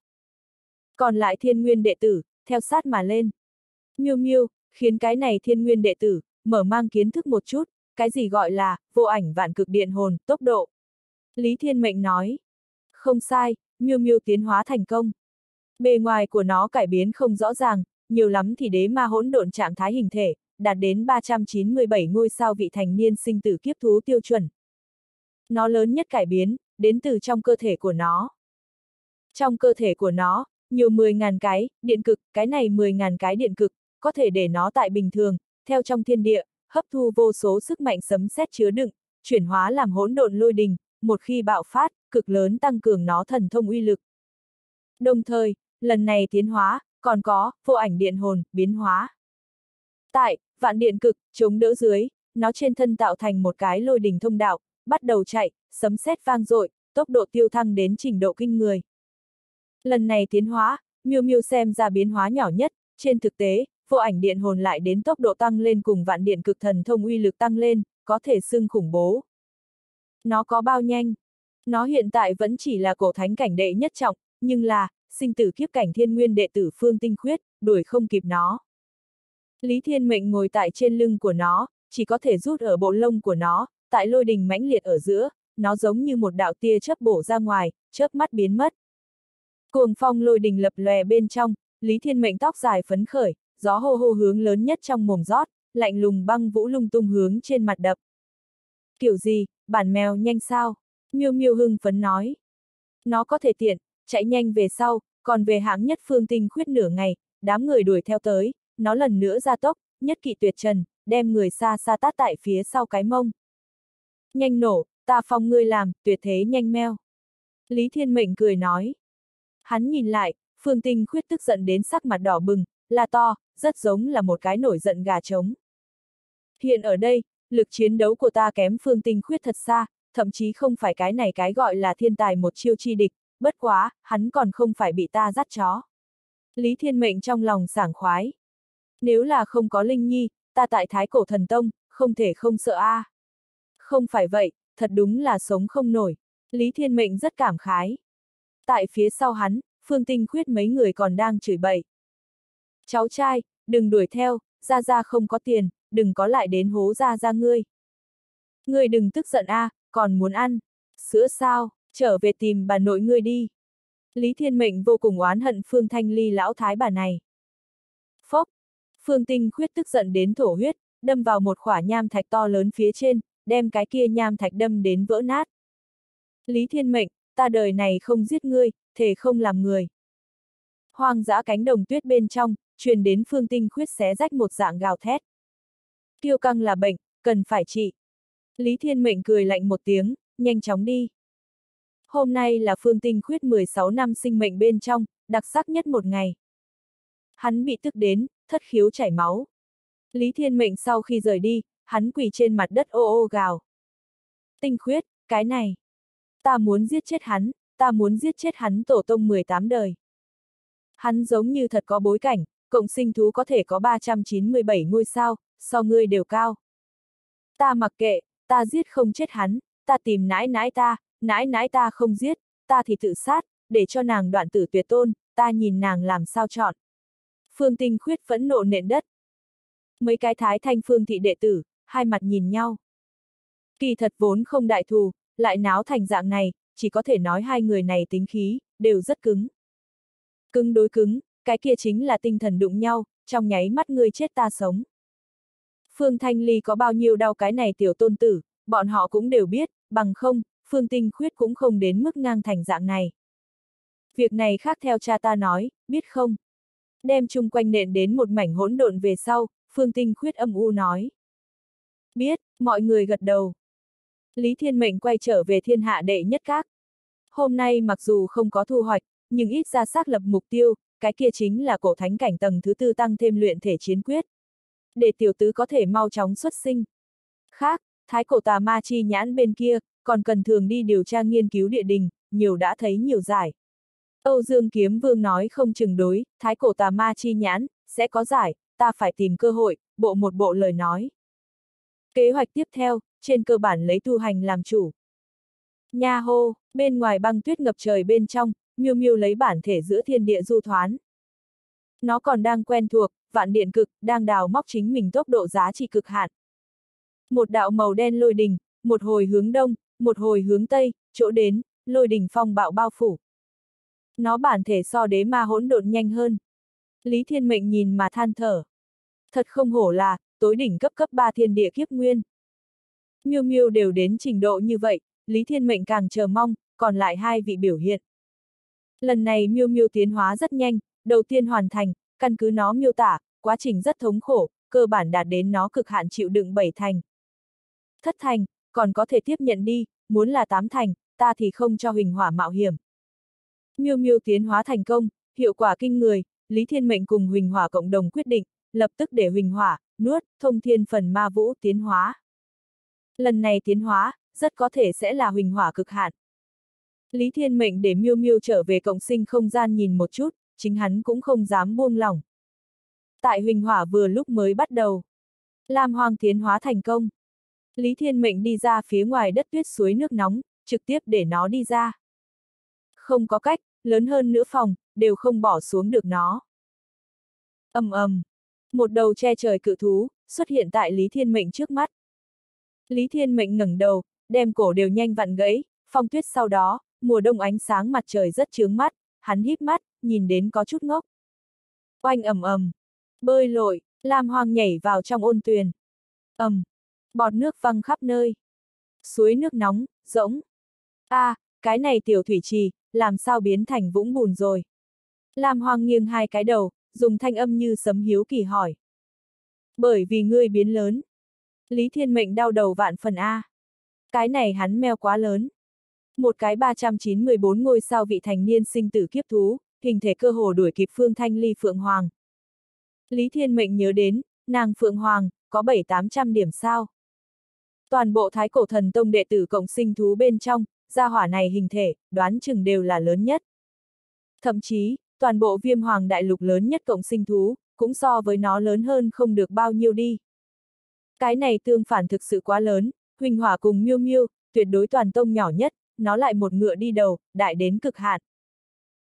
Còn lại thiên nguyên đệ tử, theo sát mà lên. Miêu miêu, khiến cái này thiên nguyên đệ tử, mở mang kiến thức một chút, cái gì gọi là, vô ảnh vạn cực điện hồn, tốc độ. Lý Thiên Mệnh nói. Không sai, miêu miêu tiến hóa thành công. Bề ngoài của nó cải biến không rõ ràng, nhiều lắm thì đế ma hỗn độn trạng thái hình thể, đạt đến 397 ngôi sao vị thành niên sinh tử kiếp thú tiêu chuẩn. Nó lớn nhất cải biến, đến từ trong cơ thể của nó. Trong cơ thể của nó, nhiều 10.000 cái, điện cực, cái này 10.000 cái điện cực, có thể để nó tại bình thường, theo trong thiên địa, hấp thu vô số sức mạnh sấm sét chứa đựng, chuyển hóa làm hỗn độn lôi đình, một khi bạo phát, cực lớn tăng cường nó thần thông uy lực. Đồng thời, lần này tiến hóa, còn có, vô ảnh điện hồn, biến hóa. Tại, vạn điện cực, chống đỡ dưới, nó trên thân tạo thành một cái lôi đình thông đạo, bắt đầu chạy, sấm sét vang dội, tốc độ tiêu thăng đến trình độ kinh người. Lần này tiến hóa, miu miu xem ra biến hóa nhỏ nhất, trên thực tế, vô ảnh điện hồn lại đến tốc độ tăng lên cùng vạn điện cực thần thông uy lực tăng lên, có thể xưng khủng bố. Nó có bao nhanh? Nó hiện tại vẫn chỉ là cổ thánh cảnh đệ nhất trọng, nhưng là, sinh tử kiếp cảnh thiên nguyên đệ tử phương tinh khuyết, đuổi không kịp nó. Lý Thiên Mệnh ngồi tại trên lưng của nó, chỉ có thể rút ở bộ lông của nó, tại lôi đình mãnh liệt ở giữa, nó giống như một đạo tia chớp bổ ra ngoài, chớp mắt biến mất. Cuồng phong lôi đình lập lòe bên trong, Lý Thiên Mệnh tóc dài phấn khởi, gió hô hô hướng lớn nhất trong mồm rót, lạnh lùng băng vũ lung tung hướng trên mặt đập. Kiểu gì, bản mèo nhanh sao? Miêu miêu hưng phấn nói. Nó có thể tiện, chạy nhanh về sau, còn về hãng nhất phương tinh khuyết nửa ngày, đám người đuổi theo tới, nó lần nữa ra tốc, nhất kỵ tuyệt trần, đem người xa xa tát tại phía sau cái mông. Nhanh nổ, ta phong ngươi làm, tuyệt thế nhanh meo. Lý Thiên Mệnh cười nói. Hắn nhìn lại, phương tinh khuyết tức giận đến sắc mặt đỏ bừng, là to, rất giống là một cái nổi giận gà trống. Hiện ở đây, lực chiến đấu của ta kém phương tinh khuyết thật xa, thậm chí không phải cái này cái gọi là thiên tài một chiêu chi địch, bất quá, hắn còn không phải bị ta dắt chó. Lý Thiên Mệnh trong lòng sảng khoái. Nếu là không có Linh Nhi, ta tại Thái Cổ Thần Tông, không thể không sợ a. À. Không phải vậy, thật đúng là sống không nổi. Lý Thiên Mệnh rất cảm khái. Tại phía sau hắn, Phương Tinh Khuyết mấy người còn đang chửi bậy. Cháu trai, đừng đuổi theo, ra ra không có tiền, đừng có lại đến hố ra ra ngươi. Ngươi đừng tức giận a, à, còn muốn ăn. Sữa sao, trở về tìm bà nội ngươi đi. Lý Thiên Mệnh vô cùng oán hận Phương Thanh Ly lão thái bà này. Phốc, Phương Tinh khuyết tức giận đến thổ huyết, đâm vào một khỏa nham thạch to lớn phía trên, đem cái kia nham thạch đâm đến vỡ nát. Lý Thiên Mệnh, ta đời này không giết ngươi, thể không làm người. Hoang dã cánh đồng tuyết bên trong, truyền đến phương tinh khuyết xé rách một dạng gào thét. Kiêu căng là bệnh, cần phải trị. Lý Thiên Mệnh cười lạnh một tiếng, nhanh chóng đi. Hôm nay là phương tinh khuyết 16 năm sinh mệnh bên trong, đặc sắc nhất một ngày. Hắn bị tức đến, thất khiếu chảy máu. Lý Thiên Mệnh sau khi rời đi, hắn quỳ trên mặt đất ô ô gào. Tinh khuyết, cái này. Ta muốn giết chết hắn, ta muốn giết chết hắn tổ tông 18 đời. Hắn giống như thật có bối cảnh, cộng sinh thú có thể có 397 ngôi sao, so ngươi đều cao. Ta mặc kệ, ta giết không chết hắn, ta tìm nãi nãi ta, nãi nãi ta không giết, ta thì tự sát, để cho nàng đoạn tử tuyệt tôn, ta nhìn nàng làm sao chọn. Phương Tinh khuyết phẫn nộ nện đất. Mấy cái thái thanh phương thị đệ tử, hai mặt nhìn nhau. Kỳ thật vốn không đại thù, lại náo thành dạng này, chỉ có thể nói hai người này tính khí, đều rất cứng. Cứng đối cứng, cái kia chính là tinh thần đụng nhau, trong nháy mắt ngươi chết ta sống. Phương Thanh Ly có bao nhiêu đau cái này tiểu tôn tử, bọn họ cũng đều biết, bằng không, Phương Tinh Khuyết cũng không đến mức ngang thành dạng này. Việc này khác theo cha ta nói, biết không? Đem chung quanh nện đến một mảnh hỗn độn về sau, Phương Tinh Khuyết âm u nói. Biết, mọi người gật đầu. Lý Thiên Mệnh quay trở về thiên hạ đệ nhất các. Hôm nay mặc dù không có thu hoạch, nhưng ít ra xác lập mục tiêu, cái kia chính là cổ thánh cảnh tầng thứ tư tăng thêm luyện thể chiến quyết. Để tiểu tứ có thể mau chóng xuất sinh. Khác, thái cổ tà ma chi nhãn bên kia, còn cần thường đi điều tra nghiên cứu địa đình, nhiều đã thấy nhiều giải. Âu Dương Kiếm Vương nói không chừng đối, thái cổ tà ma chi nhãn, sẽ có giải, ta phải tìm cơ hội, bộ một bộ lời nói. Kế hoạch tiếp theo, trên cơ bản lấy tu hành làm chủ. Nha hô, bên ngoài băng tuyết ngập trời bên trong, miêu miêu lấy bản thể giữa thiên địa du thoán. Nó còn đang quen thuộc, vạn điện cực, đang đào móc chính mình tốc độ giá trị cực hạn. Một đạo màu đen lôi đình, một hồi hướng đông, một hồi hướng tây, chỗ đến, lôi đỉnh phong bạo bao phủ. Nó bản thể so đế ma hỗn độn nhanh hơn. Lý Thiên Mệnh nhìn mà than thở. Thật không hổ là, tối đỉnh cấp cấp 3 thiên địa kiếp nguyên. Miêu miêu đều đến trình độ như vậy, Lý Thiên Mệnh càng chờ mong, còn lại hai vị biểu hiện. Lần này miêu miêu tiến hóa rất nhanh, đầu tiên hoàn thành, căn cứ nó miêu tả, quá trình rất thống khổ, cơ bản đạt đến nó cực hạn chịu đựng bảy thành. Thất thành, còn có thể tiếp nhận đi, muốn là tám thành, ta thì không cho huỳnh hỏa mạo hiểm. Miêu miêu tiến hóa thành công, hiệu quả kinh người, Lý Thiên Mệnh cùng huỳnh hỏa cộng đồng quyết định, lập tức để huỳnh hỏa, nuốt, thông thiên phần ma vũ tiến hóa. Lần này tiến hóa, rất có thể sẽ là huỳnh hỏa cực hạn. Lý Thiên Mệnh để miêu miêu trở về cộng sinh không gian nhìn một chút, chính hắn cũng không dám buông lỏng. Tại huỳnh hỏa vừa lúc mới bắt đầu. Lam Hoàng tiến hóa thành công. Lý Thiên Mệnh đi ra phía ngoài đất tuyết suối nước nóng, trực tiếp để nó đi ra. Không có cách, lớn hơn nữa phòng, đều không bỏ xuống được nó. ầm ầm, một đầu che trời cự thú, xuất hiện tại Lý Thiên Mệnh trước mắt. Lý Thiên Mệnh ngẩng đầu, đem cổ đều nhanh vặn gãy, phong tuyết sau đó, mùa đông ánh sáng mặt trời rất chướng mắt, hắn híp mắt, nhìn đến có chút ngốc. Oanh ầm ầm, bơi lội, Lam Hoang nhảy vào trong ôn tuyền. ầm, bọt nước văng khắp nơi. Suối nước nóng, rỗng. a, à, cái này tiểu thủy trì, làm sao biến thành vũng bùn rồi? làm Hoang nghiêng hai cái đầu, dùng thanh âm như sấm hiếu kỳ hỏi. Bởi vì ngươi biến lớn. Lý Thiên Mệnh đau đầu vạn phần A. Cái này hắn meo quá lớn. Một cái 394 ngôi sao vị thành niên sinh tử kiếp thú, hình thể cơ hồ đuổi kịp Phương Thanh Ly Phượng Hoàng. Lý Thiên Mệnh nhớ đến, nàng Phượng Hoàng, có 7-800 điểm sao. Toàn bộ thái cổ thần tông đệ tử cộng sinh thú bên trong, gia hỏa này hình thể, đoán chừng đều là lớn nhất. Thậm chí, toàn bộ viêm hoàng đại lục lớn nhất cộng sinh thú, cũng so với nó lớn hơn không được bao nhiêu đi. Cái này tương phản thực sự quá lớn, Huỳnh Hỏa cùng Miêu Miêu, tuyệt đối toàn tông nhỏ nhất, nó lại một ngựa đi đầu, đại đến cực hạn.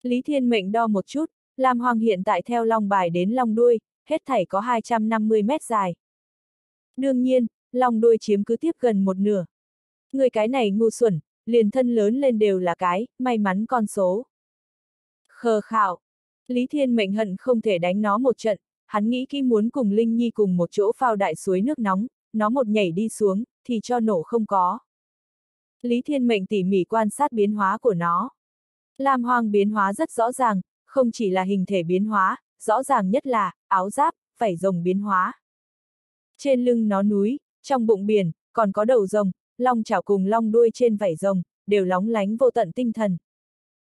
Lý Thiên Mệnh đo một chút, Lam Hoàng hiện tại theo long bài đến long đuôi, hết thảy có 250 mét dài. Đương nhiên, long đuôi chiếm cứ tiếp gần một nửa. Người cái này ngu xuẩn, liền thân lớn lên đều là cái, may mắn con số. Khờ khảo. Lý Thiên Mệnh hận không thể đánh nó một trận, hắn nghĩ khi muốn cùng Linh Nhi cùng một chỗ phao đại suối nước nóng, nó một nhảy đi xuống, thì cho nổ không có. Lý Thiên Mệnh tỉ mỉ quan sát biến hóa của nó. Lam hoang biến hóa rất rõ ràng, không chỉ là hình thể biến hóa, rõ ràng nhất là, áo giáp, vảy rồng biến hóa. Trên lưng nó núi, trong bụng biển, còn có đầu rồng, long chảo cùng long đuôi trên vảy rồng, đều lóng lánh vô tận tinh thần.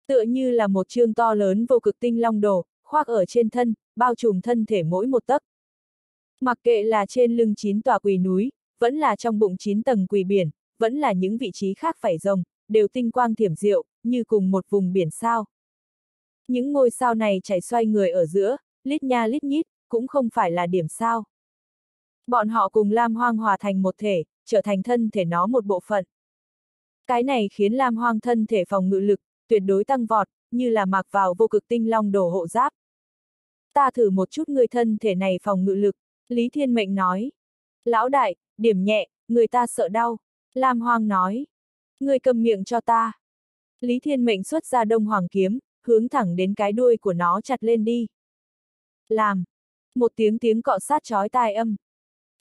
Tựa như là một chương to lớn vô cực tinh long đồ, khoác ở trên thân, bao trùm thân thể mỗi một tấc. Mặc kệ là trên lưng chín tòa quỳ núi, vẫn là trong bụng chín tầng quỳ biển, vẫn là những vị trí khác phải rồng, đều tinh quang thiểm diệu, như cùng một vùng biển sao. Những ngôi sao này chảy xoay người ở giữa, lít nha lít nhít, cũng không phải là điểm sao. Bọn họ cùng Lam Hoang hòa thành một thể, trở thành thân thể nó một bộ phận. Cái này khiến Lam Hoang thân thể phòng ngự lực, tuyệt đối tăng vọt, như là mặc vào vô cực tinh long đồ hộ giáp. Ta thử một chút người thân thể này phòng ngự lực, Lý Thiên Mệnh nói. Lão đại, điểm nhẹ, người ta sợ đau. Lam Hoang nói. Người cầm miệng cho ta. Lý Thiên Mệnh xuất ra đông hoàng kiếm, hướng thẳng đến cái đuôi của nó chặt lên đi. Làm. Một tiếng tiếng cọ sát chói tai âm.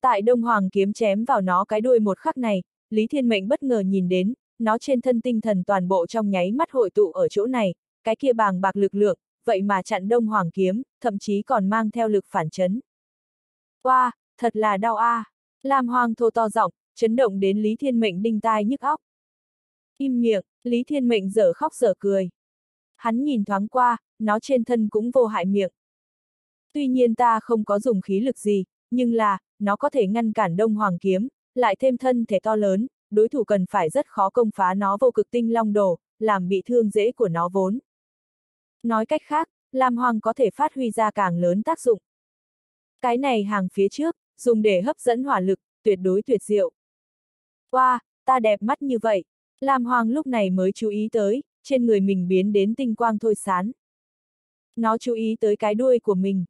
Tại đông hoàng kiếm chém vào nó cái đuôi một khắc này, Lý Thiên Mệnh bất ngờ nhìn đến, nó trên thân tinh thần toàn bộ trong nháy mắt hội tụ ở chỗ này, cái kia bàng bạc lực lượng, vậy mà chặn đông hoàng kiếm, thậm chí còn mang theo lực phản chấn. Oa, wow, thật là đau a. À. Lam Hoang thô to giọng, chấn động đến Lý Thiên Mệnh đinh tai nhức óc. Im miệng, Lý Thiên Mệnh dở khóc dở cười. Hắn nhìn thoáng qua, nó trên thân cũng vô hại miệng. Tuy nhiên ta không có dùng khí lực gì, nhưng là, nó có thể ngăn cản đông hoàng kiếm, lại thêm thân thể to lớn, đối thủ cần phải rất khó công phá nó vô cực tinh long đồ, làm bị thương dễ của nó vốn. Nói cách khác, Lam Hoàng có thể phát huy ra càng lớn tác dụng. Cái này hàng phía trước, dùng để hấp dẫn hỏa lực, tuyệt đối tuyệt diệu. Wow, ta đẹp mắt như vậy. Lam Hoàng lúc này mới chú ý tới, trên người mình biến đến tinh quang thôi sán. Nó chú ý tới cái đuôi của mình.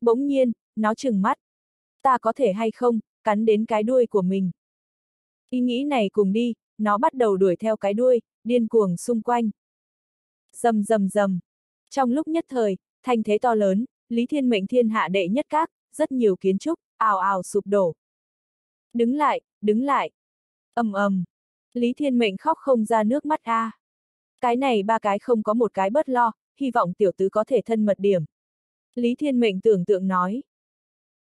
Bỗng nhiên, nó chừng mắt. Ta có thể hay không, cắn đến cái đuôi của mình. Ý nghĩ này cùng đi, nó bắt đầu đuổi theo cái đuôi, điên cuồng xung quanh. Dầm dầm dầm. Trong lúc nhất thời, thành thế to lớn, Lý Thiên mệnh thiên hạ đệ nhất các, rất nhiều kiến trúc, ào ào sụp đổ. Đứng lại, đứng lại. ầm ầm. Lý Thiên mệnh khóc không ra nước mắt a. À. Cái này ba cái không có một cái bớt lo, hy vọng tiểu tứ có thể thân mật điểm. Lý Thiên mệnh tưởng tượng nói.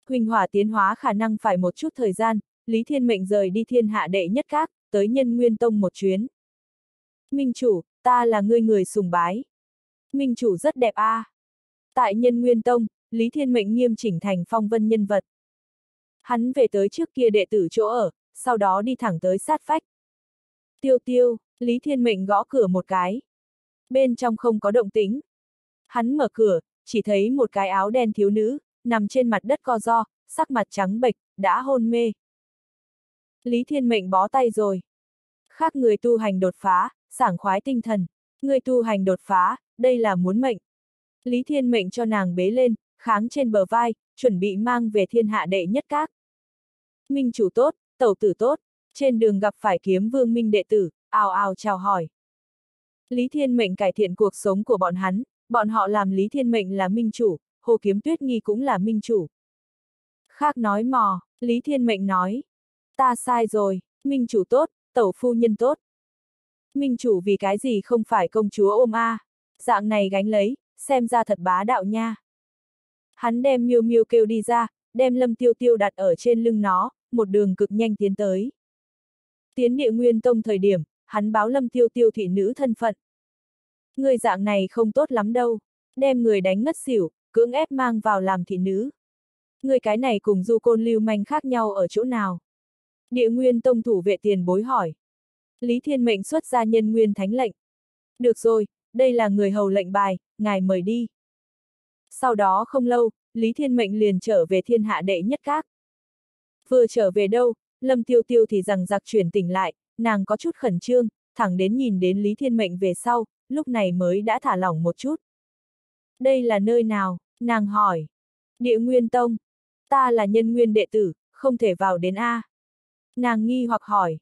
Huỳnh hỏa tiến hóa khả năng phải một chút thời gian, Lý Thiên mệnh rời đi thiên hạ đệ nhất các, tới nhân nguyên tông một chuyến. Minh chủ, ta là người người sùng bái. Minh chủ rất đẹp a. À. Tại nhân nguyên tông, Lý Thiên mệnh nghiêm chỉnh thành phong vân nhân vật. Hắn về tới trước kia đệ tử chỗ ở, sau đó đi thẳng tới sát phách. Tiêu tiêu, Lý Thiên Mệnh gõ cửa một cái. Bên trong không có động tĩnh. Hắn mở cửa, chỉ thấy một cái áo đen thiếu nữ, nằm trên mặt đất co do, sắc mặt trắng bệch, đã hôn mê. Lý Thiên Mệnh bó tay rồi. Khác người tu hành đột phá, sảng khoái tinh thần. Người tu hành đột phá, đây là muốn mệnh. Lý Thiên Mệnh cho nàng bế lên, kháng trên bờ vai, chuẩn bị mang về thiên hạ đệ nhất các. Minh chủ tốt, tẩu tử tốt, trên đường gặp phải kiếm vương minh đệ tử, ào ào chào hỏi. Lý Thiên Mệnh cải thiện cuộc sống của bọn hắn, bọn họ làm Lý Thiên Mệnh là minh chủ, Hồ Kiếm Tuyết Nghi cũng là minh chủ. Khác nói mò, Lý Thiên Mệnh nói. Ta sai rồi, minh chủ tốt, tẩu phu nhân tốt. Minh chủ vì cái gì không phải công chúa ôm a? Dạng này gánh lấy, xem ra thật bá đạo nha. Hắn đem miêu miêu kêu đi ra, đem lâm tiêu tiêu đặt ở trên lưng nó, một đường cực nhanh tiến tới. Tiến địa nguyên tông thời điểm, hắn báo lâm tiêu tiêu thị nữ thân phận. Người dạng này không tốt lắm đâu, đem người đánh ngất xỉu, cưỡng ép mang vào làm thị nữ. Người cái này cùng du côn lưu manh khác nhau ở chỗ nào? Địa nguyên tông thủ vệ tiền bối hỏi. Lý Thiên Mệnh xuất ra nhân nguyên thánh lệnh. Được rồi, đây là người hầu lệnh bài, ngài mời đi. Sau đó không lâu, Lý Thiên Mệnh liền trở về thiên hạ đệ nhất các. Vừa trở về đâu, Lâm Tiêu Tiêu thì rằng giặc chuyển tỉnh lại, nàng có chút khẩn trương, thẳng đến nhìn đến Lý Thiên Mệnh về sau, lúc này mới đã thả lỏng một chút. Đây là nơi nào? Nàng hỏi. Địa Nguyên Tông. Ta là nhân nguyên đệ tử, không thể vào đến A. Nàng nghi hoặc hỏi.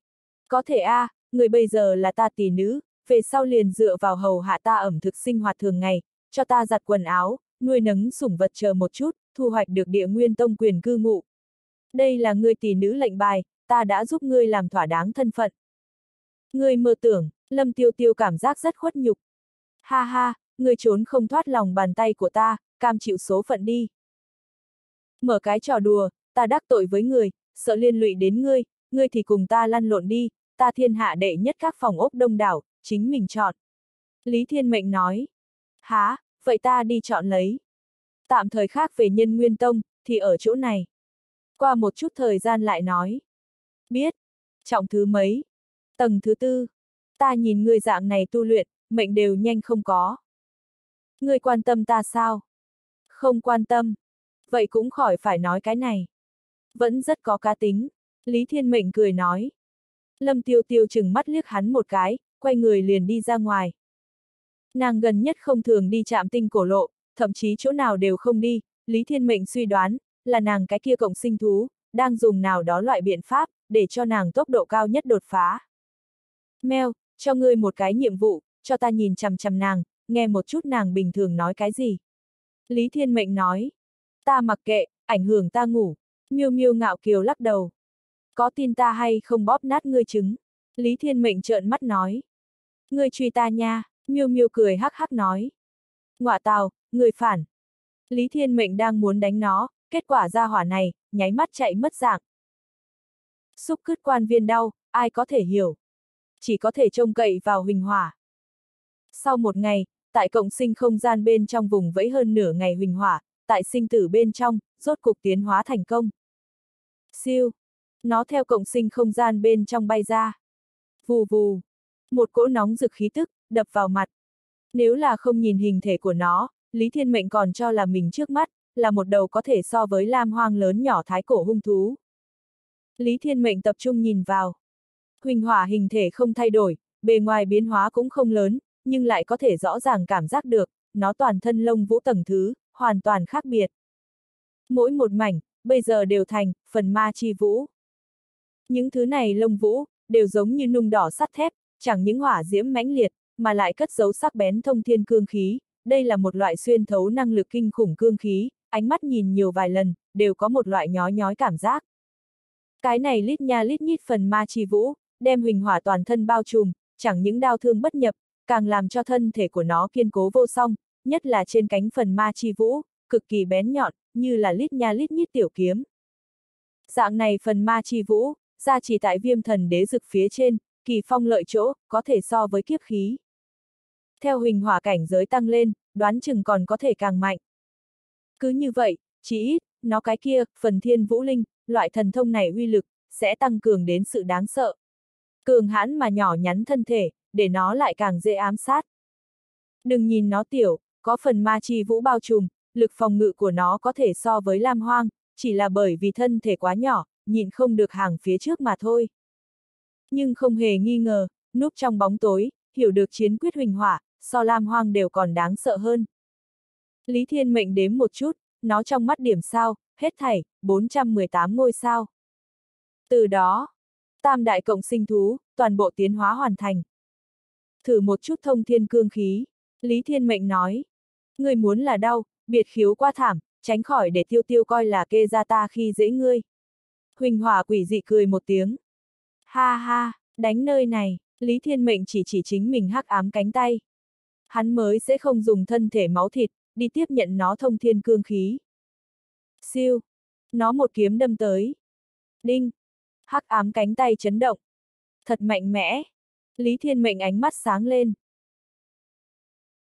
Có thể A, người bây giờ là ta tỷ nữ, về sau liền dựa vào hầu hạ ta ẩm thực sinh hoạt thường ngày, cho ta giặt quần áo, nuôi nấng sủng vật chờ một chút, thu hoạch được địa nguyên tông quyền cư ngụ. Đây là người tỷ nữ lệnh bài, ta đã giúp ngươi làm thỏa đáng thân phận. Ngươi mơ tưởng, lâm tiêu tiêu cảm giác rất khuất nhục. Ha ha, ngươi trốn không thoát lòng bàn tay của ta, cam chịu số phận đi. Mở cái trò đùa, ta đắc tội với người, sợ liên lụy đến ngươi, ngươi thì cùng ta lăn lộn đi, ta thiên hạ đệ nhất các phòng ốc đông đảo, chính mình chọn. Lý Thiên Mệnh nói. Há, vậy ta đi chọn lấy. Tạm thời khác về nhân nguyên tông, thì ở chỗ này. Qua một chút thời gian lại nói. Biết. Trọng thứ mấy? Tầng thứ tư. Ta nhìn người dạng này tu luyện, mệnh đều nhanh không có. Ngươi quan tâm ta sao? Không quan tâm. Vậy cũng khỏi phải nói cái này. Vẫn rất có cá tính. Lý Thiên Mệnh cười nói. Lâm Tiêu Tiêu chừng mắt liếc hắn một cái, quay người liền đi ra ngoài. Nàng gần nhất không thường đi chạm tinh cổ lộ, thậm chí chỗ nào đều không đi, Lý Thiên Mệnh suy đoán, là nàng cái kia cộng sinh thú, đang dùng nào đó loại biện pháp, để cho nàng tốc độ cao nhất đột phá. Mèo, cho ngươi một cái nhiệm vụ, cho ta nhìn chằm chằm nàng, nghe một chút nàng bình thường nói cái gì. Lý Thiên Mệnh nói, ta mặc kệ, ảnh hưởng ta ngủ, miêu miêu ngạo kiều lắc đầu. Có tin ta hay không bóp nát ngươi trứng? Lý Thiên Mệnh trợn mắt nói. Ngươi truy ta nha, miêu miêu cười hắc hắc nói. Ngọa tào, người phản. Lý Thiên Mệnh đang muốn đánh nó, kết quả ra hỏa này, nháy mắt chạy mất dạng. Xúc cứt quan viên đau, ai có thể hiểu. Chỉ có thể trông cậy vào huỳnh hỏa. Sau một ngày, tại cộng sinh không gian bên trong vùng vẫy hơn nửa ngày huỳnh hỏa, tại sinh tử bên trong, rốt cục tiến hóa thành công. Siêu. Nó theo cộng sinh không gian bên trong bay ra. Vù vù. Một cỗ nóng rực khí tức, đập vào mặt. Nếu là không nhìn hình thể của nó, Lý Thiên Mệnh còn cho là mình trước mắt, là một đầu có thể so với lam hoang lớn nhỏ thái cổ hung thú. Lý Thiên Mệnh tập trung nhìn vào. Huỳnh hỏa hình thể không thay đổi, bề ngoài biến hóa cũng không lớn, nhưng lại có thể rõ ràng cảm giác được, nó toàn thân lông vũ tầng thứ, hoàn toàn khác biệt. Mỗi một mảnh, bây giờ đều thành, phần ma chi vũ. Những thứ này lông vũ, đều giống như nung đỏ sắt thép, chẳng những hỏa diễm mãnh liệt, mà lại cất dấu sắc bén thông thiên cương khí, đây là một loại xuyên thấu năng lực kinh khủng cương khí, ánh mắt nhìn nhiều vài lần, đều có một loại nhói nhói cảm giác. Cái này lít nha lít nhít phần ma chi vũ, đem huỳnh hỏa toàn thân bao trùm, chẳng những đau thương bất nhập, càng làm cho thân thể của nó kiên cố vô song, nhất là trên cánh phần ma chi vũ, cực kỳ bén nhọn, như là lít nha lít nhít tiểu kiếm. Dạng này phần ma chi vũ, ra chỉ tại viêm thần đế dực phía trên, kỳ phong lợi chỗ, có thể so với kiếp khí. Theo huỳnh hỏa cảnh giới tăng lên, đoán chừng còn có thể càng mạnh. Cứ như vậy, chỉ ít, nó cái kia, phần thiên vũ linh, loại thần thông này uy lực, sẽ tăng cường đến sự đáng sợ. Cường hãn mà nhỏ nhắn thân thể, để nó lại càng dễ ám sát. Đừng nhìn nó tiểu, có phần ma chi vũ bao trùm, lực phòng ngự của nó có thể so với lam hoang, chỉ là bởi vì thân thể quá nhỏ, nhìn không được hàng phía trước mà thôi. Nhưng không hề nghi ngờ, núp trong bóng tối, hiểu được chiến quyết huỳnh hỏa, so lam hoang đều còn đáng sợ hơn. Lý Thiên Mệnh đếm một chút, nó trong mắt điểm sao, hết thảy, 418 ngôi sao. Từ đó, tam đại cộng sinh thú, toàn bộ tiến hóa hoàn thành. Thử một chút thông thiên cương khí, Lý Thiên Mệnh nói. Ngươi muốn là đau, biệt khiếu qua thảm, tránh khỏi để tiêu tiêu coi là kê ra ta khi dễ ngươi. Huỳnh hỏa quỷ dị cười một tiếng. Ha ha, đánh nơi này, Lý Thiên Mệnh chỉ chỉ chính mình hắc ám cánh tay. Hắn mới sẽ không dùng thân thể máu thịt, đi tiếp nhận nó thông thiên cương khí. Siêu! Nó một kiếm đâm tới. Đinh! Hắc ám cánh tay chấn động. Thật mạnh mẽ! Lý Thiên Mệnh ánh mắt sáng lên.